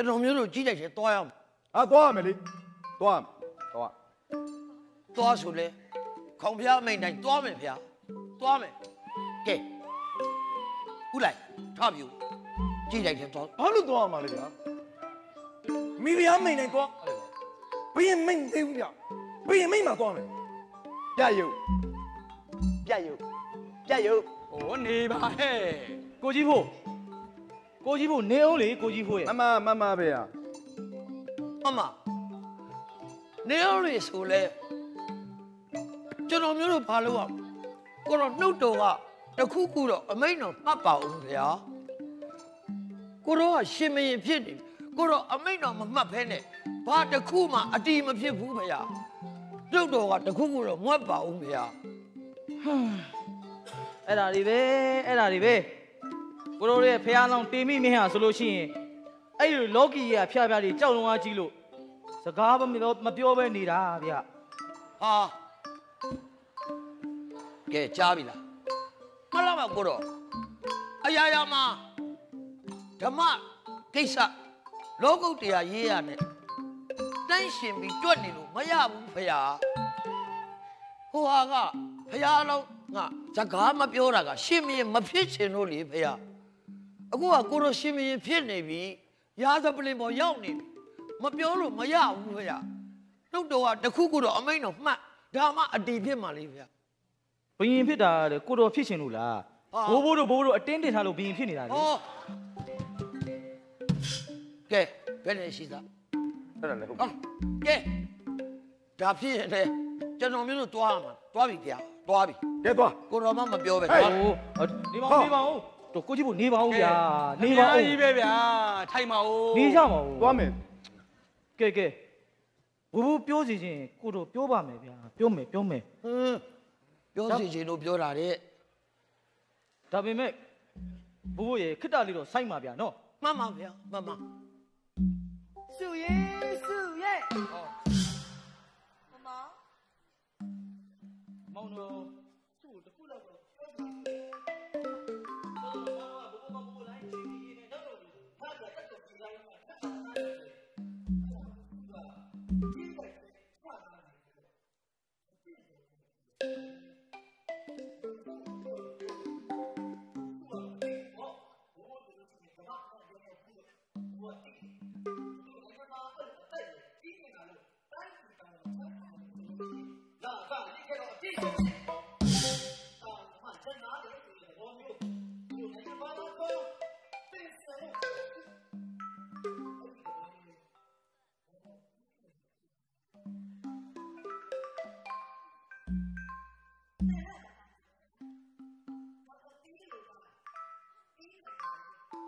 ကျွန်တော်မျိုးတို့ကြီးတိုက်တယ်သွားရအောင်အာသွားရမယ်လေသွားရမယ်သွားသွားဆိုလေခေါင်ဖျားအမိန်တိုင်းသွားမယ်ဖျားသွားမယ်ကဲဥလိုက်ထပြူကြီးတိုက်တယ်သွားဘာလို့သွားရမှာလဲဗျာမိဖုရားမိန်နိုင်သွားဘယင်မိန်သေးဘူးဗျဘယင်မိန်မှာသွားမယ်ပြရုပ်ပြရုပ်ပြရုပ်ဟိုနေပါဟဲ့ကိုကြီးဖို့ ကိုကြီးဖို့နေအောင်လေကိုကြီးဖို့ရဲ့ မမမမပဲဟာအမနေရလေဆိုလေကျွန်တော်မျိုးတို့ဘာလို့อ่ะကိုတော့နှုတ်တော်ကတခုခုတော့အမိန်တော်မှတ်ပါဦးဗျာကိုတော့ကရှင်မရင်ဖြစ်နေကိုတော့အမိန်တော်မမှတ်ဖဲနဲ့ဘာတခုမှအတီမဖြစ်ဘူးဗျာနှုတ်တော်ကတခုခုတော့မွတ်ပါဦးဗျာ အဲ့ဒါတွေပဲအဲ့ဒါတွေပဲ ကိုတို့ရဲ့ဖះလောင်တေမိမင်းဟာဆိုလို့ရှိရင်အဲ့လိုလောကီရဲ့ဖျားဖျားတွေကြောက်လုံးအားကြီးလို့စကားမပြောမပြောပဲနေတာဗျဟာကဲကြားပြီလားမလားမကိုတော့အရာရာမှာဓမ္မကိစ္စလောကုတ်တရားရေးရနဲ့တိုင်းရှင်ပြီးတွက်နေလို့မရဘူးဖရာဟိုဟာကဖရာလုံးငါစကားမပြောတာက ရှင်မင်းမဖြစ်ချင်လို့လေဖရာ အခုကကိုတော့ရှင်မင်းဖြစ်နေပြီရာဇပလင်ပေါ်ရောက်နေပြီမပြောလို့မရဘူးဖရာနှုတ်တော်ကတခုခုတော့အမိန်တော်မှတ်ဒါမှအတီဖြစ်မှာလေဖရာဘယင်ဖြစ်တာတဲ့ကိုတော်ဖြစ်ရှင်လို့လားဟာဘိုးဘိုးတို့ဘိုးဘိုးတို့အတင်းတင်ထားလို့ဘယင်ဖြစ်နေတာလေဟောကဲဘယ်နဲ့ရှိသားအဲ့ဒါလည်းဟုတ်ဟောကဲဒါဖြစ်ရင်လေကျွန်တော်မျိုးတို့တွားရမှာတွားပြီဗျာတွားပြီကဲသွားကိုတော်မမပြောပဲဟိုတွားနေပါဦးနေပါဦး တို့ကိုကြီးဖို့နေပါဦးဗျာနေပါဦးကြီးပဲဗျာထိုင်ပါဦးနေကြပါဦးသွားမယ်ကဲကဲဘိုးဘိုးပြောစီခြင်းကိုတို့ပြောပါမယ်ဗျာပြောမယ်ပြောမယ်ဟင်းပြောစီချင်လို့ပြောတာတဲ့ဒါပေမဲ့ဘိုးဘိုးရေခစ်တာလေးတော့စိုက်ပါဗျာနော်မှန်ပါဗျာမှန်ပါစုရဲစုရဲမမောင်တော်သူ့ကိုတစ်ခုလောက်တော့ပြောပြ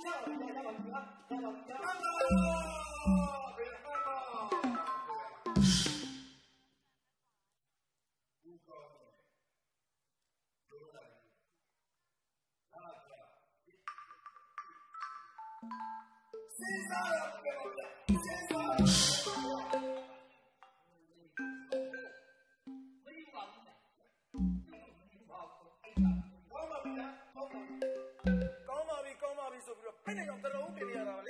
ကော ဆိုပြီးတော့ဖိနေတော့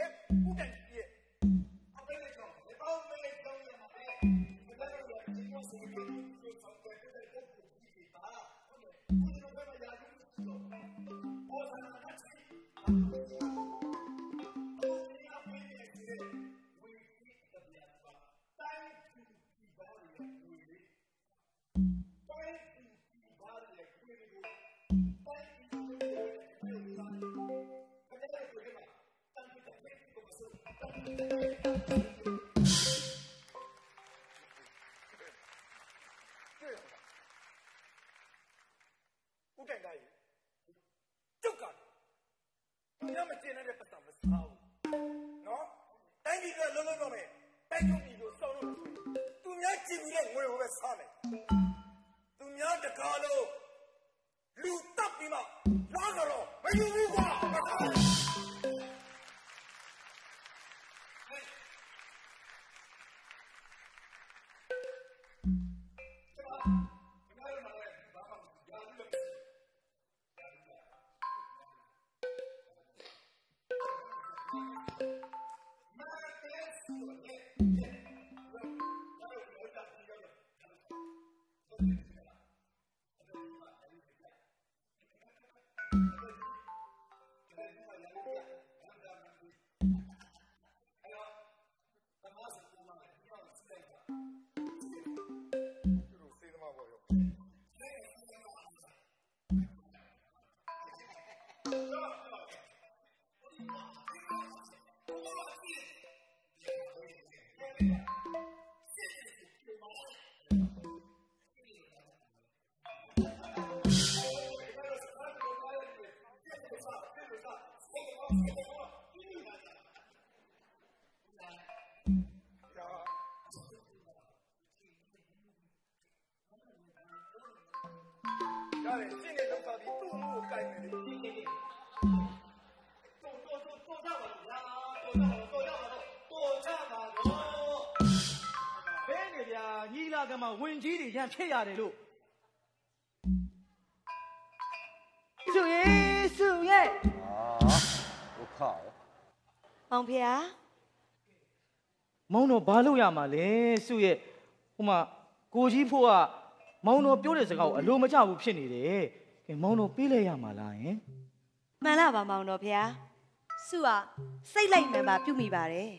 ဝင်ကြီးတွေရန်ဖြစ်ရတယ်လို့စုရဲစုရဲဒုက္ခရောမောင်ဖေဟာမောင်တော်ဘာလို့ရမှာလဲစုရဲဟိုမှာကိုကြီးဖို့ကမောင်တော်ပြောတဲ့စကားကိုအလိုမကျဘူးဖြစ်နေတယ်ကဲမောင်တော်ပြေးလဲရမှာလားဟင်မှန်လားပါမောင်တော်ဖေဟာစုကစိတ်လိုက်မှန်ပါပြုမိပါတယ်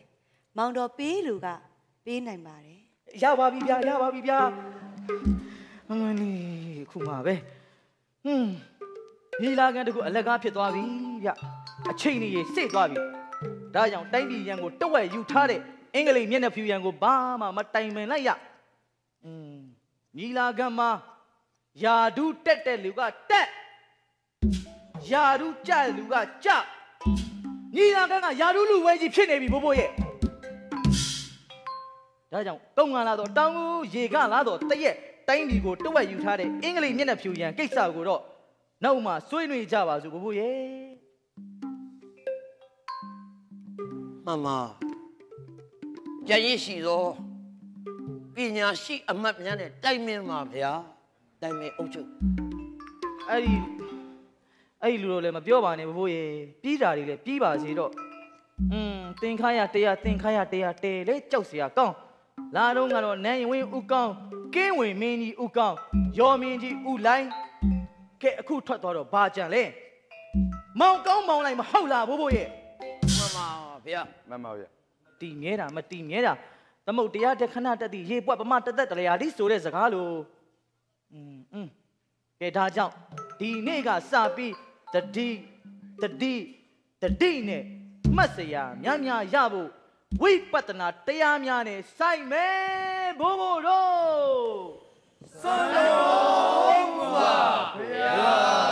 မောင်တော်ပေးလူကပေးနိုင်ပါတယ် ရပါပြီဗျာရပါပြီဗျာအမလေးခုမှပဲဟွန်းညီလာခံတကူအလက်ကားဖြစ်သွားပြီဗျအချိန်ကြီးစိတ်သွားပြီဒါကြောင့်တိုင်းပြည်ရန်ကိုတဝက်ယူထားတဲ့အင်္ဂလိပ်မျက်နှာဖြူရန်ကိုဘာမှမတိုင်ပင်လိုက်ရอืมညီလာခံမှာယာဒုတက်တဲ့လူကတက်ယာဒုကြတဲ့လူကကြညီလာခံကယာဒုလူဝဲကြီးဖြစ်နေပြီဘိုးဘိုးရဲ့ ဒါကြောင့်တုံငါလာတော့တောင်းဦးရေကလာတော့တရက်တိုင်းပြည်ကိုတဝက်ယူထားတဲ့အင်္ဂလိပ်မျက်နှာဖြူရန်ကိစ္စကိုတော့နောက်မှဆွေးနွေးကြပါစို့ဘဘိုးရေ မှန်ပါကြံရည်ရှိသောပညာရှိအမတ်များနဲ့တိုက်မင်းပါဗျာ တိုင်ပင်အုပ်ချုပ် အဲ့ဒီအဲ့ဒီလူတို့လည်းမပြောပါနဲ့ဘဘိုးရေပြီးတာတွေလည်းပြီးပါစေတော့อืมတင်ခါရတရားတင်ခါရတရားတဲလေကြောက်เสียကောင်း လာတော့ကတော့နန်းရင်ဝင်းဥကောင်းကင်းဝင်မင်းကြီးဥကောင်းရော်မင်းကြီးဥလိုင်းကဲအခုထွက်သွားတော့ဘာကြံလဲမောင်ကောင်းမောင်လိုက်မဟုတ်လားဘိုးဘိုးရေ မမဗျာ မှန်ပါဗျာ တီမြဲတာမတီမြဲတာသမုတ်တရားတက်ခဏတက်သည်ရေပွက်ပမတက်တက်တလျာဒီဆိုတဲ့စကားလို့อืมอืมကဲဒါကြောင့်ဒီနေ့ကစပြီးတတိတတိတတိနဲ့မှတ်စရာများများရဖို့ ဝိပဿနာတရားများနဲ့စိုက်မယ်ဘိုးဘိုးတို့စံတော်မူပါဗျာ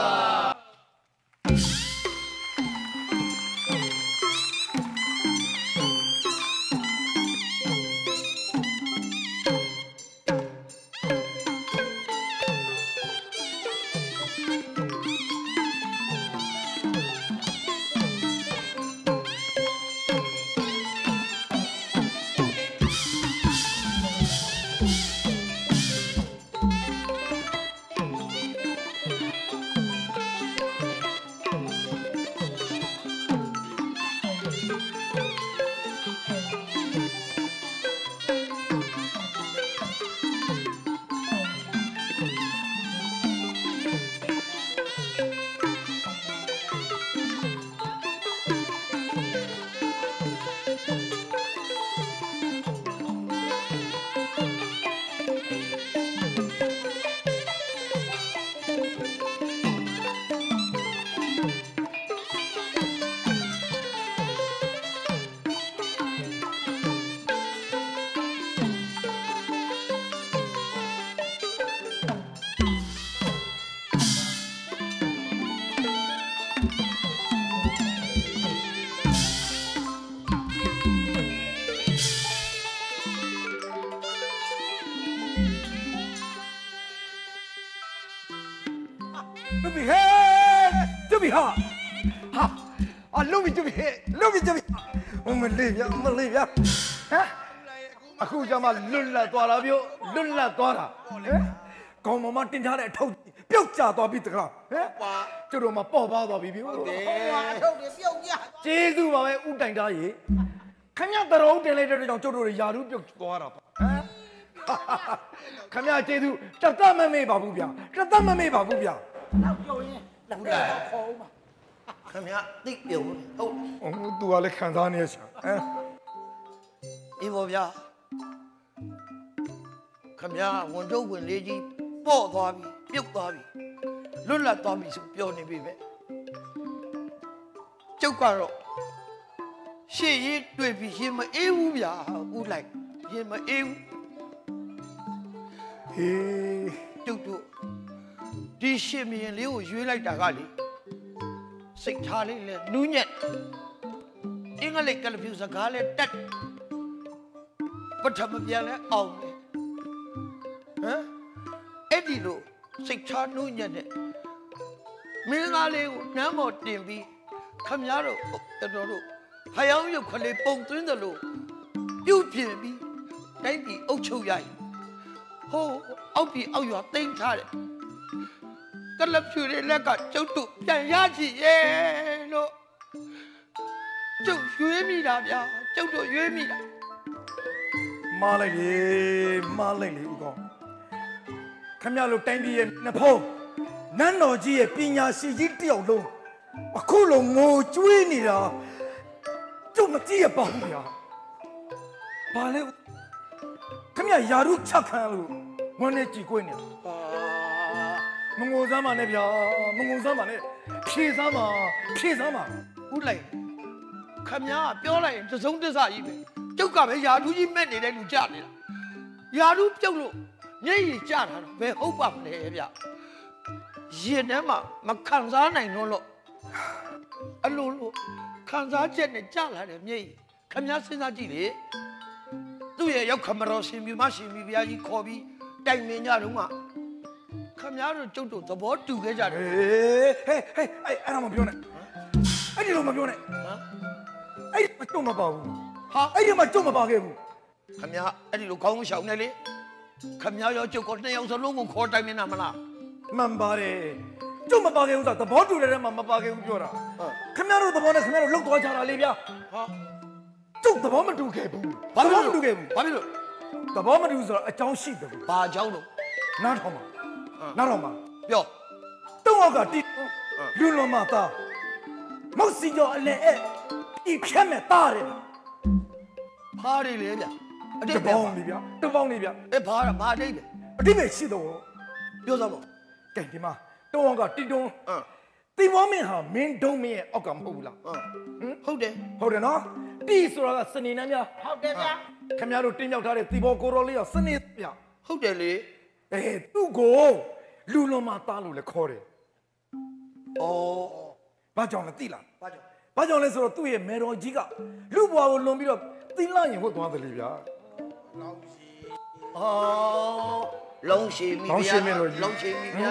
မှလွတ်လပ်သွားတာပြောလွတ်လပ်သွားတာဟမ်ကောင်းမမတင်ထားတဲ့အထုပ်ပြုတ်ကျသွားပြီတကားဟမ်ကျတို့မပေါ့ပါသွားပြီဗျဟုတ်တယ်ထုတ်တယ်ပြုတ်ကြကျေးဇူးပါပဲဥတိုင်သားရေခမရတရုံးတင်လိုက်တဲ့အတွက်ကြောင့်ကျတို့တွေယာရုပြုတ်သွားတာပါဟမ်ခမရကျေးဇူးတသက်မမေ့ပါဘူးဗျတသက်မမေ့ပါဘူးဗျနောက်ပြုတ်ရင်လောက်တာခေါ်ဦးပါခင်ဗျာသိပြုတ်ဟုတ်ဟိုသူကလည်းခံစားနေရချာဟမ်အေးပါဗျာ ခင်ဗျာဝန်ထုတ်ဝင်လေးကြီးပေါ့သွားပြီပြုတ်သွားပြီလွတ်လပ်သွားပြီဆိုပြောနေပြီပဲကျုပ်ကတော့ရှေ့ရေးတွေ့ပြီရင်မအေးဘူးဗျာဥလိုက်ရင်မအေးဘူးဟေးကျုပ်တို့ဒီရှေ့မြင်လေးကိုရွေးလိုက်တာကလေစိတ်ထားလေးလဲနူးညက်အင်္ဂလိပ်ကလပြူစကားလဲတက်ပထမပြန်လဲအောင်လေ ဟမ်အဲ့ဒီလိုစိတ်ထားနူးညက်တဲ့မင်းသားလေးကိုနမ်းပေါ်တင်ပြီးခမရတို့တော်တော်တို့ဖယောင်းရုပ်ခလေးပုံသွင်းတယ်လို့ပြုတ်ပြင်ပြီးတိုင်းပြည်အုပ်ချုပ်ရရင်ဟိုးအောက်ပြည်အောက်ရွာတိမ့်ထားတယ်ကလပ်ဖြူတွေလက်ကကျုပ်တို့ပြန်ရကြည့်ရဲ့လို့ကျုပ်ရွေးမိတာဗျာကျုပ်တို့ရွေးမိတာမားလိုက်လေမားလိုက်လေဦးကောင်း ခမရလိုတိုင်းပြည်ရဲ့နှစ်ဖုံးနန်းတော်ကြီးရဲ့ပညာရှိကြီးတယောက်လုံးအခုလိုငိုကြွေးနေတာကျုပ်မကြည့်ရပါဘူးဗျာဘာလဲခမရယာရုချက်ခံလို့ဝန်းနေကြည်ကွေးနေတာမငိုစမ်းပါနဲ့ဗျာမငိုစမ်းပါနဲ့ဖြေစမ်းပါဖြေစမ်းပါဥလိုက်ခမညာကပြောလိုက်ရင်တစုံတစကြီးပဲကျုပ်ကပဲယာထူးကြီးမဲ့နေတဲ့လူကြနေတာယာထူးပြုတ်လို့ မျက်ရည်ကျတာတော့ဘယ်ဟုတ်ပါမလဲဗျရင်ထဲမှာမခံစားနိုင်တော့လို့အလိုလိုခံစားချက်နဲ့ကြလာတယ်မျက်ရည်ခမညာစဉ်းစားကြည့်လေသူ့ရဲ့ရောက်ခမတော်ရှင်မြမရှင်မြဘုရားကြီးခေါ်ပြီးတိုင်ပင်ကြတော့ကခမညာတို့ကျုပ်တို့သဘောတူခဲ့ကြတယ်ဟေးဟေးဟေးအဲ့အဲ့ဒါမပြောနဲ့အဲ့ဒီလိုမပြောနဲ့ဟမ်အဲ့ဒီမကြုံမပါဘူးဟာအဲ့ဒီမှာကြုံမပါခဲ့ဘူးခမညာအဲ့ဒီလိုခေါင်းရှောင်နေလေ ခမရောကျုပ်ကနှစ်ယောက်စလုံးကိုခေါ်တိုင်နေတာမလားမှန်ပါတယ်ကျုပ်မပါခဲ့ဘူးဆိုသဘောတူတဲ့ထဲမှာမပါခဲ့ဘူးပြောတာခင်ဗျားတို့သဘောနဲ့ခင်ဗျားတို့လှုပ်သွားကြတာလေဗျာဟာကျုပ်သဘောမတူခဲ့ဘူးဘာဖြစ်သဘောမလို့တူခဲ့ဘူးဘာဖြစ်လို့သဘောမတူဆိုတော့အကြောင်းရှိတယ်ဘူးဘာအကြောင်းလို့နားထောင်ပါနားထောင်ပါပြောတုံးအောက်ကတီလူလွန်မသားမုတ်စီကျော်အလဲအဲ့ဒီဖြတ်မဲ့သားတယ်ဖားရီလေဗျ အတိတတ်ပေါင်းနေဗျာတပေါင်းနေဗျာအေးဘာဘာအတိတ်ပဲအတိတ်ပဲရှိတော့ပြောစမ်းပါကဲဒီမှာတုံးအောက်ကတီတွန်းတီမောမင်းဟာမင်းဒုံမင်းရဲ့အောက်ကမဟုတ်ဘူးလားဟုတ်တယ်ဟုတ်တယ်နော်တီဆိုတာကစနေနှမ်းများဟုတ်တယ်ဗျာခင်ဗျားတို့တင်းမြောက်ထားတဲ့တီဘောကိုရောလေးကစနေဗျာဟုတ်တယ်လေအေးသူ့ကိုလူလွန်မသားလို့လည်းခေါ်တယ်ဩဘာကြောင့်လဲသိလားဘာကြောင့်ဘာကြောင့်လဲဆိုတော့သူ့ရဲ့မေတော်ကြီးကလူဘွားကိုလွန်ပြီးတော့သီလရင်ဝတ်သွားတယ်လေဗျာ အော်လုံးရှိမိလုံးဗျာရှိမိလို့ကြီးလုံးရှိမိဗျာ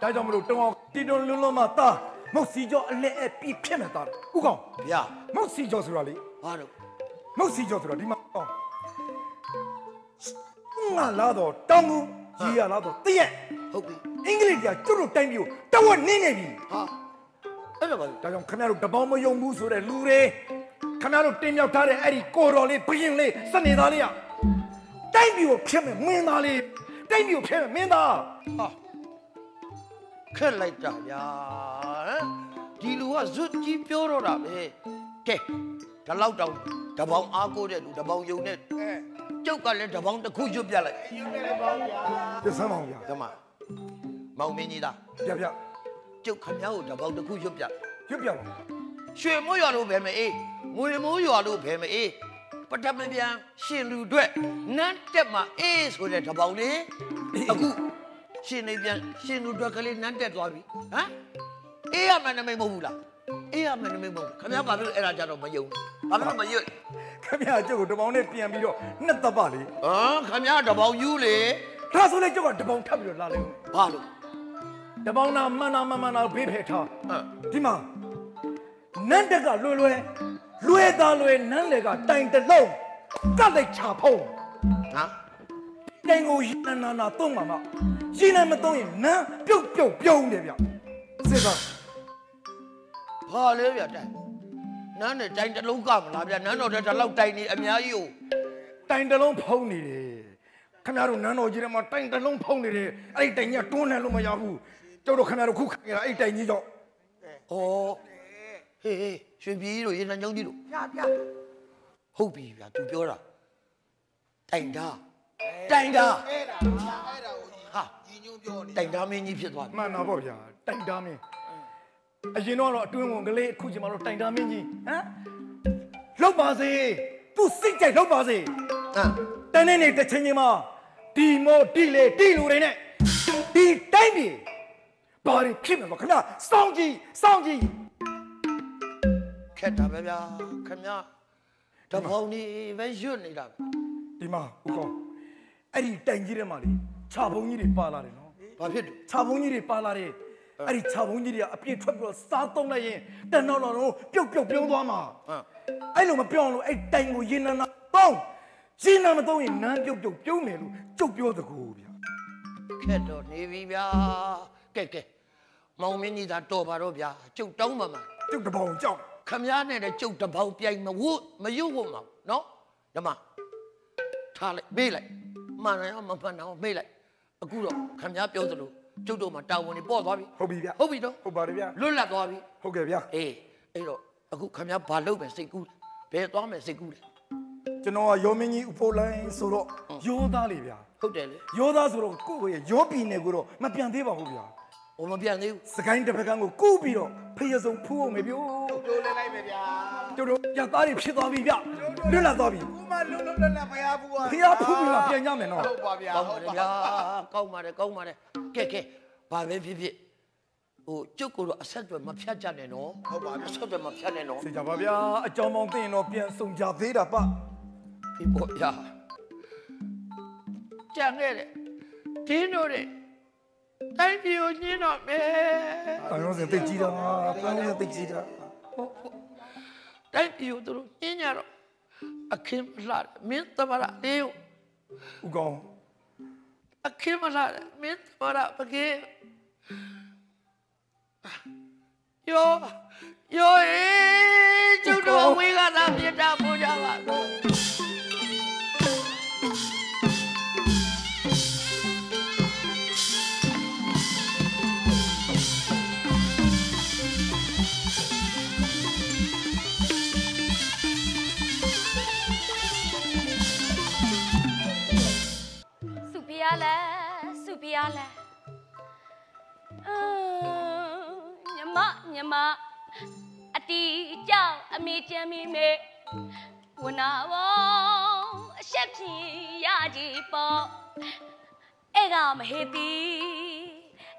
ဒါကြောင့်မလို့တောင်းအောင်တီတွန်လွန်းလွန်းမသားမုတ်စီကျော်အလဲအပြည့်ဖြစ်မဲ့သားဥကောင်ဗျာမုတ်စီကျော်ဆိုတာလေဘာလို့မုတ်စီကျော်ဆိုတာဒီမှာဟောငါလာတော့တောင်းကူကြီးရလာတော့တည့်ရက်ဟုတ်ပြီအင်္ဂလိပ်ကကျွတ်တို့တိုင်းပြည်ကိုတဝက်နင်းနေပြီဟာအဲ့ဒါဘာဒါကြောင့်ခင်ဗျားတို့တပေါင်းမယုံဘူးဆိုတဲ့လူတွေ ခင်ဗျားတို့တင်းမြောက်ထားတဲ့အဲ့ဒီကိုတော်လေးဘရင်လေးစနေသားလေးကတိုင်းပြည်ကိုဖြစ်မဲ့မင်းသားလေးတိုင်းပြည်ကိုဖြစ်မဲ့မင်းသားဟာခက်လိုက်တာဗျာဟမ်ဒီလူကဇွတ်ကြီးပြောတော့တာပဲကဲဒီလောက်တောင်တပေါင်းအားကိုးတဲ့လူတပေါင်းယုံတဲ့ကျုပ်ကလည်းတပေါင်းတစ်ခုရွတ်ပြလိုက်ပြဆမ်းပါဦးဗျာဓမ္မမောင်မင်းကြီးသားပြပြကျုပ်ခမ ्या ကိုတပေါင်းတစ်ခုရွတ်ပြရွတ်ပြပါရွှေမိုးရွာလို့ဘယ်မအေး ငွေမိုးရွာလို့ဘယ်မအေးပထမပြန်ရှင်လူအတွက်နန်းတက်မှာအေးဆိုတဲ့တပေါင်းလေးအခုရှင်နေပြန်ရှင်လူအတွက်ကလေးနန်းတက်သွားပြီဟမ်အေးရမှန်နမိတ်မဟုတ်ဘူးလားအေးရမှန်နမိတ်မဟုတ်ဘူးခမ ्या ဘာဖြစ်လို့အဲ့ဒါကြတော့မယုံဘာဖြစ်လို့မယုံခင်ဗျားကျုပ်ကိုတပေါင်းနဲ့ပြန်ပြီးတော့နှစ်သက်ပါလေဟမ်ခမ ्या တပေါင်းယူလေဒါဆိုလေကျုပ်ကတပေါင်းထပ်ပြီးတော့လာလေဦးဘာလို့တပေါင်းနာမန်နာမန်နာဘေးဖယ်ထားဟမ်ဒီမှာနန်းတက်ကလွယ်လွယ် လွယ်သားလွယ်နန်းလေကတိုင်တလုံးကတ်လိုက်ချဖုံးဟမ်တိုင်ကိုရနာနာနာသုံးမှာမရင်းနိုင်မသုံးရင်နန်းပြုတ်ပြုတ်ပြုံးတယ်ဗျစစ်သားဘာလဲဗျတိုင်နန်းနဲ့တိုင်တစ်လုံးကမလားဗျနန်းတော်တဲ့တစ်လောက်တိုင်နေအများကြီးကိုတိုင်တလုံးဖုံးနေတယ်ခင်ဗျားတို့နန်းတော်ကြီးထဲမှာတိုင်တလုံးဖုံးနေတယ်အဲ့ဒီတိုင်ကြီးကတွန်းနေလို့မရဘူးကျုပ်တို့ခင်ဗျားတို့ခုခံရတာအဲ့ဒီတိုင်ကြီးကြောင့်ဩဟေးဟေး ရွှေပြည်တို့ရေနံကြောင်းကြီးတို့ပြပြဟုတ်ပြီဗျာ तू ပြောတာတိုင်တာတိုင်တာအဲ့ဒါအဲ့ဒါကိုဟာညီညွတ်ပြောနေတိုင်တာမင်းကြီးဖြစ်သွားပြီမှန်တော့ဗောဗျာတိုင်တာမင်းအရင်တော့အတွင်းဝင်ကလေးအခုချိန်မှာတော့တိုင်တာမင်းကြီးဟမ်လောက်ပါစေသူစိတ်ကြိုက်လောက်ပါစေဟမ်တနေ့နေ့တစ်ချိန်ချိန်မှာဒီမိုဒီလေဒီလူတွေနဲ့ဒီတိုင်းပြည်ဘာတွေဖြစ်မှာပါခင်ဗျာစောင်းကြည့်စောင်းကြည့် ခက်တာပဲဗျာခင်ဗျာတပေါင်းนี่ပဲရွတ်နေတာပဲဒီမှာဦးကောင်းအဲ့ဒီတိုင်ကြီးထဲမှာလေခြာဘုံကြီးတွေပါလာတယ်နော်ဘာဖြစ်လဲခြာဘုံကြီးတွေပါလာတယ်အဲ့ဒီခြာဘုံကြီးတွေကအပြည့်ထွက်ပြီးတော့စားသုံးလိုက်ရင်တန်တော့တော့ပြုတ်ပြုတ်ပြုံးသွားမှာဟမ်အဲ့လိုမပြောအောင်လို့အဲ့တိုင်ကိုရင်နာနာပေါင်းရင်နာမသုံးရင်နန်းပြုတ်ပြုတ်ပြုံးတယ်လို့ကျုပ်ပြောတကူဗျာခက်တော့နေပြီဗျာကဲကဲမောင်မင်းကြီးသာတော်ပါတော့ဗျာကျုပ်တောင်းပါမှာကျုပ်တပေါင်းကြောက် ခမည်းနဲ့လည်းကျုပ်တပေါင်းပြိုင်မဝတ်မယုတ်ဝတ်မှာနော်ဓမ္မထားလိုက်မေးလိုက်မှန်တယ်ရောမမှန်တယ်ရောမေးလိုက်အခုတော့ခမည်းပြောသလိုကျုပ်တို့မှာတာဝန်တွေပေါ့သွားပြီဟုတ်ပြီဗျာဟုတ်ပြီတော့ဟုတ်ပါတယ်ဗျာလွတ်လပ်သွားပြီဟုတ်ကဲ့ဗျာအေးအဲ့တော့အခုခမည်းဘာလုပ်မယ်စိတ်ကူးလဲဘယ်သွားမယ်စိတ်ကူးလဲကျွန်တော်ကရောမင်းကြီးဥဖိုလိုင်းဆိုတော့ရိုးသားလေဗျာဟုတ်တယ်လေရိုးသားဆိုတော့ကိုယ့်ရဲ့ရောပြည်နယ်ကိုတော့မပြန်သေးပါဘူးဗျာဟိုမပြန်သေးဘူးစကိုင်းတစ်ဖက်ကန်းကိုကူးပြီးတော့ဖေးရစုံဖူးအောင်မယ်ဗျို့တိုးလဲလိုက်မယ်ဗျာ တို့တို့ရသားတွေဖြစ်သွားပြီဗျလွတ်လာသွားပြီခုမှလုံးလုံးလက်လက်ဖျားဖူးอ่ะဖျားဖူးပြီးမှပြန်ကြမယ်နော်ဟုတ်ပါဗျာကောင်းဟုပါတ်တယ်ပါဗျာကောင်းပါတယ်ကောင်းပါတယ်ကဲကဲဘာပဲဖြစ်ဖြစ်ဟိုကျုပ်ကတော့အဆက်အသွယ်မဖြတ်ကြနဲ့နော်ဟုတ်ပါပြီအဆက်အသွယ်မဖြတ်နဲ့နော်စိတ်ကြပါဗျာအကြောင်းပေါင်းသိရင်တော့ပြန်ဆုံကြသေးတာပါဒီပေါ်ဗျာကြံခဲ့တယ်တင်းတို့တဲ့တိုင်းပြည်ကိုညင်းတော့မယ်တန်ရုံးစင်သိတ်ကြီးတာတန်ရုံးစင်သိတ်ကြီးတာဟုတ်ဟုတ် တိုင်းပြည်ကိုသူတို့ညင်းကြတော့အခင်းမလှတယ်မင်းသမရလေးကိုဥကောင်အခင်းမလားမင်းသဘောရပကေယောယောအေးကျုပ်တို့အဝေးကသာပြစ်တာပို့ကြပါတော့ လဲစုဖျားလဲအင်းညမညမအတီးကြောက်အမေချမ်းမိမေဝနာဘောအဆက်ဖြင်ရကြည်ပေါ့အဲ့ကမဟေတီ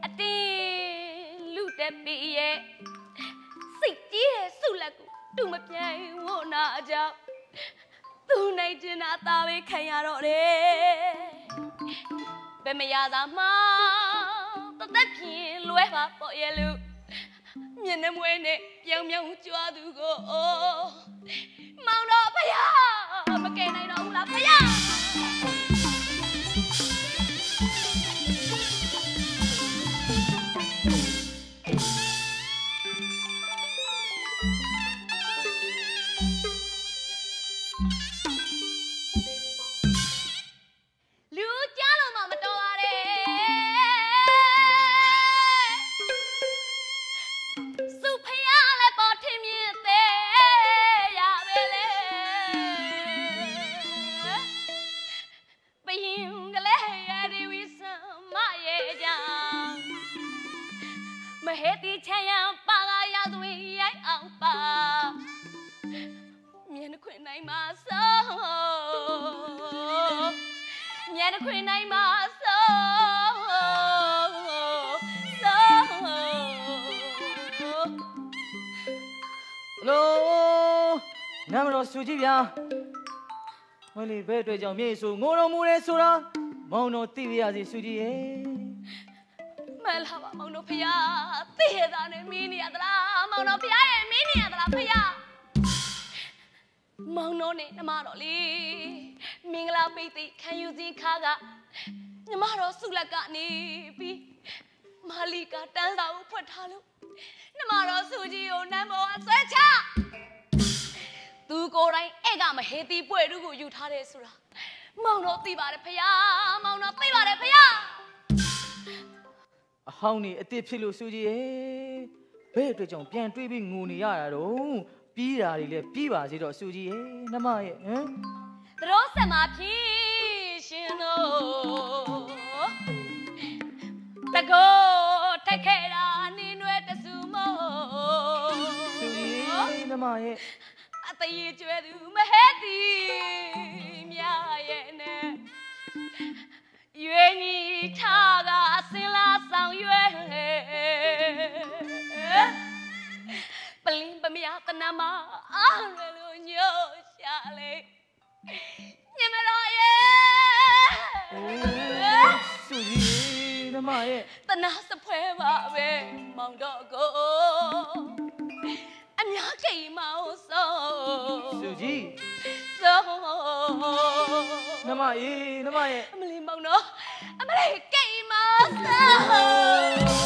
အတင်းလူတက်ပီရဲ့စိတ်ကြီးရဲ့စုလက်ကိုတူမပြိုင်ဝနာကြောင့် သူနိုင်ကျင်တာသားပဲခံရတော့တယ်ဘယ်မရတာမှတသက်ဖြင်လွဲပါပေါ့ရဲ့လူမျက်နှာမွေးနဲ့ပြောင်ပြောင်ကြွားသူကိုမောင်တော့ဖယားမကယ်နိုင်တော့ဘူးလားဖယား နိုင်မှာစောမြတ်ခွေနိုင်မှာစိုးစိုးလို့နာမတော်စူကြည့်ဗျာမလေးဘဲအတွက်ကြောင့်မြေဆိုငိုတော်မူတယ်ဆိုတာမောင်တော်သိပြရစီစူကြည့်ရဲ့မလာပါမောင်တို့ဖယားသိရတာနဲ့မင်းနေရသလားမောင်တို့ဖယားရဲ့မင်းနေရသလားဖယား မောင်တို့နဲ့နှမတော်လေးမင်္ဂလာပိတ်သိခံယူခြင်းခါကညီမတော်စုလက်ကနေပြီးမာလီကတန်းစာကိုဖွက်ထားလို့နှမတော်စုကြီးကိုနမ်းပေါ်အဆွဲချသူကိုယ်တိုင်အဲ့ကမဟေတီပွဲတူကိုယူထားတယ်ဆိုတာမောင်တော်သိပါတယ်ဖယားမောင်တော်သိပါတယ်ဖယားအဟောင်းနေအစ်စ်ဖြစ်လို့စူကြည့်ရဲ့ဘဲအတွက်ကြောင့်ပြန်တွေးပြီးငိုနေရတာတော့ ပြီးတာတွေလည်းပြီးပါစေတော့စူကြည့်ရဲ့နှမရဲ့ဟမ်သရောဆက်မှာဖြစ်ရှင်တို့တကောတက်ခဲ့တာနင်းရွယ်တစုမို့စူကြည့်ရဲ့နှမရဲ့အသေးကျွဲသူမဟဲ့တီမြရဲ့နဲ့ရွေညီထားကအစင်လာဆောင်ရွယ် ပလင်းပမယတနမအားရလို့ညို့ရှာလေညမတော်ရဲ့စူကြည့်ရဲ့နှမရဲ့တနာစဖွဲပါပဲမောင်တော့ကိုအများကြီးမောင်ဆိုစူကြည့်ဆိုနှမရဲ့နှမရဲ့အမလီမောင်တော့အမလီကိတ်မောင်ဆို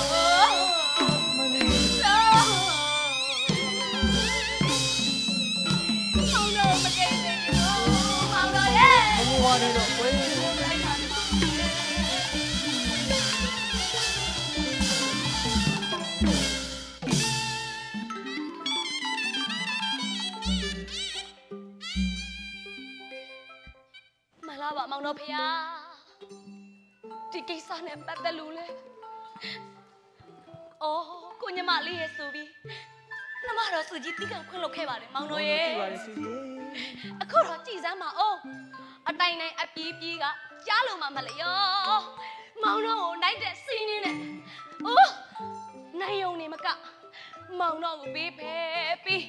လာပါမောင်တော့ဖယားဒီကိစ္စနဲ့ပတ်သက်လို့လေအော်ကိုညမလေးရဲ့ဆိုပြီးနမတော်စုကြီးတိကံခွင့်လုပ်ခဲ့ပါတယ်မောင်တို့ရဲ့သိပါတယ်စူကြည့်အခုတော့ကြည်စမ်းပါအောင်အတိုင်တိုင်းအပြေးပြေးကကြားလို့မှမလဲရောမောင်တော့ကိုနိုင်တဲ့စီးနေနဲ့အိုးနိုင်ယုံနေမကမောင်တော့ကိုပေးဖဲပြီး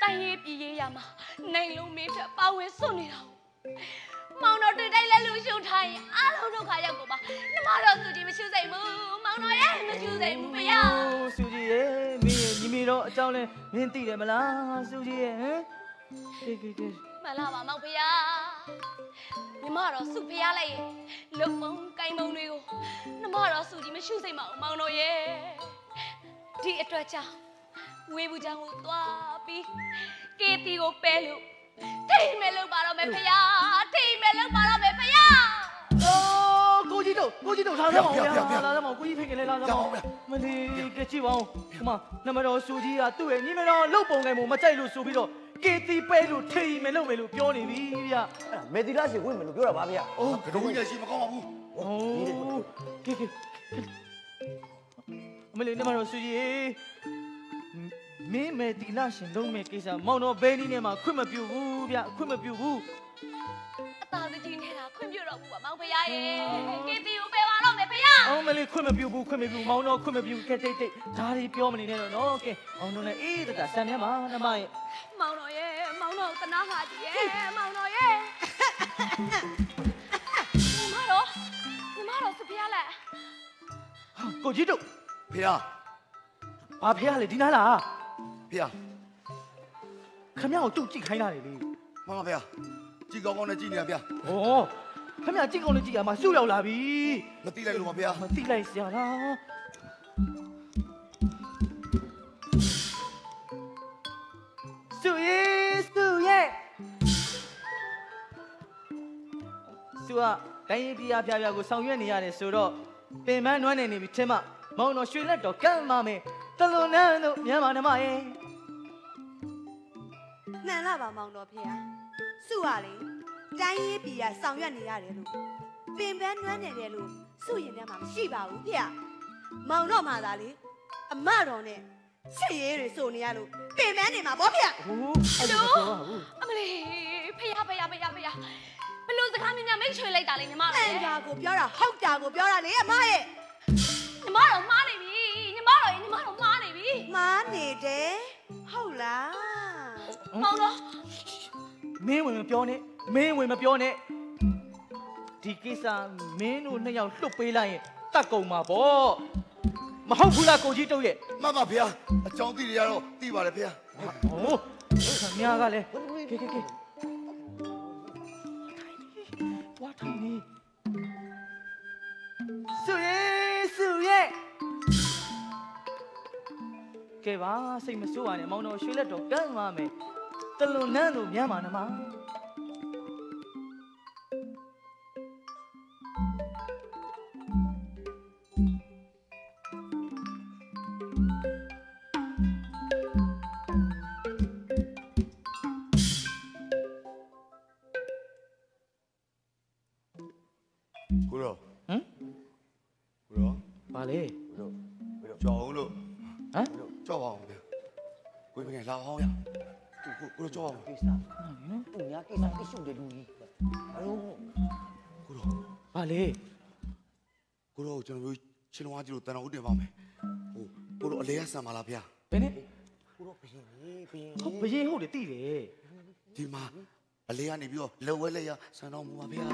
တိုင်ရေးပြေးရေးရမှာနိုင်လုံးမေးဖြတ်ပါဝင်စွန့်နေတာကို မောင်တော့တွေ့တိုင်းလဲလူရှုထိုင်အားလုံးဒုက္ခရောက်ကိုပါနှမတော်သူကြီးမရှိစိတ်ဘူးမောင်တော်ရဲ့မရှိစိတ်ဘူးဖေရစူကြည့်ရဲ့မင်းရဲ့ညီမတော်အကြောင်းလဲမင်းသိတယ်မလားစူကြည့်ရဲ့ဟမ်ဒီဒီဒီမလာပါမောင်ဖေရမြမတော့စုဖေရလိုက်ရင်လုံမုံကိုင်မုံတွေရှုစိတ်မအောင်မောင်တို့ရဲ့ဒီအတွက်ကြောင့်ဝေဘူးချောင်းကိုသွားပြီးကေတီကိုပဲလို့ ထိတ်မဲ့လို့ပါတော့မယ်ဖယားထိတ်မဲ့လို့ပါတော့မယ်ဖယားအိုးကိုကြီးတို့ကိုကြီးတို့လာသမောင်ဗျာလာသမောင်ကိုကြီးဖိတ်ကလေးလာသမောင်မလေးကကြည့်ပါဦးဟိုမှာနမတော်စူကြီးကသူ့ရဲ့ညီမတော်လှုပ်ပုံကံမမကြိုက်လို့ဆိုပြီးတော့ကေတီပဲလို့ထိတ်မယ်လို့မယ်လို့ပြောနေပြီဗျာအဲ့ဒါမေတီလာရှိဝင်မယ်လို့ပြောတာပါဗျာအိုးကတော်ကြီးရှိမကောင်းပါဘူးအိုးကေကေအမလေးနမတော်စူကြီး မင်းမေတီလာရှင်လုံးမဲ့ကိစ္စမောင်တော်ဘဲနီးနဲ့မှာခွင့်မပြုဘူးဗျာခွင့်မပြုဘူးအသာတကြီးနေတာခွင့်ပြုတော့ဘူးပါမောင်ဖယားရဲ့ကေတီကိုပဲပါတော့မယ်ဖယားအောင်မလေးခွင့်မပြုဘူးခွင့်မပြုမောင်တော်ခွင့်မပြုကဲတိတ်တိတ်ဒါတွေပြောမနေနဲ့တော့နော်ကဲအောင်တို့လည်းအေးတတဆန်ထဲမှာနမရဲ့မောင်တော်ရဲ့မောင်တော်တနာဟာကြီးရဲ့မောင်တော်ရဲ့ညီမတော်ညီမတော်စဖျားလက်ကိုကြီးတို့ဖေဟာဘာဖေးရလဲဒီနားလား ဖေဟာခမရကိုတုတ်ကြည့်ခိုင်းတာလေလေမမဖေဟာကြည်ကောင်းကောင်းနဲ့ကြည်နေတာဖေဟာဩခမရကြည့်ကောင်းလေးကြည့်ရမှာစုရောက်လာပြီမတိလိုက်လို့ပါဖေဟာမသိလိုက်စရာလားစုရဲ့စုရဲ့စုကတိုင်းရေးပြားပြားပြားကိုဆောင်ရွက်နေရတယ်ဆိုတော့ပင်မနွမ်းနေနေပြီထင်မမောင်တော်ရွှေလက်တော်ကမ်းမမယ်တလွန်နန်းတို့မြန်မာနမရဲ့ နှံလာပါမောင်တော်ဖေဟာစုရလေတိုင်းရေးပြည်ကဆောင်ရွက်နေရတယ်လို့ပင်ပန်းနွမ်းနေတယ်လို့စုရင်ထဲမှာမရှိပါဘူးဖေဟာမောင်တော့မှသာလေအမတော်နဲ့ချစ်ရေးတွေဆိုနေရလို့ပင်ပန်းနေမှာဗောဖေဟာဟုတ်အဲ့ဒါမပြောပါဘူးအမလေးဖယားဖယားဖယားဖယားဘလို့စကားများများမိတ်ချွေလိုက်တာလေညီမမှတော်န်တာကိုပြောတာဟုတ်တာကိုပြောတာလေအမရဲ့ညီမတော်မှားနေပြီညီမတော်ရေညီမတော်မှားနေပြီမားနေတယ်ဟုတ်လား မောင်တော်မင်းဝင်မပြောနဲ့မင်းဝင်မပြောနဲ့ဒီကိစ္စမင်းတို့နှစ်ယောက်လွတ်ပေးလိုက်ရင်တတ်ကုန်မှာပေါ့မဟုတ်ဘူးလားကိုကြီးတုတ်ရဲ့မမဖေဟာအကြောင်းသိရတော့သိပါတယ်ဖေဟာဟိုးခမရကလည်းကဲကဲကဲဝါထိုင်နေစုရဲ့စုရဲ့ ကဲပါစိတ်မဆိုးပါနဲ့မောင်တော်ရွှေလက်တော်ကမ်းပါမယ်တလွန်နန်းတို့မြန်မာနမ ကြောက်အောင်ကိစ္စသူများကိစ္စအရှုတဲ့လူကြီးအလုံးကိုရောပါလေကိုရောကျွန်တော်တို့ချင်းလုံးဝကြီးလို့တန်တော်ဦးတင်ပါမယ်ဟိုကိုရောအလဲရဆန်ပါလားဖေဟာဘယ်နဲ့ကိုတော့ဘယင်လေးဘယင်ဟုတ်ဘယင်းဟုတ်တယ်တိတယ်ဒီမှာအလဲကနေပြီးတော့လောဝဲလဲရဆန်တော်မူပါဖေဟာ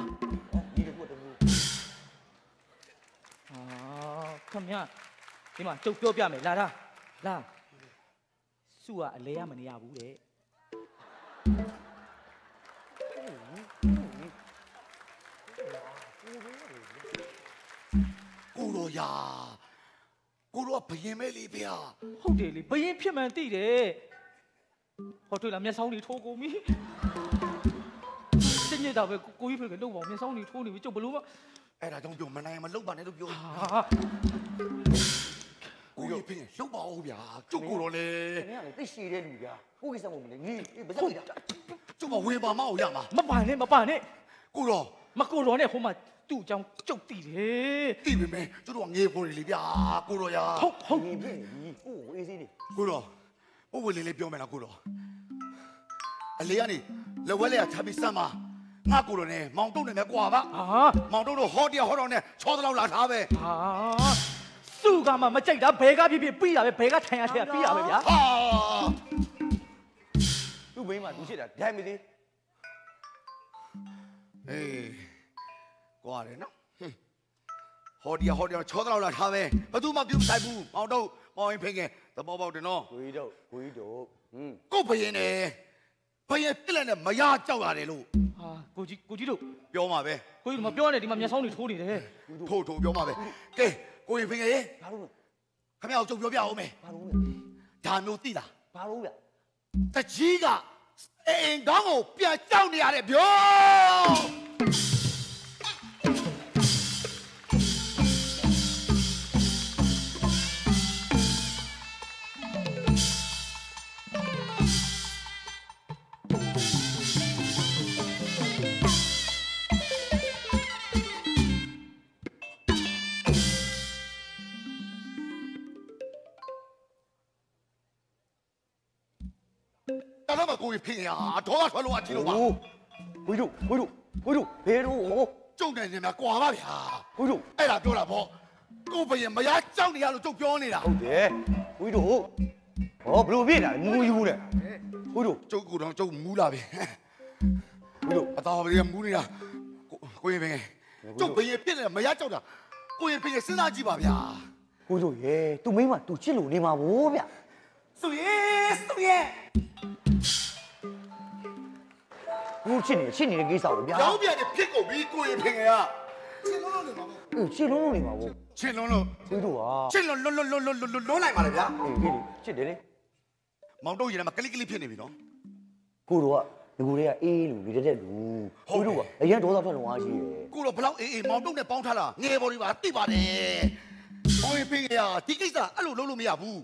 ဒီလိုပေါ့တူအာခမရဒီမှာကျုပ်ပြောပြမယ်လာတာလာစုကအလဲရမနေရဘူးတဲ့ ကိုရောရာကိုရောဘယင်မဲလေးဖေဟာဟုတ်တယ်လေဘယင်းဖြစ်မှန်တိတယ်ဟောတွေ့လားမျက်စောင်းတွေထိုးကုန်ပြီစညစ်တာပဲကိုကြီးဖေကလုံပါမျက်စောင်းတွေထိုးနေပြီကျုပ်ဘလို့မအဲ့ဒါကြောင့်ပြောမနိုင်မလုတ်ပါနဲ့လို့ပြောဟာ ကိုကြီးဖေလှုပ်ပါဦးဗျာကျုပ်ကိုရောလေခင်ဗျားလည်းသိရှိတဲ့လူကြာကိုကိစ္စမဟုတ်ဘူးလေငီးအေးဗစက်လိုက်တာကျုပ်မဝေပါမအောင်ရမှာမပါနဲ့မပါနဲ့ကိုရောမကိုတော်နဲ့ဟိုမှာသူ့အကြောင်းကျုပ်တိတယ်တိပြီမဲကျုပ်တို့ကငေးဖို့လေဗျာကိုရောရာဟုတ်ဟုတ်ငီးပြည့်နေပြီကိုကိုအေးစေးနေကိုရောဘဝလေးလေးပြောမယ်လားကိုရောအလေးကနေလက်ဝဲလေးကချပြီးစမ်းပါငါကိုရောနဲ့မောင်တုတ်နေမယ်ကွာပါဟာမောင်တုတ်တို့ဟောတရားဟောတော်နဲ့ချောသလောက်လာထားပဲဟာ စုကမှမကြိုက်တာဘဲကဖြစ်ဖြစ်ပြီးတာပဲဘဲကထိုင်ရတဲ့ပြီးတာပဲဗျာဟာသူ့ဘိန်းမှာသူရှိတာဒိုင်မသေးအေးကွာတယ်နော်ဟွန်းဟောတရားဟောတရားချောသလောက်လာထားပဲဘယ်သူမှပြုမဆိုင်ဘူးမောင်တုတ်မောင်ရင်ဖိငယ်သဘောပေါက်တယ်နော်ကိုကြီးတို့ကိုကြီးတို့ဟွန်းကို့ဘယင်နဲ့ဘယင်ပြက်လက်နဲ့မရကြောက်ရတယ်လို့ဟာကိုကြီးကိုကြီးတို့ပြောမှာပဲကိုကြီးတို့မပြောနဲ့ဒီမှာမျက်စောင်းတွေထိုးနေတယ်ထို့ထို့ပြောမှာပဲကဲ ကိုရင်ဖင်ရေဘာလို့လဲခမရအောင်ကြုံပြောပြအောင်မယ်ဘာလို့လဲဒါမျိုးသိလားဘာလို့ဗျတကြီးကအိမ်ကောင်းကိုပြန်ကြောက်နေရတယ်ဗျော ဒါတော့မကိုရင်ဖင်ရဒေါသထွက်လို့အကြည့်လို့ပါအိုးဝိတို့ဝိတို့ဝိတို့ဘယ်တော့ဟောကျုံနေနေများကွာပါဗျာဝိတို့အဲ့ဒါပြောတာပေါ့ကိုဘယင်မရကြောက်နေရလို့ကျုပ်ပြောနေတာဟုတ်တယ်ဝိတို့ဟောဘလို့ပြည့်တာလဲမူယူနဲ့ဝိတို့ကျုပ်ကိုတော့ကျုပ်မူးလာပြီဝိတို့အသားပလေးကမူးနေတာကိုကိုရင်ဖင်ကျုပ်ဘယင်ပြစ်နေမရကြောက်တာကိုရင်ဖင်စဉ်းစားကြည့်ပါဗျာဝိတို့ရေ तू မိမ तू ချစ်လို့နေမှာဗောဗျဆိုရင်ဆိုရ င်ဘူးချစ်နေချစ်နေတဲ့ကိစ္စကိုဗျာရောင်းပြန်နေဖြစ်ကုန်ပြီကိုရင်ဖင်ကချင်းလုံးလုံးနေမှာပေါ့အေးချစ်လုံးလုံးနေမှာဗောချင်းလုံးလုံးဝိတို့ဟာချင်းလုံးလုံးလုံးလုံးလုံးလုံးလိုက်ပါလေဗျာအေးဒီချစ်တယ်လေမောင်တို့ရင်ထဲမှာကလိကလိဖြစ်နေပြီနော်ကိုတို့ကငကိုတွေကအေးလူနေတတ်လူဝိတို့ကအရင်ဒေါသထွက်လုံးအားရှိတယ်ကိုတော့ဘလောက်အေးအေးမောင်တို့နဲ့ပေါင်းထားတာငယ်ပေါ်ဒီပါတိပါတယ်ကိုရင်ဖင်ကဒီကိစ္စအဲ့လိုလုပ်လို့မရဘူး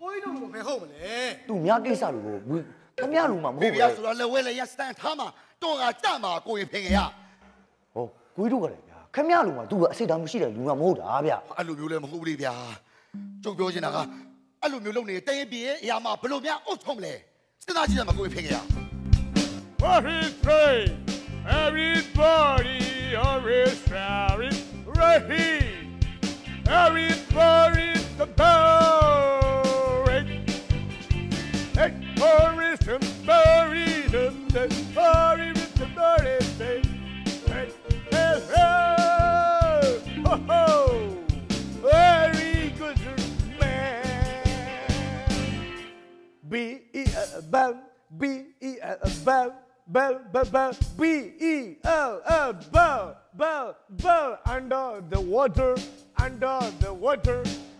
ဘိုးကြီးတို့ကဘယ်ဟုတ်မလဲသူများကိစ္စတွေကိုဝိ ခမရလူမှာမဘေဟုတ်ဘီဘူးယာဆိုတော့လေဝဲလေရစတန်ထားမှာတော့ကကြမှာကိုရင်ဖင်ကရဟောကိုတို့ကလည်းဗျာခမရလူမှာ तू ကအစိတ်ဓာတ်မရှိတဲ့လူမှမဟုတ်တာဗျာအဲ့လိုမျိုးလည်းမဟုတ်ဘူးလေဗျာကျုပ်ပြောချင်တာကအဲ့လိုမျိုးလုပ်နေတရင်ပြေအရာမှာဘလို့များအုပ်ထုံးမလဲစဉ်းစားကြည့်ရမှာကိုရင်ဖင်ကရ What is right? Everybody always sorry. Right here. Everybody's the power.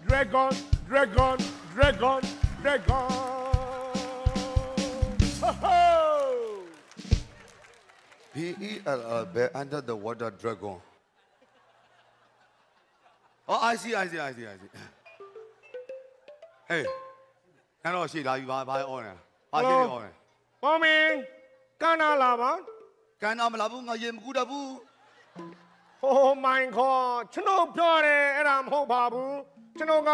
Dragon dragon dragon dragon ho ho B E L L bear under the water dragon Oh I see I see I see I see Hey အဲ့တော့ရှေ့လာပြီဘာဘာအော်နေဘာရှေ့နေအော်နေ Mommy ကနာလာပါ ကန်နာမလာဘူးငါရေမကူတတ်ဘူး Oh my god ကျွန်တော်ပြောတယ်အဲ့ဒါမဟုတ်ပါဘူးကျွန်တော်က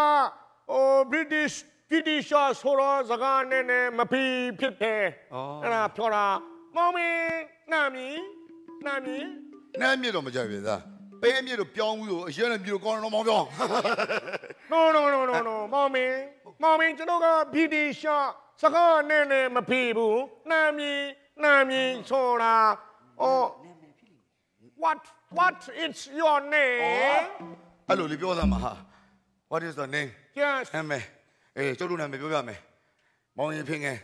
ဟို British British ဆိုတော့စကားနဲ့နဲ့မပီဖြစ်တယ်အဲ့ဒါပြောတာမောင်မင်း နာမည်နာမည်နဲမြစ်တော့မကြိုက်ပြီသားပဲမြစ်တော့ပြောင်းဘူးလို့အရင်ကမြစ်တော့ကောင်းတော့မောင်းပြောင်း no no no no no မောင်မင်းမောင်မင်းကျွန်တော်က British စကားနဲ့နဲ့မပီဘူးနာမည်နာမည်ဆိုတာ Oh what what is your name အဲ့လိုလေးပြောစမ်းပါဟာ What is the name yes နာမည်အေးကျုပ်တို့နာမည်ပြောပြမယ်မောင်ရင်ဖင်ငယ်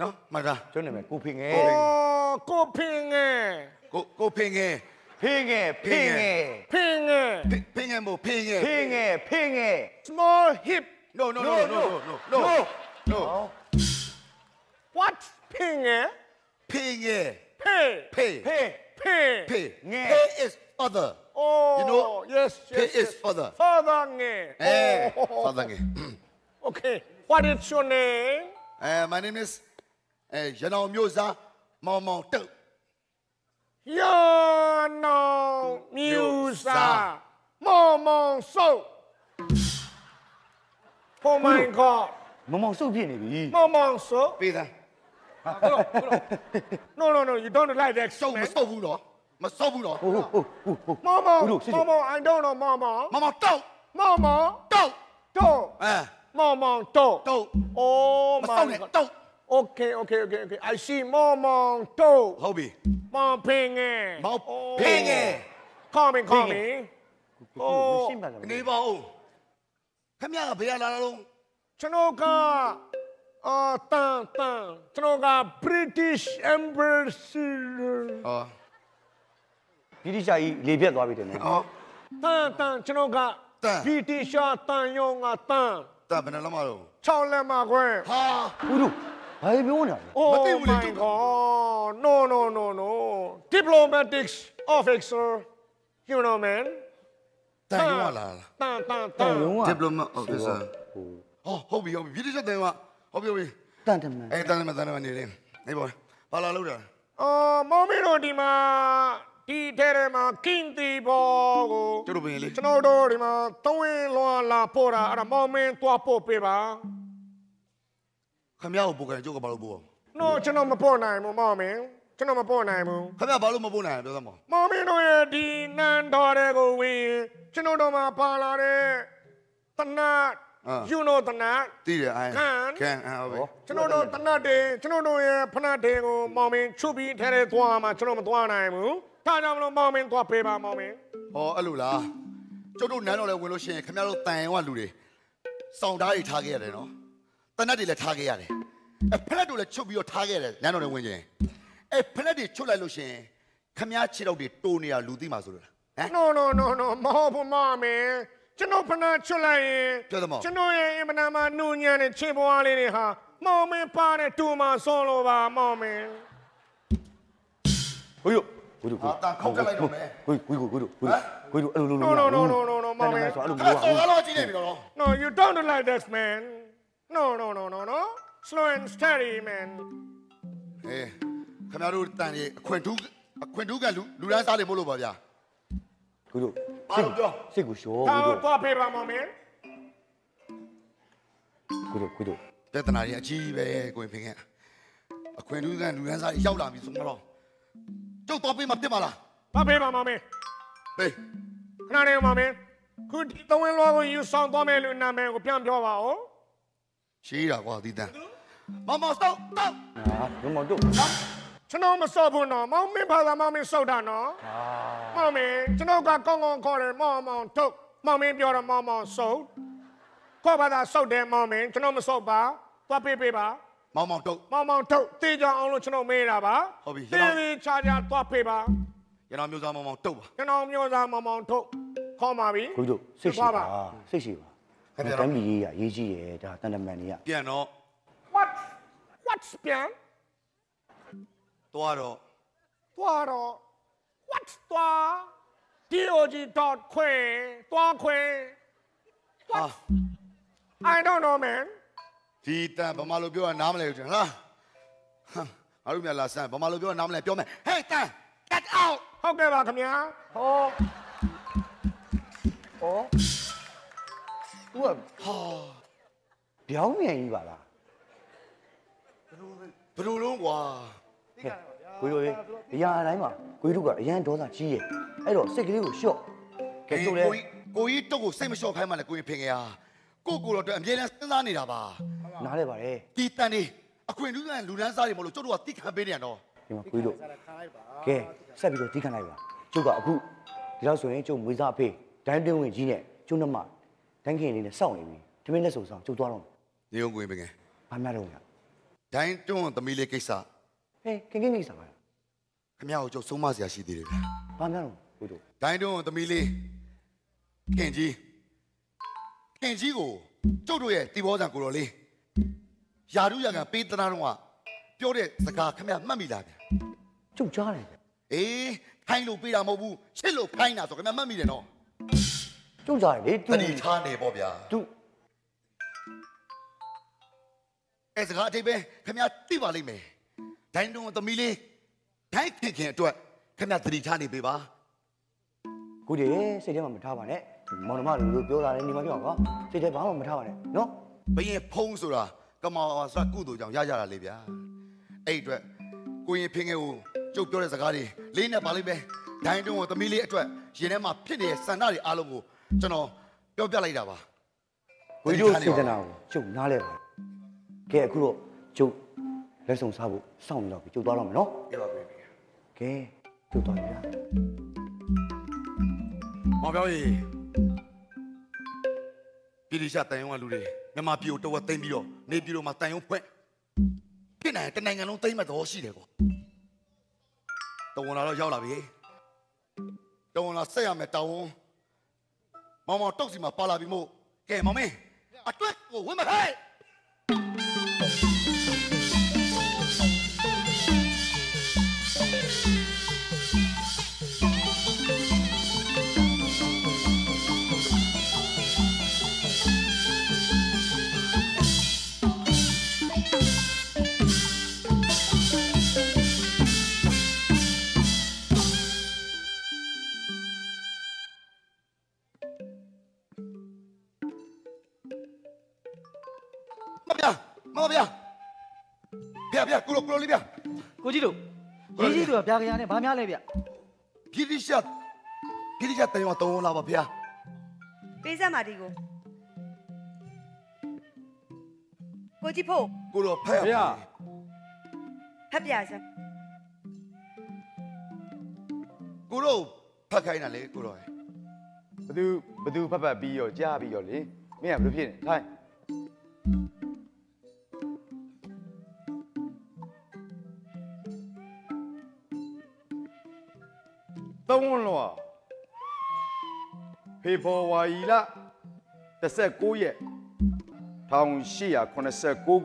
နော်မှတ်သားကျွန်းနာမည်ကိုဖင်ငယ် Oh ကိုဖင်ငယ်ကိုကိုဖင်ငယ်ဖင်ငယ်ဖင်ငယ်ဖင်ငယ်ဖင်ငယ်မို့ဖင်ငယ်ဖင်ငယ်ဖင်ငယ် small hip No no no no no no no no what ဖင်ငယ်ဖင်ငယ်ဖေဖေဖေဖေဖေငယ်ဖေ is father oh You know, yes Fe yes is father father ငယ်အဲ Oh. father ငယ် okay what is your name အဲ my name is အဲ ရနောင်မျိုးစားမောင်မောင်တုတ် your no musa mom so oh my god မမောင်စုပ်ဖြစ်နေပြီ mom so ပေးသား no no no you don't like that စုပ်မစုပ်ဘူးတော့မစုပ်ဘူးတော့ဟုတ်ဟုတ်ဟုတ်ဟုတ် Mama, Udo, sit Mama, I don't know, Mama. မောင်မောင်တုတ် Mama, တုတ် do. အဲ Mama, do. တုတ် Oh မစုပ် my နဲ့ God. တုတ် Okay, okay, okay, okay. I see Mama, do. ဟုတ်ပြီ Mama, ping it. မောင် Oh. ဖင်ငယ် Call me, call me. ရှင်းပါလားနေပါဦးခမရကဘယ်လာလာလုံး Chanoka, uh, tan, tan. Chanoka, British Embassy. ဟောဗြိတိရှာကြီးလေပြတ်သွားပြီတယ်နော်ဟောတန်တန်ကျွန်တော်ကတန်ဗီတီရှာတန်ယောငါတန်တန်ဘယ်နှလုံးမတော့6လက်မှာခွဲဟာကိုတို့ ဘာပြောနေတာလဲ Oh မသိဘူးလေ my god no no no no diplomatics officer you know man တန်ရောလာတန်တန်တတန်န်ရုံးက diploma officer ဟောဟုတ်ပြီဟုတ်ပြီပြည်သူ့တန်ရောဟုတ်ပြီဟုတ်ပြီတန်တမန်အဲတန်မတန်မနေလေနေပေါ်ဘာလာလို့တာအော်မောင်မင်းတို့ဒီမှာဒီထဲထဲမှာကင်းတီဘောကို ကျတို့ပင်လေကျွန်တော်တို့ဒီမှာသုံးဝင်လွှာလာပို့တာအဲ့ဒါမောင်မင်းသွားပို့ပေးပါ ခမရကိုပို့ကန်ကျုပ်ကဘာလို့ပို့အောင်နော်ကျွန်တော်မပို့နိုင်ဘူးမောင်မင်းကျွန်တော်မပို့နိုင်ဘူးခမရဘာလို့မပို့နိုင်ပြောသမောမောင်မင်းတို့ရဲ့ဒီနန်းတော်တွေကိုဝင်ရင်ကျွန်တော်တို့မှာပါလာတဲ့တနတ် you know တနတ်တည်တယ်အိုင်ကန်ကန်ဟုတ်ပြီကျွန်တော်တို့တနတ်တွေကျွန်တော်တို့ရဲ့ဖနတ်တွေကိုမောင်မင်းချုပ်ပြီးထဲထဲသွားမှာကျွန်တော်မသွားနိုင်ဘူးဒါကြောင့်မလို့မောင်မင်းသွားပေးပါမောင်မင်းဟောအဲ့လိုလားကျုပ်တို့နန်းတော်လည်းဝင်လို့ရှိရင်ခမရတို့တန်ရောကလူတွေစောင်းဓာတ်တွေထားခဲ့ရတယ်နော် တနတ်တွေလည်းထားခဲ့ရတယ်အဖလက်တို့လည်းချုပ်ပြီးတော့ထားခဲ့ရတယ်နန်းတော်လည်းဝင်ခြင်းအဲဖလက်တွေချုပ်လိုက်လို့ရှိရင်ခမရခြေတော့တွေတိုးနေတာလူသိမှာဆိုလို့လားဟမ် no no no no မဟုတ်ဘူးမောင်မင်းကျွန်တော်ဖနတ်ချွတ်လိုက်ရင်ပြောသမော ကျွန်တော်ရဲ့အင်မနာမနူညံ့တဲ့ချင်းပွားလေးတွေဟာမောင်မင်းပါတဲ့တူမဆွန်လို့ပါမောင်မင်းကိုတို့ကိုတို့ဟာတန်ခောက်ကလိုက်တော့မယ်ကိုကိုကိုကိုတို့ကိုတို့ကိုတို့အဲ့လိုလို no no no no no no မောင်မင်းဆိုအဲ့လိုခမမျိုးစောင်းတော့ကြည့်နေပြီနော် no you don't like this man no no no no no slow and steady man အေးခမရတို့တန်ကြီးအခွင့်ထူးအခွင့်ထူးကလူလူရန်စားတယ်မို့လို့ပါဗျာကိုတို့ဘာလို့ပြောစိတ်ကိုရှောဒါကိုတို့တော့ပေးပါမောင်မင်းကိုတို့ကိုတို့ပြဿနာကြီးအကြီးပဲကိုရင်ဖင်ခဲ့အခွင့်ထူးကလူရန်စားရောက်လာပြီဆိုတော့ကျုပ်တော့ပေးမှပြစ်မလားဘာပေးပါမောင်မင်းပေးခဏလေးမောင်မင်းခုဒီတဝင်းလောကိုယူဆောင်သွားမယ်လို့နာမည်ကိုပြန်ပြောပါဦး ရှိတာကွာဒီတန်မမစောက်တော့ဟာဘယ်မှာတို့ကျွန်တော်မစော့ဘူးနော်မောင်မင်းဖာသာမောင်မင်းစောက်တာနော်မောင်မင်းကျွန်တော်ကကောင်းကောင်းခေါ်တယ်မောင်မောင်ထုတ်မောင်မင်းပြောတော့မောင်မောင်စောက်ခေါ်ပါသာစောက်တယ်မောင်မင်းကျွန်တော်မစောက်ပါသွားပေးပေးပါမောင်မောင်တုတ်မောင်မောင်ထုတ်တေးကြအောင်လို့ကျွန်တော်မေးတာပါဟုတ်ပြီတေးလေးချာချာသွားပေးပါရနောင်မျိုးသားမောင်မောင်တုတ်ပါကျွန်တော်မျိုးသားမောင်မောင်ထုတ်ခေါ်ပါပြီကိုတို့စိတ်ရှိပါစိတ်ရှိပါ ခင်ဗျာတမ်းပြည်ရေးရရေးကြီးတယ်ဒါတန်တမန်ကြီးကပြန်တော့ what what's ပြန်သွားတော့သွားတော့ what သွား dog dot ခွဲသွားခွဲဟာ I don't know man ဒီတန်ဗမာလိုပြောရနားမလဲဘူးလားဟာငါတို့မြလာဆန်ဗမာလိုပြောနားမလဲပြောမယ်ဟေးတန် get out ဟုတ်ကဲ့ပါခင်ဗျာဟောဟော သူကဟာပြောင်းမြန်ကြီးပါလားဘယ်လိုလုံးကွာကိုတို့ရေအရာအတိုင်းမှာကိုတို့ကအရန်ဒေါသကြီးရဲ့အဲ့တော့စိတ်ကလေးကိုလျှော့ကဲကျုပ်လဲကိုကြီးကိုကြီးတုတ်ကိုစိတ်မလျှော့ခိုင်းမှလည်းကိုရင်ဖင်ခဲ့ရကိုကိုတော့အတွက်အမြဲတမ်းစဉ်းစားနေတာပါနားလဲပါတယ်ဒီတန်နေအခွင့်ထူးကလူဒန်းစားတွေမလို့ကျုပ်တို့ကတိခံပေးနေရတော့ဒီမှာကိုတို့ကဲဆက်ပြီးတော့တီးခံလိုက်ပါကျုပ်ကအခုဒီလောက်ဆိုရင်ကျုပ်မွေးစားအဖေဒိုင်းတွင်းဝင်ကြီးနဲ့ကျုပ်နှမ ဒိုင်းခင်လေးနဲ့စောင့်နေပြီတမင်းလက်ဆိုဆောင်ကျုပ်သွားတော့နေုံကိုရင်ဖင်ခဲ့ဘာမှတော့မရဒိုင်းတွန်းသမီးလေးကိစ္စဟေးခင်ခင်ကိစ္စပါခမရကိုကျုပ်ဆုံးမစရာရှိသေးတယ်ဗျာဘာမှတော့ကိုတို့ဒိုင်းတွန်းသမီးလေးခင်ကြီးခင်ကြီးကိုကျုပ်တို့ရဲ့တီဘောဇံကိုတော်လေးယာရုယာကပေးတနာတော့ကပြောတဲ့စကားခမရမှတ်မိလားဗျာကျုပ်ကြားတယ်အေးခိုင်းလို့ပေးတာမဟုတ်ဘူးချစ်လို့ခိုင်းတာဆိုခမရမှတ်မိတယ်နော် ကျုပ်ကြားတယ်လေတတိထားနေပေါ့ဗျာသူအဲစကားအတိတ်ပဲခမရသိပါလိမ့်မယ်ဒိုင်းတွန်းသမီးလေးဒိုင်းခင်ခင်အတွက်ခမရတတိထားနေပေးပါကိုတည်းစိတ်ထဲမှာမထားပါနဲ့မောင်နှမလူတို့ပြောတာလည်းနေမှာပြောကွာစိတ်ထဲဘာမှမထားပါနဲ့နော်ဘယင်ဖုံးဆိုတာကမောင်ဆရာကုသိုလ်ကြောင့်ရကြတာလေဗျာအဲ့ဒီအတွက်ကိုရင်ဖင်ငယ်ကိုကျုပ်ပြောတဲ့စကားတွေလေးနဲ့ပါလိမ့်မယ်ဒိုင်းတွန်းကိုသမီးလေးအတွက်ရင်ထဲမှာဖြစ်နေတဲ့စန္ဒတွေအားလုံးကို ကျွန်တော်ပြောပြလိုက်တာပါကိုတို့စေတနာကိုကျုပ်နားလဲပါကဲအခုတော့ကျုပ်လက်ဆောင်စားဖို့စောင့်နေတော့ပြီကျုပ်သွားတော့မယ်နော်ပြပါပြီကဲကျုပ်သွားပြီဗျာမောင်ပြောရေပြည်လိရှာတန်ယုံကလူတွေမြန်မာပြည်ကိုတဝက်သိမ်းပြီးတော့နေပြည်တော်မှာတန်ယုံဖွဲ့ဖြစ်နိုင်တနိုင်ငံလုံးသိမ်းမဲ့သဘောရှိတယ်ကွာတဝန်လာတော့ရောက်လာပြီတဝန်လာဆက်ရမယ်တောင်းဝန် မောင်မောင်တုတ်စီမှာပါလာပြီမို့ကဲမောင်မင်းအတွက်ကိုဝင်မခိုင်း တို့ကဗျာကရာနဲ့ဘာများလဲဗျဂိရိရှတ်ဂိရိရှတ်တိုင်ဝတော့လာပါဗျာပေးစမ်းပါဒီကိုကိုကြီးဖို့ကိုလိုဖက်ဗျာဖတ်ပြစမ်းကိုလိုဖက်ခိုင်းတာလေကိုလိုဘသူဘသူဖတ်ဖတ်ပြီးရောကြားပြီးရောလေမင်းကဘယ်လိုဖြစ်နေထိုင် သုံးလောဖေဖော်ဝါရီလ19ရက်1889ခု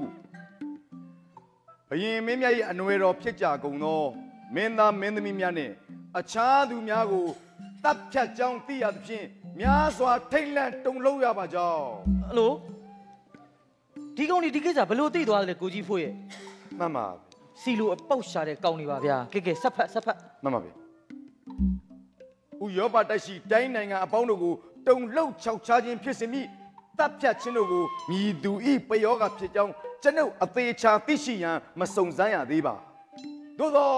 ဘယင်မင်းမြတ်၏အနွယ်တော်ဖြစ်ကြကုန်သောမင်းသားမင်းသမီးများနှင့်အခြားသူများကိုတပ်ဖြတ်ကြောင်းသိရသဖြင့်များစွာထိတ်လန့်တုန်လှုပ်ရပါကြောင်းအလိုဒီကောင်ဒီဒီကိစ္စဘလို့သိသွားတယ်လဲကိုကြီးဖို့ရဲ့မှန်ပါစီလိုအပေါက်ရှာတဲ့ကောင်တွေပါဗျာကဲကဲဆက်ဖက်ဆက်ဖက်မှန်ပါဗျ ဥရောပတိုက်ရှိတိုင်းနိုင်ငံအပေါင်းတို့ကိုတုံလှုပ်ခြောက်ခြားခြင်းဖြစ်စေမိတပ်ဖြတ်ခြင်းတို့ကိုမြည်သူဤပယောဂဖြစ်ကြောင်းကျွန်ုပ်အသေးချာသိရှိရန်မစုံစမ်းရသေးပါသို့သော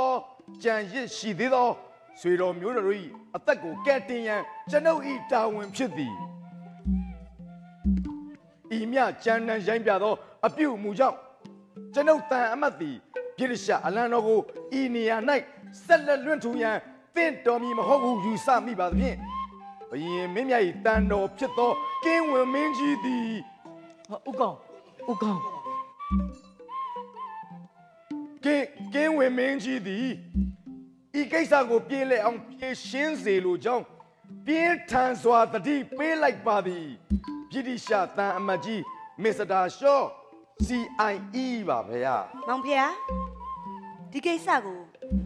ကြံရစ်ရှိသေးသောဆွေတော်မျိုးတော်တို့၏အသက်ကိုကဲ့တင်ရန်ကျွန်ုပ်ဤတာဝန်ဖြစ်သည်ဤမြကြံနံရိုင်းပြသော အပြုအမူကြောင့်ကျွန်ုပ်တန်အမတ်သည်ပြည့်ရအလံတော်ကိုဤနေရာ၌ဆက်လက်လွင့်ထူရန် တင့်တော်မီမဟုတ်ဟုယူဆမိပါသဖြင့်ဘယင်မင်းမြတ်၏တန်တော်ဖြစ်သောကင်းဝင်မင်းကြီးသည်ဟာဥကောင်ဥကောင်ကင်းကင်းဝင်မင်းကြီးသည်ဤကိစ္စကိုပြေးလဲအောင်ပြေရှင်းစေလိုကြောင်းပြင်းထန်စွာတတိပေးလိုက်ပါသည်ပြည်တိရှာတန်အမတ်ကြီးမစ္စတာရှော့ CIE ပါဗျာမောင်ဖျားဒီကိစ္စကို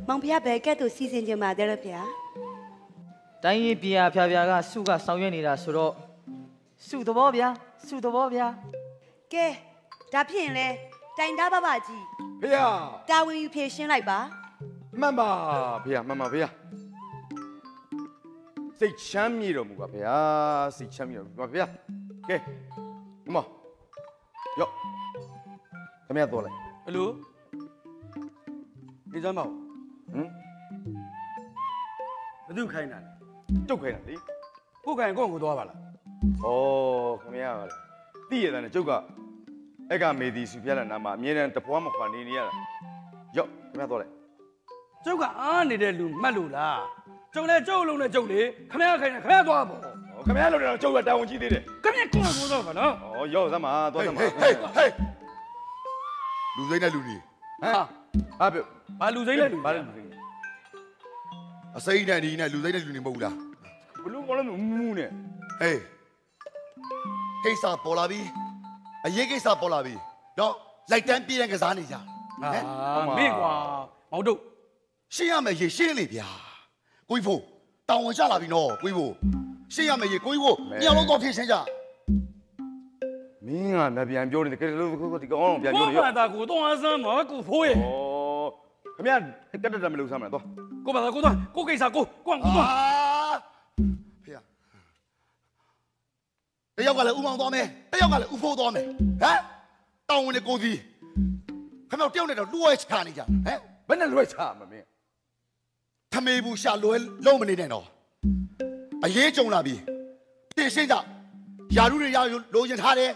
မောင်ဖျားဘယ်ကဲ့သို့စီစဉ်ကြမှာတဲ့လို့ဖျားတိုင်းရင်ပြာဖြာဖြာကစုကဆောင်ရွက်နေတာဆိုတော့စုသဘောဗျာစုသဘောဗျာကဲဒါဖြစ်ရင်လဲတိုင်သားဘဘကြီးဗျာတာဝန်ယူဖြေရှင်းလိုက်ပါမှန်ပါဗျာမှန်ပါဗျာစိတ်ချမ်းမြေတော်မူပါဗျာစိတ်ချမ်းမြေတော်မူပါဗျာကဲဒီမယော့ခမရတော့လိုက်ဘလို့ဒီစမ်းမအောင် ဟမ်ဘသူခိုင်းတာလဲတုတ်ခိုင်းတာလေကိုခိုင်းကိုယ့်ကိုသွားပါလားဩခမရပါလေသိရတဲ့နဲ့ကျုပ်ကအဲ့ကမေဒီစုပြလာနာမှာအမြဲတမ်းတပွားမခွာနေနေရတာယော့ခမရတော့လိုက်ကျုပ်ကအားနေတဲ့လူမှတ်လို့လားကျုံလဲကျုပ်လုံးနဲ့ကျုပ်လေခမရခိုင်းတယ်ခမရသွားပေါ့ဩခမရလို့တော့ကျုပ်ကတာဝန်ကြီးသေးတယ်ခမရကိုယ့်ကိုသွားပါနော်ဩယော့သမားသွားသမားဟေးဟေးဟေးလူစိမ့်တဲ့လူကြီးဟမ် ဟာပြဘာလူစိမ့်လဲလူဘာလဲလူစိမ့်အစိမ့်တဲ့ဒီနဲ့လူစိမ့်တဲ့လူနေမဟုတ်ဘူးလားဘလူးကလည်းမူးမူးနဲ့ဟေးကိစ္စပေါ်လာပြီအရေးကိစ္စပေါ်လာပြီတော့လိုက်တန်းပြည့်တဲ့ကစားနေကြအာမင်းကွာမောင်တို့ရှင်းရမယ်ရေရှင်းလေဗျာကိုကြီးဖို့တောင်းဝင်ချလာပြီနော်ကိုကြီးဖို့ရှင်းရမယ်ရေကိုကြီးဖို့ညလုံးတော့ဖြည့်ရှင်းကြမင်းကလည်းပြန်ပြောနေတယ်ကဲလို့ဒီကောင်အောင်ပြန်ပြောကိုနေရောဘာသာကိုတော့အစမ်းမကိုဖိုးရဲ့ဩ ခမရကတ်တတ်မလို့ဆမ်းမလားတော့ကိုဘာသာကိုတော့ကိုကိစ္စကိုကိုကိုတော့ဖေတယောက်ကလည်းဥမောင်သွားမယ်တယောက်ကလည်းဥဖိုးသွားမယ်ဟမ်တောင်းဝင်နေကိုစီခမောက်တယောက်နဲ့တော့လွှဲချနေကြဟမ်ဘယ်နဲ့လွှဲချမှာမင်းထမေဘူးရှာလွဲလုံးမနေနဲ့တော့အရေးကြုံလာပြီပြင်ရှင်းကြယာရုတွေရလိုချင်ထားတယ်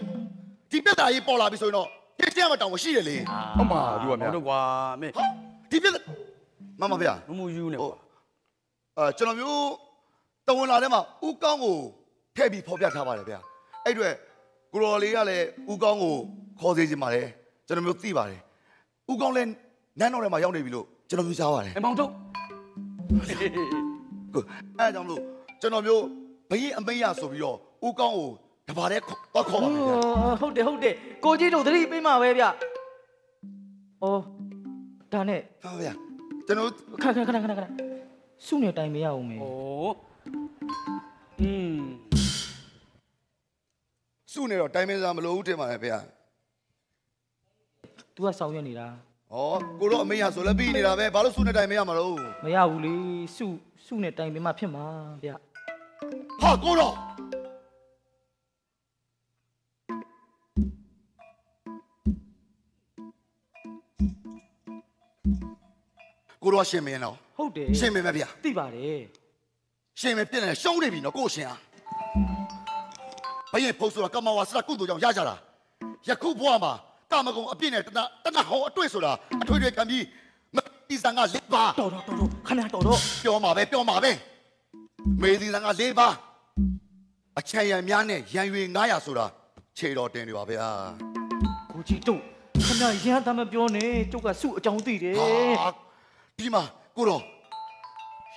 ဒီပြဿနာကြီးပေါ်လာပြီဆိုရင်တော့ပြင်ရှင်းရမှာတောင်းဝင်ရှိတယ်လေအမသူကမောမြန်င်တို့ကွာမင်း ဒီပြဿမမဖေမမယူနေဟိုကွာအာကျွန်တော်မျိုးတဝန်လာထဲမှာဥကောင်းကိုထည့်ပြီးဖော်ပြထားပါတယ်ဗျာအဲ့အတွေ့ကိုရော်လေးကလည်းဥကောင်းကိုခေါ်စေချင်ပါတယ်ကျွန်တော်မျိုးသိပါတယ်ဥကောင်းလည်းနန်းတော်ထဲမှာရောက်နေပြီလို့ကျွန်တော်မျိုးကြားပါတယ်အမောင်တို့ကိုအဲ့ဒါကြောင့်မလို့ကျွန်တော်မျိုးဘရင်အမိတ်ရဆိုပြီးတော့ဦးကောင်းကိုတပါးတဲ့တော့ခေါ်ပါမယ်ဗျာဟုတ်တယ်ဟုတ်တယ်ကိုကြီးတို့သတိပေးမှာပဲဗျ။အော် ဒါနဲ့ ဟုတ်ဗျာကျွန်တော် ခဏခဏခဏခဏခဏစုနေတိုင်မရအောင်မေ ဩอืม စုနေတော့တိုင်းမင်းစားမလို့ဦးတင်ပါလေဗျာ ။ तू ကဆောင်ရွက်နေတာ ဩကိုတော့အမေရဆိုလည်းပြီးနေတာပဲဘာလို့စုနေတိုင်းမရမှာလို့ မရဘူးလေစုစုနေတိုင်မင်းမှဖြစ်မှာဗျ။ ဟာကိုတော့ ကိုတော့ရှင်မင်းတော့ဟုတ်တယ်ရှင်မင်းပဲဗျာသိပါတယ်ရှင်မင်းပြည့်နေရှုံးနေပြီနော်ကိုရှင်ဟာဘယင်ဖုတ်ဆိုတာကမ္မဝါစရာကုသိုလ်ကြောင့်ရကြတာယခုဘဝမှာကာမဂုဏ်အပြည့်နဲ့တဏတဏဟောအတွေ့ဆိုတာအထွေထွေခံပြီးမတိစံက၄ပါးတော်တော့တော်တော့ခဏတော်တော့ပြောမှာပဲပြောမှာပဲမေဒီစံက၄ပါးအချမ်းရံများနဲ့ရံရွေ900ဆိုတာခြေတော်တင်နေပါဗျာကိုကြီးတို့ခဏရမ်းသားမပြောနဲ့ကျုပ်ကစုအကြောင်းသိတယ် ဟာဒီမှာကိုတော့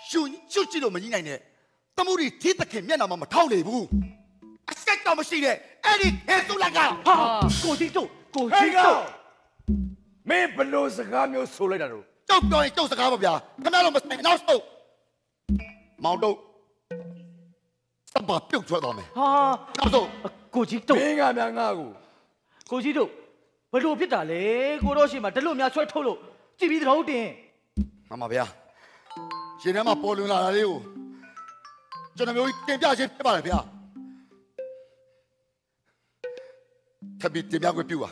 ရှုရှုကြည့်လို့မကြီးနိုင်နဲ့တမှုတွေထိသခင်မျက်နှာမှာမထောက်လေဘူးအစက်တော့မရှိတဲ့အဲ့ဒီဟဲသူလကဟာကိုကြီးတို့ကိုဟေးကြီးကောင်တို့မင်းဘလို့စကားမျိုးဆိုလိုက်တာတို့ကြောက်ပြောရင်ကြောက်စကားပါဗျာခဏလုံးမဆိုင်နောက်ဆုတ်မောင်တို့စပ်ပါပြုတ်ထွက်သွားမယ်ဟာနောက်ဆုံးကိုကြီးတို့မင်းကများငါ့ကိုကိုကြီးတို့ဘလို့ဖြစ်တာလဲကိုတော့ရှိမှတလို့များဆွဲထုတ်လို့ကြည်ပြီးတော့တင် မှန်ပါဗျာရှင်ထဲမှာပေါ်လွင်လာတာလေးကိုကျွန်တော်မျိုးတင်ပြခြင်းဖြစ်ပါတယ်ဗျာထပ်ပြီးတင်ပြခွင့်ပြုပါ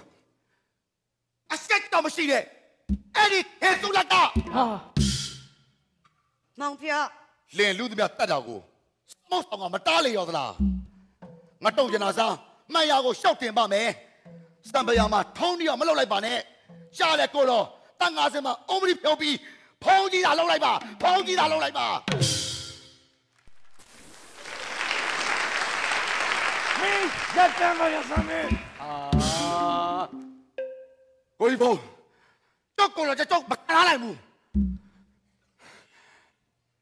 အစက်တော့မရှိတဲ့အဲ့ဒီဟဲသူလကဟာမောင်ဖျားလင်လူသမျှတတ်တာကိုမောက်ဆောင်ကမတားလေရောသလားငါတုံကျင်တာစားမှန်ရကိုရှောက်တင်ပါမယ်စတံပယာမှာထုံးပြီးတော့မလုပ်လိုက်ပါနဲ့ရှားတဲ့ကိုတော့တန်ငါစင်မှာအုံးမရီဖြုတ်ပြီး ဖုံးကြီးတာလုပ်လိုက်ပါဖုံးကြီးတာလုပ်လိုက်ပါမင်းရက်တမ်းမရစမ်းမင်းအာကိုကြီးဖုံးတော့ကိုတော့ကြောက်မကလားနိုင်ဘူး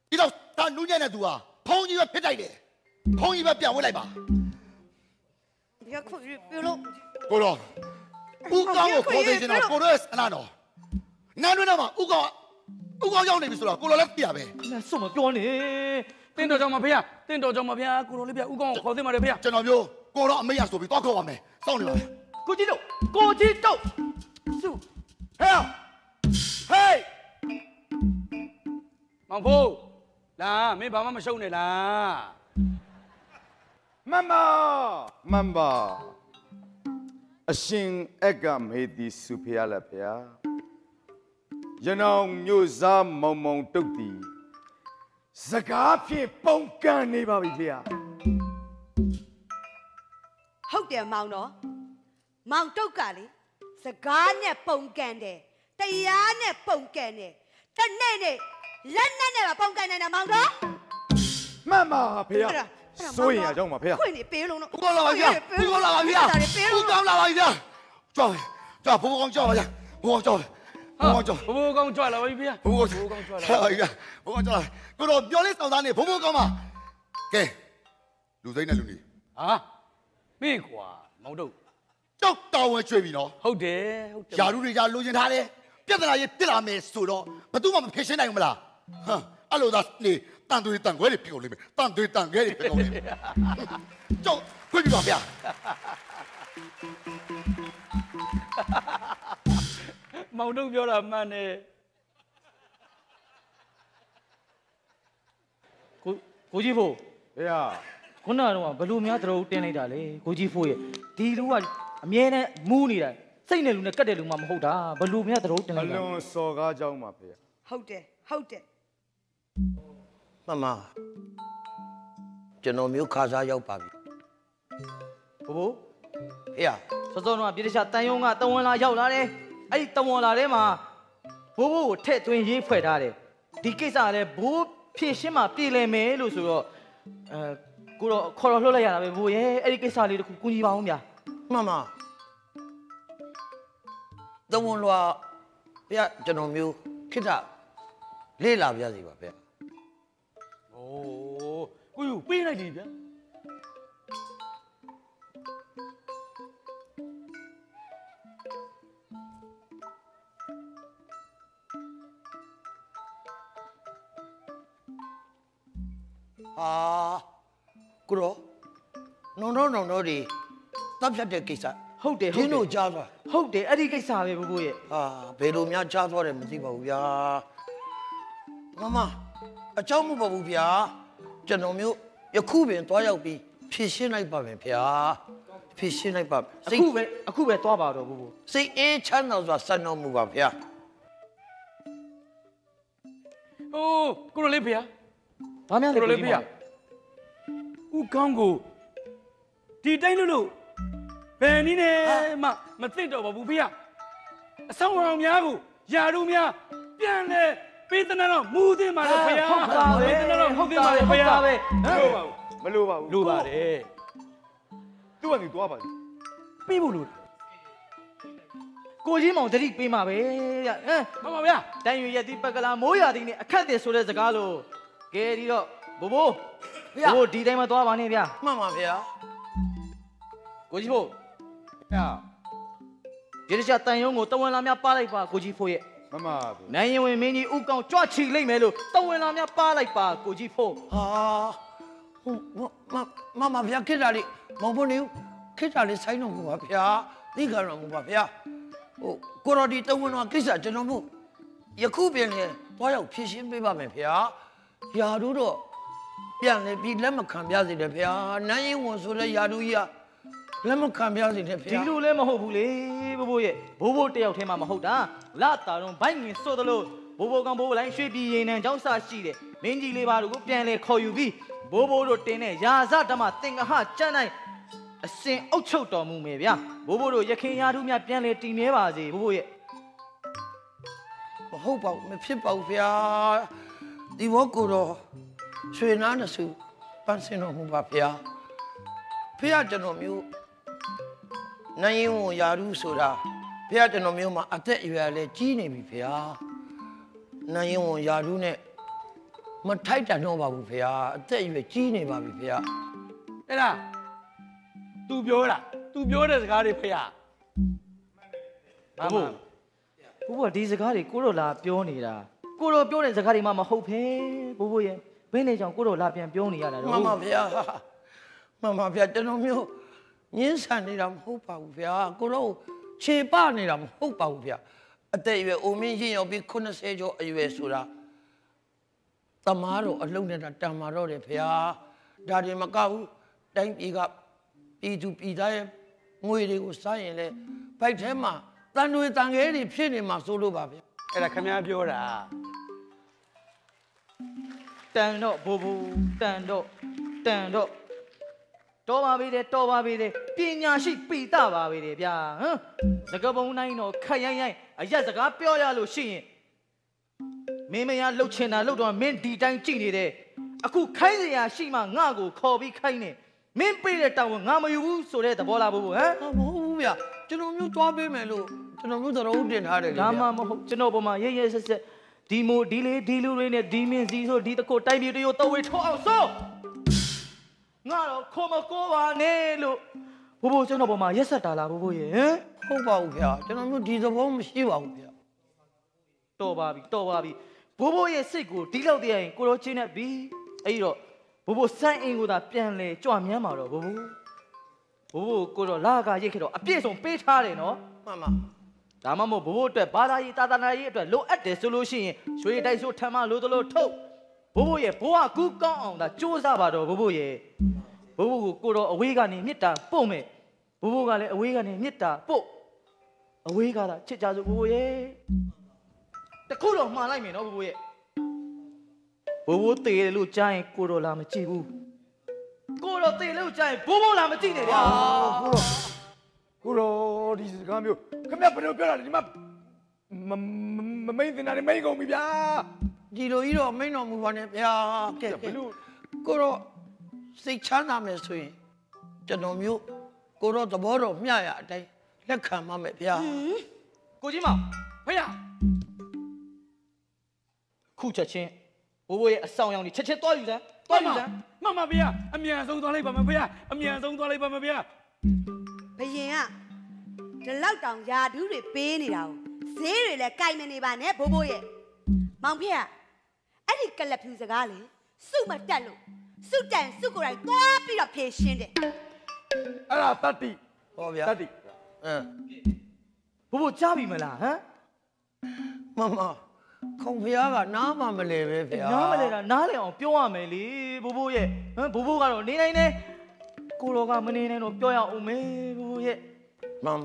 ဒီတော့တာနူးညံ့တဲ့သူဟာဖုံးကြီးပဲဖြစ်တိုက်တယ်ဖုံးကြီးပဲပြန်ဝှက်လိုက်ပါဘယ်ခုပြလို့ကိုတော့ဦးကောင်းကိုခေါ် သိချင်တော့ကိုတော့ရဲ့ဆန္ဒတော်နန်းတွင်းတော့မှာဦးကောင်းဦးကောင်းရောက်နေပြီဆိုတော့ကိုတော်လည်းပြရပဲခဏစွတ်မပြောနဲ့တင်းတော်ကြောင့်မဖေရတင်းတော်ကြောင့်မဖေရကိုလိုလေးပြဥကောင်းကိုခေါ်သိမှာတယ်ဖေရကျွန်တော်မျိုးကိုတော့အမေရဆိုပြီးတော့ခေါ်ပါမယ်စောင့်နေပါမယ်ကိုကြီးတို့ကိုကြီးတို့စုဟဲ့ဟေးမောင်ဖိုးလာမင်းဘာမှမရှုံးနဲ့လားမမမမအရှင်အက်ကမေတီစုဖျားလက်ဖျား ရနောင်မြို့စားမောင်မောင်တုတ်တီစကားဖြင့်ပုံကန်နေပါပြီဖျားဟုတ်တယ်မောင်တော့မောင်တုတ်ကလေစကားနဲ့ပုံကန်တယ်တရားနဲ့ပုံကန်တယ်တနေ့နေ့လက်နဲ့နဲ့ပါပုံကန်နေတာမောင်တော့မမဖျားစိုးရင်အကြောင်းပါဖျားခွင့်နေပေးလို့နော်ဦးကောင်းလာပါဗျာဦးကောင်းလာပါဗျာဦးကောင်းလာပါဗျာကြောက်ကြောက်ဘိုးကောင်းကြောက်ပါဗျာဘိုးကောင်းကြောက် ဘိုးကောင်းကြောက်ဘိုးဘိုးကောင်းကြွလာပါပြီဖေရဘိုးကောင်းဘိုးကောင်းကြွလာဆက်ပါဗျာဘိုးကောင်းကြောက်ကိုတော့ပြောလေးစောင်းသားနေဘိုးဘိုးကောင်းပါကဲလူစိမ့်နဲ့လူနေဟာမင်းကွာမောင်တို့ကြောက်တောင်းဝဲကျွေးပြီနော်ဟုတ်တယ်ဟုတ်တယ်ယာရုတွေကလိုချင်ထားတယ်ပြဿနာကြီးပြစ်လာမယ်ဆိုတော့ဘယ်သူမှမဖြေရှင်းနိုင်ဘူးမလားဟမ်အဲ့လိုသာနေတန်သွေးတန်ခွဲတွေပြောလိမ့်မယ်တန်သွေးတန်ခွဲတွေပြောလိမ့်မယ်ကြောက်ခွင့်ပြပါဗျာ မောင်တို့ပြောတာမှန်တယ်ကိုကိုကြီးဖို့ဖျားခုနကတော့ဘလို့များတရုပ်တင်းလိုက်တာလေကိုကြီးဖို့ရဲ့ဒီလူကအမြဲတမ်းမူးနေတာစိတ်နဲ့လူနဲ့ကတ်တဲ့လူမှမဟုတ်တာဘလို့များတရုပ်တင်းအလိုက်တာလွန်စော်ကားကြောင်းပါဖျားဟုတ်တယ်ဟုတ်တယ်မမကျွန်တော်မျိုးခါစားရောက်ပါပြီဘိုးဘိုးဖေရစောစောတော့ပြည်တခြားတန်ယုံကတဝန်လာရောက်လာတယ် အဲ့ဒီတဝန်လာထဲမှာဘိုးဘိုးကိုထည့်သွင်းရေးဖွဲ့ထားတယ်ဒီကိစ္စကလည်းဘိုးဖြည့်ရှင်းမှပြည်လည်မယ်လို့ဆိုတော့အဲကိုတော့ခေါ်တော့လှုပ်လိုက်ရတာပဲဘိုးရဲ့အဲ့ဒီကိစ္စလေးတခုကူညီပါအောင်ဗျာမမတဝန်လွာဖေရကျွန်တော်မျိုးခိတ္တလေးလာပြစီပါဖေရโอ้ကိုယူပေးလိုက်ပြီဗျာ တော်နုံတော့နုံတော့ဒီတပ်ဖြတ်တဲ့ကိစ္စ ဟုတ်တယ် ဒ ဟုတ် င်း တယ် တို့ကြားသွား ဟုတ်တယ်အဲ့ဒီကိစ္စပဲဘိုးဘိုးရဲ့ ဟာဘယ်လိုများကြားသွားတယ်မသိပါဘူးဗျာမမအเจ้าမဟုတ်ပါဘူးဗျာကျွန်တော်မျိုးယခုပင်သွားရောက်ပြီးဖြည့်ရှင်းလိုက်ပါမယ်ဗျာဖြည့်ရှင်းလိုက်ပါမယ် အခုပဲအခုပဲသွားပါတော့ဘိုးဘိုး စိတ်အေးချမ်းသာစွာဆက်နှုတ်မှုပါဗျာ ဟိုးကိုလိုလေးဖေဟာ ဘာများလဲကိုလိုလေးဖေဟာဦးကောင်းကိုဒီတိုင်းလို့လို့ဘယ်နည်းနဲ့မှမသိတော့ပါဘူးဖေဟာအဆောင်အောင်များကိုယာတို့များပြန်လဲပေးတဲ့တော့မူသင်းပါတော့ဖေဟာဟုတ်ပါပဲပေးတဲ့တော့မူသင်းပါတော့ဖေဟာဟုတ်ပါပဲမလိုပါဘူးလိုပါတယ်သူ့ကနေသွားပါလေပြီးဖို့လို့ကိုကြီးမောင်တတိပေးမှာပဲဗျဟမ်မှန်ပါဗျာတန်ရွရက်ဒီပကလာမိုးရသည်နဲ့အခက်တယ်ဆိုတဲ့စကားလို့ ကဲဒီတော့ဘိုးဘိုးဘိုးဘိုးဒီတိုင်းမသွားပါနဲ့ဗျမှန်ပါဗျာကိုကြီးဖို့ဟာဒီတခြားတန်ယုံကိုတဝန်လာများပါလိုက်ပါကိုကြီးဖို့ရဲ့မမဘူးနိုင်ရင်ဝင်မင်းကြီးဥကောင်ကြွချီလိုက်မယ်လို့တဝန်လာများပါလိုက်ပါကိုကြီးဖို့ဟာဟုတ်မမမဗျာခိတာလေးမောင်ဖို့နေခိတာလေးဆိုင်တော့မှုပါဗျာသိကြတော့မှုပါဗျာဟိုကိုရော်ဒီတဝန်တော်ကိစ္စကျွန်တော်မှုယခုပင်လေသွားရောက်ဖြည့်ရှင်းပေးပါမယ်ဗျာ ယာတို့တော့ပြန်လေပြီးလက်မခံပြစေတယ်ဗျာနိုင်ရင်ဝန်ဆိုလဲယာတို့ကြီးကလက်မခံပြစေတယ်ဗျာဒီလိုလည်းမဟုတ်ဘူးလေဘိုးဘိုးရဲ့ဘိုးဘိုးတယောက်ထဲမှာမဟုတ်တာလာတာတော့ဘိုင်းငင်ဆို့တယ်လို့ဘိုးဘိုးကောင်ဘိုးဘိုးလိုင်းရွှေပြည်ရင်နံကျောင်းစာရှိတယ်မင်းကြီးလေးပါတို့ကိုပြန်လဲခေါ်ယူပြီးဘိုးဘိုးတို့တင်းတဲ့ရာဇဓမ္မသင်္ကဟကျမ်းတိုင်းအစဉ်အုပ်ချုပ်တော်မူမယ်ဗျာဘိုးဘိုးတို့ရခင်ရာထူးများပြန်လဲတည်မြဲပါစေဘိုးဘိုးရဲ့မဟုတ်ပါဘူးမဖြစ်ပါဘူးဗျာ ဒီဘောကိုတော့ရွှေနားနှစုပန်းစင်တော်မူပါဗျာဖေရကျွန်တော်မျိုးနိုင်ရင်ဝန်ယာရုဆိုတာဖေရကျွန်တော်မျိုးမှာအသက်အရွယ်လည်းကြီးနေပြီဗျာနိုင်ရင်ဝန်ယာရုနဲ့မထိုက်တန်တော့ပါဘူးဗျာအသက်အရွယ်ကြီးနေပါပြီဗျာအဲ့ဒါ तू ပြောတာ तू ပြောတဲ့စကားတွေဖေဟာဘိုးဘိုးဘိုးဘိုးဒီစကားတွေကိုတို့လာပြောနေတာ ကိုတို့ပြောတဲ့စကားတွေမှမဟုတ်ဖೇဘိုးဘိုးရဲ့ဘင်းနေကြောင့်ကိုတို့လာပြန်ပြောနေရတာတော့မှန်ပါဗျာမှန်ပါဗျာကျွန်တော်မျိုးညင်းဆန်နေတာမဟုတ်ပါဘူးဗျာကိုတော့ခြေပနေတာမဟုတ်ပါဘူးဗျာအသက်အရွယ်အိုမင်းရင်ရောက်ပြီး80ကျော်အရွယ်ဆိုတာတမားတော့အလုံးနဲ့တန်မာတော့တယ်ဗျာဒါတွေမကဘူးတိုင်းပြည်ကပြည်သူပြည်သားရဲ့ငွေတွေကိုစားရင်လေဘိုက်ထဲမှာတန်တွေတန်ငယ်တွေဖြစ်နေမှာစိုးလို့ပါဗျာအဲ့ဒါခမ ्या ပြောတာ တန်တော့ဘိုးဘိုးတန်တော့တန်တော့တော်ပါပြီတဲ့တော်ပါပြီတဲ့ပညာရှိပိတပါပြီတဲ့ဗျာဟမ်စကပုံတိုင်းတော့ခက်ရိုင်းရိုင်းအရက်စကားပြောရလို့ရှိရင်မင်းမယားလှုပ်ချင်တာလှုပ်တော့မင်းဒီတိုင်းကြည့်နေတယ်အခုခိုင်းစရာရှိမှငါ့ကိုခေါ်ပြီးခိုင်းနေမင်းပြေးတဲ့တောင်းငါမယူဘူးဆိုတဲ့သဘောလားဘိုးဘိုးဟမ်မဟုတ်ဘူးဗျာကျွန်တော်မျိုးသွားပေးမယ်လို့ကျွန်တော်မျိုးသတော်တင်ထားတယ်လေဒါဗျာမှမဟုတ်ကျွန်တော်ပေါ်မှာရဲရဲဆက်ဆက် ဒီမိုဒီလေးဒီလူတွေနဲ့ဒီမင်းစီဆိုဒီတကိုတိုင်းပြည်တရိုတော်ဝေထောအောင်ဆိုငါတော့ခေါ်မကိုပါနဲ့လို့ဘိုးဘိုးကျွန်တော်ပေါ်မှာရက်ဆက်တာလားဘိုးဘိုးရေဟမ်ဟုတ်ပါဘူးဗျာကျွန်တော်မျိုးဒီသဘောမရှိပါဘူးဗျာတော်ပါပြီတော်ပါပြီဘိုးဘိုးရဲ့စိတ်ကိုဒီလောက်တည်းရင်ကိုရောချင်းနဲ့ပြီအဲ့ဒီတော့ဘိုးဘိုးစမ်းအင်ကိုသာပြန်လဲကြွမြန်းมาတော့ဘိုးဘိုးဘိုးဘိုးကိုတော့လာကရိတ်ခဲ့တော့အပြည့်စုံပေးထားတယ်နော်မှန်ပါ ဒါမှမဟုတ်ဘိုးဘိုးအတွက်ဘာသာရေးတာသနာရေးအတွက်လိုအပ်တယ်ဆိုလို့ရှိရင်ရွှေတိုက်ဆိုထမ်းမလို့တလို့ထုတ်ဘိုးဘိုးရဲ့ဘိုးကကူးကောင်းအောင်ဒါစူးစမ်းပါတော့ဘိုးဘိုးရဲ့ဘိုးဘိုးကိုကိုတော့အဝေးကနေမြစ်တာပို့မယ်ဘိုးဘိုးကလည်းအဝေးကနေမြစ်တာပို့အဝေးကသာချစ်ကြစို့ဘိုးဘိုးရဲ့တခုတော့မှားလိုက်မယ်နော်ဘိုးဘိုးရဲ့ဘိုးဘိုးတေတယ်လို့ကြားရင်ကိုတော့လာမကြည့်ဘူးကိုတော့တေလို့ကြားရင်ဘိုးဘိုးလာမကြည့်နဲ့ဗျာကို ရောဒီစကားမျိုးခင်ဗျဘယ်လိုပြောတာလဲဒီမှာမမမိန်တင်တာနေမိန်ကုန်ပြီဗျာဒီလိုကြီးတော့မိန်တော်မူပါနဲ့ဗျာကဲဘယ်လိုကိုတော့စိတ်ချမ်းသာမယ်ဆိုရင်ကျွန်တော်မျိုးကိုတော့သဘောတော်မျှရအတိုင်းလက်ခံပါမယ်ဗျာကိုကြီးမောင်ဖေရခုချက်ချင်းဘိုးဘိုးရဲ့အဆောင်ရောင်ကြီးချက်ချင်းတွားယူစမ်းတွားယူစမ်းမမဖေဟာအမြန်ဆုံးသွားလိုက်ပါမယ်ဖေဟာအမြန်ဆုံးသွားလိုက်ပါမယ်ဖေဟာ ဘယင်ကဒီလောက်တောင်ယာဒူးတွေပေးနေတာကိုဈေးတွေလည်းကြိုက်မနေပါနဲ့ဘိုးဘိုးရဲ့မောင်ဖေကအဲ့ဒီကလပ်ဖြူစကားလေစုမတက်လို့စုတန်စုကိုယ်တိုင်သွားပြီးတော့ဖြေရှင်းတယ်အဲ့ဒါတတ္တိဟောဗျာတတ္တိအင်းဘိုးဘိုးကြားပြီမလားဟမ်မမခုံဖျားကနားမမလဲပဲဗျာနားမလဲတာနားလဲအောင်ပြောရမယ်လေဘိုးဘိုးရဲ့ဟမ်ဘိုးဘိုးကတော့နေနိုင်နေ ကိုတော်ကမနေနိုင်တော့ပြောရအောင်မေဘိုးဘိုးရဲ့မမ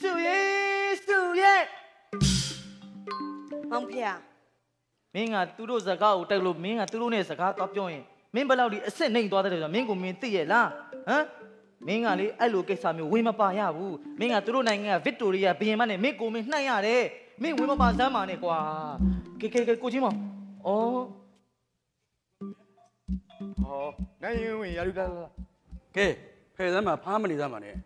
စုရဲ့စုရဲ့မောင်ဖေမင်းကသူတို့စကားကိုတိုက်လို့မင်းကသူတို့နဲ့စကားသွားပြောရင်မင်းဘယ်လောက်ဒီအစ်စ်နှိမ်သွားတယ်ဆိုတာမင်းကိုမင်းသိရဲ့လားဟမ်မင်းကလေအဲ့လိုကိစ္စမျိုးဝင်မပါရဘူးမင်းကသူတို့နိုင်ငံကဗစ်တိုရီယာဘီယင်မနဲ့မင်းကိုမင်းနှိုက်ရတယ်မင်းဝင်မပါစမ်းပါနဲ့ကွာကဲကဲကဲကိုချင်းမောင်ဩဟောနိုင်ရင်ဝင်ရာလူလာလာ ကဲဖယ်စမ်းမှာဖားမနေစမ်းပါနဲ့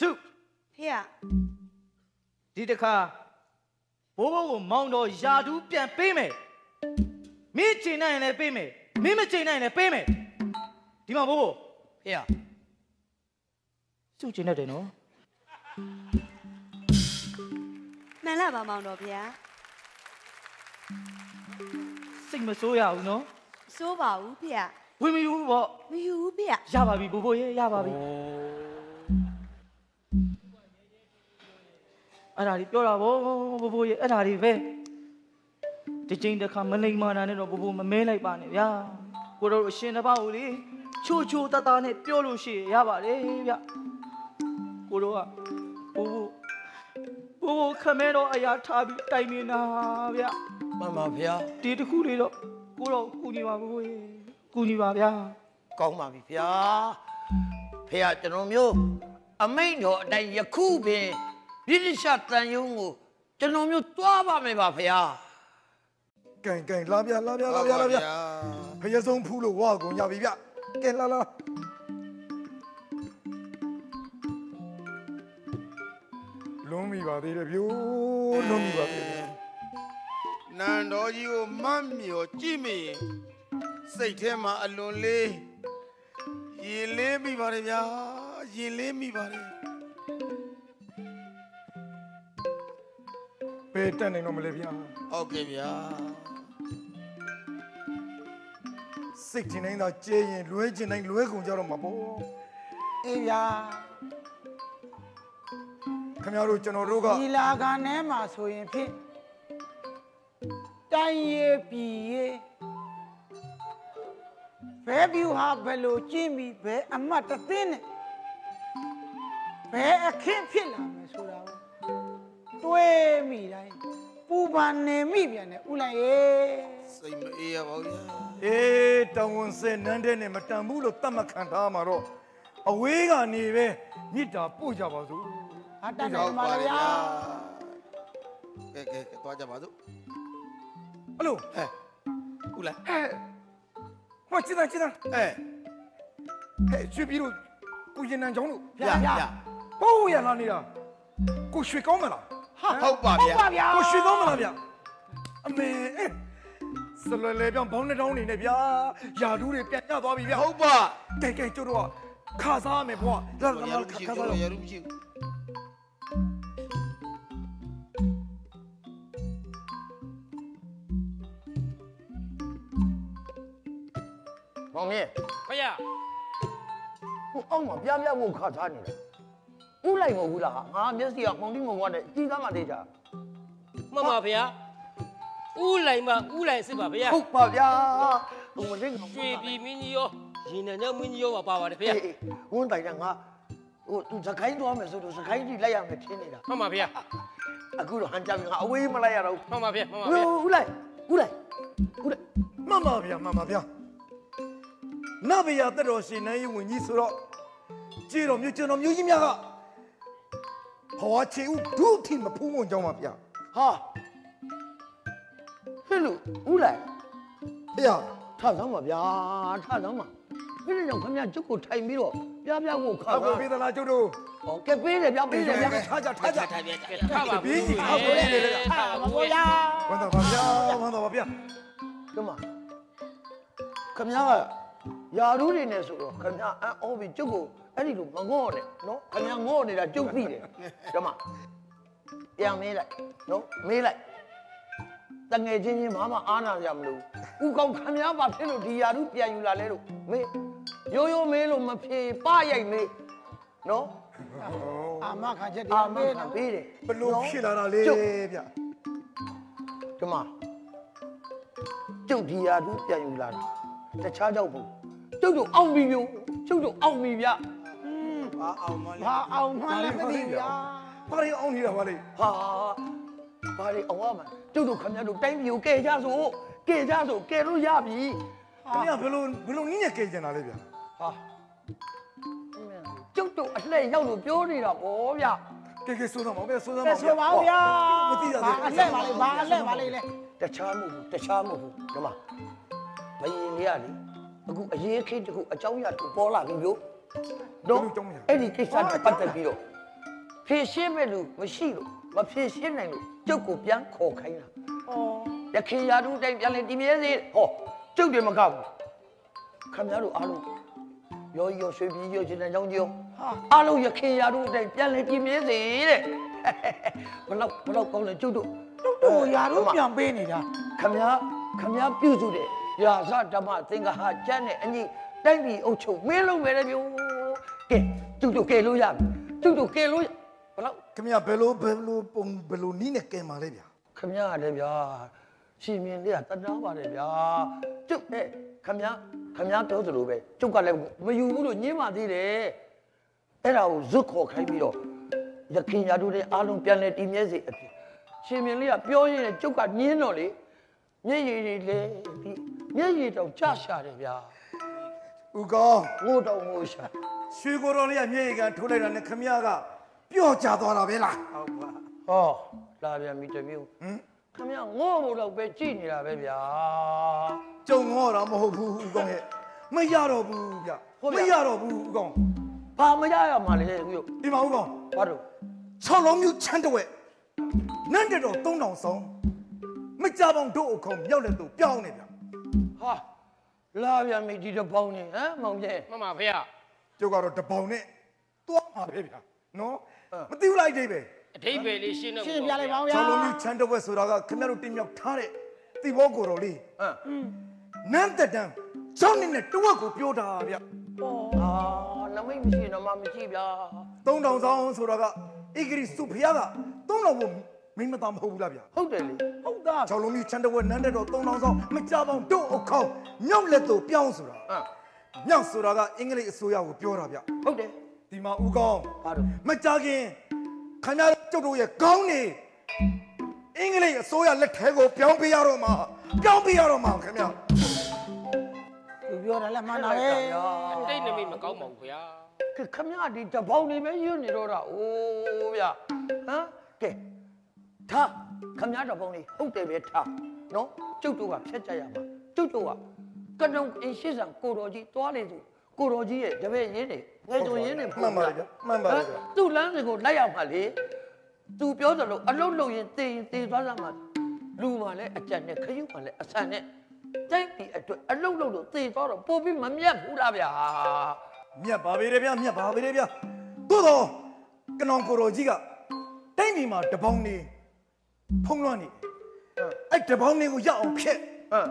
စုဖေဒီတခါဘိုးဘိုးကိုမောင်းတော့ယာဒူးပြန်ပေးမယ်မင်းချိန်နိုင်ရင်လည်းပေးမယ်မင်းမချိန်နိုင်ရင်လည်းပေးမယ်ဒီမှာဘိုးဘိုးဖေရစုချိန်နေတယ်နော်မှန်လားပါမောင်တော်ဖေ စိတ်မဆိုးရဘူးနော်စိုးပါဘူးဖေဝင်မယူဘူးပေါ့မယူဘူးဖေရပါပြီဘိုးဘိုးရေရပါပြီအဲ့ဒါဒီပြောတာဗောဘိုးဘိုးရေအဲ့ဒါဒီပဲဒီချိန်တစ်ခါမလိမ္မာနာနဲ့တော့ဘိုးဘိုးမမဲလိုက်ပါနဲ့ဗျာကိုတို့အရှင်တစ်ပါးကိုလေချိုးချိုးတတနဲ့ပြောလို့ရှိရင်ရပါတယ်ဗျကိုတို့ကဘိုးဘိုးဘိုးဘိုးခမဲတော့အရာထားပြီးတိုင်နေတာဗျ မမဖေရဒီတစ်ခုလေးတော့ကိုတော့ကူညီပါဘိုးဘိုးရေကူညီပါဗျာကောင်းပါပြီဖေရဖေရကျွန်တော်မျိုးအမိန့်တော်အတိုင်းယခုပင်ဗြိတိရှတန်ယုံကိုကျွန်တော်မျိုးတွားပါမယ်ပါဖေရကင်ကင်လာပြလာပြလာပြလာပြဖယဆုံးဖူးလို့ဝါကုန်ရပြီဗျကဲလာလာလုံးမိပါသေးတယ်ဗျိုးလုံးမိပါသေးတယ် နန်တော်ကြီးကိုမတ်မြော်ကြည့်မိရင်စိတ်ထဲမှာအလွန်လေးရင်လေးမိပါတယ်ဗျာရင်လေးမိပါတယ်ဘယ်တက်နိုင်တော့မလဲဗျာဟုတ်ကဲ့ဗျာစိတ်ထင်တိုင်းသာကျဲရင်လွဲချင်တိုင်းလွဲကုန်ကြတော့မှာပေါ့အေးဗျာခင်ဗျားတို့ကျွန်တော်တို့ကဒီလာခံထဲမှာဆိုရင်ဖြင့် တိုင်းရပြည်ရဘယ်ဗျူဟာဘယ်လိုကျင့်ပြီးဘယ်အမတ်တစ်သိန်းနဲ့ဘယ်အခင်းဖြစ်လာမယ်ဆိုတာကိုတွေးမိတိုင်းပူပန်နေမိပြန်တယ်ဥလိုက်ရေစိတ်မအေးရပါဘူးဗျာအေးတောင်ဝန်စဲနန်းတဲ့နဲ့မတန်ဘူးလို့တတ်မှတ်ခံထားမှာတော့အဝေးကနေပဲမြစ်တာပို့ကြပါစို့ဟာတတ်တယ်မှာလေဗျာကဲကဲကဲသွားကြပါစို့ အလိုဟဲ့ဦးလားဟဲ့ဟိုချစ်တာချစ်တာဟဲ့ဟဲ့ရွှေပြည်တို့ကိုရင်နန်ချောင်းတို့ဗျာဗျာဟိုးရလာနေတာကိုရွှေကောင်းမလားဟုတ်ပါဗျာဟုတ်ပါဗျာကိုရွှေကောင်းမလားဗျအမေအဲ့စလွယ်လေပြောင်းဘောင်းနဲ့တောင်းနေနဲ့ဗျာယာဒူးတွေပြန်ကျသွားပြီဗျာဟုတ်ပါကဲကဲကျတို့ကခါစားမယ်ဘွာလာလာရလာလို့မရှိခါဘူးစားလို့ရလို့မရှိဘူးမောင်မြင့်ဖေရဟိုအောက်မှာပြပြဖို့ခါထားနေတယ်ဥလိုက်မဟုတ်ဘူး လားဟာငါမျက်စိကမောင်တိမောင်ကနဲ့ကြီးသားမှတေးကြမှန်ပါဗျာဥလိုက်မှဥလိုက်စစ်ပါဗျာဟုတ်ပါဗျာဟိုမသိငါရွှေပြည်မင်းကြီးရောရင်နံကျောင်းမင်းကြီးရောပါပါပါတယ်ဗျာဝန်တိုင်ကငါဟိုသူစကိုင်းသွားမယ်ဆိုတော့စကိုင်းကြီးလိုက်ရမယ်ထင်နေတာမှန်ပါဗျာအခုတော့ဟန်ကြပြီငါအဝေးမလိုက်ရတော့မှန်ပါဗျာမှန်ပါ ဘူးဗျာဥလိုက်ဥလိုက်ဥလိုက်မှန်ပါဗျာမှန်ပါဗျာနဗေယတက်တော်ရှင်နိုင်ဝင်ကြီးဆိုတော့ကြေတော်မျိုးကျွန်တော်မျိုးကြီးများကဘဝချေဦးဒုတိမဖူးဝင်ကြောင်းပါဗျာဟာဟဲ့လို့ဥလိုက်ဖေရထဆောင်ပါဗျာထဆောင်ပါဘယ်နဲ့ကြောင့်ခမကျုပ်ကိုထိုင်ပြီးတော့ပြပြဖို့ခါအကူပေးသလားကျုပ်တို့ဟောကဲပေးတ ယ်ဗျပေးတယ်ဗျထားကြထားကြထားပါဘေးဘူးကြီးအောက်ကိုလေလေထားပါဘူးဗျာဝန်တော်ပါဗျာဝန်တော်ပါဗျာကမခမကယာရူးတွေနဲ့ဆိုတော့ခမအန်အောပြီးကျုပ်ကိုအဲ့ဒီလိုမငော့နဲ့နော်ခမငော့နေတာကျုပ်သိတယ်ကမပြန်မေးလိုက်နော်မေးလိုက်တငယ်ချင်းချင်းဘာမှအားနာကြမလို့ဦးကောင်ခမည်းပါဖြစ်လို့ဒီယာရုပြန်ယူလာလဲလို့မေးရိုးရိုးမေးလို့မဖြေပရိုက်မေးနော်အာမခံချက်အာတရားမမေးခံနော်ပေးတယ်ဘလို့ဖြစ်လာတာလေကျုပ်ဗျဒီမှာကျုပ်ဒီယာရုပြန်ယူလာတယ် တခြားကြောက်ဘူးကျုပ်တို့အောင်ပြီမျိုးကျုပ်တို့အောင်ပြီဗျဘာအောင်မလဲဘာအောင်မှန်းလည်းမသိဗျာဘာတွေအောင်နေတာပါလေဟာဘာလေအောင်ရမှာကျုပ်တို့ခမည်းတော်တိုင်းပြည်ကိုကဲကြဆိုကဲကြဆိုကဲလို့ရပြီခင်ဗျာဘယ်လိုဘယ်လိုနည်းနဲ့ကဲကျင်တာလဲဗျဟာကျုပ်တို့အလှည့်ရောက်လို့ပြောနေတာဗောဗျကဲကဲစိုးတော့မဟုတ်ဗျစိုးတော့မကဲဟုတ်ဆိုပါဦးဗျာမသိရဘာသေးအလက်ပါလေဘာအလက်ပါလေလေတခြားမဟုတ်ဘူးတခြားမဟုတ်ဘူးဒီမှာ ဘယင်လေးကလေအခုအရေးခိတခုအကြောင်းအရာတူပေါ်လာပြီလို့တော့အဲ့ဒီကိစ္စနဲ့ပတ်သက်ပြီးတော့ဖြည့်ရှင်းမဲ့လူမရှိလို့မဖြည့်ရှင်းနိုင်လို့ကျုပ်ကိုပြန်ခေါ်ခိုင်းတာဩရခေရာတို့တိုင်းပြန်လေဒီမြဲစေဟောကျုပ်တွေမကောက်ဘူးခမရတို့အားလုံးရောရောရွှေပြည်ရောရှင်တဲ့ကြောင်းကြီးရောအားလုံးရခေရာတို့တိုင်းပြန်လေဒီမြဲစေတဲ့ဘလောက်ဘလောက်ကောင်းလဲကျုပ်တို့တို့ရာတို့ပြန်ပေးနေတာခမည်းခမည်းပြုစုတဲ့ ရာဇဓမ္မသင်္ဃဟာကျမ်းနဲ့အညီတိုင်းပြည်အုပ်ချုပ်မင်းလုံးပဲလေမျိုးကဲကျုပ်တို့ကဲလို့ရပြီကျုပ်တို့ကဲလို့ဘလောက်ခင်ဗျာဘယ်လိုဘယ်လိုပုံဘယ်လိုနည်းနဲ့ကဲမှာလဲဗျခမရလည်းဗျာရှင်မြင်လေးကတနာပါတယ်ဗျာကျုပ်နဲ့ခမရခမရပြောသလိုပဲကျုပ်ကလည်းမယူဘူးလို့ညင်းပါသေးတယ်အဲ့ဒါကိုဇွတ်ခေါ်ခိုင်းပြီးတော့ရခင်ညာတို့တဲ့အားလုံးပြန်လဲတည်မြဲစေအဖြစ်ရှင်မြင်လေးကပြောရင်းနဲ့ကျုပ်ကညင်းတော့လေမျက်ရည်တွေလေပြီး မျက်ရည်တော့ကြရှာတယ်ဗျာဦးကောင်းငိုတော့ငိုရှာရွှေကိုတော်လေးကမြေကန်ထိုးလိုက်တာနဲ့ခင်ဗျားကပျော့ကြသွားတာပဲလားဟုတ်ပါဟောလာပြန်ပြီတမျိုးဟမ်ခမရငို့ဖို့တော့ပဲကြည်နေတာပဲဗျာကြုံငေါတာမဟုတ်ဘူးဦးကောင်းရဲ့မရတော့ဘူးဗျဟုတ်မဗျရတော့ဘူးဦးကောင်းဘာမရရမှာလဲဦးရုပ်ဒီမှာဦးကောင်းဘာလို့6လုံးမျိုးချမ်းတဝက်နန်းတက်တော်3000ဆုံးမကြပေါင်းတို့အခုံမြောက်လက်သူပြောင်းနေဗျ ဟာလာပြန်ပြီဒီတစ်ပေါင်းနေဟမ်မောင်ကျဲမမဖေရကျုပ်ကတော့တပေါင်နဲ့သွားမှာပဲဗျနော်မသိဘူးလိုက်သေးပဲအထိပ္ပယ်လေးရှင်းတော့ရှင်းပြလိုက်ပါဦးဗျာ6လုံးမျိုးချမ်းတဝက်ဆိုတာကခင်ဗျားတို့တင်မြောက်ထားတဲ့တိဘောကိုတော်လေးဟမ်နန်းတက်တန်း6နှစ်နဲ့တဝက်ကိုပြောတာဗျအာနမိတ်မရှိတော့မှမရှိဗျာ3000ဆောင်ဆိုတာကဣဂရိစုဖျားက3000ကို မိမသားမဟုတ်ဘူးလားဗျဟုတ်တယ်လေဟုတ်သား6လုံးမျိုးချမ်းတဝက်နန်းတက်တော်3000ဆောင်မကြပေါင်းတို့အခုံမြောက်လက်သူပြောင်းဆိုတာဟမ်မြောက်ဆိုတာကအင်္ဂလိပ်အစိုးရကိုပြောတာဗျဟုတ်တယ်ဒီမှာဦးကောင်းဘာလို့မကြခင်ခင်ဗျားတို့ကျုပ်တို့ရဲ့ကောင်းနေအင်္ဂလိပ်အစိုးရလက်ထဲကိုပြောင်းပေးရတော့မှာပြောင်းပေးရတော့မှာခင်ဗျာသူပြောတယ်လည်းမှန်တာပဲတိတ်နမိတ်မကောင်းပါဘူးဖေရကဲခမရဒီတစ်ပေါင်းနေပဲยืนနေတော့တာအိုးဗျာဟမ်ကဲ ထားခမရတစ်ပေါင်းနေဟုတ်တယ်ပဲထားနော်ကျုပ်တို့ကဖြတ်ကြရမှာကျုပ်တို့ကကနုံအင်းရှိဆန်ကိုတော်ကြီးတွားလေသူကိုတော်ကြီးရဲ့တပည့်ရင်းနေငယ်တော်ရင်းနေမှန်ပါလေဗျမှန်ပါလေဗျသူ့လမ်းစဉ်ကိုလိုက်ရမှာလေသူပြောသလိုအလုတ်လုံရင်တေရင်တေသွားကြမှာလူမှလည်းအကြက်နဲ့ခရုမှလည်းအဆန်နဲ့တိုက်ပြီးအတွက်အလုတ်လုံလို့တေသွားတော့ပို့ပြီးမမြတ်ဘူးလားဗျာမြတ်ပါပေတယ်ဗျမြတ်ပါပေတယ်ဗျသို့တော့ကနောင်ကိုတော်ကြီးကတိုင်းပြည်မှာတပေါင်းနေ ဖုံးလွှမ်းနေတယ်အဲ့တပေါင်းနေကိုရအောင်ဖျက်ဟမ်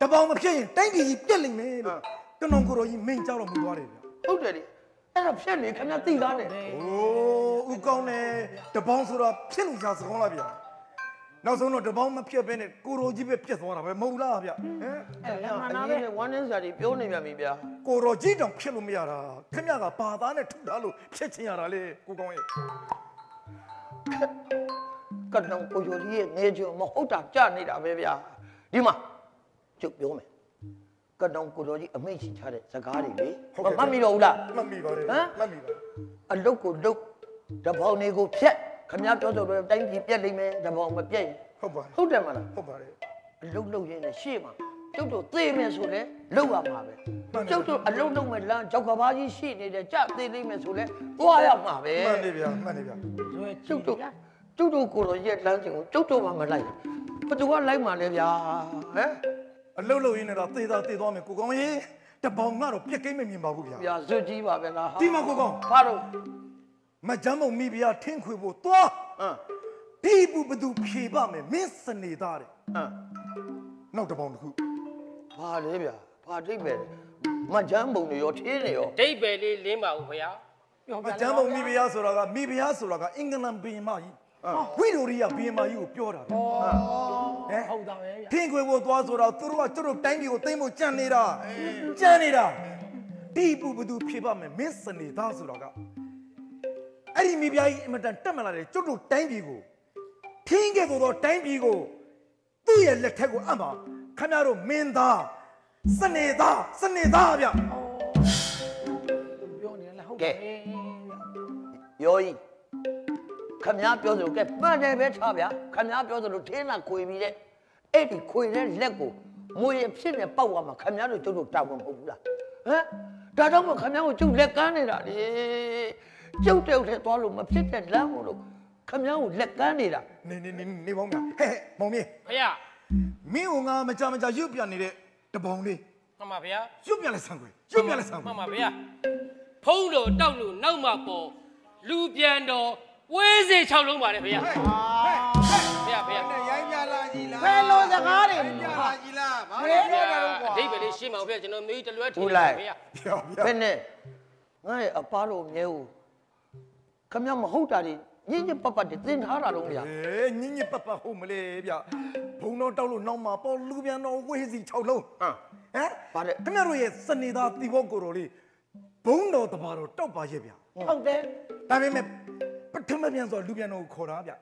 တပေါင်းမဖျက်ရင်တိုင်းပြည်ကြီးပြက်လိမ့်မယ်လို့ကနောင်ကိုတော်ကြီးမိန်ကြောက်တော်မူသွားတယ်ဗျဟုတ်တယ်လေအဲ့တော့ဖြက်လေခင်ဗျာသိသားတယ်โอ้ဦးကောင်းတယ်တပေါင်းဆိုတော့ဖြစ်လို့ရစကောင်းလားဗျနောက်ဆုံးတော့တပေါင်းမဖြစ်ဘဲနဲ့ကိုရိုကြီးပဲပြက်သွားတာပဲမဟုတ်လားဗျဟမ်အဲ့ဒါအရင်ကဝမ်းနည်းစရာတွေပြောနေပြန်ပြီဗျာကိုရိုကြီးတောင်ဖြစ်လို့မရတာခင်ဗျကဘာသားနဲ့ထုထားလို့ဖြစ်ချင်ရတာလေကိုကောင်းရဲ့ ကတ္တောင်ကိုရိုကြီးရဲ့ငယ်ချွန်မဟုတ်တာကြနေတာပဲဗျာဒီမှာကျုပ်ပြောမယ်ကတ္တောင်ကိုရိုကြီးအမိတ်ရှိထားတဲ့စကားတွေလေမမှတ်မိတော့ဘူးလားမှတ်မိပါတယ်ဟမ်မှတ်မိပါအလုတ်ကိုလုတ်တပေါင်းတွေကိုဖြက်ခမည်းပြောဆိုတော့တိုင်းပြည်ပြက်လိမ့်မယ်တပေါင်းမပြက်ရင်ဟုတ်ပါတယ်ဟုတ်တယ်မလားဟုတ်ပါတယ်အလုတ်လုတ်ရင်းနဲ့ရှေ့မှာကျုပ်တို့သေမယ်ဆိုလဲလုတ်ရမှာပဲကျုပ်တို့အလုတ်လုတ်မဲ့လမ်းကြောက်ကဘာကြီးရှိနေတယ်ကြသေးလိမ့်မယ်ဆိုလဲသွားရမှာပဲမှန်နေဗျာမှန်နေဗျာကျုပ်တို့ ကျုပ်တို့ကိုယ်တော်ရဲ့လမ်းစဉ်ကိုကျုပ်တို့မှမလိုက်ဘယ်သူကလိုက်မှာလဲဗျာဟမ်အလုတ်လုတ်ရင်းနဲ့တော့သေသားသေသွားမယ်ကိုကောင်းရဲ့တပေါင်းကတော့ပြက်ကိမ့်မမြင်ပါဘူးဗျာဗျာဇွတ်ကြီးပါပဲလားဒီမှာကိုကောင်းဘာလို့မကြမ်းမုံမိဗျာထင်းခွေဖို့သွားဟမ်ပဒီဘူးဘသူဖြေပါမယ်မင်းစနေသားတဲ့ဟမ်နောက်တစ်ပေါင်တစ်ခုဘာလဲဗျာဘာဒိတ်ပဲလဲမကြမ်းပုံတွေရောထင်းတွေရောဒိတ်ပဲလေးလင်းပါဦးဖေဟာအကျမ်းပုံမိဖုရားဆိုတာကမိဖုရားဆိုတာကအင်္ဂလန်ဘုရင်မကြီး ဝိဒိုရီယဘုရင်မကြီးကိုပြောတာဗျဟမ်ဟုတ်တာပဲထင်းခွေကိုသွားဆိုတော့သူတို့ကသူတို့တိုင်းပြည်ကိုသိမ်းဖို့ကြံနေတာကြံနေတာဒီဘူးဘသူဖြေပါမယ်မင်းစနေသားဆိုတော့ကအဲ့ဒီမိဖုရားကြီးအင်မတန်တက်မလာတယ်ကျွတ်တို့တိုင်းပြည်ကိုထင်းခဲ့ဆိုတော့တိုင်းပြည်ကိုသူ့ရဲ့လက်ထက်ကိုအပ်ပါခမရတို့မင်းသားစနေသားစနေသားဗျပြောနေလဲဟုတ်ကဲရောကြီး ခမားပြောစလို့ကဲမှန်တယ်ပဲထားဗျာခမားပြောစလို့ထင်းလာခွေပြီးတဲ့အဲ့ဒီခွေတဲ့လက်ကိုမွေဖြစ်နေပေါက်သွားမှာခမားတို့ကျုပ်တို့တာဝန်မဟုတ်ဘူးလားဟမ်ဒါတော့မခမားကိုကျုပ်လက်ကမ်းနေတာလေကျုပ်တောက်ထဲသွားလို့မဖြစ်တဲ့လမ်းကိုလို့ခမားကိုလက်ကမ်းနေတာနေနေနေနေပေါင်းကဟဲ့မောင်မင်းဖယားမင်းကငါမကြမကြရွတ်ပြန်နေတဲ့တပေါင်လေးမှန်ပါဗျာရွတ်ပြန်လဲဆံခွေရွတ်ပြန်လဲဆံခွေမှန်ပါဗျာဖုံးတော်တောက်လို့နောက်မှပေါ်လူပြန်တော် ဝေးစေ၆လုံးပါလေဖေဟာဖေဟာဖေဟာရိုင်းပြလာကြီးလားဖဲလို့စကားတွေပြလာကြီးလားဘာဘယ်လိုလဲတော့ကွာအဓိပ္ပာယ်လေးရှင်းပါဦးဖေဟာကျွန်တော်မေးတလွဲထင်ဟုတ်ပါလားဖေဟာပြောပြောဘယ်နဲ့ငါရဲ့အပါလို့မြဲဦးခမ ्या မဟုတ်တာတွေညင်ညင်ပတ်ပတ်တွေသင်ထားတာတော့ဗျာအေးညင်ညစ်ပတ်ပတ်ဟုတ်မလဲဗျဘုံတော့တောက်လို့နောက်မှာပေါ်လူပြန်တော့ဝေးစီ6လုံးဟမ်ဟမ်ပါတဲ့ခင်ဗျားတို့ရဲ့စနေသားတီဘောကိုတော်လေးဘုံတော်တပါတော်တောက်ပါရဲ့ဗျဟုတ်တယ်ဒါပေမဲ့ ပထမပြန်ဆိုလူပြန်တော်ကိုခေါ်တာဗျဩ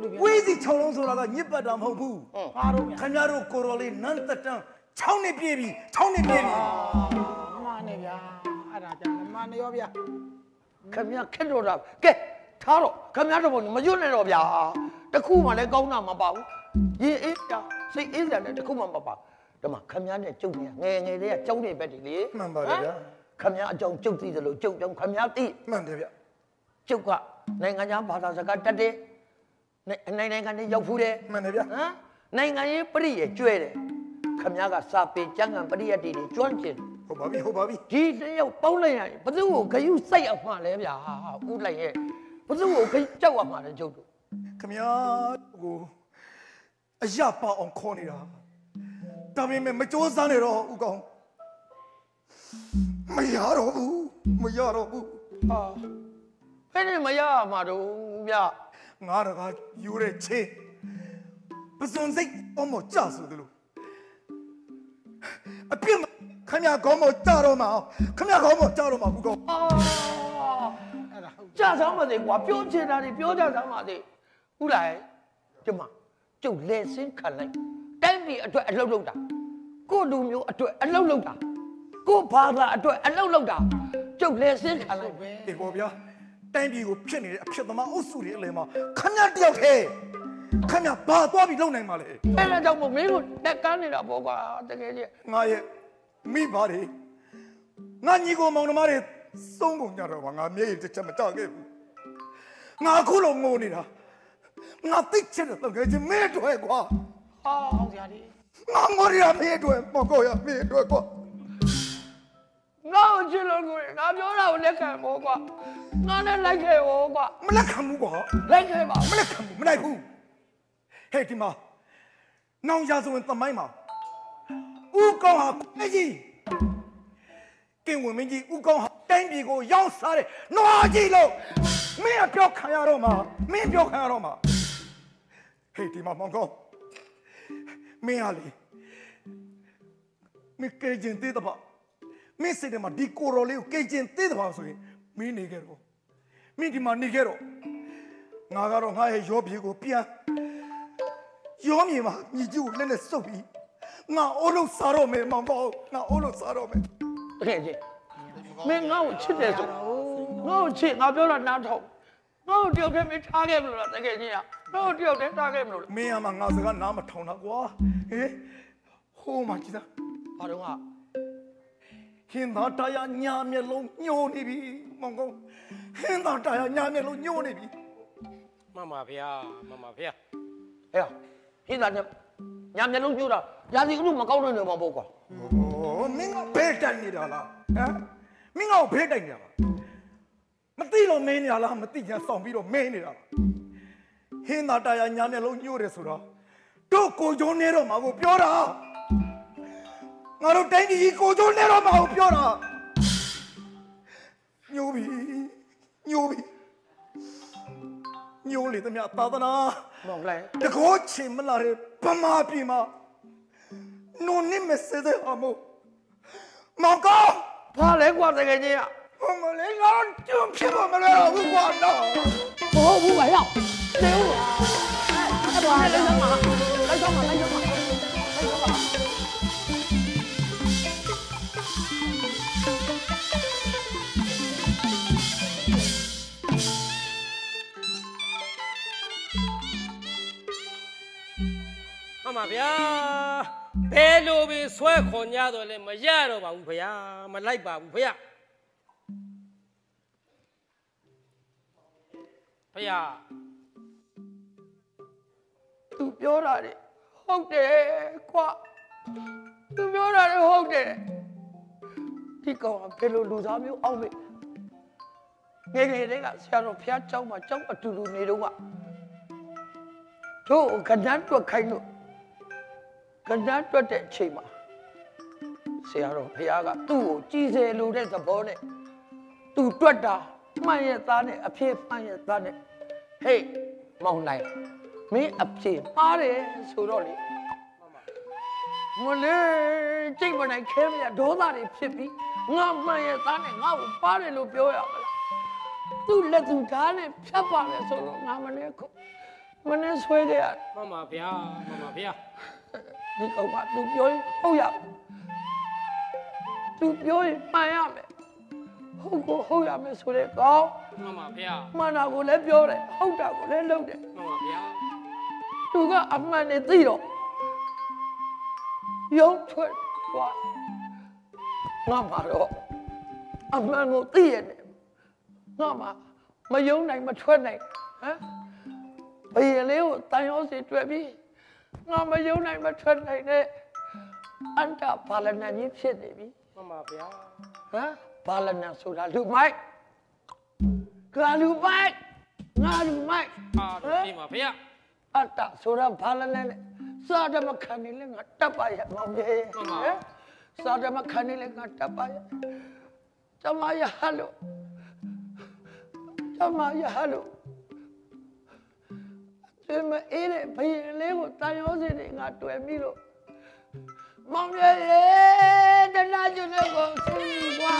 လူပြန်ဝီစီ6လုံးဆိုတာကညစ်ပတ်တာမဟုတ်ဘူးဟာတော့ဗျခင်ဗျားတို့ကိုတော်လေးနန်းသက်တန်း6နှစ်ပြည့်ပြီ6နှစ်ပြည့်ပြီမမနဲ့ဗျာအဲ့ဒါကြာမမနဲ့ရောဗျာခမရခက်တော့တာကဲထားတော့ခမရတော့မညွတ်နဲ့တော့ဗျာတခုမှလည်းကောင်းတာမပါဘူးရင်အေးတာစိတ်အေးစရာလည်းတခုမှမပါဘူးဒါမှခမရနဲ့ကျုပ်နေငယ်ငယ်လေးကကျုံးနေပဲဒီလေမှန်ပါတယ်ဗျာခမရအကြောင်းကျုပ်သိတယ်လို့ကျုပ်ကြောင်းခမရသိမှန်တယ်ဗျာ ကျုပ်ကနိုင်ငံခြားဘာသာစကားတက်တယ်နိုင်နိုင်ငံတွေရောက်ဖူးတယ်မှန်တယ်ဗျဟမ်နိုင်ငံရေးပရိရဲ့ကျွဲတယ်ခမ ्या ကစာပေကျမ်းဂန်ပရိယတ်တွေကျွမ်းကျင်ဟုတ်ပါပြီဟုတ်ပါပြီဒီနှစ်ယောက်ပေါင်းလိုက်ရရင်ဘသူ့ကိုဂယုစိတ်အောင်မှလဲဗျာဥလိုက်ရဲ့ဘသူ့ကိုဂယုကြောက်အောင်မှလဲကျုပ်တို့ခင်ဗျာကိုအရပါအောင်ခေါ်နေတာဒါပေမဲ့မကြိုးစားနဲ့တော့ဥကောင်မရတော့ဘူးမရတော့ဘူးဟာ ဘယ်နဲ့မရမှာတော့ဗျာငါတကားယူတဲ့ချင်းပစွန်စိတ်အမောကြဆိုသလိုအပြစ်မခင်ဗျာကောင်းမကြတော့မအောင်ခင်ဗျာကောင်းမကြတော့မဥကောင်အာကြာဆောင်ပါစေကွာပြောချင်တာတွေပြောကြဆောင်ပါစေဥလိုက်ကျမကျုပ်လက်စင်းခံလိုက်တိုင်းပြည်အတွက်အလုပ်လုပ်တာကိုယ့်လူမျိုးအတွက်အလုပ်လုပ်တာကိုယ့်ဘာသာအတွက်အလုပ်လုပ်တာကျုပ်လက်စင်းခံလိုက်ဒီပေါ်ဗျာ တိုင်းပြည်ကိုဖြစ်နေတဲ့အဖြစ်သမားအုပ်စုတွေအလယ်မှာခင်ဗျာတယောက်တည်းခင်ဗျာဘာသွားပြီးလုံနိုင်မှာလဲအဲ့ဒါကြောင့်မို့မင်းကိုတက်ကန်းနေတာပေါ့ကွာတကယ်ကြီးငါရဲ့မိဘတွေငါညီကိုမောင်နှမတွေစုံကုန်ကြတော့ပါငါမျက်ရည်တစ်ချက်မတခဲ့ဘူးငါအခုလုံးငိုနေတာငါသိချင်တဲ့တကယ်ချင်းမဲတွေကွာဟာအောင်စရာဒီငါငိုရမဲတွေမကောရမဲတွေကွာ ငါ့ကိုချစ်လို့ကိုယ်ငါပြောတာကိုလက်ခံပေါ့ကွာငါနဲ့လိုက်ခဲ့ပေါ့ကွာမလက်ခံဘူးကွာလိုက်ခဲ့ပါမလက်ခံဘူးမလိုက်ဘူးဟဲ့ဒီမှာနောင်ရဆိုရင်သမိုင်းမှာဦးကောင်းဟာခွေးကြီးကင်ဝင်မင်းကြီးဦးကောင်းဟာတိုင်းပြည်ကိုရောင်းစားတယ်နွားကြီးလို့မင်းကပြောခံရတော့မှာမင်းပြောခံရတော့မှာဟေးဒီမှာမောင်ကောင်းမင်းဟာလေမင်းကဲကျင်သေးတဲ့ပါ မင်းစိတ်ထဲမှာဒီကိုရော်လေးကိုကဲကျင်သေးတဲ့ပါဆိုရင်မင်းနေခဲ့တော့မင်းဒီမှာနေခဲ့တော့ငါကတော့ငါရဲ့ရောပြေကိုပြန်ရောမြေမှာညီကျူကိုလက်နဲ့စုပ်ပြီးငါအိုးလုံးစားတော့မယ်မောင်ပေါ့ငါအိုးလုံးစားတော့မယ်တကယ်ကြီးမင်းငါ့ကိုချစ်တယ်ဆိုငါ့ကိုချစ်ငါပြောတာနားထောင်ငါ့ကိုတယောက်တည်းမင်းထားခဲ့မလို့လားတကယ်ကြီးကငါ့ကိုတယောက်တည်းထားခဲ့မလို့လားမင်းကမှငါစကားနားမထောင်တာကွာဟေးဟိုးမကြည့်သားဘာတော့က ဟင်းသာတရာညာမျက်လုံးညှိုးနေပြီမောင်ကောဟင်းသာတရာညာမျက်လုံးညှိုးနေပြီမှန်ပါဗျာမှန်ပါဗျာဟဲ့ဟင်းသားနဲ့ညာမျက်လုံးညှိုးတာရာစီဥလို့မကောင်းတဲ့နေမှာပေါ့ကွာဩမင်းကဘဲတိုင်နေတာလားဟမ်မင်းကဘဲတိုင်နေတာလားမသိလို့မင်းနေတာလားမသိချင်ဆောင်ပြီးတော့မင်းနေတာလားဟင်းသာတာယာညာမျက်လုံးညှို့တယ်ဆိုတော့တို့ကိုကျုံးနေတော့မှာကိုပြောတာ ငါတို့တိုင်းပြည်ကိုကျုံးနေတော့မှာကိုပြောတာညိုပြီညိုပြီညိုလေသမျှသာသနာမောင်လိုက်တကောချင်မလာတဲ့ဗမာပြည်မှာနုံနေမစတဲ့အမို့မောင်ကောဖားလဲကွာတကယ်ကြီးอ่ะဟိုမလေးငါတို့ကျုံဖြစ်ပါမလဲတော့ဘူးကွာတော့မဟုတ်ဘူးဗျရောက်နေဦးအဲ့တော့လိုက်စမ်းပါ မှန်ပါဗျာဘယ်လိုပဲဆွဲခွန်ကြတော့လဲမရတော့ပါဘူးဗျာမလိုက်ပါဘူးဗျာဗျာ သူပြောတာလေဟုတ်တယ်ကွာသူပြောတာလေဟုတ်တယ်ဒီကောင်ကဘယ်လိုလူသားမျိုးအောက်မေ့ငယ်ငယ်လေးကဆရာတော်ဖျားเจ้าမှာเจ้าအတူတူနေတော့ကတို့ကဏ္ဍတွက်ခိုင်းလို့ ကဏ္ဍတွက်တဲ့အချိန်မှာဆရာတော်ဖျားကသူ့ကိုကြည်စေလိုတဲ့သဘောနဲ့သူတွက်တာမှန်ရဲ့သားနဲ့အဖြစ်မှန်ရဲ့သားနဲ့ဟေးမောင်နိုင်မင်းအဖြစ်မှားတယ်ဆိုတော့လေမလေးကြိတ်မနိုင်ခဲမရဒေါသတွေဖြစ်ပြီးငါမှန်ရဲ့သားနဲ့ငါ့ကိုပါတယ်လို့ပြောရမလားသူ့လက်သူဓာတ်နဲ့ဖြတ်ပါမယ်ဆိုတော့ငါမလေးခုမနေ့ဆွဲခဲ့ရမှန်ပါဗျာမှန်ပါဗျာ ဒီကောင်ကသူပြောရင်ဟုတ်ရသူပြောရင်မှန်ရမယ်ဟုတ်ကိုဟုတ်ရမယ်ဆိုတဲ့ကောင်းမှန်ပါဗျာမှန်တာကိုလည်းပြောတယ်ဟုတ်တာကိုလည်းလုပ်တယ်မှန်ပါဗျာသူကအမှန်နဲ့သိတော့ရုံးထွက်သွားငါမှာတော့အမှန်ကိုသိရတယ်ငါမှာမယုံနိုင်မထွက်နိုင်ဟမ်ဘယင်လေးကိုတန်ရောစီတွေ့ပြီး ငါမယုံနိုင်မထွက်နိုင်တဲ့အန္တဘာလနာကြီးဖြစ်နေပြီမှန်ပါဗျာဟမ်ဘာလနာဆိုတာလူမိုက်ကလူမိုက်ငါလူမိုက်အာတော့ပြင်ပါဗျာအတ္တဆိုတာဘာလဲလဲစာဓမ္မခဏနေလဲငါတပ်ပါရမောင်ကြီးမှန်ပါဟမ်စာဓမ္မခဏနေလဲငါတပ်ပါရကျမရဟလို့ကျမရဟလို့ ဒီမအေးတဲ့ဘယင်လေးကိုတန်ရောစင်နေငါတွေ့ပြီလို့မောင်ကြီးရေတနာကျွန်းကိုဆင်းကွာ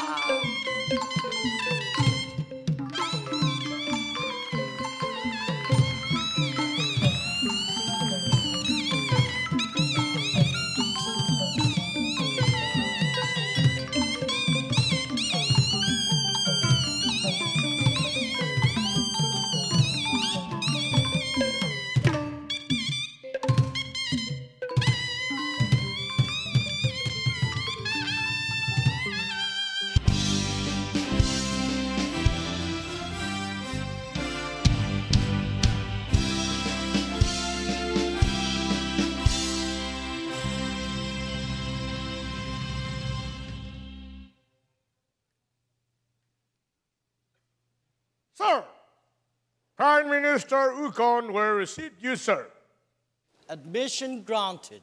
Mr. Ukon will receive you, sir. Admission granted.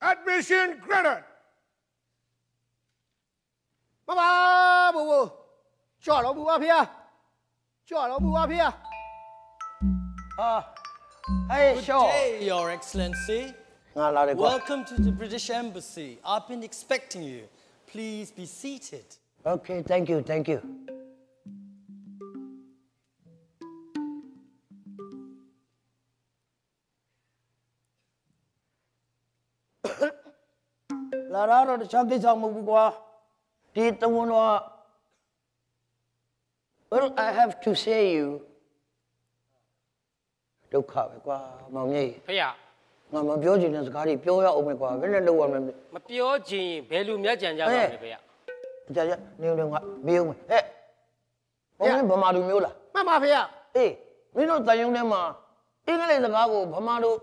Admission granted. Ba ba bu bu. Up here. Cho nó up here. Uh, hey, Good day, Your Excellency. Welcome to the British Embassy. I've been expecting you. Please be seated. Okay, thank you, thank you. La ra rồi sao cái sao một qua đi tông muốn hoa Well, I have to say you ဒုက္ခပဲကွာမောင်ကြီးဖေရငါမပြောချင်တဲ့စကားတွေပြောရအောင်မယ်ကွာဘယ်နဲ့လုပ်ရမလဲမပြောခြင်းရင်ဘယ်လူမြတ်ကြံကြပါလဲဖေရကြာကြာနေနေငါမေးအောင်မယ်ဟဲ့ဘုံမဗမာလူမျိုးလားမှန်ပါဖေရအေးမင်းတို့တန်ယုံထဲမှာအင်္ဂလိပ်စကားကိုဗမာတို့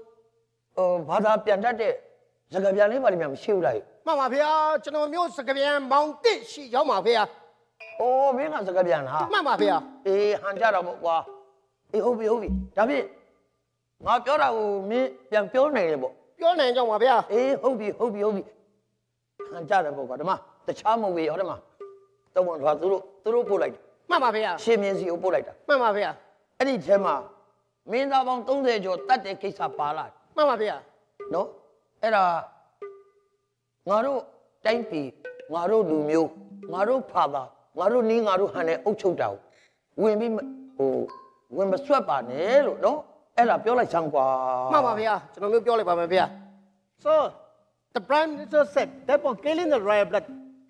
ဟိုဘာသာပြန်တတ်တဲ့စကားပြန်လေးပါလိမ့်မယ်မရှိဘူးလား မှန်ပါဖေရကျွန်တော်မျိုးစကပြန်မောင်တစ်ရှိရောက်ပါဖေရအိုးမင်းကစကားပြန်လားမှန်ပါဖေရအေးဟန်ကြတော့မို့ကွာအေးဟုတ်ပြီဟုတ်ပြီဒါဖြင့်ငါပြောတာကိုမင်းပြန်ပြောနိုင်တယ်ပေါ့ပြောနိုင်ကြောင်းပါဗျာအေးဟုတ်ပြီဟုတ်ပြီဟုတ်ပြီခံကြတယ်ပေါ့ကွာဓမ္မတခြားမဟုတ်ဘူးရောဓမ္မတုံးတော်သူတို့သူတို့ပို့လိုက်တယ်မှန်ပါဗျာရှင်မြင်းစီကိုပို့လိုက်တာမှန်ပါဗျာအဲ့ဒီထဲမှာမင်းသားပေါင်း30ကျော်တတ်တဲ့ကိစ္စပါလာတယ်မှန်ပါဗျာနော်အဲ့ဒါ ငါတို့တိုင်းပြည်ငါတို့လူမျိုးငါတို့ဖာသာငါတို့နီးငါတို့ဟန်နဲ့အုပ်ချုပ်တာကိုဝင်ပြီးမဟိုဝင်မဆွတ်ပါနဲ့လို့နော်အဲ့ဒါပြောလိုက်စမ်းကွာမှန်ပါဗျာကျွန်တော်မျိုးပြောလိုက်ပါမယ်ဗျာ so the prime minister said therefore killing the royal blood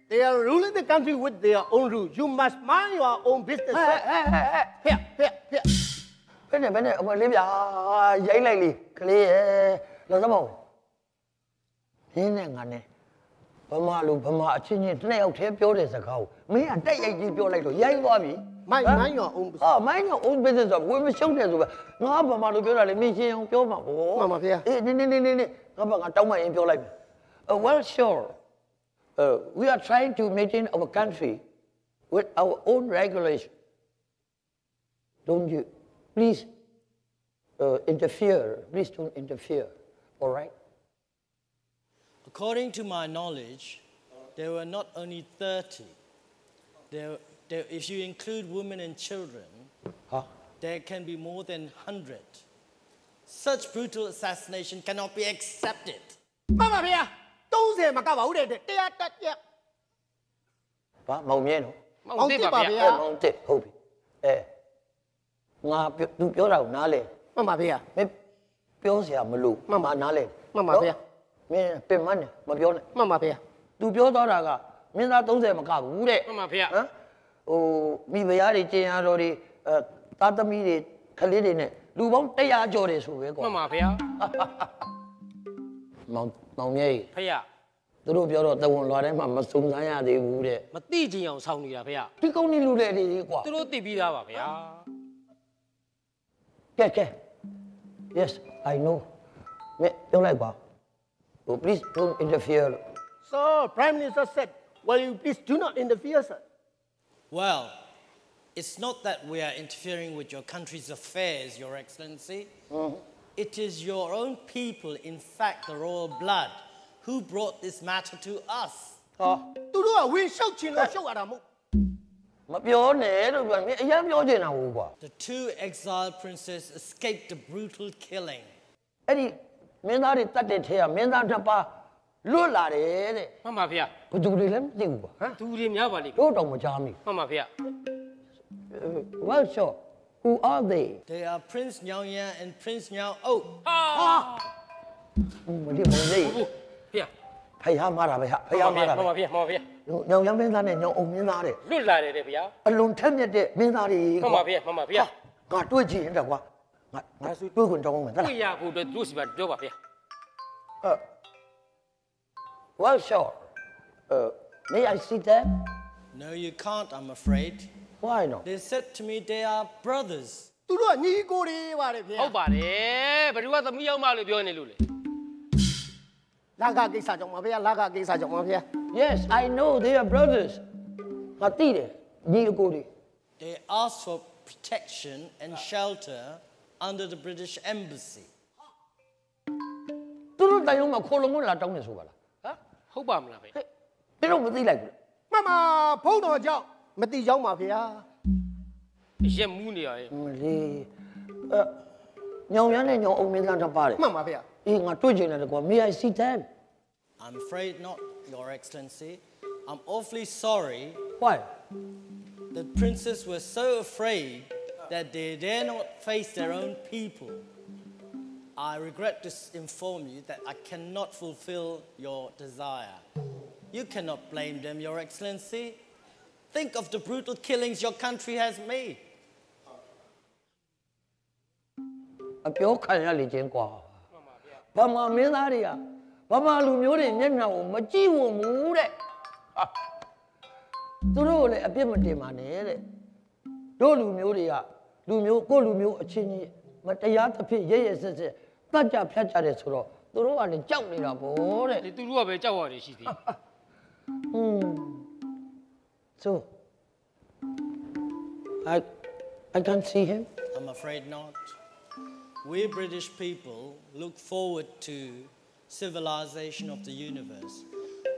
they are ruling the country with their own rules you must mind your own business ဟဲ့ဟဲ့ဟဲ့ဟဲ့ဖေဖေဖေဘယ်နဲ့ဘယ်နဲ့အမလေးဗျာရိုက်လိုက်လေကလေးရဲ့လောသမောင်ရင်းနဲ့ငါနဲ့ ဗမာလူဗမာအချင်းချင်းနှစ်ယောက်တည်းပြောတဲ့စကားကိုမင်းအတက်ရိုက်ကြီးပြောလိုက်တော့ရိုက်သွားပြီ mind mind your own business ဟာမိုင်းတော့ own business ဆိုဝင်မရှုံးတယ်ဆိုပဲငါဗမာလူပြောတာလေမင်းရှင်းအောင်ပြောမှာဗော မှန်ပါဗျာ အေးနင်းနင်းနင်းနင်းငါဘာငါတောင်းမှရင်ပြောလိုက်မယ် Uh, well sure uh, we are trying to maintain our country with our own regulation don't you please uh, interfere please don't interfere all right According to my knowledge, there were not only 30. There, there, if you include women and children, Huh? there can be more than 100. Such brutal assassination cannot be accepted. မှန်ပါဗျာ30မကပါဘူးတဲ့တရားတက်ရက် ဘာမောင်မြဲနော် မောင်တစ်ပါဗျာ အဲ့မောင်တစ်ဟုတ်ပြီအဲငါပြောသူပြောတာကိုနားလဲ မှန်ပါဗျာ မင်းပြောစရာမလိုမှန်ပါနားလဲ မှန်ပါဗျာ မင်းပင်မနဲ့မပြောနဲ့မှန်ပါဗျာသူပြောသွားတာကမင်းသား30မကဘူးတဲ့မှန်ပါဗျာဟမ်ဟိုမိဖုရားတွေကျင်ရတော်တွေအဲသားသမီးတွေခလေးတွေနဲ့လူပေါင်း100ကျော်တယ်ဆိုပဲကွာမှန်ပါဗျာမောင်မောင်မြဲကြီးဖေရသူတို့ပြောတော့တဝန်လွာထဲမှာမစုံစမ်းရသေးဘူးတဲ့မတိချင်အောင်ဆောင်းနေတာဖေရဒီကောင်းနေလူတွေတွေကွာသူတို့သိပြီးသားပါဗျာကဲကဲ yes i know မင်းပြောလိုက်ပါ ဟို please don't interfere လို့ so prime minister said well you please do not interfere sir Well, it's not that we are interfering with your country's affairs, Your Excellency. It is your own people, in fact, the royal blood, who brought this matter to us. ဟောသူတို့ကဝင်ရှုပ်ချင်လို့ရှုပ်ရတာမဟုတ်မပြောနဲ့လို့ပြောမင်းအရင်ပြောချင်တာဟုတ်ကွာ The two exiled princes escaped the brutal killing. အဲ့ဒီမင်းသားတွေတတ်တဲ့ထဲကမင်းသားတစ်ပါးလွတ်လာတယ်တဲ့မှန်ပါဗျာဘယ်သူတွေလဲမသိဘူးကွာဟမ်သူတွေများပါလိမ့်တို့တော့မကြားမိမှန်ပါဗျာ well sure who are they They are Prince Nyao Yan and Prince Nyao Oh. ဟာမဒီမလေးဖေရဖယားမာတာပဲဟာဖယားမာတာမှန်ပဲပါဗျာမှန်ပါဗျာညောင်ရမ်းမင်းသားနဲ့ညောင်အောင်မင်းသားတဲ့လွတ်လာတယ်တဲ့ဗျာအလွန်ထက်မြက်တဲ့မင်းသားတွေမှန်ပါဗျာမှန်ပါဗျာငါတွေ့ကြည့်ရင်တော့ကွာ ငါငါတွေးခွင့်တောင်းမယ်သလား တွေ့ရဖို့အတွက်သူတို့စီပါပြောပါဗျာ Uh, well, sure. Uh, may I see them? No, you can't, I'm afraid. Why not? They said to me they are brothers. သူတို့ကညီကိုတွေပါတယ်ဗျာ ဟုတ်ပါတယ်ဘယ်သူကသမီးရောက်မှလို့ပြောနေလို့လေ လာကကိစ္စကြောင့်ပါဗျာလာကကိစ္စကြောင့်ပါဗျာ Yes, I know they are brothers. ငါသိတယ်ညီအကိုတွေ They asked for protection and shelter under the British Embassy. သူတို့တိုင်လုံးမှာခိုလုံခွင့်လာတောင်းနေဆိုပါလား ဟုတ်ပါမလားဖေ ဟဲ့ဘယ်တော့မသိလိုက်ဘူး မမဖုန်းတော်ကြောင့်မတိကြောင်းပါဗျာ ရက်မူးနေရရဲ့ မလေးအဲညောင်ရမ်းနဲ့ညောင်အောင်မင်းသားတစ်ပါးတယ် မှန်ပါဗျာ အေးငါတွေ့ချင်တယ်ကွာ May I see them I'm afraid not, Your Excellency. I'm awfully sorry. Why? The princes were so afraid that they dare not face their own people. I regret to s- inform you that I cannot fulfill your desire. You cannot blame them, Your Excellency. Think of the brutal killings your country has made. အပြောခံရလေချင်းကွာဘာမှမင်းသားတွေကဘာမှလူမျိုးတွေမျက်နှာကိုမကြည့်ဝဘူးတဲ့ဟာသူတို့ကိုလည်းအပြစ်မတင်ပါနဲ့တဲ့တို့လူမျိုးတွေက လူမျိုးကိုယ့်လူမျိုးအချင်းချင်းမတရားသဖြင့်ရဲရဲဆက်ဆက်တတ်ကြဖြတ်ကြတယ်ဆိုတော့သူတို့ကလည်းကြောက်နေတာဗောတဲ့ ဒီသူတို့ကပဲကြောက်ရတယ်ရှိသေး อืม so I I can see him I'm I'm afraid not. We British people look forward to civilization of the universe.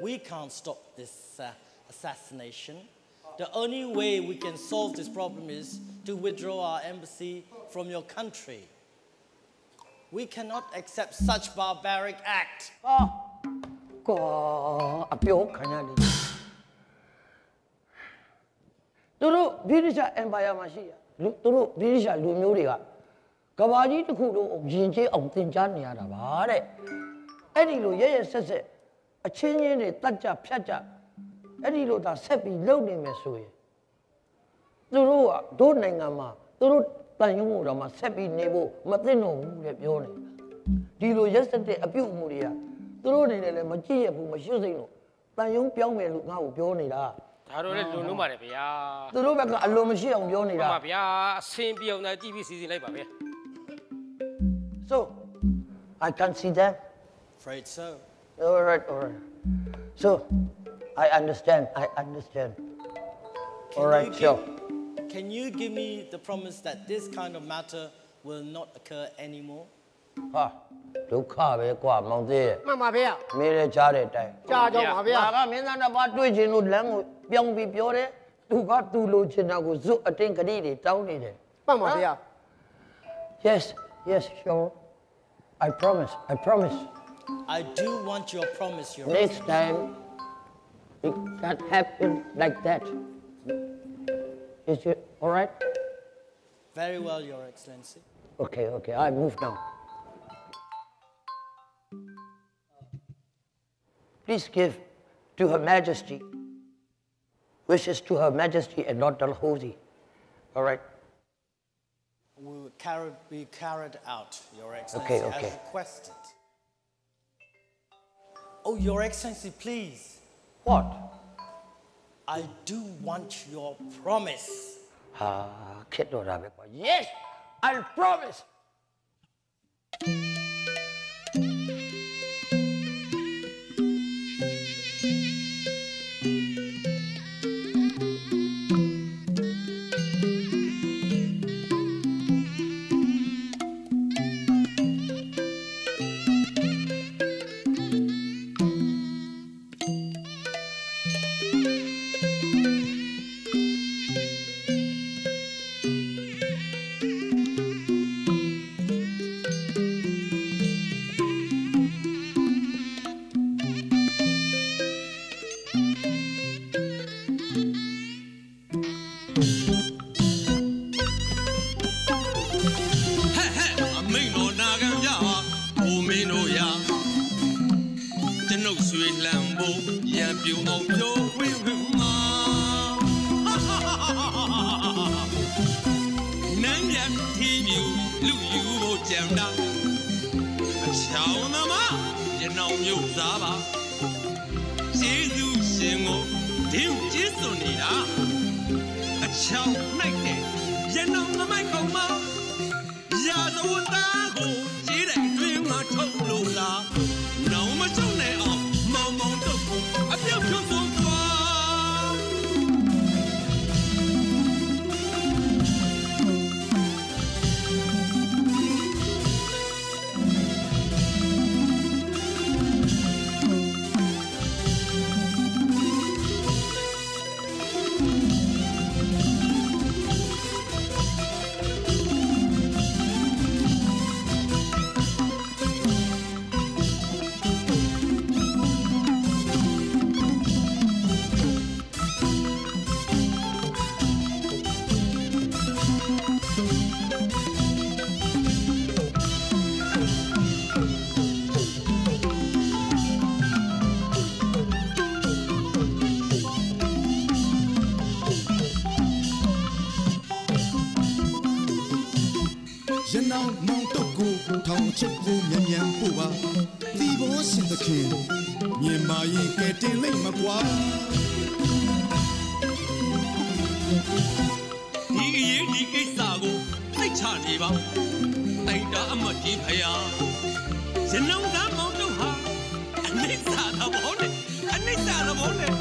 We can't stop this uh, assassination. The only way we can solve this problem is to withdraw our embassy from your country. We cannot accept such barbaric act. ကွာအပြောခံရတယ်သူတို့ဗြိတိရှအမ်ပါယာမှာရှိရလူသူတို့ဗြိတိရှလူမျိုးတွေကက အောင်သင်ကြားနေရတာပါတဲ့အဲ့ဒီလိုရရဆက်ဆက်အချင်းချင်းတွေတတ်ကြဖြတ်ကြအဲ့ဒီလိုသာဆက်ပြီးလုပ်နေမယ်ဆိုရင်သူတို့ကတို့နိုင်ငံမှာသူတို့တန်ရုံးတော်မှာဆက်ပြီးနေဖို့မသိတော့ဘူးတဲ့ပြောနေတာဒီလိုရက်စက်တဲ့အပြုတ်အမှုတွေကသူတို့အနေနဲ့လည်းမကြည့်ရဘူးမရှိစိမ့်လို့တန်ရုံးပြောင်းမယ်လို့ငါ့ကိုပြောနေတာဒါတော့လည်းလုံလုံးပါတယ်ဗျာသူတို့ဘက်ကအလိုမရှိအောင်ပြောနေတာမှန်ပါဗျာအစင်ပြောင်းတာကြည့်ပြီးစီစဉ်လိုက်ပါဗျာ so i can see them Afraid so. all right all right so i understand i understand all right you sure give, can you give me the promise that this kind of matter will not occur anymore? ဟာဒုက္ခပဲကွာမောင်သေးရဲ့ မှန်ပါဗျာ မင်းလည်းကြားတဲ့အတိုင်း ကြားကြောင်းပါဗျာ ငါကမင်းသားတစ်ပါးတွေ့ချင်လို့လမ်းကိုပြောင်းပြီးပြောတယ်သူကသူလိုချင်တာကိုဇွတ်အတင်းကတိတွေတောင်းနေတယ် မှန်ပါဗျာ yes yes sure i promise i promise I do want your promise, Your next time it can't happen like that is it all right Very well, Your Excellency. okay okay i move now please give to her majesty wishes to her majesty and not dalhousie all right We will carry, be carried out, Your Excellency, Okay, as requested. Oh, Your Excellency, please. What? I do want your promise. ဟာခက်တော့တာပဲကွာ yes i promise ။ နိ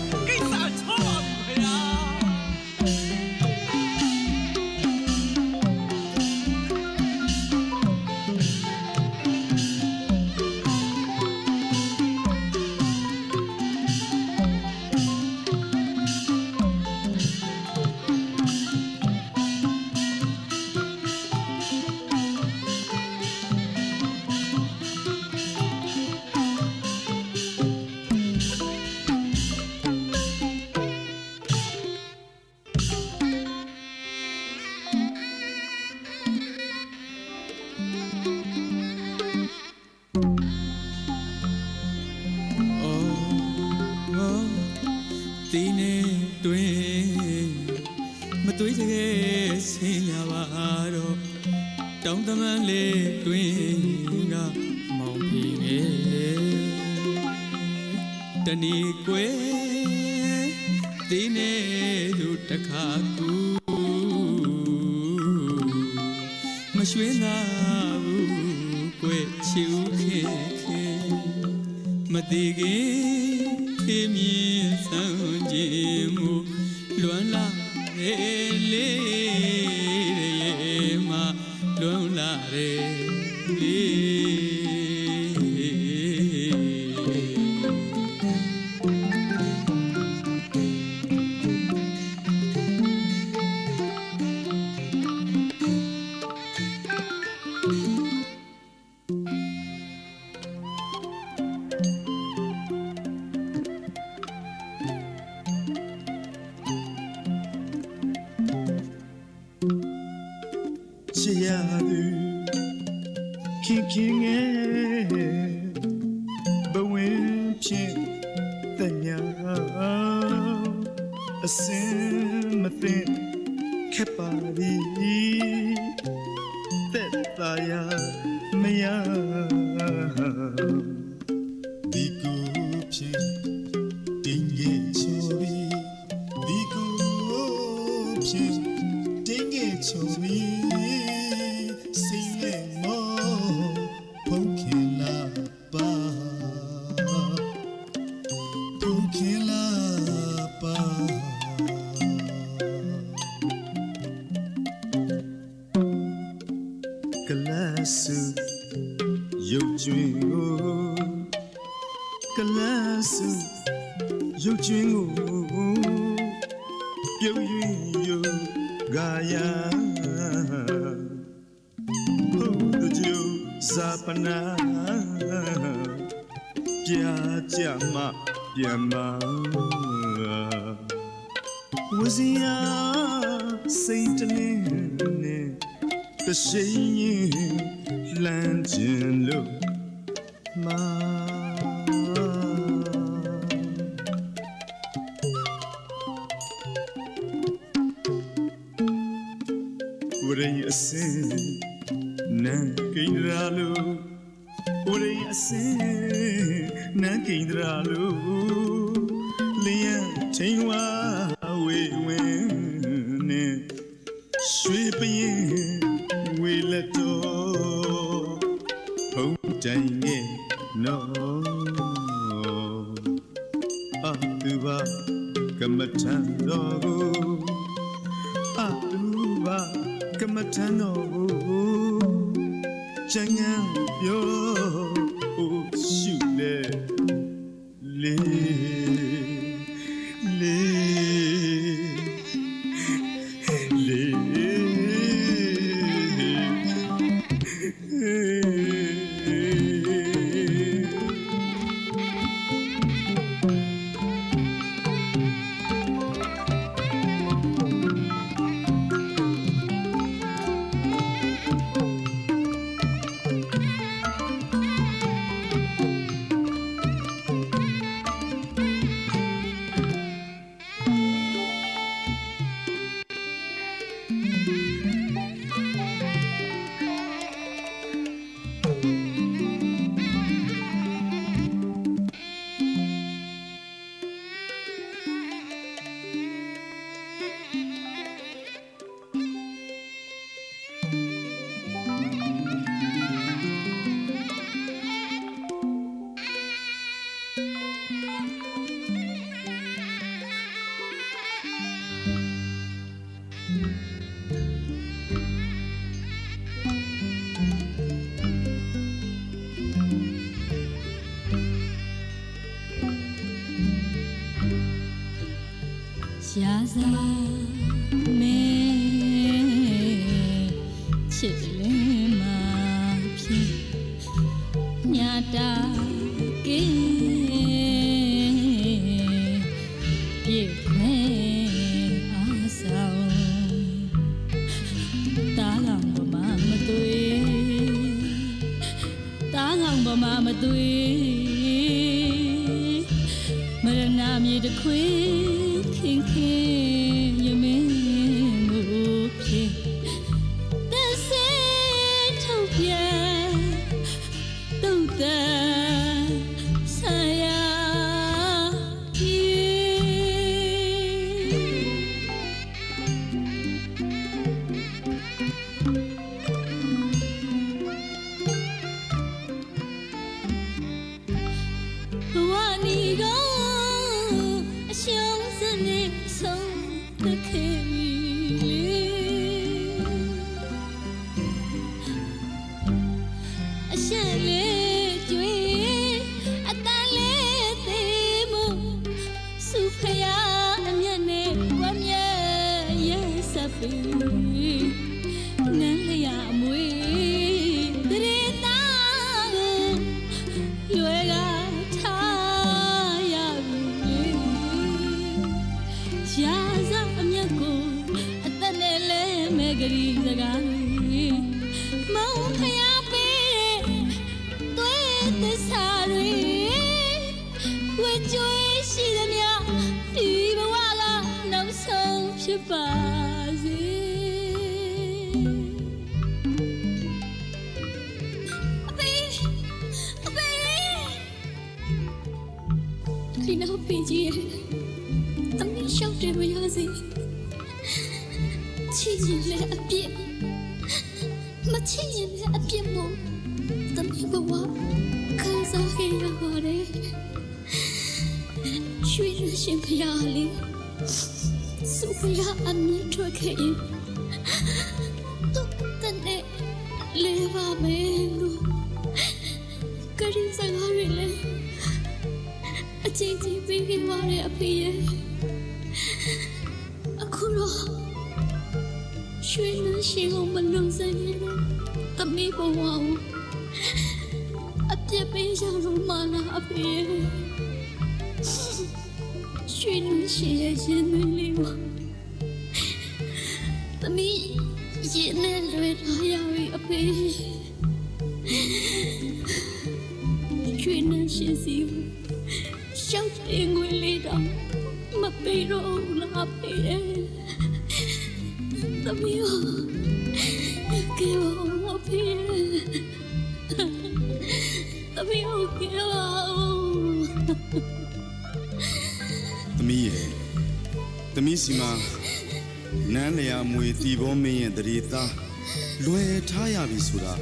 ဆိုတာ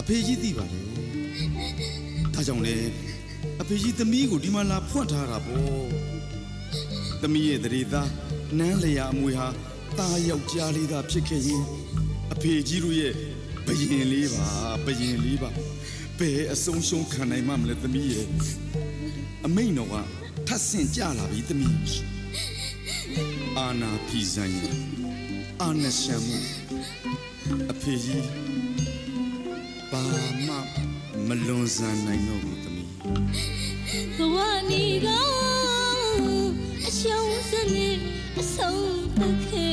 အဖေကြီးသိပါတယ်။ဒါကြောင့်လေအဖေကြီးသမီးကိုဒီမှာလာဖွင့်ထားတာပေါ့။သမီးရဲ့တရေသားနန်းလျာအမွေဟာตาယောက်ျားလေးသာဖြစ်ခဲ့ရင်အဖေကြီးတို့ရဲ့ဘယင်လေးပါဘယင်လေးပါဘယ်အဆုံးရှုံးခံနိုင်မှမလဲသမီးရဲ့အမိန်တော်ကထပ်ဆင့်ကြလာပြီသမီးအာနာဖီဇန်အာနရှမ်အဖေကြီး ဘာမှမလွန်ဆန်နိုင်တော့ဘူးသမီးဘဝနီကအရှုံးစနစ်အဆုံးတစ်ခဲ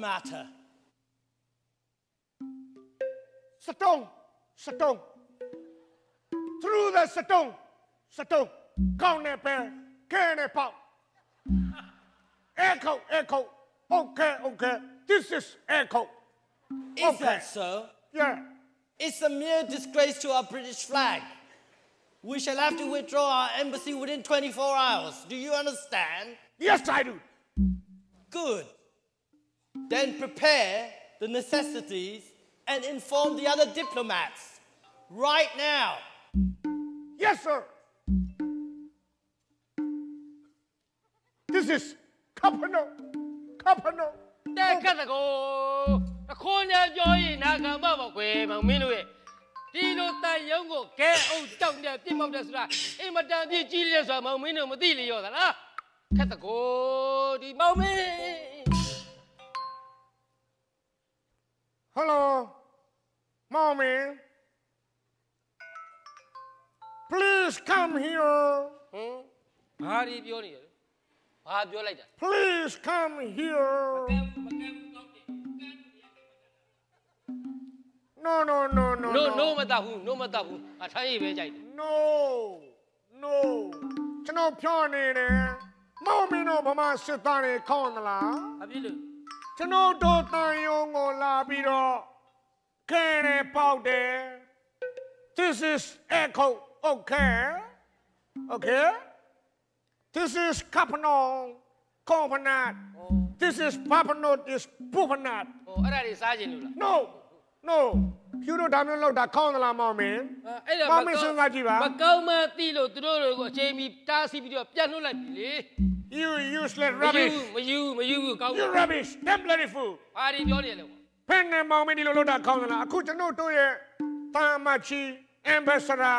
matter? Stone, stone. Through the stone, stone. Count the bear, can the pop. Echo, echo. Okay, okay. This is echo. Is Okay. that so? Yeah. It's a mere disgrace to our British flag. We shall have to withdraw our embassy within 24 hours. Do you understand? Yes, I do. Good. Then prepare the necessities and inform the other diplomats. Right now. Yes, sir. This is Capano. Capano. တဲ့ခတ်တကောအခေါ်ညာပြောရင်နာခံမပါကွယ်မောင်မင်းတို့ရဲ့ဒီလိုတန်ရုံး ကိုခဲအုပ်တောက်တဲ့ပြစ်မောက်တဲ့ဆိုတာအင်မတန်ပြည့်ကြီးတယ်ဆိုတာမောင်မင်းတို့မသိလျော်သလားခတ်တကောဒီမောင်မင်း Hello, mommy. Please come here. ဟမ်ဘာဒီပြောနေရလဲဘာပြောလိုက်တာ Please come here. No, no, no, no. နိုးနိုးမတတ်ဘူးနိုးမတတ်ဘူးအထိုင်းရေးပဲကြိုက်တယ် No, no. ကျွန်တော်ပြောနေတယ်။မောင်မင်းတို့ဗမာစစ်သားတွေခေါင်းသလားအပြစ်လို့။ ကျွန်တော်တို့တန်ယုံကိုလာပြီးတော့ခဲနေပေါက်တယ်။ This is echo. Okay. Okay. This is Capanon. Coconut. This is Papanot is Pupanat. ဟိုအဲ့ဒါတွေစားခြင်းလို့လား No. No. ဖြူတို့ဒါမျိုးလောက်တာခေါင်းသလားမောင်မင်းအဲ့ဒါမောင်မင်းစဉ်းစားကြည့်ပါမကောင်းမသိလို့သူတို့တွေကိုအချိန်မီတားဆီးပြီးတော့ပြန်လွှတ်လိုက်ပြီလေ You useless မယူ rubbish. မယူမယူဘူးကောင်း You rubbish. Damn bloody fool. ဘာဒီပြောနေလဲကွာဖင်နဲ့မောင်မင်းဒီလိုလောက်တာခေါင်းသလားအခုကျွန်တော်တို့ရဲ့တာမချီ ambassador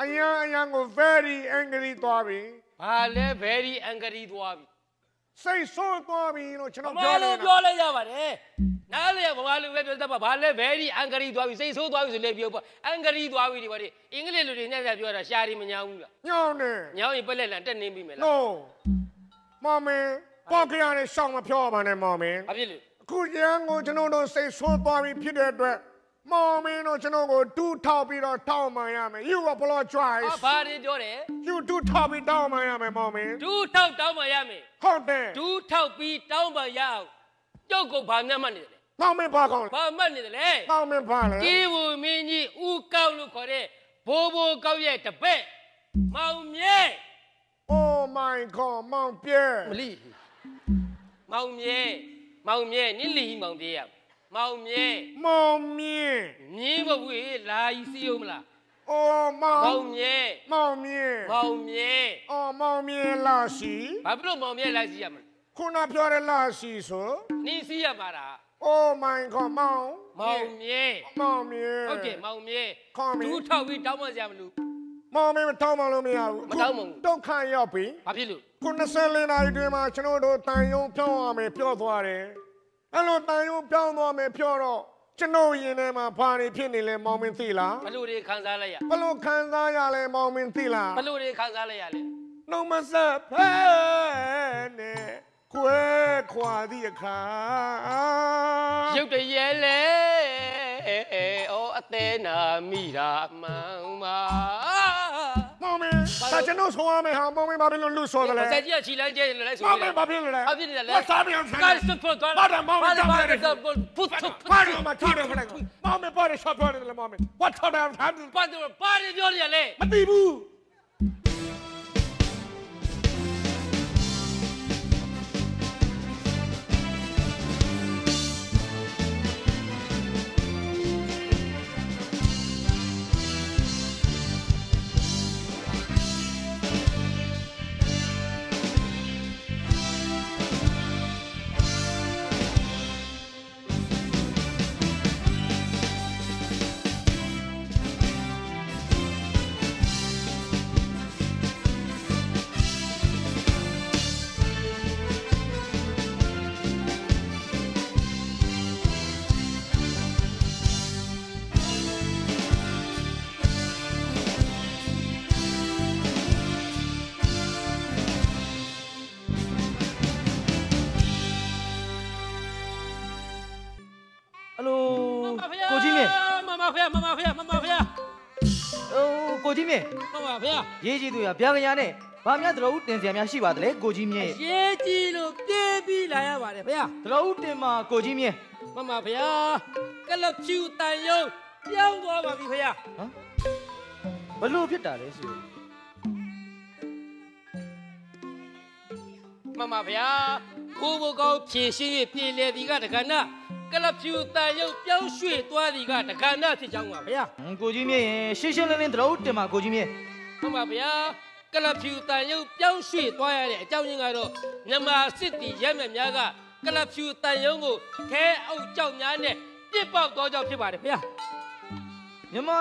အယံအယံကို very angry သွားပြီဘာလဲ very angry သွားပြီစိတ်ဆိုးသွားပြီလို့ကျွန်ဗတော်မာပြောလိုနေတာပြောလိုက်ရပါတယ်နားလေဗမာလိုပဲပြောတတ်ပါဘာလဲ very angry သွားပြီစိတ်ဆိုးသွားပြီဆိုလည်းပြောပါ angry သွားပြီဒီဘာဒီအင်္ဂလိပ်လိုတွေညက်ညက်ပြောတာရှားရီမညာဘူးလားညောင်းနေညောင်းရင်ပက်လက်လန်တက်နေပြီမလား no မောင်မင်းပေါက်ကြရတဲ့ရှောင်းမပြောပါနဲ့မောင်မင်းဘာဖြစ်လို့အခုရန်ကိုကျွန်တော်တို့စိတ်ဆိုးသွားပြီဖြစ်တဲ့အတွက်မောင်မင်းတို့ကျွန်တော်ကိုတူးထောက်ပြီးတော့တောင်းပန်ရမယ် you apologize ဟာဘာတွေပြောတယ် you တူးထောက်ပြီးတောင်းပန်ရမယ်မောင်မင်းဒူးထောက်တောင်းပါရမယ်ဟုတ်တယ်ဒူးထောက်ပြီးတောင်းပါရအောင်ကျုပ်ကဘာမျက်မှတ်နေတယ်လဲမောင်မင်းပါကောင်းဘာမှတ်နေတယ်လဲမောင်မင်းပါလေဒီဝူမင်းကြီးဦးကောက်လို့ခေါ်တဲ့ဘိုးဘိုးကောက်ရဲ့တပည့်မောင်မြဲ Oh my god မောင်ပြဲမလီမောင်မြဲမောင်မြဲနင်းလီမောင်ပြဲရမောင်မြဲမောင်မြဲမြင်းဘဝေးလာယူစီအောင်မလား Oh မောင်မောင်မြဲမောင်မြဲမောင်မြဲ Oh မောင်မြဲလာရှိဘာဖြစ်လို့မောင်မြဲလာစီရမလဲခုနပြောတဲ့လာရှိဆိုနင်းစီရမှာလား Oh my god မောင်မောင်မြဲမောင်မြဲဟုတ်တယ်မောင်မြဲခေါ်မဒူးင်းထောက်ပြီးတောင်းမစရာမလို မောင်မင်းမတောင်းမလို့မရဘူးမတောင်းပါဘူးဒုက္ခရောက်ပြီဘာဖြစ်လို့ခု24နာရီတွင်မှာကျွန်တော်တို့တန်ယုံပြောင်းရမယ်ပြောသွားတယ်အဲ့လိုတန်ယုံပြောင်းသွားမယ်ပြောတော့ကျွန်တော်ရင်ထဲမှာဘာတွေဖြစ်နေလဲမောင်မင်းသိလားဘလို့တွေခံစားလိုက်ရဘလို့ခံစားရလဲမောင်မင်းသိလားဘလို့တွေခံစားလိုက်ရလဲနှုံမဆက်ဖဲနဲ့ခွဲခွာသည့်အခါရုပ်တရဲလဲအော်အသေးနာမိတာမှန်ပါမောင်မင်း ဒါကျွန်တော်ဆိုရမယ်ဟာမောင်မင်းဘာဖြစ်လို့လူဆိုတယ်လဲစက်ကြီးကချီလန်းကျဲနေလဲဆိုမောင်မင်းဘာဖြစ်လို့လဲဘာဖြစ်နေလဲဝတ်စားပြန်ဆန်းကဲစဖို့သွားဘာတော့မောင်မင်းတောင်းတယ်ပူထုဘာတော့မထားတယ်ခဏမောင်မင်းဘာလဲဆော့ပြောနေတယ်မောင်မင်း what time have time ဘာတော့ဘာတွေပြောနေရလဲမသိဘူး ကိုကြီးမြင့်မမဖေရေးကြီးသူရဗျာကညာနဲ့ဘာများသတော်ဦးတင်စရာများရှိပါသလဲကိုကြီးမြင့်ရေးကြီးလို့ပြေးပြီးလာရပါတယ်ဖေသတော်ဦးတင်မှာကိုကြီးမြင့်မမဖေကလပ်ဖြူတန်ယုံပြောင်းသွားပါပြီဖေဘလို့ဖြစ်တာလဲဆိုမမဖေ ကိုဘကောင်းဖြည့်ရှင်း၍ပြည်လေဒီကတက္ကနာကလပ်ဖြူတန်ယုံပြောင်းရွှေ့သွားဒီကတက္ကနာဖြစ်ကြောင်းပါဖေကိုကြီးမြင့်ရင်ရှင်းရှင်းလင်းလင်းသတော်ဦးတင်မှာကိုကြီးမြင့်မမဖေကလပ်ဖြူတန်ယုံပြောင်းရွှေ့သွားရတဲ့အကြောင်းရင်းကတော့မြန်မာစစ်တီရဲမြများကကလပ်ဖြူတန်ယုံကိုခဲအုပ်ကြောက်များနဲ့ပြစ်ပေါက်တော့ကြောင့်ဖြစ်ပါတယ်ဖေမြန်မာ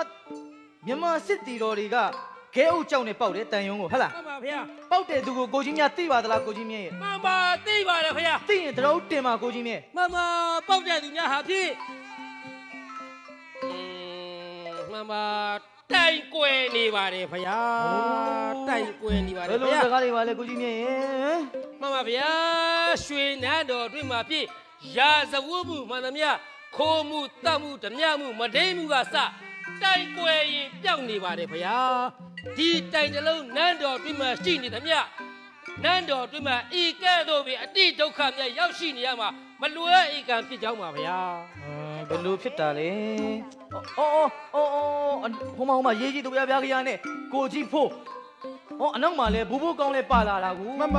မြန်မာစစ်တီတော်တွေက ခဲအုပ်ကြောက်နေပေါက်တယ်တန်ယုံကိုဟုတ်လားမှန်ပါဗျာပေါက်တဲ့သူကိုကိုကြီးမြတ်သိပါသလားကိုကြီးမြင့်ရဲ့မှန်ပါသိပါတယ်ဖေသိရင်သတော်ဦးတင်မှာကိုကြီးမြင့်မမပေါက်တဲ့သူများဟာဖြင့်မမတိုင်ကွယ်နေပါတယ်ဖေတိုင်ကွယ်နေပါတဘယ်ယ်လိုဖေစကားတွေပါလဲကိုကြီးမြင့်ရဲ့မမဗျာရွှေနန်းတော်အတွင်းမှာဖြင့်ရာဇဝတ်မှုမှန်သမျှခိုးမှုတတ်မှုဓမြမှုမဒိမှုကစတိုင်ကွယ်ရင်ပြောက်နေပါတယ်ဖေ ဒီတိုင်တလုံးနန်းတော်အတွင်းမှာရှိနေသမျှနန်းတော်အတွင်းမှာဤကဲ့သို့ပင်အတိဒုက္ခမြတ်ရောက်ရှိနေရမှာမလွယ်ဧကံဖြစ်ကြောင်းပါဗျာဘယ်လိုဖြစ်တာလဲအော်အော်အော်ဟိုမှာဟိုမှာရေးကြီးသူဗျာဗျာကရနဲ့ကိုကြီးဖို့ဟောအနောက်မှာလဲဘူဘူကောင်းလဲပါလာတာကူမမ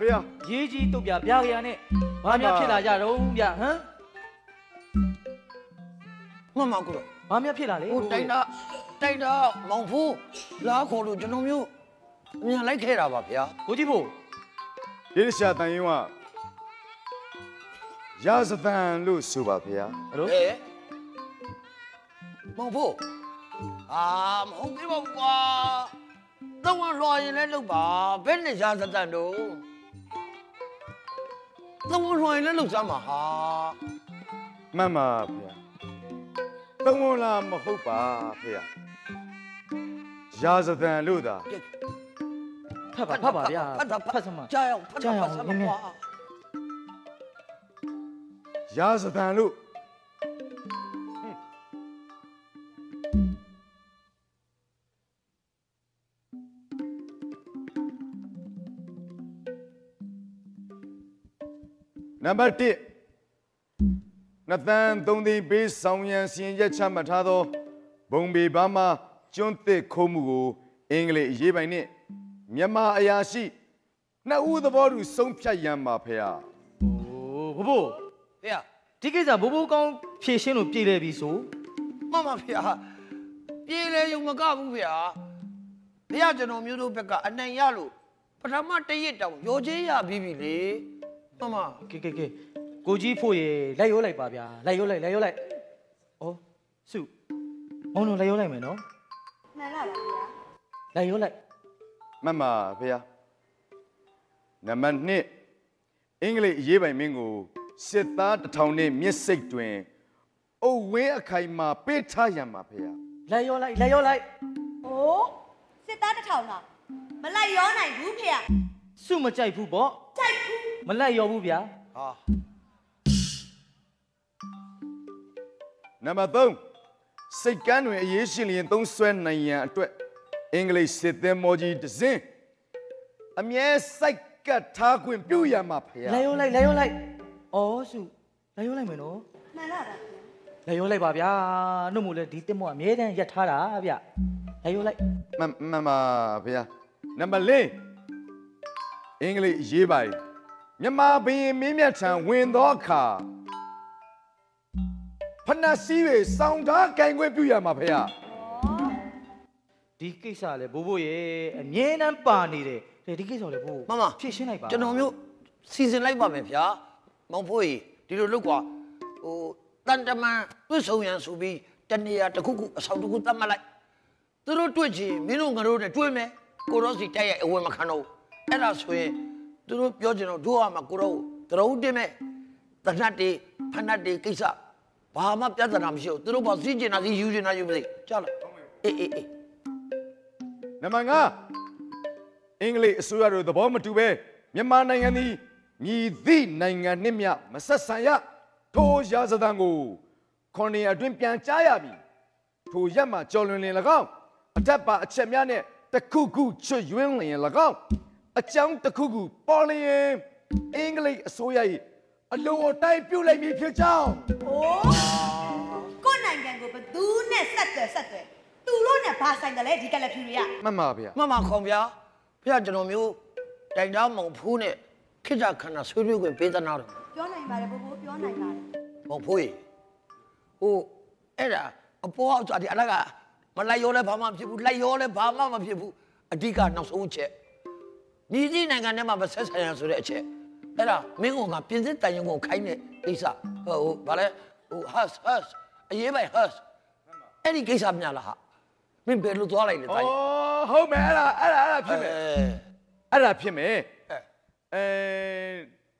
ဗျာရေးကြီးသူဗျာဗျာကရနဲ့ဘာများဖြစ်လာကြတော့ဗျာဟမ်မမကိုတော့ဘာများဖြစ်လာလဲဟိုတိုင်တာ တိုင်တာမောင်ဖိုးလာခေါ်လို့ကျွန်တော်မျိုးအမြန်လိုက်ခဲ့တာပါဗျာကိုကြီးဖို့ဒီရှာတန်ယုံကရာဇသန်လို့ဆိုပါဗျာဟလိုဟဲ့မောင်ဖိုးအာမဟုတ်သေးပါဘူးကွာတော့ဝလွှာရင်လည်းလုပ်ပါဘယ်နဲ့ရှားစတန်တော့တော့ဝလွှာရင်လည်းလုပ်စမ်းပါဟာမှန်ပါဗျာသုံးဝန်လားမဟုတ်ပါဖေဟာ ရာဇသန်လို့သာဖတ်ပါဖတ်ပါဗျာဖတ်တာဖတ်စမ်းပါကြားအောင်ဖတ်ကြားတာရဖအောင်တ်စမ်းနည်းနည်းပါကွာရာဇသန်လို့နံပါတ်1နှစ်သန်းသုံးသိန်းပေးဆောင်ရန်စီရင်ချက်ချမှတ်ထားသောဘုံဘေဘာမှ ကျွန်းသစ်ခိုးမှုကိုအင်္ဂလိပ်အရေးပိုင်နှင့်မြန်မာအရာရှိနှစ်ဦးသဘောတူဆုံးဖြတ်ရန်ပါဖေဟာဟိုဘို့ဖေဟာဒီကိစ္စဘိုးဘိုးကောင်းဖြည့်ရှင်းလို့ပြည်လဲပြီဆိုမမဖေဟာပြေးလေယုံမကဘူးဖေဟာဖေဟာကျွန်တော်မျိုးတို့ဘက်ကအနိုင်ရလို့ပထမတစ်ရက်တောင်ရောချင်းရပြီးပြီလေမမကဲကဲကဲကိုကြီးဖို့ရေလိုက်ရိုးလိုက်ပါဗျာလိုက်ရိုးလိုက်လိုက်ရိုးလိုက်ဩစုမောင်တို့လိုက်ရိုးလိုက်မယ်နော် မှန်လားပါဗျာလိုက်ရိုးလိုက်မှတ်ပါဖေဟာနံပါတ်2အင်္ဂလိပ်အရေးပိုင်မင်းကိုစစ်သားတစ်ထောင်နဲ့မြစ်စိတ်တွင်အုပ်ဝင်းအခိုင်မှာပေးထားရန်ပါဖေဟာလိုက်ရိုးလိုက်လိုက်ရိုးလိုက်။အိုးစစ်သားတစ်ထောင်လားမလိုက်ရောနိုင်ဘူးဖေ။စုမကြိုက်ဘူးပေါ့ကြိုက်ဘူးမလိုက်ရောဘူးဗျာဟာနံပါတ်3 စိတ်ကန်းတွင်အရေးရှိလျင်သုံးဆွဲနိုင်ရန်အတွက်အင်္ဂလိပ်စစ်သင်္ဘောကြီးတစ်စင်းအမြဲစိုက်ကပ်ထားခွင့်ပြုရန်ပါဖေဟာလိုက်ရိုးလိုက်လိုက်ရိုးလိုက်ဩစုလိုက်ရိုးလိုက်မယ်နော်မှန်လားပါလိုက်ရိုးလိုက်ပါဗျာနှုတ်မို့လဲဒီတက်မောအမြဲတမ်းရက်ထားတာဗျလိုက်ရိုးလိုက်မှန်မှန်ပါဖေဟာနံပါတ်4အင်္ဂလိပ်အရေးပိုင်မြန်မာဘုရင်မင်းမြတ်ထံဝင်သောအခါ ဖဏစီးတွေစောင်းထားကင်ခွင့်ပြုရမှာဖေဟာဒီကိစ္စလဲဘိုးဘိုးရေအမြဲတမ်းပါနေတယ်ဒီဒီကိစ္စလဲဘိုးမမဖြည့်ရှင်းလိုက်ပါကျွန်တော်မျိုးစီစဉ်လိုက်ပါမယ်ဗျာမောင်ဖိုးကြီးဒီလိုလုပ်ကွာဟိုတန်တမန်တွတ်ဆုံရန်ဆိုပြီးတနေရာတစ်ခုခုအဆောင်တစ်ခုသတ်မှတ်လိုက်သူတို့တွေ့ချင်မင်းတို့ငါတို့နဲ့တွေ့မယ်ကိုရောစီတိုက်ရိုက်အဝင်မခံတော့ဘူးအဲ့ဒါဆိုရင်သူတို့ပြောချင်တော့တို့ကမှကိုရောတရုံးတင်မဲ့တနတ်တွေဖနတ်တွေကိစ္စ ဘာမှပြဿနာမရှိဘူးသူတို့ဘာစီးကျင်တာစီယူကျင်တာယူမသိကြားလားအေးအေးအေးနံပါတ်5အင်္ဂလိပ်အစိုးရတို့သဘောမတူပဲမြန်မာနိုင်ငံသည်မြည်သည့်နိုင်ငံနှင့်မျှမဆက်ဆံရထိုရာဇသံကိုခொနည်းအတွင်းပြန်ကြားရမည်ထိုရက်မှကြော်လွင်လင်၎င်းအထက်ပါအချက်များနဲ့တစ်ခုခုချွတ်ယွင်းလင်၎င်းအကြောင်းတစ်ခုခုပေါ်လျင်အင်္ဂလိပ်အစိုးရ၏ အလိုအတိုင်းပြုတ်လိုက်မည်ဖြစ်ကြောင်း။အိုးကိုယ့်နိုင်ငံကိုဘယ်သူနဲ့ဆက်သွယ်ဆက်သွယ်သူတို့နဲ့ဘာဆိုင်တယ်လဲဒီကလပ်ဖြူတွေကမှန်ပါဗျာမှန်ပါခေါင်ဗျာဖះကျွန်တော်မျိုးတိုင်တောင်းမောင်ဖိုးနဲ့ခိကြခဏဆွေးနွေးခွင့်ပေးသနာတော့ပြောနိုင်ပါတယ်ဘိုးဘိုးပြောနိုင်ပါတယ်မောင်ဖိုးရေဟိုအဲ့ဒါအပေါ်အောက်ကြဒီအလကမလိုက်ရောလဲဘာမှမဖြစ်ဘူးလိုက်ရောလဲဘာမှမဖြစ်ဘူးအဓိကနောက်ဆုံးအချက်ညီကြီးနိုင်ငံထဲမှာမဆက်ဆံရဆိုတဲ့အချက် အဲ့ဒါမင်းကငါပြင်စစ်တန်ရုံကိုခိုင်းတဲ့ကိစ္စဟိုဘာလဲဟို hus hus အရေးပိုင် hus အဲ့ဒီကိစ္စမြလားဟာမင်းဘယ်လိုသွားလိုက်လဲတိုင်ဩဟုတ်မယ်အဲ့ဒါအဲ့ဒါအဲ့ဒါဖြစ်မယ်အဲ့ဒါဖြစ်မယ်အဲ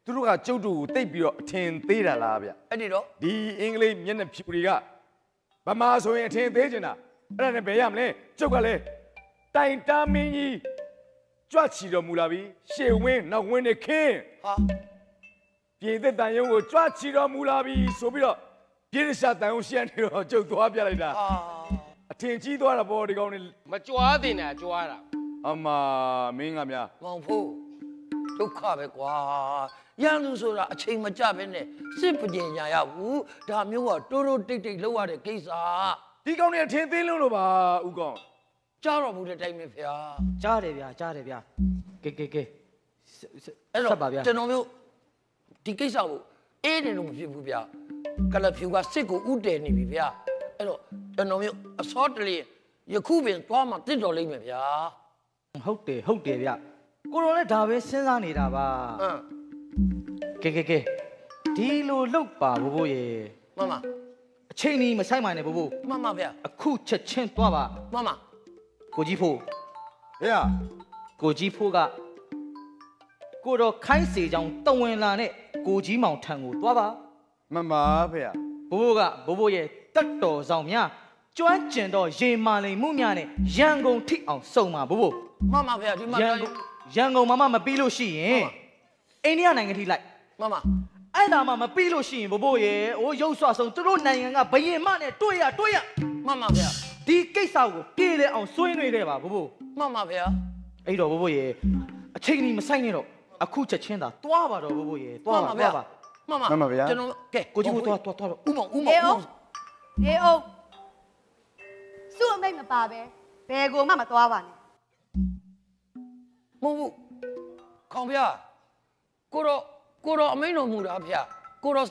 သူတို့ကကျုပ်တို့ကိုတိတ်ပြီးတော့အထင်သေးတာလားဗျအဲ့ဒီတော့ဒီအင်္ဂလိပ်မျက်နှာဖြူတွေကဗမာဆိုရင်အထင်သေးချင်တာအဲ့ဒါနဲ့ဘယ်ရမလဲကျုပ်ကလည်းတိုင်တာမင်းကြီးကြွချီတော်မူလာပြီရှေဝင်းနောက်ဝင်းနဲ့ခင်း ဟာပြည်သက်တန်ယုံကိုကြွချီတော်မူလာပြီဆိုပြီးတော့ပြည်ရရှာတန်ယုံရှန်နေတော့ကျုပ်သွားပြလိုက်တာအာအထင်ကြီးသွားတာပေါ့ဒီကောင်နေမကြွားတင်တာကြွားတာအမမင်းကများမောင်ဖိုးဒုက္ခပဲကွာရန်သူဆိုတာအချိန်မကြပဲနဲ့စစ်ပညာရဘူးဒါမျိုးကတိုးတိုးတိတ်တိတ်လောက်ရတဲ့ကိစ္စဒီကောင်နေအထင်သေးလို့လို့ပါဥကောင်ကြားတော်မူတဲ့အတိုင်းပဲဖေဟာကြားတယ်ဗျာကြားတယ်ဗျာကဲကဲကဲ အဲ့ဆက်ပါဗျာတော့ကျွန်တော်မျိုးဒီကိစ္စကိုအေးနေလို့မဖြစ်ဘူးဗျာကလဖြူကစစ်ကိုဥတည်နေပြီဗျာအဲ့တော့ကျွန်တော်မျိုးအစောတလေယခုပင်သွားမှတစ်တော်လိမ့်မယ်ဗျာဟုတ်တယ်ဟုတ်တယ်ဗျကိုရောလည်းဒါပဲစဉ်းစားနေတာပါဟမ်ကဲကဲကဲဒီလိုလောက်ပါဘိုးဘိုးရေမမအချိန်ကြီးမဆိုင်ပါနဲ့ဘိုးဘိုးမမဗျာအခုချက်ချင်းသွားပါမမကိုကြီးဖိုးဟေ့ရကိုကြီးဖိုးက ကိုတော့ခိုင်းစေကြောင်တဝင်လာနဲ့ကိုကြီးမောင်ထံကိုသွားပါမမဖေဘိုးဘိုးကဘိုးဘိုးရဲ့တက်တော်ဆောင်များကျွမ်းကျင်တော့ရေမာလိန်မှုများနဲ့ရန်ကုန်ထိအောင်စုံပါဘိုးဘိုးမမဗျာဒီမှာရန်ကုန်ရန်ကုန်မမမပြီးလို့ရှိရင်အိန္ဒိယနိုင်ငံထိလိုက်မမအဲ့ဒါမှမပြီးလို့ရှိရင်ဘိုးဘိုးရေအိုးရုပ်ဆွဆုံးသူတို့နိုင်ငံကဘယင်မနဲ့တွေ့ရတွေ့ရမမဗျာဒီကိစ္စကိုပြေးလဲအောင်ဆွေးနွေးခဲ့ပါဘိုးဘိုးမမဗျာအဲ့တော့ဘိုးဘိုးရေအချိန်ကြီးမဆိုင်နဲ့တော့ အခုချက်ချင်းသာတွားပါတော့ဘိုးဘိုးရေတွားပါတွားပါမမကျွန်တော်ကဲကိုကြီးဘိုးတွားတွားတွားတော့ဥမောင်ဥ။မောအေင်းအောင်အေးအောင်စုအမိတ်မပါပဲဘယ်ကိုမှမသွားပါနဲ့မဟုတ်ဘူးခေါင်ဗျာကိုတော့ကိုတော့အမိန်တော်မူတာဗျာကိုတော့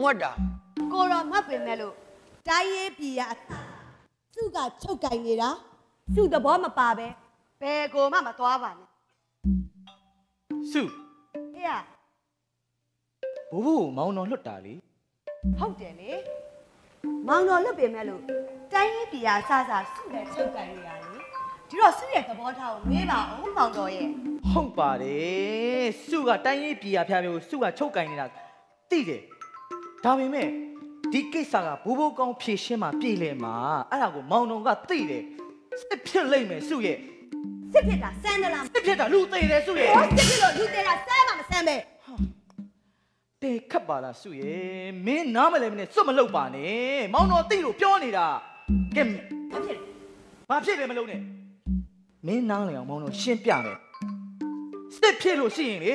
ငွတ်တာ။ကိုတော်မှတ်ပင်မဲ့လို့တိုင်းရေးပြည်ရစုကချုပ်ကင်နေတာစုသဘောမပါပဲဘယ်ကိုမှမသွားပါနဲ့ စု။အေးရဘိုးဘိုးမောင်တော်လွတ်တာလေဟုတ်တယ်လေ။မောင်တော်လွတ်ပင်မဲ့လို့တိုင်းရေးပြည်ရစစစုနဲ့ချုပ်ကင်နေတာလေ။ဒီတော့စုရဲ့သဘောထားကိုမေးပါအောင်မောင်တော်ရဲ့ဟုတ်ပါတယ်စုကတိုင်းရေးပြည်ရဖျားမျိုးစုကချုပ်ကင်နေတာသိတယ်ဒါပေမဲ့ဒီကိစ္စကဘိုးဘိုးကောင်းဖြေရှင်းမှာပြည်လဲမှာအဲ့ဒါကိုမောင်တော်ကသိတယ်စစ်ဖြစ်လိမ့်မယ်စုရဲ့ စစ်ဖြစ်တာစမ်းသလားစစ်ဖြစ်တာလူသေးတယ်စုရဲ့ဟောစစ်ဖြစ်လို့လူသေးတာစမ်းမှမစမ်းပဲတေခတ်ပါလားစုရဲ့မင်းနားမလဲမနဲ့စွတ်မလုပ်ပါနဲ့မောင်တော်သိလို့ပြောနေတာကဲဘာဖြစ်လဲဘာဖြစ်လဲမလုံးနဲ့မင်းနားလဲအောင်မောင်တော်ရှင်းပြမယ်စစ်ဖြစ်လို့ရှိရင်လေ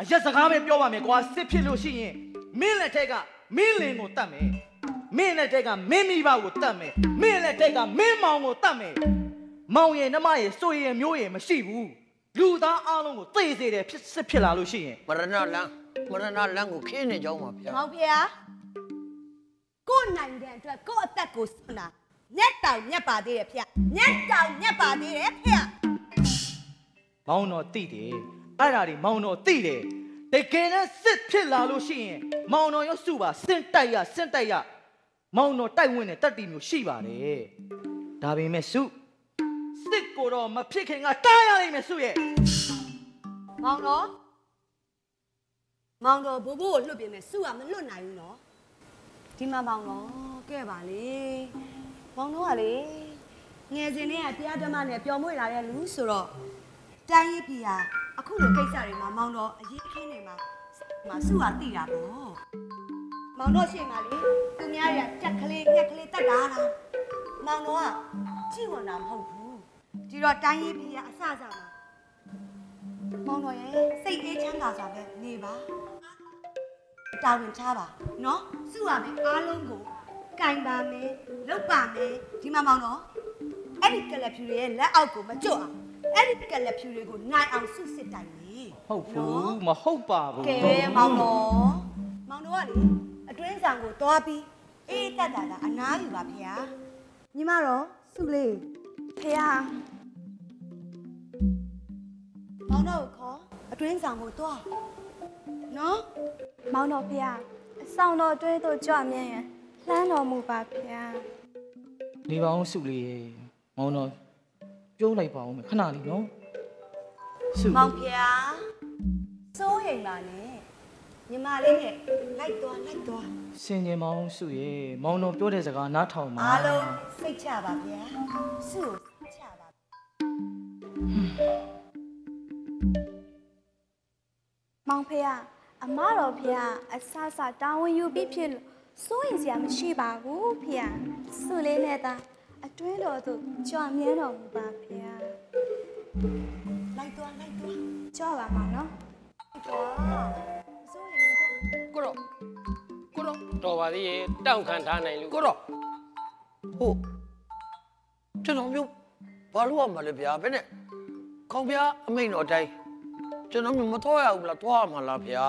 အရက်စကားပဲပြောပါမယ်ကွာစစ်ဖြစ်လို့ရှိရင်မင်းလက်ထက်ကမင်းလင်ကိုတတ်မယ်မင်းလက်ထက်ကမင်းမိဘကိုတတ်မယ်မင်းလက်ထက်ကမင်းမောင်ကိုတတ်မယ် မောင်ရဲ့နှမရဲ့စိုးရဲ့မျိုးရဲ့မရှိဘူးလူသားအလုံးကိုသိစေတယ်ဖြစ်စစ်ဖြစ်လာလို့ရှိရင်မရဏလန်းမရဏလန်းကိုခင်းနေကြောင်းပါဗျာမောင်ဖေဟာကိုယ်နိုင်ငံအတွက်ကိုယ့်အသက်ကိုစွန့်တာညက်တောင်ညက်ပါသေးတယ်ဖေညက်တောင်ညက်ပါသေးတယ်ဖေမောင်တော်တိတယ်အဲ့ဒါတွေမောင်တော်တိတယ်တကယ်နဲ့စစ်ဖြစ်လာလို့ရှိရင်မောင်တော်ရောစုပါစင့်တိုက်ရစင့်တိုက်ရမောင်တော်တိုက်ဝင်တဲ့တတ်တီမျိုးရှိပါတယ်ဒါပေမဲ့စု စစ်ကိုတော့မဖြစ်ခင်ကတားရလိမ့်မယ်စုရဲ့မောင်တော်မောင်တော်ဘိုးဘိုးကိုလွတ်ပြင်မယ်စုကမလွတ်နိုင်ဘူးနော်ဒီမှာမောင်တော်ကဲပါလေမောင်တော်ကလေငယ်စဉ်နဲ့ကတရားဓမ္မနဲ့ပျော်မွေ့လာတဲ့လူဆိုတော့တိုင်းရေးပြည်ဟာအခုလိုကိစ္စတွေမှာမောင်တော်အရေးခင်းနေမှာမှာစုကတိတာပေါ့မောင်တော်ရှေ့မှာလေသူများတွေကကြက်ကလေးညက်ကလေးတတ်တာလားင်တော်ကကြည့်ဝင်တာမဟုတ်ဘူး ဒီတော့တိုင်းရေးပြည်ကအစစမှာမောင်တော်ရဲ့စိတ်အေးချမ်းသာစွာပဲနေပါတာဝန်ချပါနော်စုရမယ်အားလုံးကိုကင်ပါမယ်လုပ်ပါမယ်ဒီမှာမောင်တော်အဲ့ဒီကလပ်ဖြူတွေရဲ့လက်အောက်ကိုမကျွတ်အောင်အဲ့ဒီကလပ်ဖြူတွေကိုနိုင်အောင်စုစစ်တိုင်လေဟုတ်ဘူးမဟုတ်ပါဘူးကဲမောင်တော်မောင်တော်ကလေအတွင်းဆောင်ကိုတွားပြီးအေးတက်တာတာအနားယူပါဖေဟာညီမတော့စုလေး ဖေဟာမောင်တော်ကိုခေါ်အတွင်းဆောင်ကိုတွားနော်မောင်တော်ဖေဟာအဆောင်တော်အတွင်းသို့ကြွမြဲရန်လှမ်းတော်မူပါဖေဟာနေပါအောင်စုလေးရေမောင်တော်ပြောလိုက်ပါအောင်မယ်ခဏလေးနော်စုမောင်ဖေဟာစိုးရိမ်ပါနဲ့ညီမလေးနဲ့လိုက်သွားလိုက်သွားစင်ကြင်မောင်စုရေမောင်တော်ပြောတဲ့စကားနားထောင်ပါအားလုံးစိတ်ချပါဗျာစုကိုချပါ မောင်ဖေဟာအမတော်ဖေဟာအဆဆတာဝန်ယူပြီးဖြစ်လို့စိုးရင်စရာမရှိပါဘူးဖေဟာစုလေးနဲ့သာအတွင်းတော်သို့ကြွမြဲတော်မူပါဖေဟာလိုက်သွားလိုက်သွားကြွပါမောင်နော်ကိုတော့ကိုတော့တော်ပါသေးရဲ့တောင့်ခံထားနိုင်လို့ကိုတော့ဟုတ်ကျွန်တော်မျိုး ဘာလို့ရမှာလဲဗျာဘယ်နဲ့ခေါင်းဗျာအမိန်တော်အတိုင်းကျွန်တော်မျိုးမတော်ရဘူးလားတော်ရမှာလားဗျာ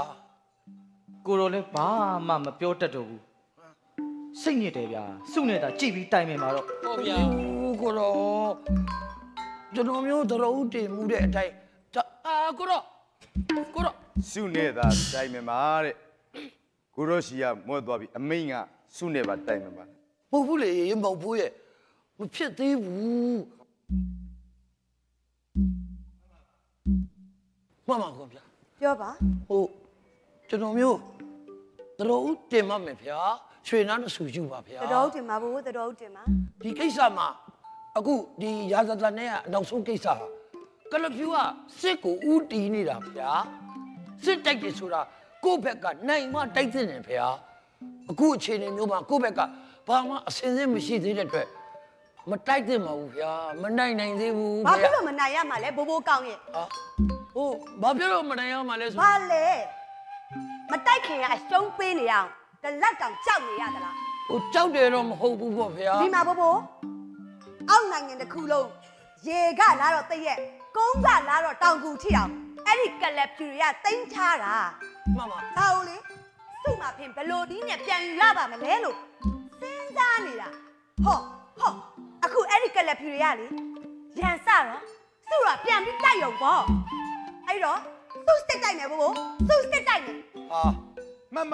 ကိုတော်လည်းဘာမှမပြောတတ်တော့ဘူးစိတ်ညစ်တယ်ဗျာစုနေတာကြည်ပြီးတိုင်ပင်ပါတော့ဟုတ်ဗျာကိုတော့ကျွန်တော်မျိုးတော်ဦးတင်မှုတဲ့အတိုင်းဒါအာကိုတော့ကိုတော့စုနဲ့သာတိုင်မယ်ပါတဲ့ကိုရောရှိကမော့သွားပြီအမိန်ကစုနဲ့ပါတိုင်မယ်ပါမဟုတ်ဘူးလေမဟုတ်ဘူးရဲ့မဖြစ်သေးဘူး မမကောဗျာပြောပါဟုတ်ကျွန်တော်မျိုးတော်ဦးတင်မှမယ်ဗျာရွှေနားတစ်ဆူယူပါဗျာတတော်ဦးတင်ပါဘူးတတော်ဦးတင်ပါဒီကိစ္စမှာအခုဒီရာဇသနဲ့ကအနောက်ဆုံးကိစ္စဟာကလဖြူကစစ်ကိုဥတီးနေတာဗျာစစ်တိုက်တယ်ဆိုတာကိုယ့်ဘက်ကနိုင်မှတိုက်တဲ့နေဗျာအခုအခြေအနေမျိုးမှာကိုယ့်ဘက်ကဘာမှအစင်စင်းမရှိသေးတဲ့အတွက်မတိုက်သင့်ပါဘူးဗျာမနိုင်နိုင်သေးဘူးဘာဗျာဖြစ်လို့မနိုင်ရမှာလဲဘိုးဘိုးကောင်းရဲ့ဟာ ဟုတ်ဘာဖြစ်လို့မနိုင်ရမှာလဲဆိုဘာလဲမတိုက်ခင်ကအရှုံးပေးနေအောင်တလက်တောင်ကြောက်နေရသလားဟိုကြောက်တယ်တော့မဟုတ်ဘူးပေါ့ဗျာဒီမှာဘိုးဘိုးအောက်နိုင်ငံတစ်ခုလုံးရေကလာတော့တည့်ရက်ကုန်းကလာတော့တောင်ကူထိအောင်အဲ့ဒီကလပ်ဖြူတွေကတင်းချတာမှန်ပါဒါဦးလေသူ့မှာဖင်ဘလို့ဒီနဲ့ပြန်ယူရပါမလဲလို့စဉ်းစားနေတာဟောဟောအခုအဲ့ဒီကလပ်ဖြူတွေကလေရန်စတော့သူ့တော့ပြန်ပြီးတိုက်ရုံပေါ့ အဲ့တော့သူ့စစ်တိုက်မယ်ဘိုးဘိုးသူ့စစ်တိုက်မယ်ဟာမမ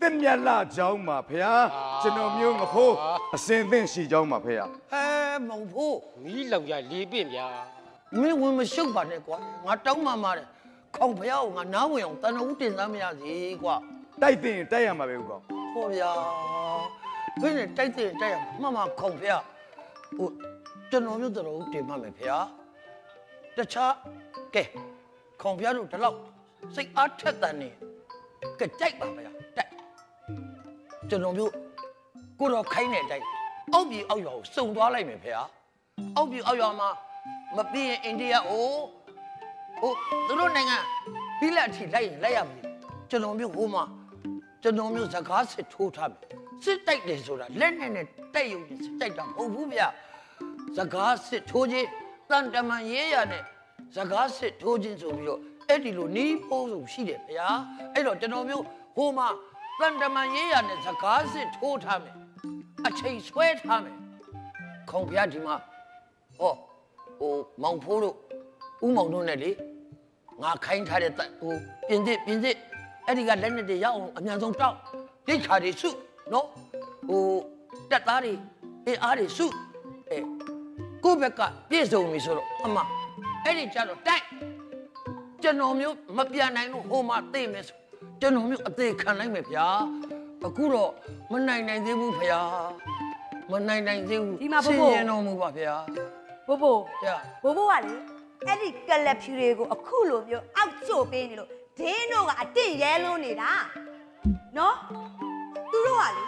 တင်မြတ်လာကြောင်းပါဖေဟာကျွန်တော်မျိုးငဖိုးအစင်သင့်ရှိကြောင်းပါဖေဟာဟဲမုံဖို့မီးလောင်ကြလေးပင့်ဗျာမင်းဝင်မရှုပ်ပါနဲ့ကွာငါတောင်းမှမာတယ်ခေါင်ဖျားကိုငါနားဝင်အောင်တန်တော်ဦးတင်သားမရစီကွာတိုက်တင်တိုက်ရမှာပဲဦးကောင်ဟောဗျာဘယ်နဲ့တိုက်တဲ့တိုက်ရမှမခေါင်ဖျားဟိုကျွန်တော်မျိုးတော်ဦးတင်မှမယ်ဖျား တခြားကဲခေါင်ဖျားတို့ဒီလောက်စိတ်အားထက်တန်နေကဲတိုက်ပါဗျာတိုက်ကျွန်တော်မျိုးကိုတော့ခိုင်းနေတိုက်အောက်ပြည်အောက်ရွာကိုစုံသွားလိုက်မယ်ဖျားအောက်ပြည်အောက်ရွာမှာမပြင်းရင်အိန္ဒိယအိုဟိုသူတို့နိုင်ငံပြီးလက်အထိလိုက်ရင်လိုက်ရမယ်ကျွန်တော်မျိုးဟိုမှာကျွန်တော်မျိုးစကားစစ်ထိုးထားမယ်စစ်တိုက်တယ်ဆိုတာလက်နဲ့နဲ့တိုက်ရုံနဲ့စစ်တိုက်တာမဟုတ်ဘူးဗျစကားစစ်ထိုးခြင်း တန်တမန်ရေးရနဲ့စကားစစ်ထိုးခြင်းဆိုပြီးတော့အဲ့ဒီလိုနီးပိုးစုရှိတယ်ဗျာအဲ့တော့ကျွန်တော်မျိုးဟိုမှာတန်တမန်ရေးရနဲ့စကားစစ်ထိုးထားမယ်အချိန်ဆွဲထားမယ်ခေါင်ဖျားဒီမှာဟောဟိုမောင်ဖိုးတို့ဥမောင်တို့နဲ့လေငါခိုင်းထားတဲ့တက်ဟိုပြင်စစ်ပြင်စစ်အဲ့ဒီကလက်နဲ့တွေရအောင်အမြန်ဆုံးတောက်ရိတ်ခါတွေစုနော်ဟိုတက်သားတွေအေးအားတွေစုအဲ ကိုယ့်ဘက်ကပြည့်စုံပြီဆိုတော့အမအဲ့ဒီကြတော့တိုက်ကျွန်တော်မျိုးမပြန်နိုင်လို့ဟိုမှာသိမယ်ဆိုကျွန်တော်မျိုးအသေးခံလိုက်မယ်ဗျာအခုတော့မနိုင်နိုင်သေးဘူးဗျာမနိုင်နိုင်သေးဘူးဒီမှာဘို့ဘို့ဆင်းရဲတော်မူပါဗျာဘိုးဘိုးဗျာဘိုးဘိုးကလေအဲ့ဒီကလပ်ဖြူတွေကိုအခုလိုမျိုးအောက်ကျို့ပေးနေလို့ဒင်းတို့ကအတင့်ရဲလုံးနေတာနော်သူတို့ကလေ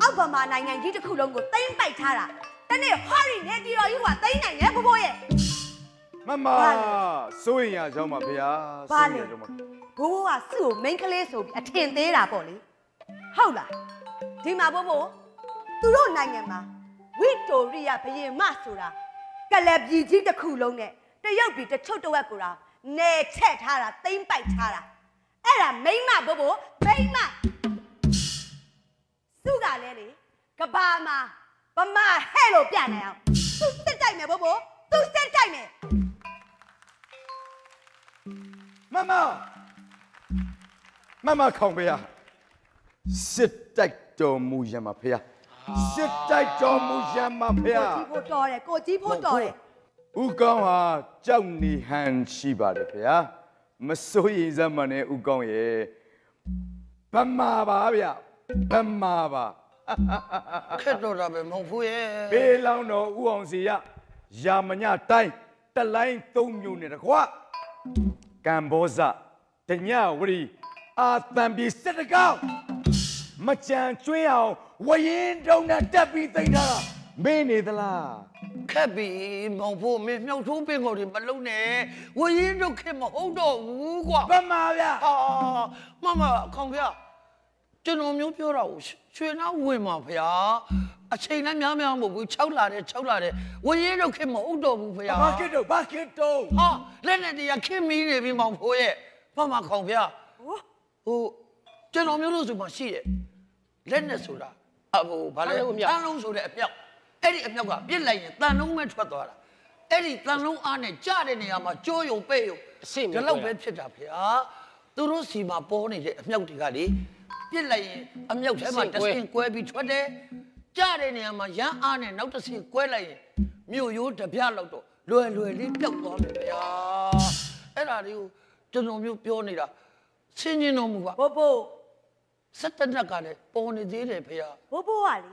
အောက်ဗမာနိုင်ငံကြီးတစ်ခုလုံးကိုတိမ့်ပိုက်ထားတာ တနေ့ဟော်ရီနေတီတော်ကြီးကတိမ့်နိုင်တယ်ဘိုးဘိုးရဲ့မမစိုးရင်ရကြောင်းပါဗျာဘာစိုးရလဲင်ရကြောင်းပါဘိုးဘိုးကစုကိုမိန်းကလေးဆိုပြီးအထင်သေးတာပေါ့လေဟုတ်လားဒီမှာဘိုးဘိုးသူတို့နိုင်ငံမှာဝီတိုရီယာဘုရင်မဆိုတာကလပ်ပြည်ကြီးတစ်ခုလုံးနဲ့တရုတ်ပြည်တစ်ချုပ်တစ်ဝက်ကိုတာနေချက်ထားတာတိမ့်ပိုက်ထားတာအဲ့ဒါမိန်းမဘိုးဘိုးမိန်းမစုကလည်းလေကဘာမှာ ဗမာဟဲ့လို့ပြနိုင်အောင်သူစစ်တိုက်မယ်ဘိုးဘိုးသူစစ်တိုက်မယ်မမမမခေါင်ဖေရစစ်တိုက်တော်မူရမှာဖေရစစ်တိုက်တော်မူရမှာဖေရကိုကြီးဖို့တော်တယ်ကိုကြီးဖို့တော်တယ်ဥကောင်းဟာကြောက်နေဟန်ရှိပါတယ်ဖေရမစိုးရင်စမ်းမနဲ့ဥကောင်းရဲ့ဗမာပါဗျဗမာပါ ခက်တော့တာပဲမဟုတ်ဘူးရဲ့ဘေးလောင်းတော်ဥအောင်စီရယာမညတိုင်းတလိုင်းသုံးမျိုးနဲ့တကွကံဘောဇတညဝရီအာတံပီစက်တကောက်မကြံကျွင်းအောင်ဝရင်တုံနဲ့တက်ပြီးသိမ့်ထားတာမင်းနေသလားခက်ပြီမဟုတ်ဘူးမင်းမြုပ်ထိုးပင်ကိုတွေမလုံးနဲ့ဝရင်တို့ခင်မဟုတ်တော့ဘူးကွာဗမာဗျဟာမမခေါင်ဗျာ ကျွန်တော်မျိုးပြောတာကိုရွှေနောက်ဝင်ပါဗျာအချိန်လည်းများများမဟုတ်ဘူး6လာတယ်6လာတယ်ဝရင်တို့ခင်မဟုတ်တော့ဘူးဗျာဘာကစ်တော့ဘာကစ်တော့ဟာလက်နဲ့တရားခင်မီးနေပြီမောင်ဖိုးရဲ့မမခေါင်ဗျာဟိုကျွန်တော်မျိုးလို့ဆိုမှရှိတယ်လက်နဲ့ဆိုတာအဟိုဘာလဲတန်းလုံးဆိုတဲ့အပြောက်အဲ့ဒီအပြောက်ကပြစ်လိုက်ရင်တန်လုံးပဲထွက်သွားတာအဲ့ဒီတန်လုံးအားနဲ့ကြတဲ့နေရာမှာကြိုးယုံပဲ့ယုံဒီလောက်ပဲဖြစ်တာဗျာသူတို့စီမှာပေါ်နေတဲ့အမြောက်တွေကလေ ပြစ်လိုက်ရင်အမြောက်ထဲမှာတစ်စင်ကွဲပြီးထွက်တယ်ကြတဲ့နေရာမှာရမ်းအားနဲ့နောက်တစ်စင်ကွဲလိုက်ရင်မြို့ရိုးတပြလောက်တော့လွယ်လွယ်လေးပျောက်သွားမယ်ဗျာအဲ့ဒါလေးကိုကျွန်တော်မျိုးပြောနေတာဆင်းရင်တော်မူပါဘိုးဘိုးစက်တနက်ကလည်းပေါ်နေသေးတယ်ဖေဟာဘိုးဘိုးကလေ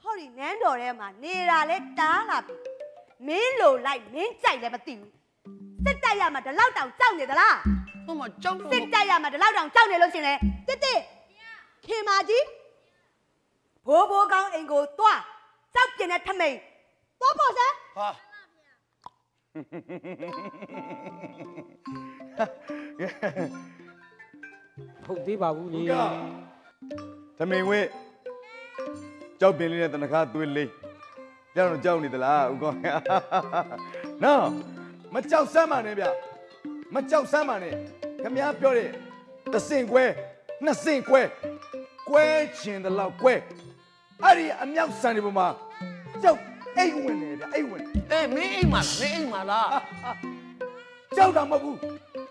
ဟောဒီနန်းတော်ထဲမှာနေတာလဲတားလာပြီမင်းလိုလိုက်မင်းကြိုက်လည်းမသိဘူး စစ်တိုက်ရမှာဒီလောက်တောင်ကြောက်နေသလားဟိုမှာကြောက်စစ်တိုက်ရမှာဒီလောက်တောင်ကြောက်နေလို့ရှင်လေတစ်တစ်ခင်မာကြီးဘိုးဘိုးကောင်းအိမ်ကိုသွားကြောက်ပြင်းတဲ့ထမိန်သွားဖို့စမ်းဟာဟုတ်သေးပါဘူးလေကသမင်ဝဲကြောက်ပင်လေးနဲ့တနခါသွေးလေးကြောက်တော့ကြောက်နေသလားဥကောင်းနော် မကြောက်စမ်းပါနဲ့ဗျမကြောက်စမ်းပါနဲ့ခမည်းပြောတဲ့တစ်စင်ကွဲနှစ်စင်ကွဲကွဲချင်တယ်လို့ကွဲအဲ့ဒီအမြောက်ဆန်ဒီပေါ်မှာကြောက်အိတ်ဝင်နေဗျအိတ်ဝင်အေးမင်းအိမ်မှာလားမင်းအိမ်မှာလားကြောက်တာမဟုတ်ဘူး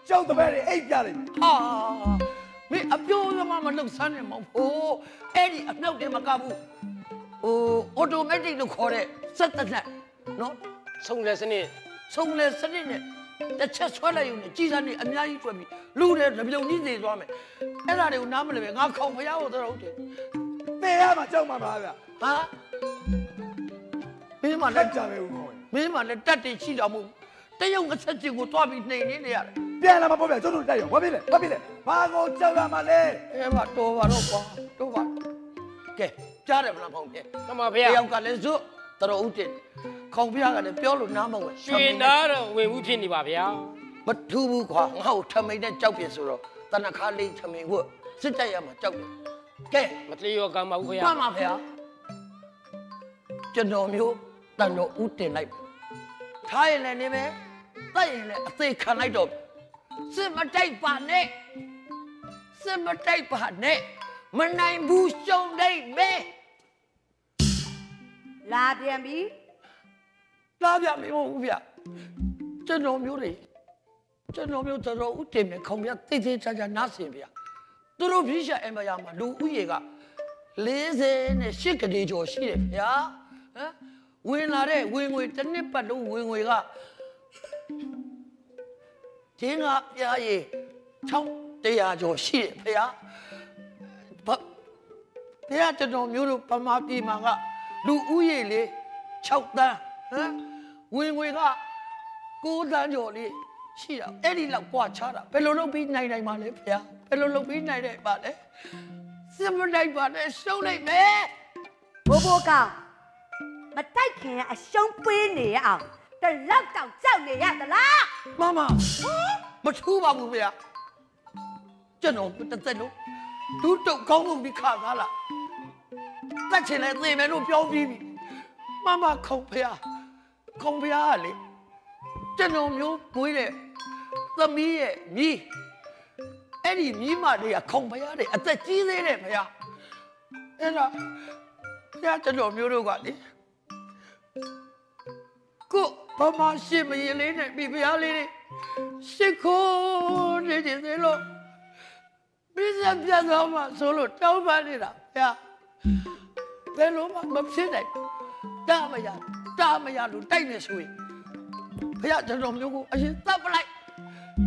ကြောက်တဲ့ဘက်တွေအိတ်ပြလိုက်ဟာမင်းအပြိုးရမမလှုပ်ဆန်းနေမဟုတ်ဘူးအဲ့ဒီအမြောက်တွေမကဘူးဟိုအော်တိုမက်တစ်လို့ခေါ်တဲ့စက်တနက်နော်ဆုံးလဲစနစ် ဆုံးလဲစနစ်နဲ့တစ်ချက်ဆွဲလိုက်ရုံနဲ့ကြီးစားနေအများကြီးထွက်ပြီးလူတွေတပြုံကြီးနေသွားမယ်အဲ့ဒါတွေကိုနားမလည်ပဲငါခေါင်ဖျားဖို့တော့ဟုတ်တယ်သေရမှာကြောက်မှာပါဗျဟာမင်းမလလည်းက်ကြပဲဥကောင်းမင်းမလည်းတက်တယ်ရှိတော်မူတရုတ်ငဆက်ချင်ကိုတွားပြီးနှိမ်နေနေရတယ်ပြန်လာမှာပေါ့ဗျကျွတ်တို့တိုက်ရောဘာဖြစ်လဲဘာဖြစ်လဲဘာကိုကြောက်ရမှာလဲအဲမှာတော်ပါတော့ကွာတော်ပါကဲကြားတယ်မလားဖောင်ပြဲမမဖေဟာတယောက်ကလည်းဇွတ်တော်ဦးတင် ခေါင်ဖျားကလည်းပြောလို့နားမဝင်ရွှေသားတော့ဝင်မှုဖြစ်နေပါဗျာမထူးဘူးခွာငါ့ကိုထမိန်နဲ့ကြောက်ပြဆိုတော့တနခါလေးထမိန်ဝတ်စစ်တပ်ရမှာကြောက်တယ်ကဲမတလျော်ကံပါဘူးဖေဟာမှန်ပါဖေဟာကျွန်တော်မျိုးတန်တော်ဦးတင်လိုက်ထားရင်လည်းနေပဲတိုက်ရင်လည်းအသေးခံလိုက်တော့စစ်မတိုက်ပါနဲ့စစ်မတိုက်ပါနဲ့မနိုင်ဘူးရှုံးနိုင်မယ်လာပြန်ပြီ လာပြမဟုတ်ဘူးဗျကျွန်တော်မျိုးတွေကျွန်တော်မျိုးတော်တော်ဦးတင်မယ်ခေါင်ပြတိတ်တိတ်ချာချာနားဆင်ဗျသူတို့ပြိရှာအမယာမှာလူဦးရေက48ကလေးကျော်ရှိတယ်ဗျာဟမ်ဝင်လာတဲ့ဝင်ငွေတစ်နှစ်ပတ်လုံးဝင်ငွေကဒီငါပြားရည်600ကျော်ရှိတယ်ဗျာဘာဘုရားကျွန်တော်မျိုးတို့ပမာပြည်မှာကလူဦးရေလေ6တန်းဟမ် ဝင်ငွေက9တန်းကျော်လေးရှိတာအဲ့ဒီလောက်ကွာချတာဘယ်လိုလုပ်ပြီးနိုင်နိုင်ပါလဲဖေဘယ်လိုလုပ်ပြီးနိုင်နိုင်ပါလဲစစ်မနိုင်ပါနဲ့ရှုံးလိုက်မယ်ဘိုးဘိုးကမတိုက်ခင်အရှုံးပေးနေရအောင်တလောက်တောင်ကြောက်နေရသလားမမမထူးပါဘူးဖေကျွန်တော်တစ်သက်လုံးဒုတုတ်ကောင်းမှုဒီခါသားလားတက်ချင်လဲသေမယ်လို့ပြောပြီးပြီမမခုံဖေ ခုံဖျားကလေကျွန်တော်မျိုးပွေးတဲ့သမီးရဲ့မြီးအဲ့ဒီမြီးမတွေကခုံဖျားတွေအသက်ကြီးသေးတယ်ဖျားအဲ့တော့ဖျားကျွန်တော်မျိုးတို့ကလေကိုဘာမှရှင်းမရင်လေးနဲ့ပြီးဖျားလေးတွေရှစ်ခိုးနေနေသေးလို့ပြီးစပြတ်သွားမှဆိုလို့တောင်းပန်နေတာဖျားဘယ်လိုမှမဖြစ်နိုင်တာမရ တာမရလို့တိုက်နေဆိုရင်ဖျားကျွန်တော်မျိုးကိုအရင်သတ်ပလိုက်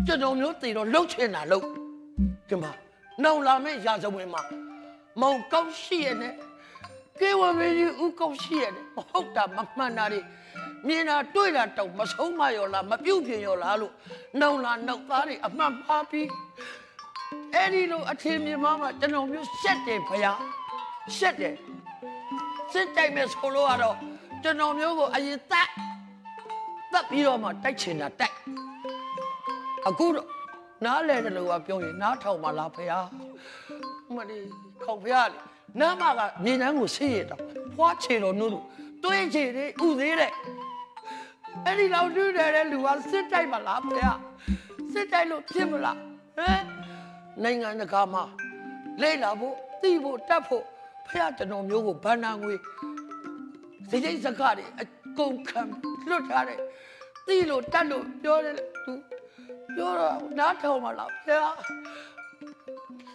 ကျွန်တော်မျိုးတည်တော့လှုပ်ချင်တာလှုပ်ကင်ပါနောင်လာမယ့်ရာဇဝင်မှာမောင်ကောင်းရှိရနဲ့ကေဝမေကြီးဦးကောင်းရှိရနဲ့မဟုတ်တာမမှန်တာတွေမြင်တာတွေ့တာတော့မဆုံးမရောလားမပြုတ်ပြင်းရောလားလို့နောင်လာနောက်သားတွေအမှန်မှားပြီးအဲ့ဒီလိုအထင်မြင်မှမှကျွန်တော်မျိုးရှက်တယ်ဖယားရှက်တယ်စစ်တိုက်မဲ့ဆိုလို့ကတော့ ကျွန်တော်မျိုးကိုအရင်တတ်တတ်ပြီးတော့မှတိုက်ချင်တာတိုက်အခုတော့နားလဲတယ်လို့ကပြောရင်နားထောင်ပါလားဖယားမလီခေါဖယားလေနားမကမြေနှမ်းကိုဆေးရတော့ဖွားချေတော်နို့လို့တွေးချေတယ်ဥသေးတယ်အဲ့ဒီလောက်တွေ့တယ်တဲ့လူကစစ်တိုက်ပါလားဖယားစစ်တိုက်လို့ဖြစ်မလားဟမ်နိုင်ငံတကာမှာလိမ့်လာဖို့သိဖို့တတ်ဖို့ဖယားကျွန်တော်မျိုးကိုဘန္နာငွေ စိတ်စိတ်စကားတွေအကုန်ခံလွတ်ထားတယ်သိလို့တတ်လို့ပြောတယ်သူပြောတော့နားထောင်ပါလားဖယား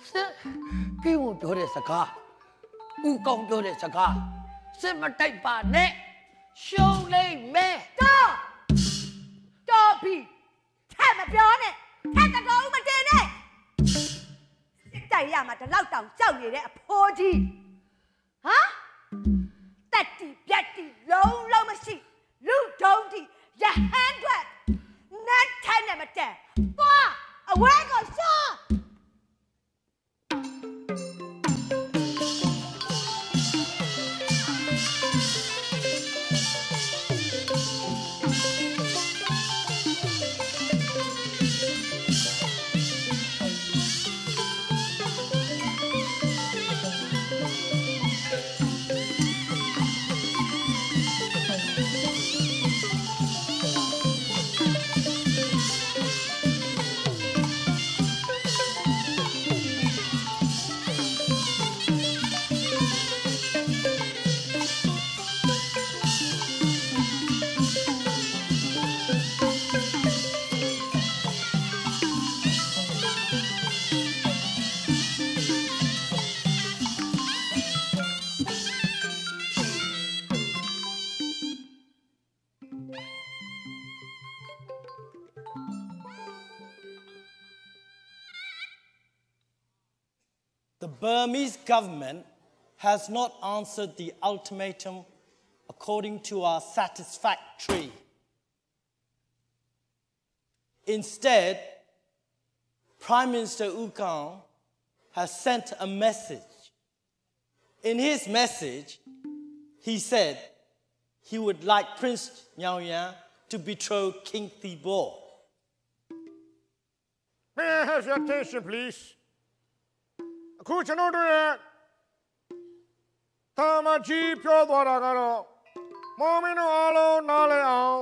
စစ်ကိဝပြောတဲ့စကားဦးကောင်းပြောတဲ့စကားစစ်မတိုက်ပါနဲ့ရှုံးလိမ့်မယ်တော့တော်ပြီထက်မပြောနဲ့ထက်တတော်မတင်နဲ့စစ်တိုက်ရမှာဒီလောက်တောင်ကြောက်နေတဲ့အဖိုးကြီးဟာ တက်တီပြက်တီလုံးလုံးမရှိလူတုံးတီရဟန်းအတွက်နတ်ထိုင်နဲ့မတန်သွားအဝဲကိုရှာ Burmese government has not answered the ultimatum according to our satisfactory. Instead, Prime Minister U Kang has sent a message. In his message, he said he would like Prince Nyao Yan to betroth King Thibaw. May I have your attention, please? အခုကျွန်တော်တို့ရဲ့တာမကြီးပြောသွားတာကတော့မောင်မင်းတို့အားလုံးနားလည်အောင်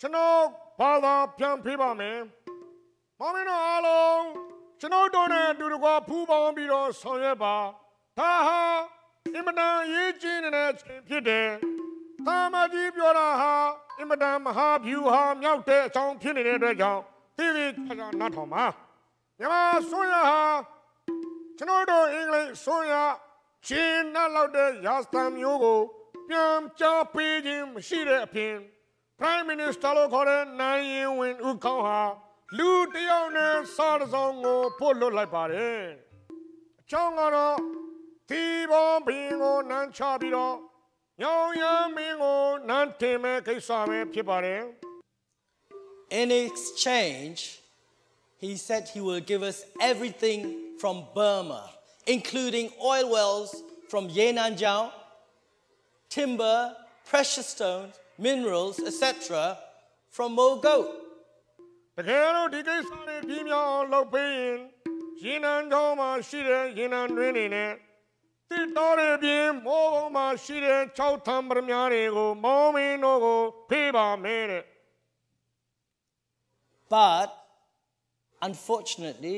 ကျွန်တော်ဘာသာပြန်ပြပါမယ်။မောင်မင်းတို့အားလုံးကျွန်တော်တို့နဲ့အတူတကွဖူးပေါင်းပြီးတော့ဆောင်ရွက်ပါ။ဒါဟာအင်မတန်အရေးကြီးနေတဲ့ချိန်ဖြစ်တယ်။တာမကြီးပြောတာဟာအင်မတန်မဟာဗျူဟာမြောက်တဲ့အကြောင်းဖြစ်နေတဲ့အတွက်ကြောင့်သိသိချာချာနားထောင်ပါ။မြန်မာဆွမ်းရဟာ ကျွန်တော်တို့အင်္ဂလိပ်ဆိုရချင်းနှလောက်တဲ့ရာစတန်မျိုးကိုပြန်ကြားပေးခြင်းမရှိတဲ့အပြင် Prime Minister လို့ခေါ်တဲ့နိုင်ရင်ဝင်ဦးခေါင်းဟာလူတစ်ယောက်နဲ့စားတစ်စောင်းကိုပို့လွတ်လိုက်ပါတယ်။အကြောင်းကတော့ဒီဘောဘင်းကိုနန်းချပြီးတော့ညောင်ရမ်းမင်းကိုနန်းတင်မဲ့ကိစ္စပဲဖြစ်ပါတယ်။ In exchange, he said he will give us everything from Burma, including oil wells from Yenanjiao timber, precious stones, minerals, etc. from Mogo. တကယ်လို့ဒီကိစ္စတွေပြင်းပြအောင်လုပ်ပေးရင်ရင်နံကျောင်းမှာရှိတဲ့ရင်နံတွင်းတွေနဲ့တစ်တော်တွေပြင်မိုးကုန်းမှာရှိတဲ့6ထံပရမများတွေကိုမောင်းမင်းတို့ကိုဖေးပါမယ်တဲ့ But unfortunately,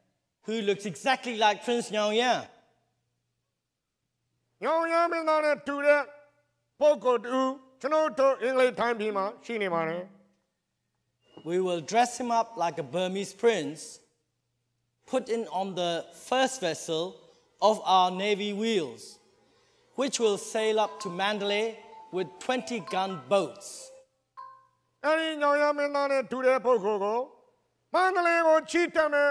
who looks exactly like Prince Nyauya. ။ရောင်ရမ်းမင်းသားနဲ့တူတဲ့ပုဂ္ဂိုလ်တူကျွန်တော်တို့အင်္ဂလိပ်တိုင်းပြည်မှာရှိနေပါတယ်။ We will dress him up like a Burmese prince, put him on the first vessel of our navy wheels, which will sail up to Mandalay with 20 gun boats. အဲ့ဒီညောင်ရမင်းသားနဲ့တူတဲ့ပုဂ္ဂိုလ်ကိုမန္တလေးကိုချီတက်မဲ့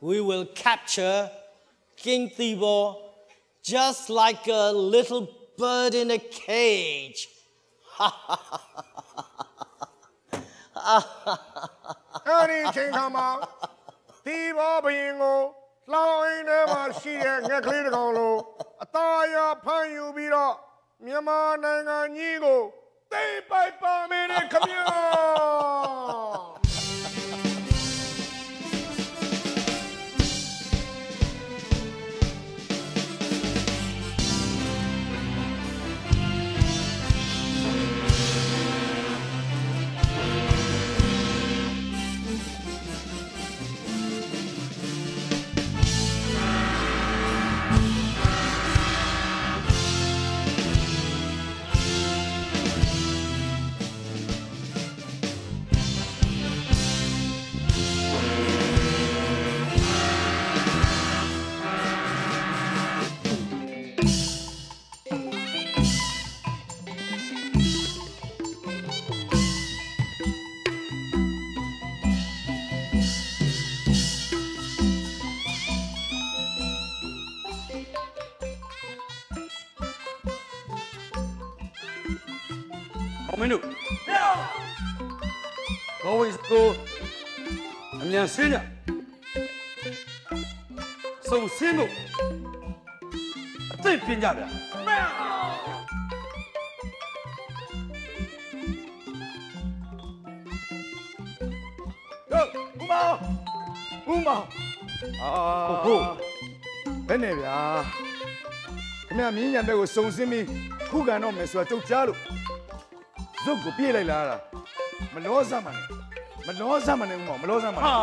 we will capture King Thibaw just like a little bird in a cage. အဲ့ဒီအချိန်ခါမှာဒီဘောဘရင်ကိုလောင်းအိမ်ထဲမှာရှိတဲ့ငှက်ကလေးတစ်ကောင်လိုအသားအရဖမ်းယူပြီးတော့မြန်မာနိုင်ငံကြီးကိုသိမ့်ပိုက်ပါမယ်တဲ့ခမညာ ဆင်းကြစုံဆင်းဖို့အသိပညာဗျာတို့ဦးမောင်ဦးမောင်အာဟုတ်ဟုတ်ဘယ်နဲ့ဗျာခင်ဗျမြင်းညံတဲ့ကိုစုံစင်းပြီးခုခံတော့မယ်ဆိုတာကြုတ်ကြားလို့ဇုတ်ကိုပြေးလိုက်လာတာမလောစမ်းမနဲ့ မလောစမ်းမနဲ့ဦးမောင်မလောစမ်းမနဲ့ဟာ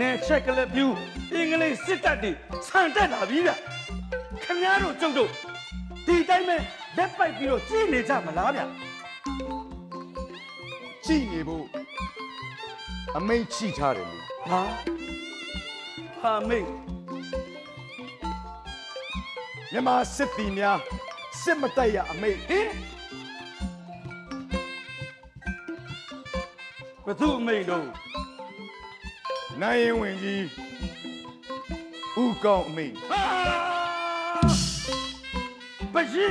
နဲချက်ကလေးပြူအင်္ဂလိပ်စစ်တပ်တွေဆန်တက်လာပြီဗျခင်ဗျားတို့ကျုပ်တို့ဒီတိုင်းပဲလက်ပိုက်ပြီးတော့ကြည်နေကြမလားဗျကြည်နေဖို့အမိန့်ချိထားတယ်လေဟာဟာမိတ်မြန်မာစစ်တီများစစ်မတိုက်ရအမိန့်ဟင် ဘသူအမိတ်တော့နိုင်ရင်ဝင်ကြီးဥကောင်းအမိန့်ဟာပရှိ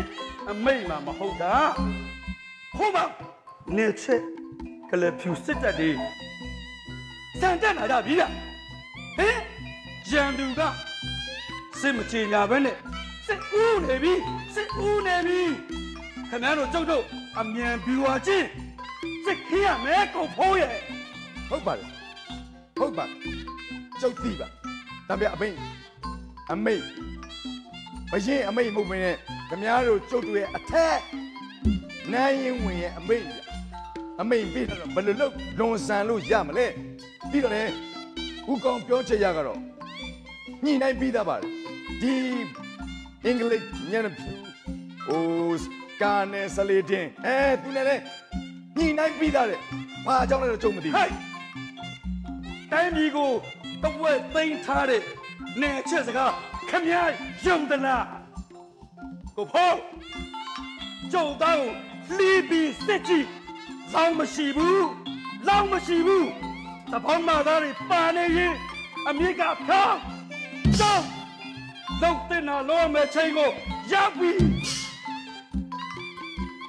အမိတ်မှာမဟုတ်တာခုမနေချက်ကလေးဖြူစစ်တပ်တွေစံတက်လာကြပြီလားဟင်ရန်သူကစစ်မချေညာပဲနဲ့စစ်ဦးနေပြီစစ်ဦးနေပြီခင်ဗျားတို့ကျုပ်တို့အမြန်ဘီဝါချင်း စစ်ခင်းရမယ်ကိုဖိုးရဲ့ဟုတ်ပါတယ်ဟုတ်ပါကျုပ်သိပါတံပြအမိန့်အမိန့်ဘရင်အမိန့်မဟုတ်ဘဲနဲ့ခမည်းတော်ကျုပ်တို့ရဲ့အထက်နိုင်ရင်ဝင်ရဲ့အမိတ်အမိတ်ပြီးတော့ဘယ်လိုလုပ်လွန်ဆန်လို့ရမလဲပြီးတော့လေဦးကောင်ပြောချက်ရကတော့ညှိနှိုင်းပြီးသားပါဒီအင်္ဂလိပ်ညံဖြူဟိုကာနယ်ဆလေတင်အဲသူနဲ့လေညှိ နှိုင်းပြီးသားတဲ့ဘာကြောင့်လဲတော့ကျုံမသိဘူးတိုင်းပြည်ကိုတဝက်သိမ်းထားတဲ့နေချက်စကားခမည်းယုံသလားကိုဖို့ကျုံသားကိုလှီးပြီးစစ်ကြည့်လောင်းမရှိဘူးလောင်းမရှိဘူးတပေါင်းမသားတွေပါနေရင်အမြင့်ကဖြောင်းကျုံလုံးတင်နာလောမဲ့ချိန်ကိုရောက်ပြီ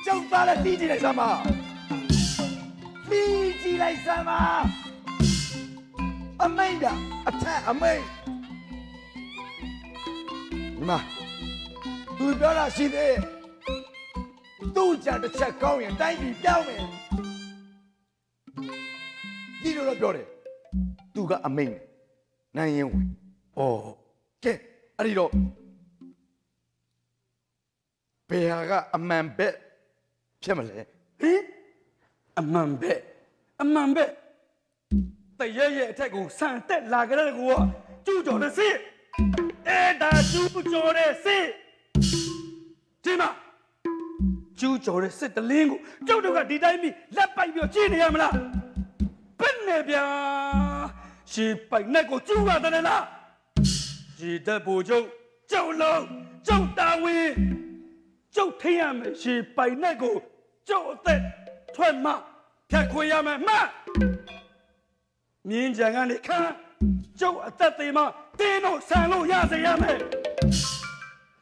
ကျုပ်သားလည်းလှီးကြည့်လိုက်စမ်းပါ လှီးကြည့်လိုက်စမ်းပါအမိတ်တာအထက်အမိတ်ဒီမှာသူပြောတာရှိသေးတယ်သူ့ကြတစ်ချက်ကောင်းရင်တိုင်းပြည်ပြောင်းမယ်ဒီလိုတော့ပြောတယ်သူကအမိတ်နဲ့နိုင်ရင်ဝင်ဩကဲအဲ့ဒီတော့ဘယ်ဟာကအမှန်ဘက်ဖြစ်မလဲဟင် အမှန်ပဲအမှန်ပဲတရရဲ့အထက်ကိုဆန်တက်လာကြတဲ့ကူကကျူးကျော်တဲ့စစ်အဲ့ဒါကျူးကျော်တဲ့စစ်ဒီမှာကျူးကျော်တဲ့စစ်တလင်းကိုကျုပ်တို့ကဒီတိုင်းပြီးလက်ပိုက်ပြီးတော့ကြည့်နေရမလားဘယ်နဲ့ဗျာရှေးပိုက်နဲ့ကိုကျူးရတယ်လားရေတက်ဘူကျုပ်ကျုပ်လုံးကျုပ်တာဝန်ကျုပ်ထိရမယ်ရှေးပိုက်နဲ့ကိုကျုပ်အသက် ထွက်မှဖြတ်ခွေရမယ်မှတ်မြင်းကြံကနေခန်းကျုပ်အသက်သေးမှတင်းတို့ဆန်လို့ရစေရမယ်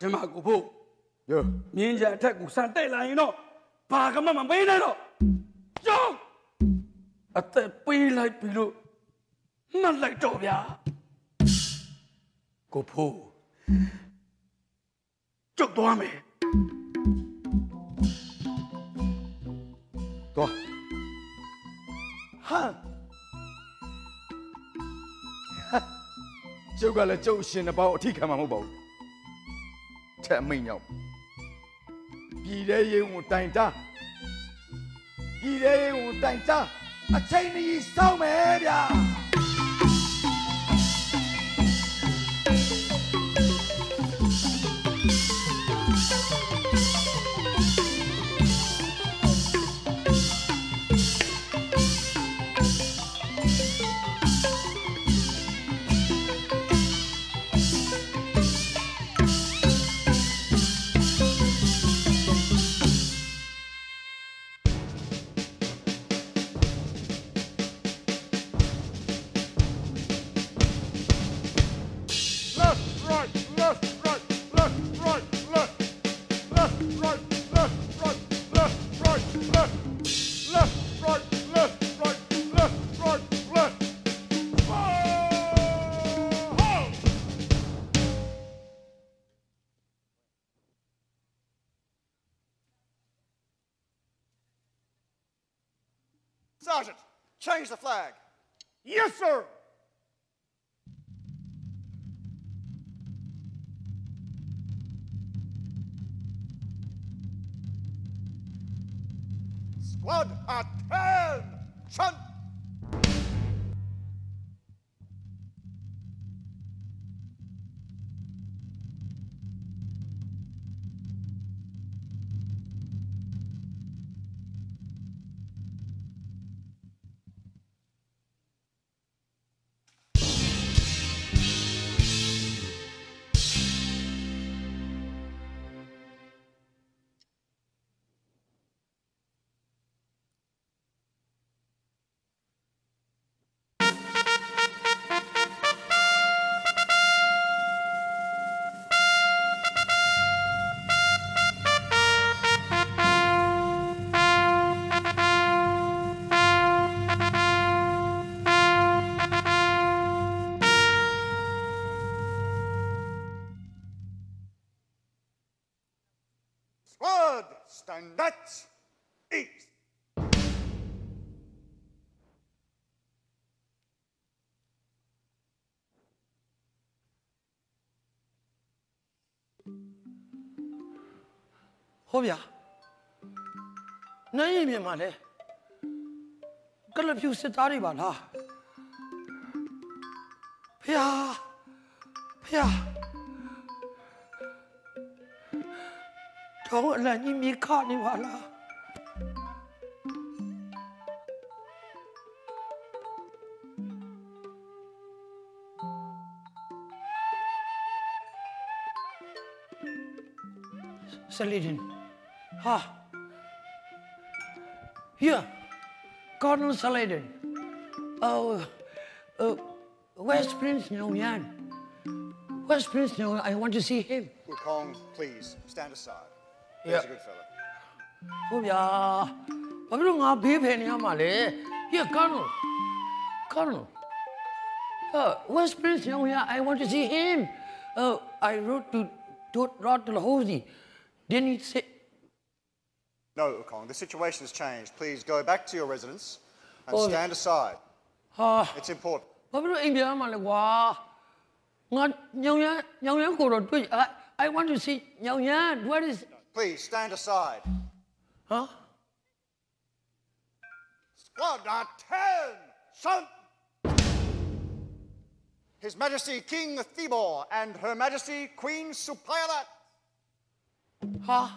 ဒီမှာကိုဖို့ယောမြင်းကြံအထက်ကိုဆန်တက်လာရင်တော့ဘာကမှမပေးနဲ့တော့ကျုပ်အသက်ပေးလိုက်ပြီလို့မှတ်လိုက်တော့ဗျာကိုဖို့ကျုပ်သွားမယ် သွားဟာကျုပ်ကလည်းကျုပ်အရှင်တစ်ပေါက်အထိခံမှာမဟုတ်ပါဘူးထက်အမိန်ရောက်ပြည်တဲ့ရေဝ the flag. Yes, sir. Squad attention! Squad, stand at east. ဟောဗျာနိုင်ရင်မြန်မာလဲကလပ်ဖြူစစ်သားတွေပါလားဖျားဖျား Saladin. Ha. Here, Colonel Saladin. Oh, uh, where's Prince Nguyen? Where's Prince Nguyen? I want to see him. Wukong, please, stand aside. Yeah. He's a good fellow. ဟုတ်ဗျာဘာဖြစ်လို့ငါဘေးဖယ်နေရမှာလဲ Here, Colonel. Colonel. Uh, where's Prince Nyoyan? I want to see him. Uh, I wrote to Dot Rod Dalhousie. Didn't he say? No, Wukong, the situation has changed. Please go back to your residence and Oh. stand aside. ဟာ It's important. ဘာဖြစ်လို့အိမ်ပြန်ရမှာလဲကွာငါညောင်ရမ်းညောင်ရမ်းကိုတော့တွေ့ I I want to see ညောင်ရမ်း what is Please stand aside. Huh? Squadron 10, son! His Majesty King Thibor and Her Majesty Queen Supayalat. Huh?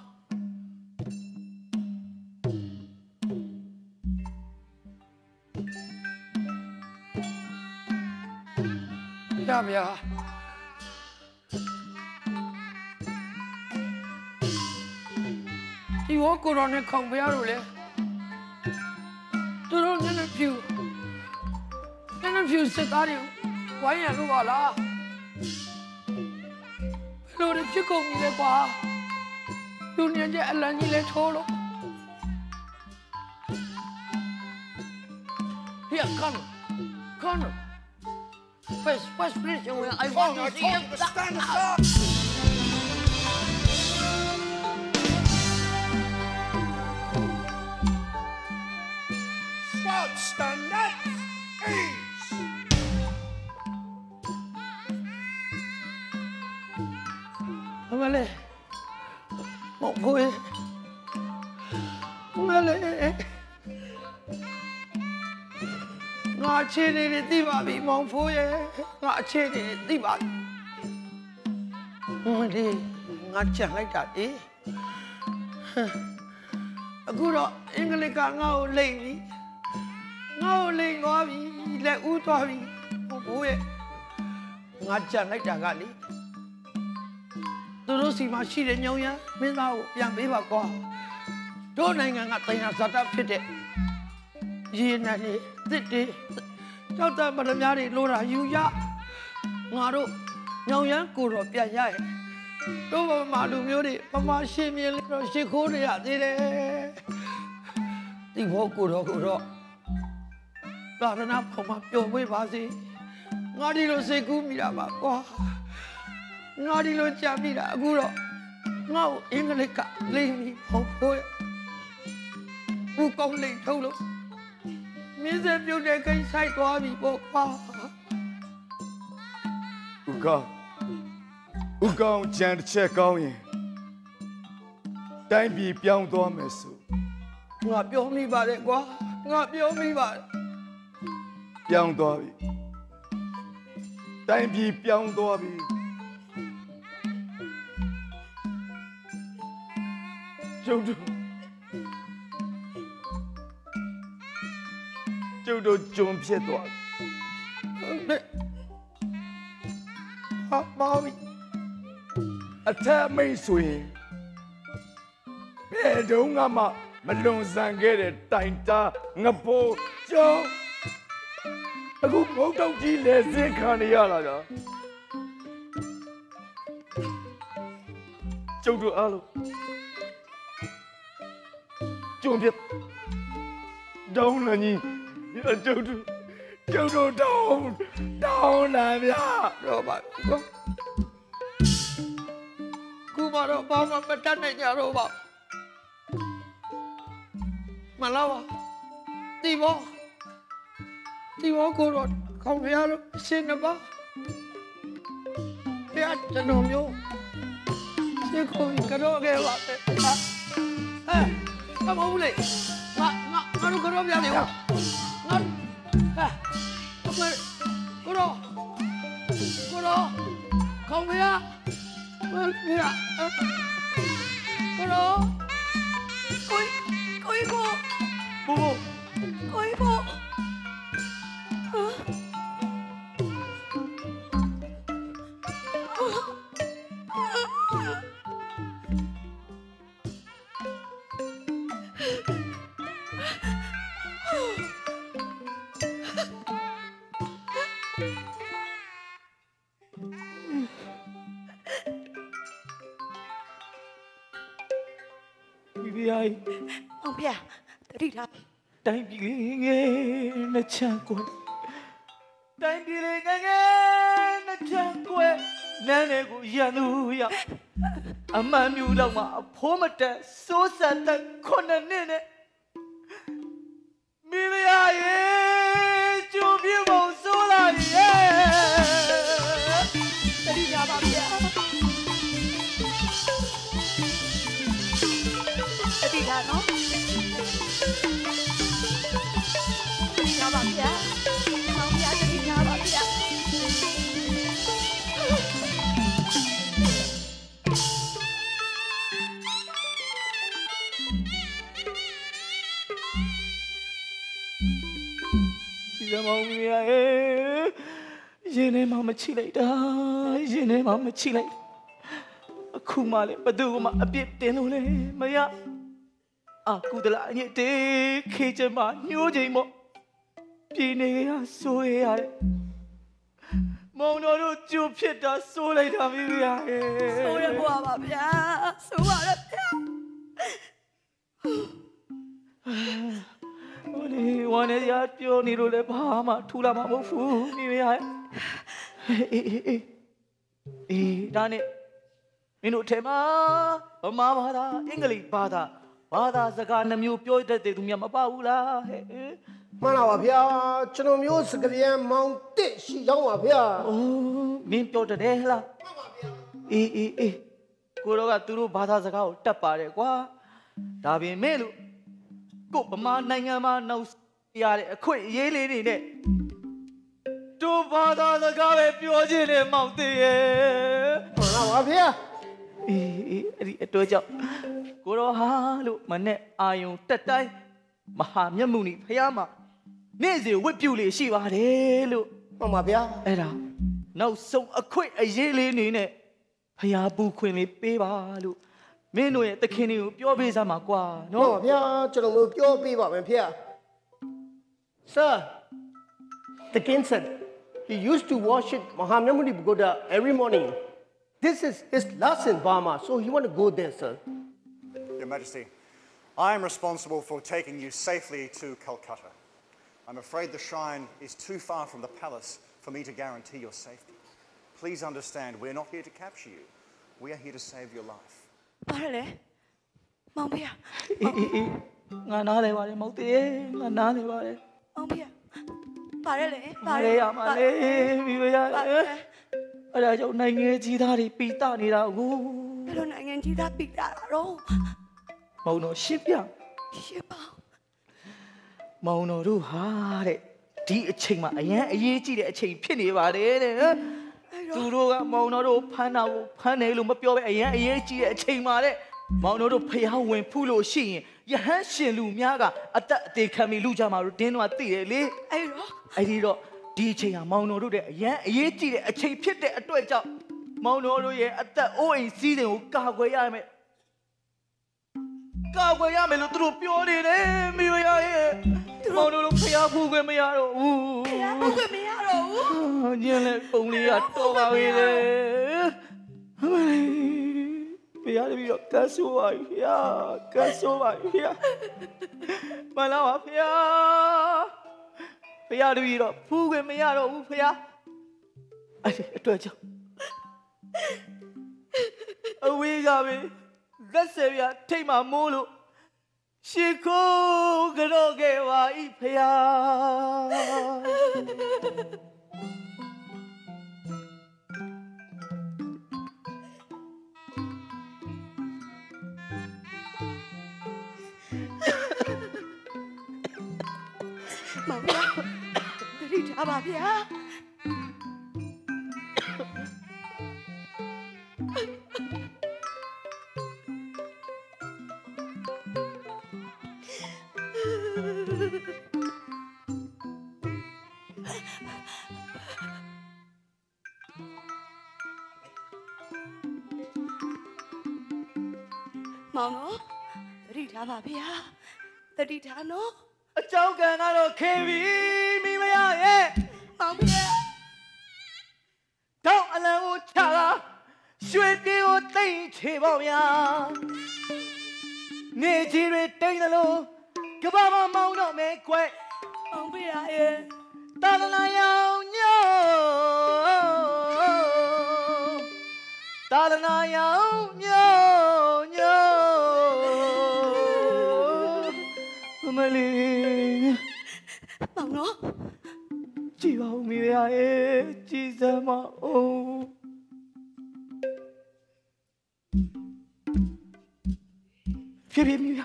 Yeah, yeah. ဒီဝကိုရောနဲ့ခေါင်ပြရလို့လေသူတို့ညနေဖြူညနေဖြူစစ်သားတွေဝိုင်းရလို့ပါလားဘယ်လိုတွေဖြစ်ကုန်ပြီလဲကွာလူညံကျအလံကြီးလဲထိုးလို့ Here, Colonel. Colonel. Where's, where's Prince Young? I want to see him. Stand aside! Squad stand at ease! အမလေးမဟုတ်ဘူးအမလေးငါအခြေအနေတွေသိပါပြီမောင်ဖိုးရဲ့ငါအခြေအနေတွေသိပါပြီမလေးငါကြံလိုက်တာလေဟမ်အခုတော့အင်္ဂလိပ်ကငါ့ကိုလိမ့်ပြီ ငါ့ကိုလိမ့်သွားပြီလက်ဦးသွားပြီမောင်ဖိုးရဲ့ငါကြံလိုက်တာကလေသူတို့စီမှာရှိတဲ့ညောင်ရမ်းမင်းသားကိုပြန်ပေးပါကွာတို့နိုင်ငံကတင်ညာဇာတ်ဖြစ်တဲ့ရေနံနေတစ်တေတောက်တမရများတွေလိုတာယူရငါတို့ညောင်ရမ်းကိုတော့ပြန်ရရဲ့တို့ဗမာလူမျိုးတွေဗမာရှင်မြင်းလေးတော့ရှ िख ိုးနေရသေးတယ်ဒီဘောကိုတော့ကိုတော့ သာသနာဖော်မှာပျော်မွေ့ပါစေငါဒီလိုစိတ်ကူးမိတာပါကွာငါဒီလိုကြာမိတာအခုတော့ငါ့ကိုအင်္ဂလိပ်ကလိမ့်ပြီးဟောဖို့ရဘူးကောင်းလိမ့်ထုတ်လို့မင်းစက်ပြုတ်တဲ့ကိစ္စဆိုင်သွားပြီပေါ့ကွာဥကောင်းဥကောင်းကြံတစ်ချက်ကောင်းရင်တိုင်းပြည်ပြောင်းသွားမယ်ဆိုငါပြောမိပါတယ်ကွာငါပြောမိပါတယ် ပြောင်းသွားပြီတိုင်းပြည်ပြောင်းသွားပြီကျုပ်တို့ကျုပ်တို့ဂျုံဖြစ်သွားပြီဟုတ်တယ်ဟာမောင်ပြီအထက်အမိတ်ဆိုရင်ဘယ်တုန်းကမှမလွန်ဆန်ခဲ့တဲ့တိုင်တာငပိုးကျောင်း အခုမုတ်တောက်ကြီးလဲစင်းခံနေရတာကကျုပ်တို့အားလုံးကျုံပြတ်တောင်းလည်းကြီးကျုပ်တို့ကျုပ်တို့တောင်းတောင်းလာဗျာတော့ပါကွာကူမတော့ဘာမှမတတ်နိုင်ကြတော့ပါမလာပါဒီဘော ဒီဘောကိုတော့ခေါင်းဖျားလို့အရှင်နှစ်ပါးဖျားကျွန်တော်မျိုးရှင်းကိုကတော့ခဲ့ပါပဲငါမဟုတ်ဘူးလေငါငါငါတို့ကတော့ပြနေဦးငါဟာကိုကိုတော့ကိုတော့ခေါင်းမရမရကိုတော့ကိုကိုကိုဘူကိုကို ဒီပြိုင်မောင်ဖေတတိထား တိုင်းပြည်လေးငယ်နှစ်ချမ်းကွယ်တိုင်းပြည်လေးငယ်ငယ်နှစ်ချမ်းကွယ်နန်းလေးကိုရန်သူရောက်အမှန်မျိုးတော့မှအဖိုးမတက်စိုးစက်တဲ့ခုနှစ်နှစ်နဲ့မိဖုရားရေကျိုးပြေပုံစိုးလာရဲ့တတိထားပါဗျာတတိထားနော် ကြည်စမောင်မရရဲ့ရင်ထဲမှာမချိလိုက်တာရင်ထဲမှာမချိလိုက်အခုမှလည်းဘသူကမှအပြစ်တင်လို့လေမရအာကုဒလာအညစ်တေခေချင်မှာညှိုးချိန်မို့ပြည်နေရဆိုရရတယ်မောင်တော်တို့ကြိုဖြစ်တာစိုးလိုက်တာမိရရဲ့ဆိုရဘွားပါဗျာဆိုပါရဗျာ ဟိုလေဝမ်းနေရပြောနေလို့လည်းဘာမှထူလာမှာမဟုတ်ဘူးမိမရအေးအေးအေးအေးဒါနဲ့မင်းတို့အထက်မှာဗမာဘာသာအင်္ဂလိပ်ဘာသာဘာသာစကားနှမျိုးပြောတတ်တဲ့သူများမပါဘူးလားဟဲ့မှန်လားပါဗျာကျွန်တော်မျိုးစကပြန်မောင်တစ်ရှိရောက်ပါဗျာအိုးမင်းပြောတတ်တယ်ဟလားမှန်ပါဗျာအေးအေးအေးကိုတော့ကသူတို့ဘာသာစကားကိုတတ်ပါတယ်ကွာဒါပေမဲ့လို့ ကို့ဗမာနိုင်ငံမှာနောက်ရတဲ့အခွင့်အရေးလေးတွေနဲ့တို့ဘာသာစကားပဲပြောချင်တယ်မောင်သေးရဲ့မှန်လားပါဗျာအေးအေးအဲ့ဒီအတွက်ကြောင့်ကိုတော့ဟာလို့မနဲ့အာယုံတက်တိုင်းမဟာမြတ်မှုနီဖះမှာနေ့စဉ်ဝတ်ပြုလေရှိပါတယ်လို့မှန်ပါဗျာအဲ့ဒါနောက်ဆုံးအခွင့်အရေးလေးနေနဲ့ဖះပူခွင့်လေးပေးပါလို့ မင်းတို့ရဲ့တခင်တွေကိုပြောပေးစမ်းပါကွာ မှန် နော် ပါဗျာကျွန်တော်မျိုးပြောပြပါမယ်ဗျာ Sir the king said he used to worship Mahamyamuni Pagoda every morning this is his last in Burma so he want to go there sir Your Majesty, I am responsible for taking you safely to Calcutta. I'm afraid the shrine is too far from the palace for me to guarantee your safety. Please understand, we're not here to capture you. We are here to save your life. ဘာလဲမောင်ဖေအေးအေးအေးငါနားလဲပါတယ်မောင်သေးရဲ့ငါနားလဲပါတယ်မောင်ဖေဘာလဲလဲဘာလဲရမှာလဲမိမရအဲ့ဒါကြောင့်နိုင်ငံကြီးသားတွေပိတနေတာကိုဘယ်လိုနိုင်ငံကြီးသားပိတာတော့မောင်တော်ရှင်းပြရှင်းပါမောင်တော်တို့ဟာတဲ့ဒီအချိန်မှာအရန်အရေးကြီးတဲ့အချိန်ဖြစ်နေပါတယ်တဲ့ သူတို့ကမောင်တော်တို့ဖမ်းတာကိုဖမ်းတယ်လို့မပြောပဲအရန်အရေးကြီးတဲ့အချိန်မှာတဲ့မောင်တော်တို့ဖျားဝင်ဖူးလို့ရှိရင်ယဟန်ရှင်လူများကအသက်အသေးခံပြီးလူကြမှာတို့တင်းတော့သိတယ်လေအဲ့တော့အဲ့ဒီတော့ဒီအချိန်ဟာမောင်တော်တို့တဲ့အရန်အရေးကြီးတဲ့အချိန်ဖြစ်တဲ့အတွက်ကြောင့်မောင်တော်တို့ရဲ့အသက်အိုးအိမ်စီးစိမ်ကိုကာကွယ်ရမယ် ကာကွယ်ရမယ်လို့သူတို့ပြောနေတယ်မိမရရဲ့မောင်တော်တို့ဖျားဖူးခွင့်မရတော့ဘူးဖျားဖူးခွင့်မရတော့ဘူးညင်လေပုံလေးကတော်ပါပြီလေအမလေးဖျားတပြီးတော့ကတ်ဆိုးပါပြီဖျားကတ်ဆိုးပါပြီဖျားမလာပါဖျားဖျားတပြီးတော့ဖူးခွင့်မရတော့ဘူးဖျားအဲ့ဒီအတွက်ကြောင့်အဝေးကပဲ လက်ဆယ်ရထိတ်မှမိုးလို့ရှ िख ိုးကြောခဲ့ပါဤဖယားမောင်ရတတိထားပါဗျာ မောင်နော်တတိထားပါဗျာတတိထားနော်အကြောင်းကံကတော့ခေပြီမိမရရဲ့မောင်ဖေတောင်းအလံကိုချတာရွှေပြေကိုတိတ်ချေပေါ့ဗျာနေကြီးတွေတိတ်တယ်လို့ကဘာမမောင်းတော့မဲကွယ်မောင်ဖေရဲ့တာလနာရောင်ညိုတာလနာရောင်ညိုညို ရရဲ့ကြည်စမ်းမအောင်ဖြည်းဖြည်းမိရ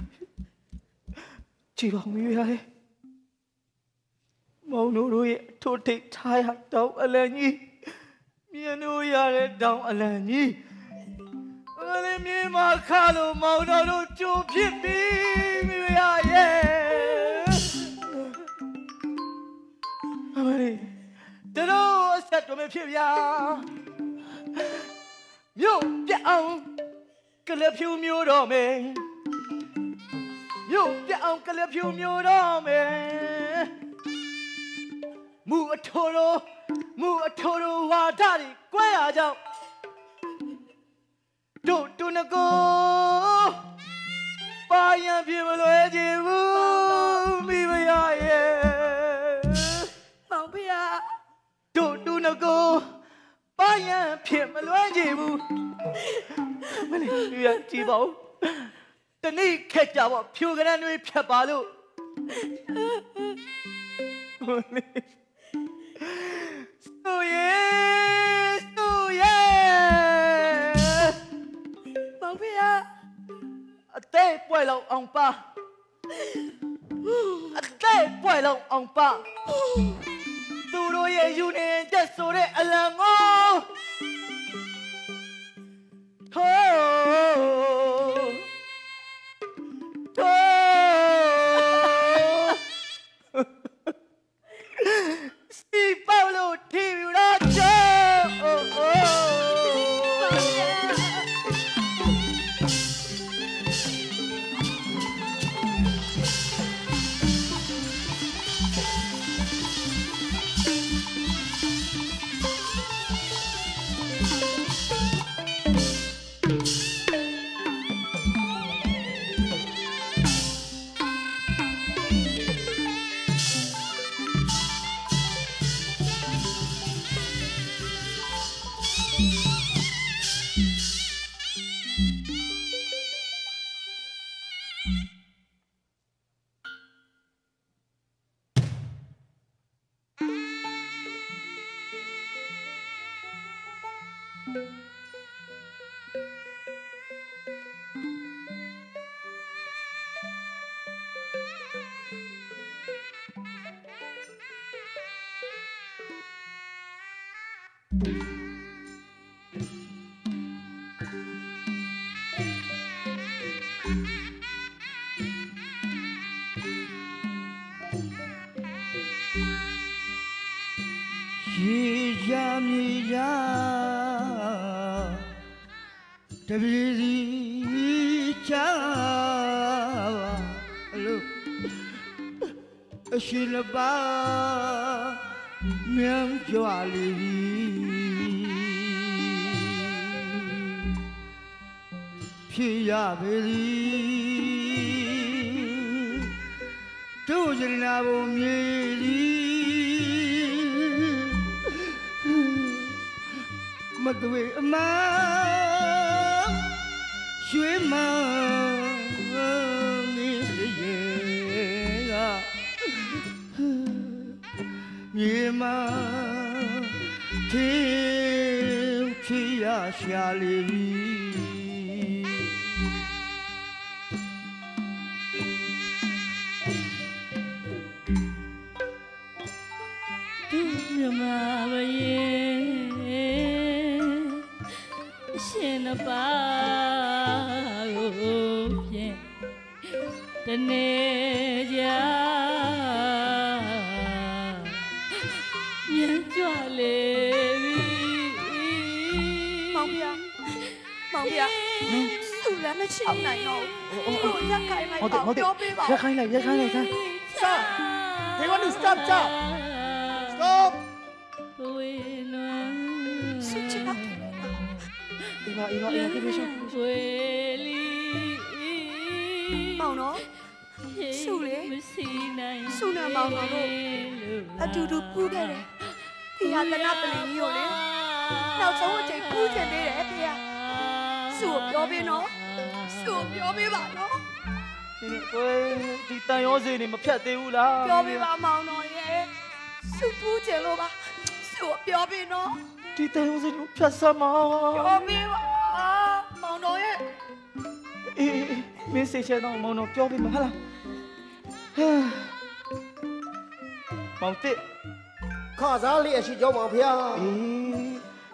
ကြည်ပါဦးမိရရဲ့မောင်တို့တို့ရဲ့အထိုးထိတ်ထားရတောင်းအလံကြီးမြင်လို့ရတဲ့တောင်းအလံကြီးအလည်းမြေမှာခါလို့မောင်တို့တို့ကြိုဖြစ်ပြီမိရရဲ့ တတော်အဆက်တော်မဖြစ်ဗျာမြို့ပြအောင်ကလဖြူမျိုးတော်မယ်မြို့ပြအောင်ကလဖြူမျိုးတော်မယ်မူအထော်တော်မူအထော်တော်ဝါဒတွေကွဲရကြောင်းတို့တူနကိုပါရန်ပြေမလွဲချင်ဘူးမိမရရဲ့ နကိုပါရန်ဖြစ်မလွဲချင်ဘူးမလေးပြရကြည့်ပါဦးတနေ့ခက်ကြပေါ့ဖြူကရန်တွေဖြတ်ပါလို့မလေးဆိုရဲဆိုရဲမောင်ဖေအသေးပွဲလောက်အောင်ပါအသေးပွဲလောက်အောင်ပါ သူတို့ရဲ့ယူနေချက်ဆိုတဲ့အလံကိုဟိုးဟိုးစီပေါလို့တီဗီရာချောရေ ရှိလပါမြန်ကြွလေပြီဖြစ်ရပေသည်တို့ရနာဘုံမြေသည်မသွေအမရွှေ မြေမထေချီရရှာလေပြီ သူလည်းမရှိနိုင်တော့ဘူးဟိုရက်ခိုင်းလိုက်ဟုတ်တယ်ဟုတ်တယ်ပြောပေးပါရက်ခိုင်းလိုက်ရက်ခိုင်းလိုက်ဆန်း Sir, they want to stop, stop. Stop. ဝေနွမ်းဆုချစ်တော့အေးပါအေးပါအေးပါပြေးပြေးရှောင်းဝေလီမောင်နော်ဆုလေမရှိနိုင်ဆုနဲ့မောင်တော်တို့အတူတူပူးခဲ့တယ်ဒီဟာတနာပလင်ကြီးကိုလေနောက်ဆုံးအချိန်ပူးချင်သေးတယ်ဖေရဆုကိုပြောပေးနော်ဆု ကိုပြောပေးပါနော်ဒီနေ့ကိုဒီတန်ရောစင်နေမဖြတ်သေးဘူးလားပြောပေးပါမောင်တော်ရဲ့ဆုပူးချင်လို့ပါဆုကိုပြောပေးနော်ဒီတန်ရောစင်ကိုဖြတ်စမ်းမပြောပေးပါမောင်တော်ရဲ့အေးအေးမင်းစိတ်ချတော့မောင်တော့ပြောပြီးမဟုတ်လားဟာမောင်တစ်ခါစားလေးအရှိကြောင်းပါဗျာအေး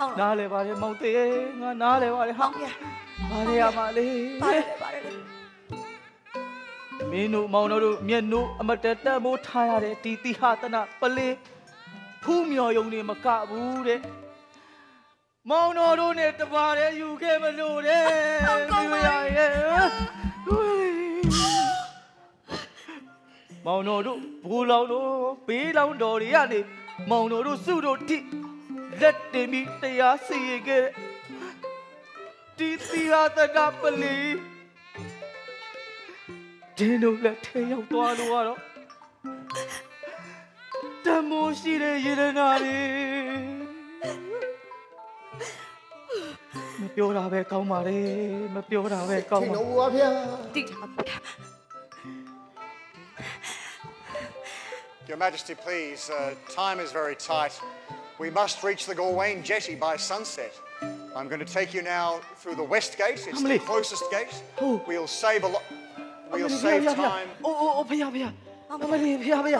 ပါရလေမောင်နားတော်လေပါလေမောင်တစ်ငါနားလေပါလေဟာမောင်ပြပါလေရပါလေပါရလေပါရလေမင်းတို့မောင်တို့မျက်နှုအမတတမိုးထားရတဲ့ဒီတိဟတနာပလေဖူးမြော်ယုံနေမကဘူးတဲ့မောင်တော်တို့နဲ့တပါးတည်းယူခဲ့မလို့တဲ့ဒီရရဲ့မောင်တော်တို့ဘူလောင်တို့ဘေးလောင်တော်တွေကနေမောင်တော်တို့စုတို့တိ လက်တင်ပြီးတရားစီရင်ခဲ့တဲ့ဒီတိဟတနာပလေဒင်းတို့လက်ထဲရောက်သွားလို့ကတော့တမိုးရှိတဲ့ယေရနာတွေမပြောတာပဲကောင်းပါလေမပြောတာပဲကောင်းထင်ပါတော့ပါဗျာတိထားပါ Your Majesty, please, uh, time is very tight. We must reach the Gorwain jetty by sunset. I'm going to take you now through the west gate. It's the closest gate. We'll save a lot. We'll save time. အိုးအိုးအိုးဖေရဖေရအမလေးဖေရဖေရ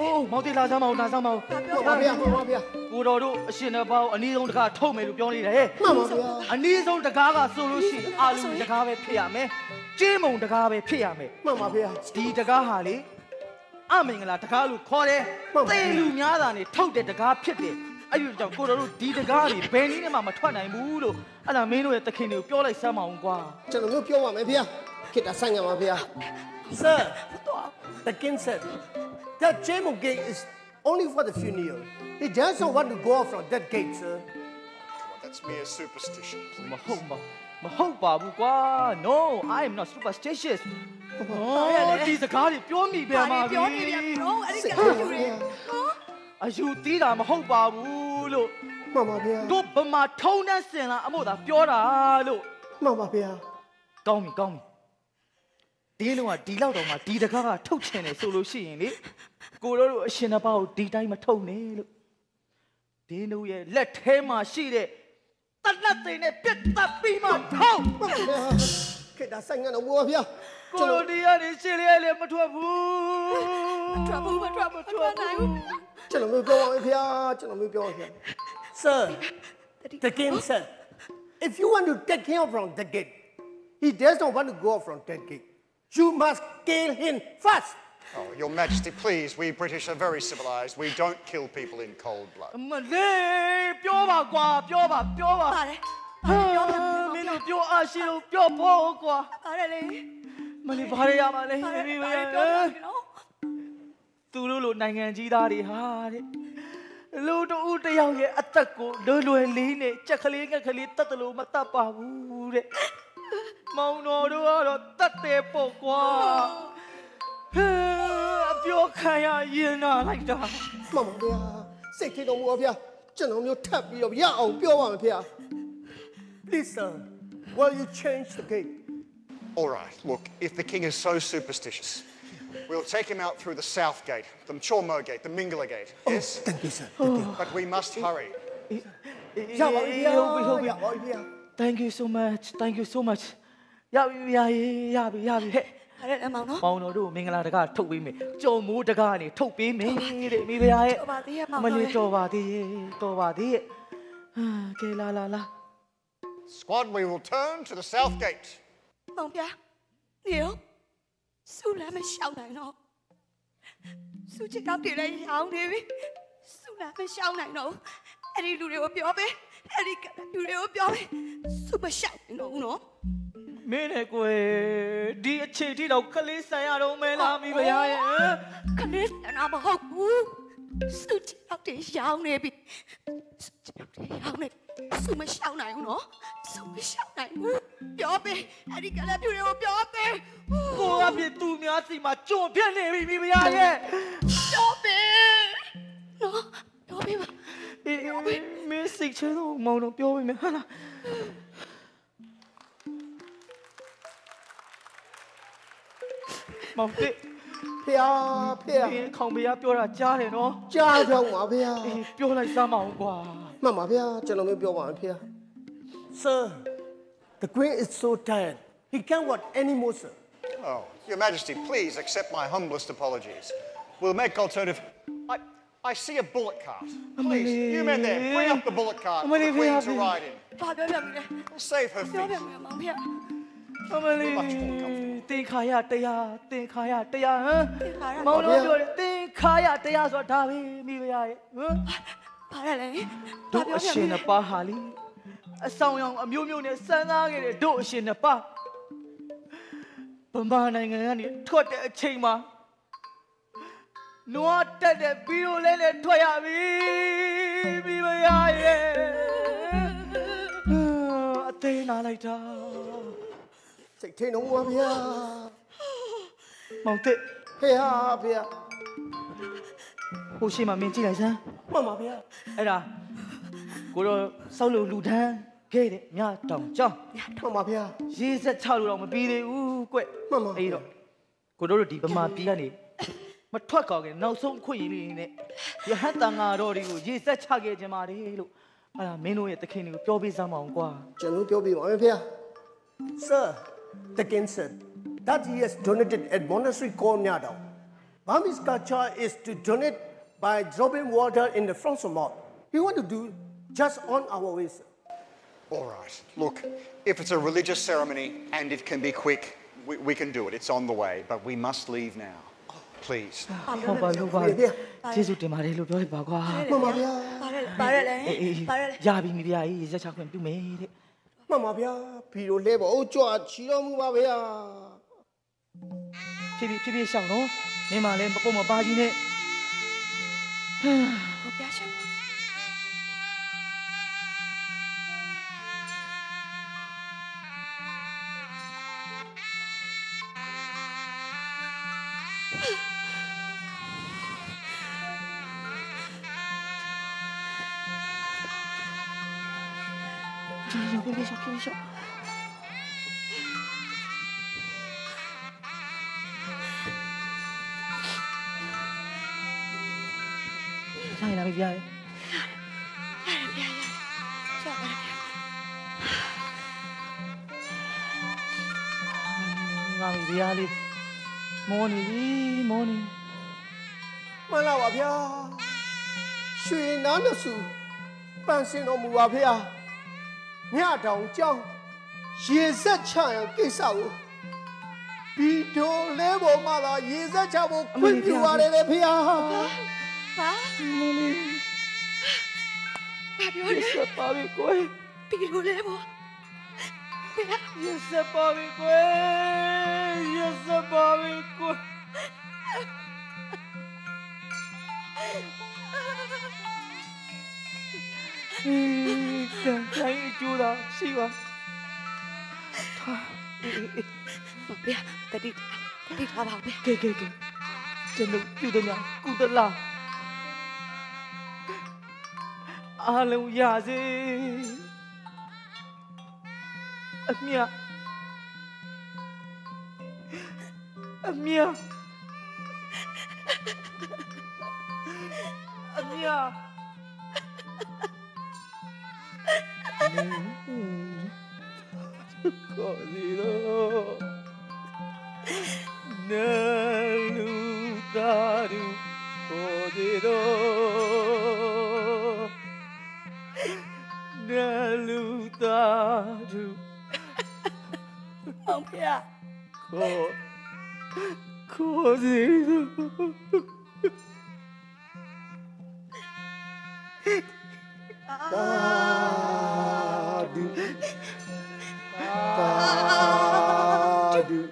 အိုးမောင်တေလာစမ်းမအောင်လာစမ်းမအောင်ပါဗျာပါဗျာကိုတော်တို့အရှင်တစ်ပေါင်းအနည်းဆုံးတကားထုတ်မယ်လို့ပြောနေတယ်ဟဲ့မှန်ပါဗျာအနည်းဆုံးတကားကဆိုလို့ရှိရင်အာလူတကားပဲဖြစ်ရမယ်ကျင်းမုံတကားပဲဖြစ်ရမယ်မှန်ပါဗျာဒီတကားဟာလေအမင်္ဂလာတကားလို့ခေါ်တယ်သေလူများတာနေထုတ်တဲ့တကားဖြစ်တယ် အဲ့ဒီကြောင့်ကိုတော်တို့ဒီတကားတွေဘယ်နည်းနဲ့မှမထွက်နိုင်ဘူးလို့အဲ့ဒါမင်းတို့ရဲ့တခင်တွေကိုပြောလိုက်စမ်းမအောင်ကွာ ကျွန်တော်မျိုးပြောပါမယ်ဗျာခစ်တာဆိုင်ငတ်ပါဗျာ Sir the king said that Jemo gate is only for the funeral he just don't want to go out from that gate sir That's mere superstition. မဟုတ်ပါမဟုတ်ပါဘူးကွာ no i am not superstitious ဟောဒီစကားတွေပြောမိပြန်ပါပြီ ပြောနေပြန်ပြီနော်အဲ့ဒီကယူတယ် အယူတီးတာမဟုတ်ပါဘူးလို့မှန်ပါဗျာတို့ဗမာထုံးတန်းစင်လာအမို့သာပြောတာလို့မှန်ပါဗျာကောင်းပြီကောင်းပြီဒီလုံးကဒီလောက်တော့မှဒီတကားကထုတ်ချင်တယ်ဆိုလို့ရှိရင်လေကိုတို့တို့အရှင်တစ်ပါးကိုဒီတိုင်းမထုတ်နဲ့လို့ဒီတို့ရဲ့လက်ထဲမှာရှိတဲ့တနတ်သိနဲ့ပြတ်တပ်ပြီးမှထုတ်မှန်ပါဗျာခစ်တာဆိုင်ငတ်တော့ပါဗျာကိုလိုဒီကနေရှင်းလေးလေးမထွက်ဘူးထွက်ဘူးမထွက်ဘူးမထွက်နိုင်ဘူး ကျွန်တော်မျိုးပြောပါမယ်ဗျာကျွန်တော်မျိုးပြောပါဗျာ Sir the king said if you want to take him from the gate he does not want to go out from that gate you must kill him first Oh, Your Majesty, please, we British are very civilized. We don't kill people in cold blood. အမလေးပြောပါကွာပြောပါပြောပါ ပါတယ် ဟာမင်းတို့ပြောအားရှိလို့ပြောဖို့ကွာ ပါတယ်လေ မလေးဘာရရပါလဲ ပါတယ်ပါတယ်ပြောပါနော် သူတို့လိုနိုင်ငံကြီးသားတွေဟာတဲ့လူတို့တယောက်ရဲ့အသက်ကိုလွယ်လွယ်လေးနဲ့ကြက်ကလေးငက်ကလေးတတ်တယ်လို့မတတ်ပါဘူးတဲ့မောင်တော်တို့ကတော့တတ်တယ်ပေါ့ကွာဟဲအပြောခံရရင်နာလိုက်တာမှန်ပါဗျာစိတ်ထိတော့ပါဗျာကျွန်တော်မျိုးထပ်ပြီးတော့ရအောင်ပြောပါမယ်ဖေ Please sir will you change the gate All right, look, if the king is so superstitious, we'll take him out through the south gate, the Chormo gate, the Mingala gate. Yes? thank you, sir. But we must hurry. ရပါပြီဟုတ်ပြီဟုတ်ပြီ Thank you so much thank you so much ရပြီရပြီရပြီရပြီဟဲ့ အဲ့ဒါမောင်နော် မောင်တော်တို့မင်္ဂလာတကားထုတ်ပေးမယ်ကြော်မိုးတကားကနေထုတ်ပေးမယ်တဲ့မိဖုရားရဲ့ တော်ပါသေးရဲ့မောင် မ တော် လေး ရဲ့ တော်ပါသေးရဲ့တော်ပါသေးရဲ့ဟာကဲလာလာလာ Squad, we will turn to the south gate. မောင်ပြနေရော စူလမ်းမရှောက်နိုင်တော့စူချစ်တော့တည်လဲရောင်းနေပြီစူလမ်းမရှောက်နိုင်တော့အဲ့ဒီလူတွေကိုပြောပေးအဲ့ဒီလူတွေကိုပြောပေးစူမရှောက်နိုင်တော့ဘူးနော်မင်းနဲ့ကိုယ်ဒီအခြေထိတော့ခလေးဆန်ရတော့မဲလားမိဖုရားရဲ့ဟမ်ခလေးစနာမဟုတ်ဘူး စူချစ်တော့တည်ရောင်းနေပြီစူချစ်တော့တည်ရောင်းနေစူမရှောက်နိုင်ဘူးနော်စူမရှောက်နိုင်ဘူးပြောပေးအဲ့ဒီကလေးလူတွေကိုပြောပေးကိုကပြသူများစီမှာကြုံပြက်နေပြီမိဖုရားရဲ့ပြောပေးနော်ပြောပေးပါအေးအေးမင်းစိတ်ချတော့မောင်တော့ပြောပေးမယ်ဟာလားမောင်တစ် ဖေဟာဖေ မင်းခေါင်ဖေးပြောတာကြားတယ်နော် ကြားတော့ပါဖေဟာ အေးပြောလိုက်စမ်းမအောင်ကွာ မှန်ပါဖေဟာကျွန်တော်မျိုးပြောပါမယ်ဖေဟာ Sir the queen is so tired he can't work anymore sir Oh, Your Majesty, please accept my humblest apologies. We'll make alternative. I, I see a bullock cart. Please, you men there, bring up the bullock cart for the queen to ride in. ဘာပြောပြမလဲ We'll save her ပြော feet. ပြမလဲမောင်ဖေ အမလေး တင်ခါရတရားတင်ခါရတရားဟမ်မောင်တို့ပြောတယ်တင်ခါရတရားဆိုတာဒါပဲမိဖုရားရဲ့ဟမ်ဘာလဲလဲတို့အရှင်နှစ်ပါးဟာလီအဆောင်ရောင်အမျိုးမျိုးနဲ့စမ်းသားခဲ့တဲ့တို့အရှင်နှစ်ပါးဗမာနိုင်ငံကနေထွက်တဲ့အချိန်မှာနွားတက်တဲ့ဘီရိုလဲလဲထွက်ရပြီမိမရရဲ့အသေးနာလိုက်တာ စိတ်ထိန်တော့ပါဖေဟာမောင်တစ်ဖေဟာဖေဟာဟိုရှိမှမင်းကြည့်လိုက်စမ်းမှန်ပါဖေဟာအဲ့ဒါကိုတော့စောက်လို့လူတန်းခဲ့တဲ့မြတောင်ကြောင်းမှန်ပါဖေဟာရေးဆက်ချလို့တော့မပြီးသေးဘူးကွမှန်ပါအဲ့တော့ကိုတို့တို့ဒီဗမာပြည်ကနေမထွက်ကောက်ခင်နောက်ဆုံးအခွင့်အရေးလေးနဲ့ရဟတ်တန်ဃာတော်တွေကိုရေးဆက်ချခဲ့ခြင်းပါတယ်လို့အဲ့ဒါမင်းတို့ရဲ့တခင်တွေကိုပြောပေးစမ်းမအောင်ကွာကျွန်တော်ပြောပြပါမယ်ဖေဟာ Sir the king said that he has donated at monastery called Nyadao Burmese culture is to donate by dropping water in the front of mouth we want to do just on our way sir All right. Look, if it's a religious ceremony and it can be quick, we, we can do it. It's on the way. But we must leave now. Please. ဟုတ်ပါလို့ပါကျေးဇူးတင်ပါတယ်လို့ပြောလိုက်ပါကွာ မှန်ပါဗျာ ဘာလဲဘာလဲလဲ အေးအေး ဘာလဲလဲ ရပြီမိဖုရားကြီးရေးဆက်ချခွင့်ပြုမယ်တဲ့ မှန်ပါဗျာဖီလိုလဲပါဦးကြွချီတော်မူပါဗျာဖြည်းဖြည်းဖြည်းဖြည်းရှောင်းနော်မင်းမလည်းမပုံမပါကြီးနဲ့ဟိုပြရှောင်း နန်းတဆူပန်းစင်တော်မူပါဗျာညတောင်ကြောင်းရေဆက်ချရန်ကိစ္စကိုဘီတိုလဲပေါ်မှာသာရေဆက်ချဖို့ခွင့်ပြုရတယ်လေဗျာဟာမလေးဘာပြောလဲဆက်ပါပြီကွယ်ပြီးလို့လဲပေါ့ဗျာရက်ဆက်ပါပြီကွယ်ရက်ဆက်ပါပြီကွယ် 嗯，等咱一揪到，是吧？他，不要，得地，得地抓吧，不要。给给给，真的丢的娘，顾得啦。阿龙伢子，阿喵，阿喵，阿喵。 거리로 내루 다루 어디로 내루 다루 황피야. 거 거리로 tadi. Tadi.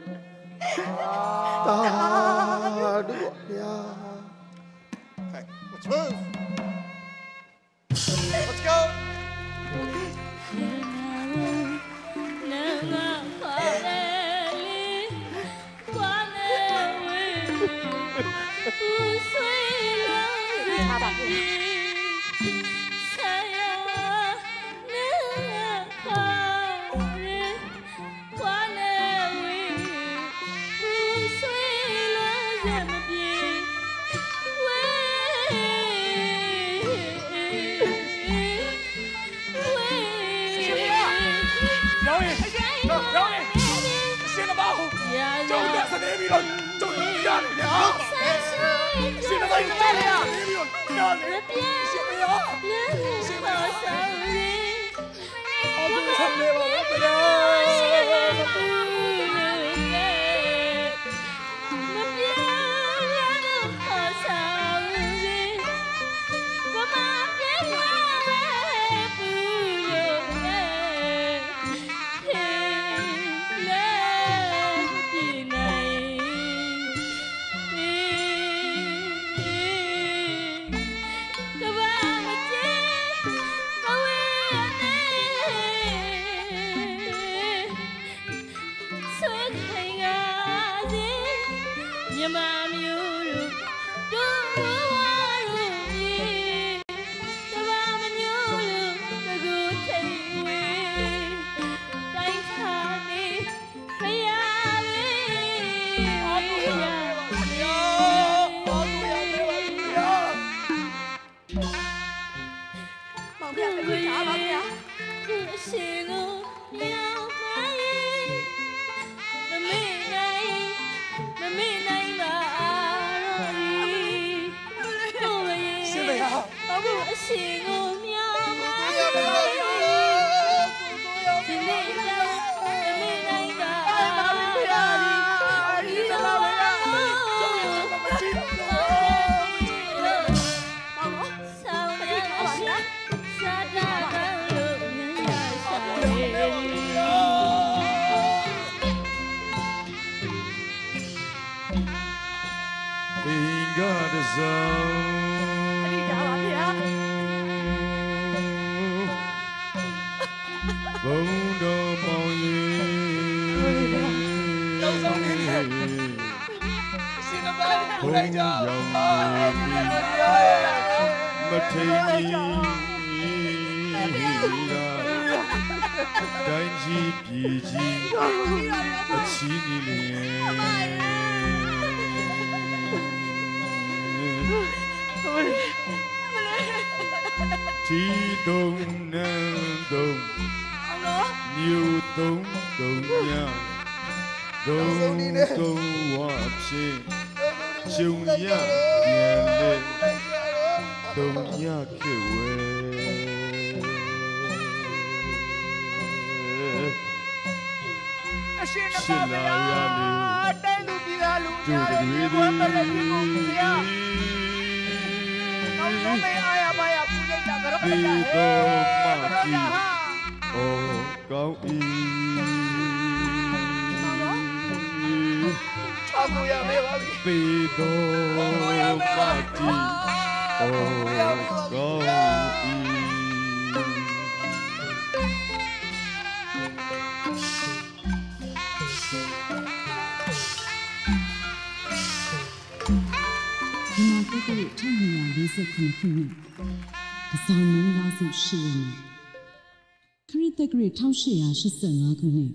1885ခုနှစ်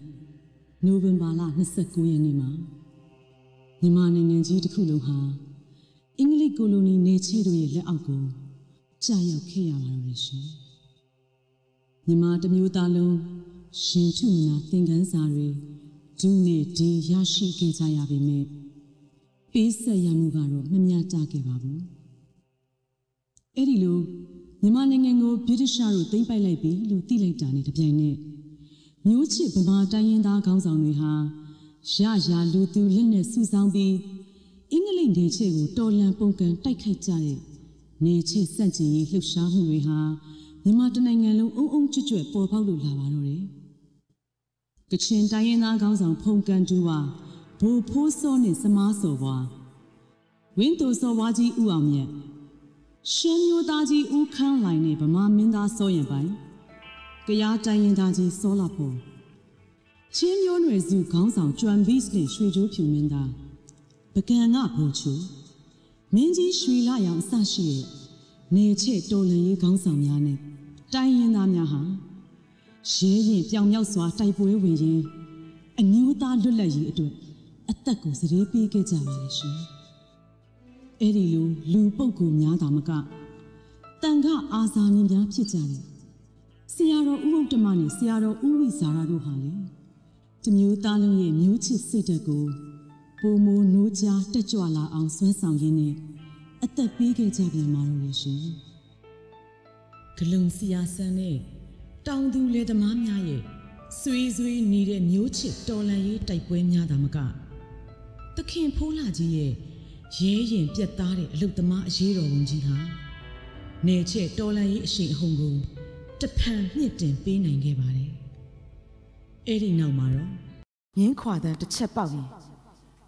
နိုဝင်ဘာလ29ရက်နေ့မှာမြန်မာနိုင်ငံကြီးတစ်ခုလုံးဟာအင်္ဂလိပ်ကိုလိုနီနေချေတို့ရဲ့လက်အောက်ကိုကြာရောက်ခဲ့ရပါတော့တယ်ရှင်မြန်မာတစ်မျိုးသားလုံးရှင်ထုမနာသင်ခန်းစာတွေဒုနဲ့ဒီရရှိခဲ့ကြရပေမဲ့ပေးဆက်ရမှုကတော့မမျှတခဲ့ပါဘူးအဲ့ဒီလိုမြန်မာနိုင်ငံကိုဗြိတိရှားတို့သိမ်းပိုက်လိုက်ပြီလို့သိလိုက်တာနဲ့တပြိုင်နက် မျိုးချစ်ဗမာတိုင်းရင်းသားခေါင်းဆောင်တွေဟာရရလူသူလက်နဲ့စုဆောင်းပြီးအင်္ဂလိပ်နေချေကိုတော်လန်ပုံကန်တိုက်ခိုက်ကြတဲ့နေချေစန့်ကျင်ရေးလှုပ်ရှားမှုတွေဟာမြန်မာတနိုင်ငံလုံးအုံအုံကြွကြွပေါ်ပေါက်လို့လာပါတော့တယ်။ကချင်တိုင်းရင်းသားခေါင်းဆောင်ဖုန်ကန်တူဟာဘိုလ်ဖိုးစောနဲ့စမားစော်ဘွားဝင်းသူစော်ဘွားကြီးဦးအောင်မြတ်ရှမ်းမျိုးသားကြီးဦးခန်းလိုင်နဲ့ဗမာမင်းသားစောရင်ပိုင် ကရားတိုင်းရင်သားကြီးစောလာပေါ်ချင်းမျိုးနွယ်စုခေါင်းဆောင်ကျွမ်ဘီစ်နဲ့ရွှေကျိုးဖြူမင်းသားပကံကဘူချူမင်းကြီးရွှေလာရောင်အစရှိတဲ့နေချက်တော်လန်ရေးခေါင်းဆောင်များနဲ့တိုင်းရင်သားများဟာရဲရင်ပြောင်မြောက်စွာတိုက်ပွဲဝင်ရင်းအမျိုးသားလွတ်လပ်ရေးအတွက်အသက်ကိုစရေပေးခဲ့ကြပါလေရှင်အဲ့ဒီလိုလူပုတ်ကူများတာမကတန်ခအာဇာနည်များဖြစ်ကြတယ် ဆရာတော်ဥပုတ္တမနဲ့ဆရာတော်ဥဝိဇာရတို့ဟာလေတမျိုးသားလုံးရဲ့မျိုးချစ်စိတ်ဓာတ်ကိုပုံမိုးနိုးကြားတက်ကြွလာအောင်ဆွမ်းဆောင်ရင်းနဲ့အသက်ပေးခဲ့ကြပြန်ပါတော့လေရှင်ဂလုံဆရာဆန်းနဲ့တောင်သူလေသမားများရဲ့ဆွေးဆွေးနေတဲ့မျိုးချစ်တော်လန်ရေးတိုက်ပွဲများတာမကသခင်ဖိုးလာကြီးရဲ့ရဲရင်ပြက်သားတဲ့အလုတ်သမားအရေးတော်ဝန်ကြီးဟာနေချက်တော်လန်ရေးအရှိန်အဟုန်ကို တဖန်မြင့်တင်ပေးနိုင်ခဲ့ပါတယ်။အဲ့ဒီနောက်မှာတော့ငင်းခွာတန်းတစ်ချက်ပေါက်ရင်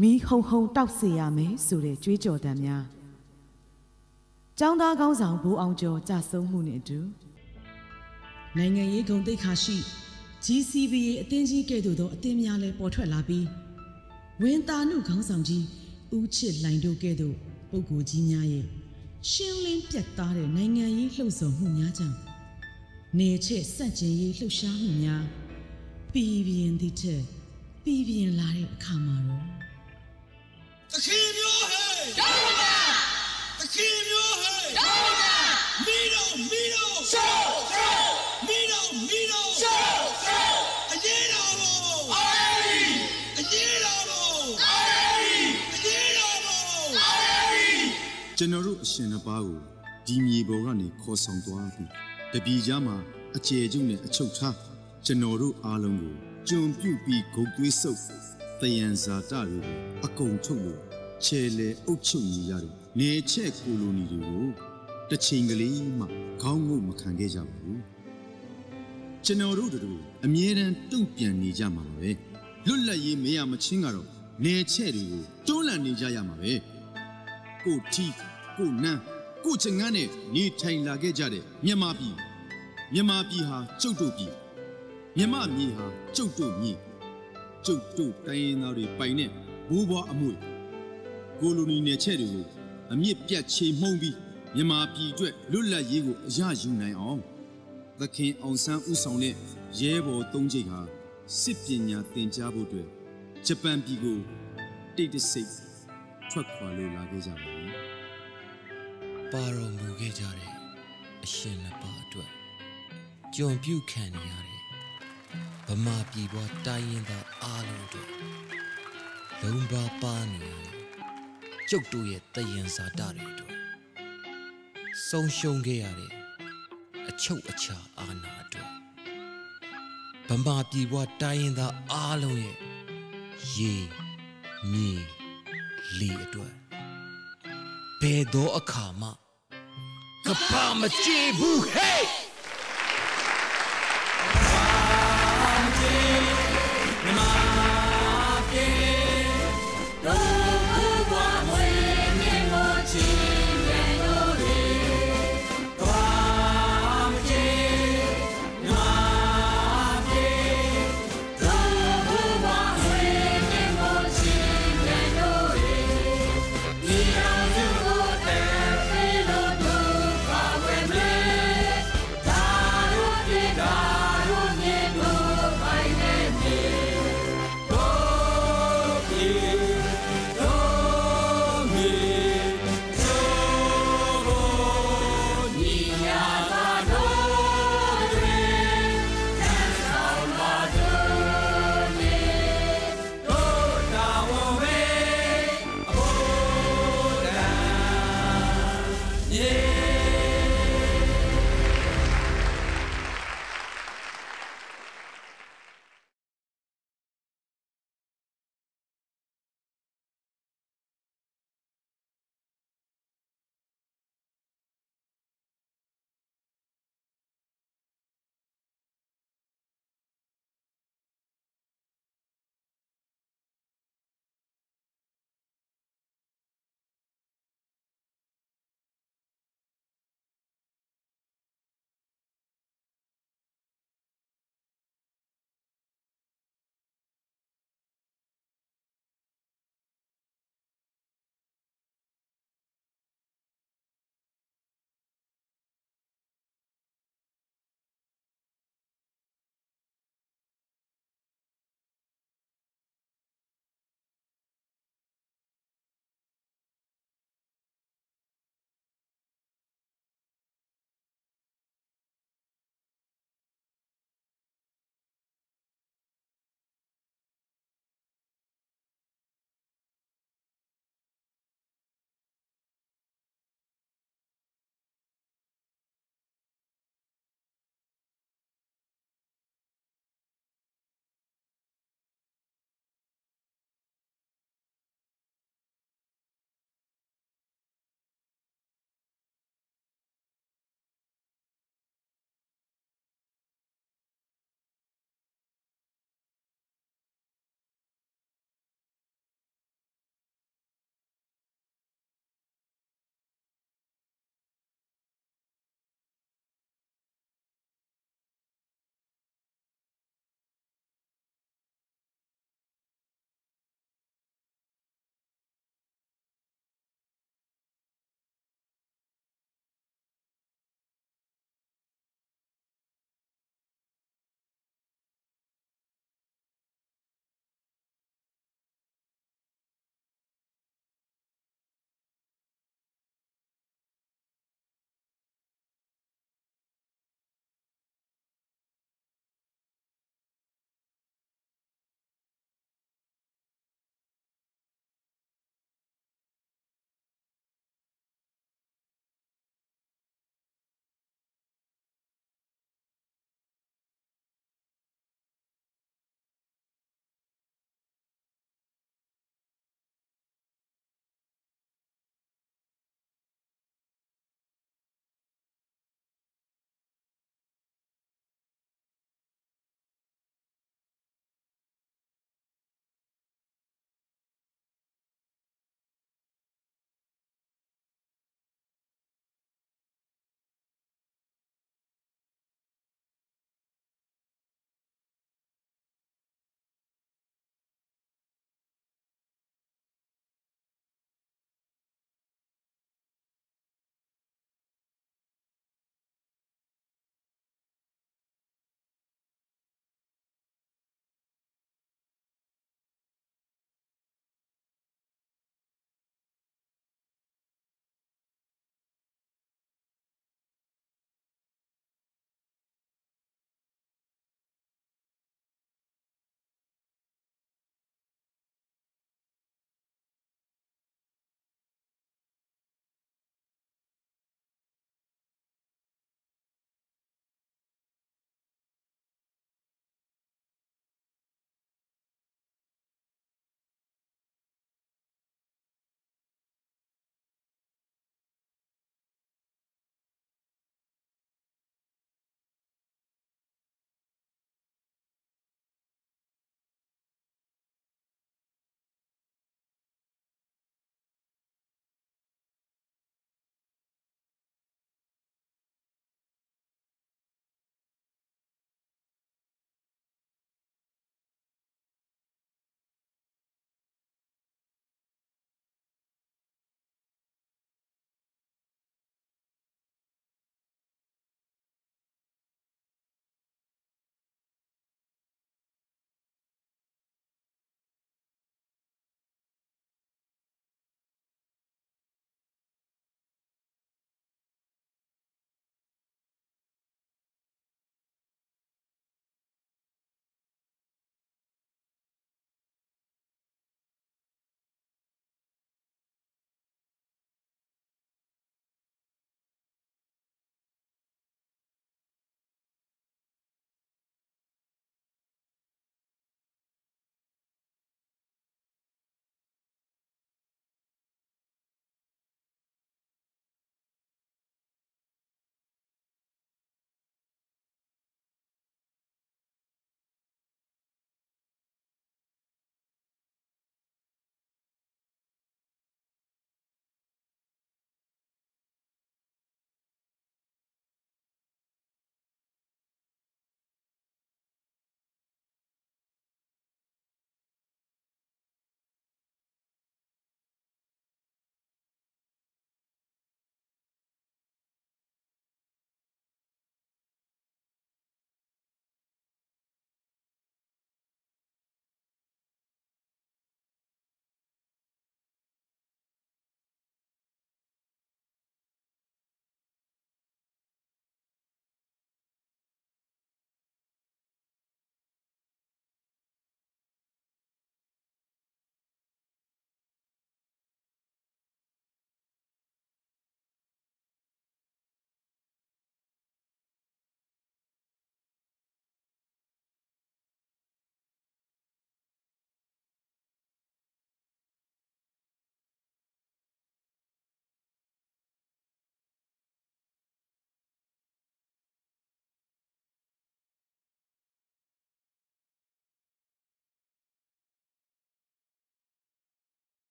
မီးဟုံဟုံတောက်စေရမယ်ဆိုတဲ့ကြွေးကြော်တမ်းများចောင်းသားကောင်းဆောင်ဘိုးအောင်ကျော်ကြဆုံးမှုနဲ့အတူနိုင်ငံရေးဂုဏ်သိက္ခာရှိ GCBA အသင်းကြီးကဲ့သို့သောအသင်းများလည်းပေါ်ထွက်လာပြီးဝင်းတာနုခေါင်းဆောင်ကြီးဦးချစ်လိုင်တို့ကဲ့သို့ပုဂ္ဂိုလ်ကြီးများရဲ့ရှင်းလင်းပြတ်သားတဲ့နိုင်ငံရေးလှုပ်ဆော်မှုများကြောင့် နေချက်စန့်ကျင်ရေးလှုပ်ရှားမှုများပြည်ပြင်းသည့်ထက်ပြည်ပြင်းလာတဲ့အခါမှာတော့သခင်မျိုးဟဲ့ရောက်ပါသခင်မျိုးဟဲ့ရောက်ပါမီတော့မီတော့ရှော့ရှော့မီတော့မီတော့ရှော့ရှော့အရေးတော်လို့အာရီအရေးတော်လို့အာရီအရေးတော်လို့အာရီကျွန်တော်တို့အရှင်တစ်ပါးကိုဒီမြေပေါ်ကနေခေါ်ဆောင်သွားပြီး တပည့်ကြားမှာအကျယ်ကျုပ်နဲ့အချုပ်ထားကျွန်တော်တို့အားလုံးကိုကြုံပြုတ်ပြီးဂုတ်သွေးဆုပ်တယံဇာတတွေကိုအကုန်ထုတ်လို့ခြေလေအုပ်ချုပ်နေရတဲ့နေချက်ကိုလိုနီတွေကိုတစ်ချိန်ကလေးမှခေါင်းငုံမခံခဲ့ကြဘူးကျွန်တော်တို့တို့အမြဲတမ်းတုံ့ပြန်နေကြမှာပဲလွတ်လပ်ရေးမရမချင်းကတော့နေချက်တွေကိုတွန်းလှန်နေကြရမှာပဲကိုထီကိုနန်း ကိုချငန်းနဲ့နေထိုင်လာခဲ့ကြတဲ့မြန်မာပြည်မြန်မာပြည်ဟာကျုပ်တို့ပြည်မြန်မာပြည်ဟာကျုပ်တို့မြေကျုပ်တို့တိုင်းရင်းသားတွေပိုင်တဲ့ဘိုးဘွားအမွေကိုလိုနီနယ်ချက်တွေကိုအမြင့်ပြတ်ချိန်မှုန်းပြီးမြန်မာပြည်အတွက်လွတ်လပ်ရေးကိုအရယူနိုင်အောင်သခင်အောင်ဆန်းဦးဆောင်တဲ့ရဲဘော်သုံးချိတ်ဟာစစ်ပညာသင်ကြားဖို့အတွက်ဂျပန်ပြည်ကိုတိတ်တဆိတ်ထွက်ခွာလို့လာခဲ့ကြပါဘူး ပါတော်မူခဲ့ကြတဲ့အရှင်နှစ်ပါးအတွက်ကြုံပြုခံနေရတဲ့ဗမာပြည်ပွားတိုင်းရင်းသားအားလုံးအတွက်လုံပါပါနေရတဲ့ကျုပ်တို့ရဲ့တယံဇာတတွေအတွက်ဆုံးရှုံးခဲ့ရတဲ့အချုပ်အချာအာဏာအတွက်ဗမာပြည်ပွားတိုင်းရင်းသားအားလုံးရဲ့ရေမြေလေအတွက် ဘယ်သောအခါမှကပ္ပမကြည့်ဘူးဟဲ့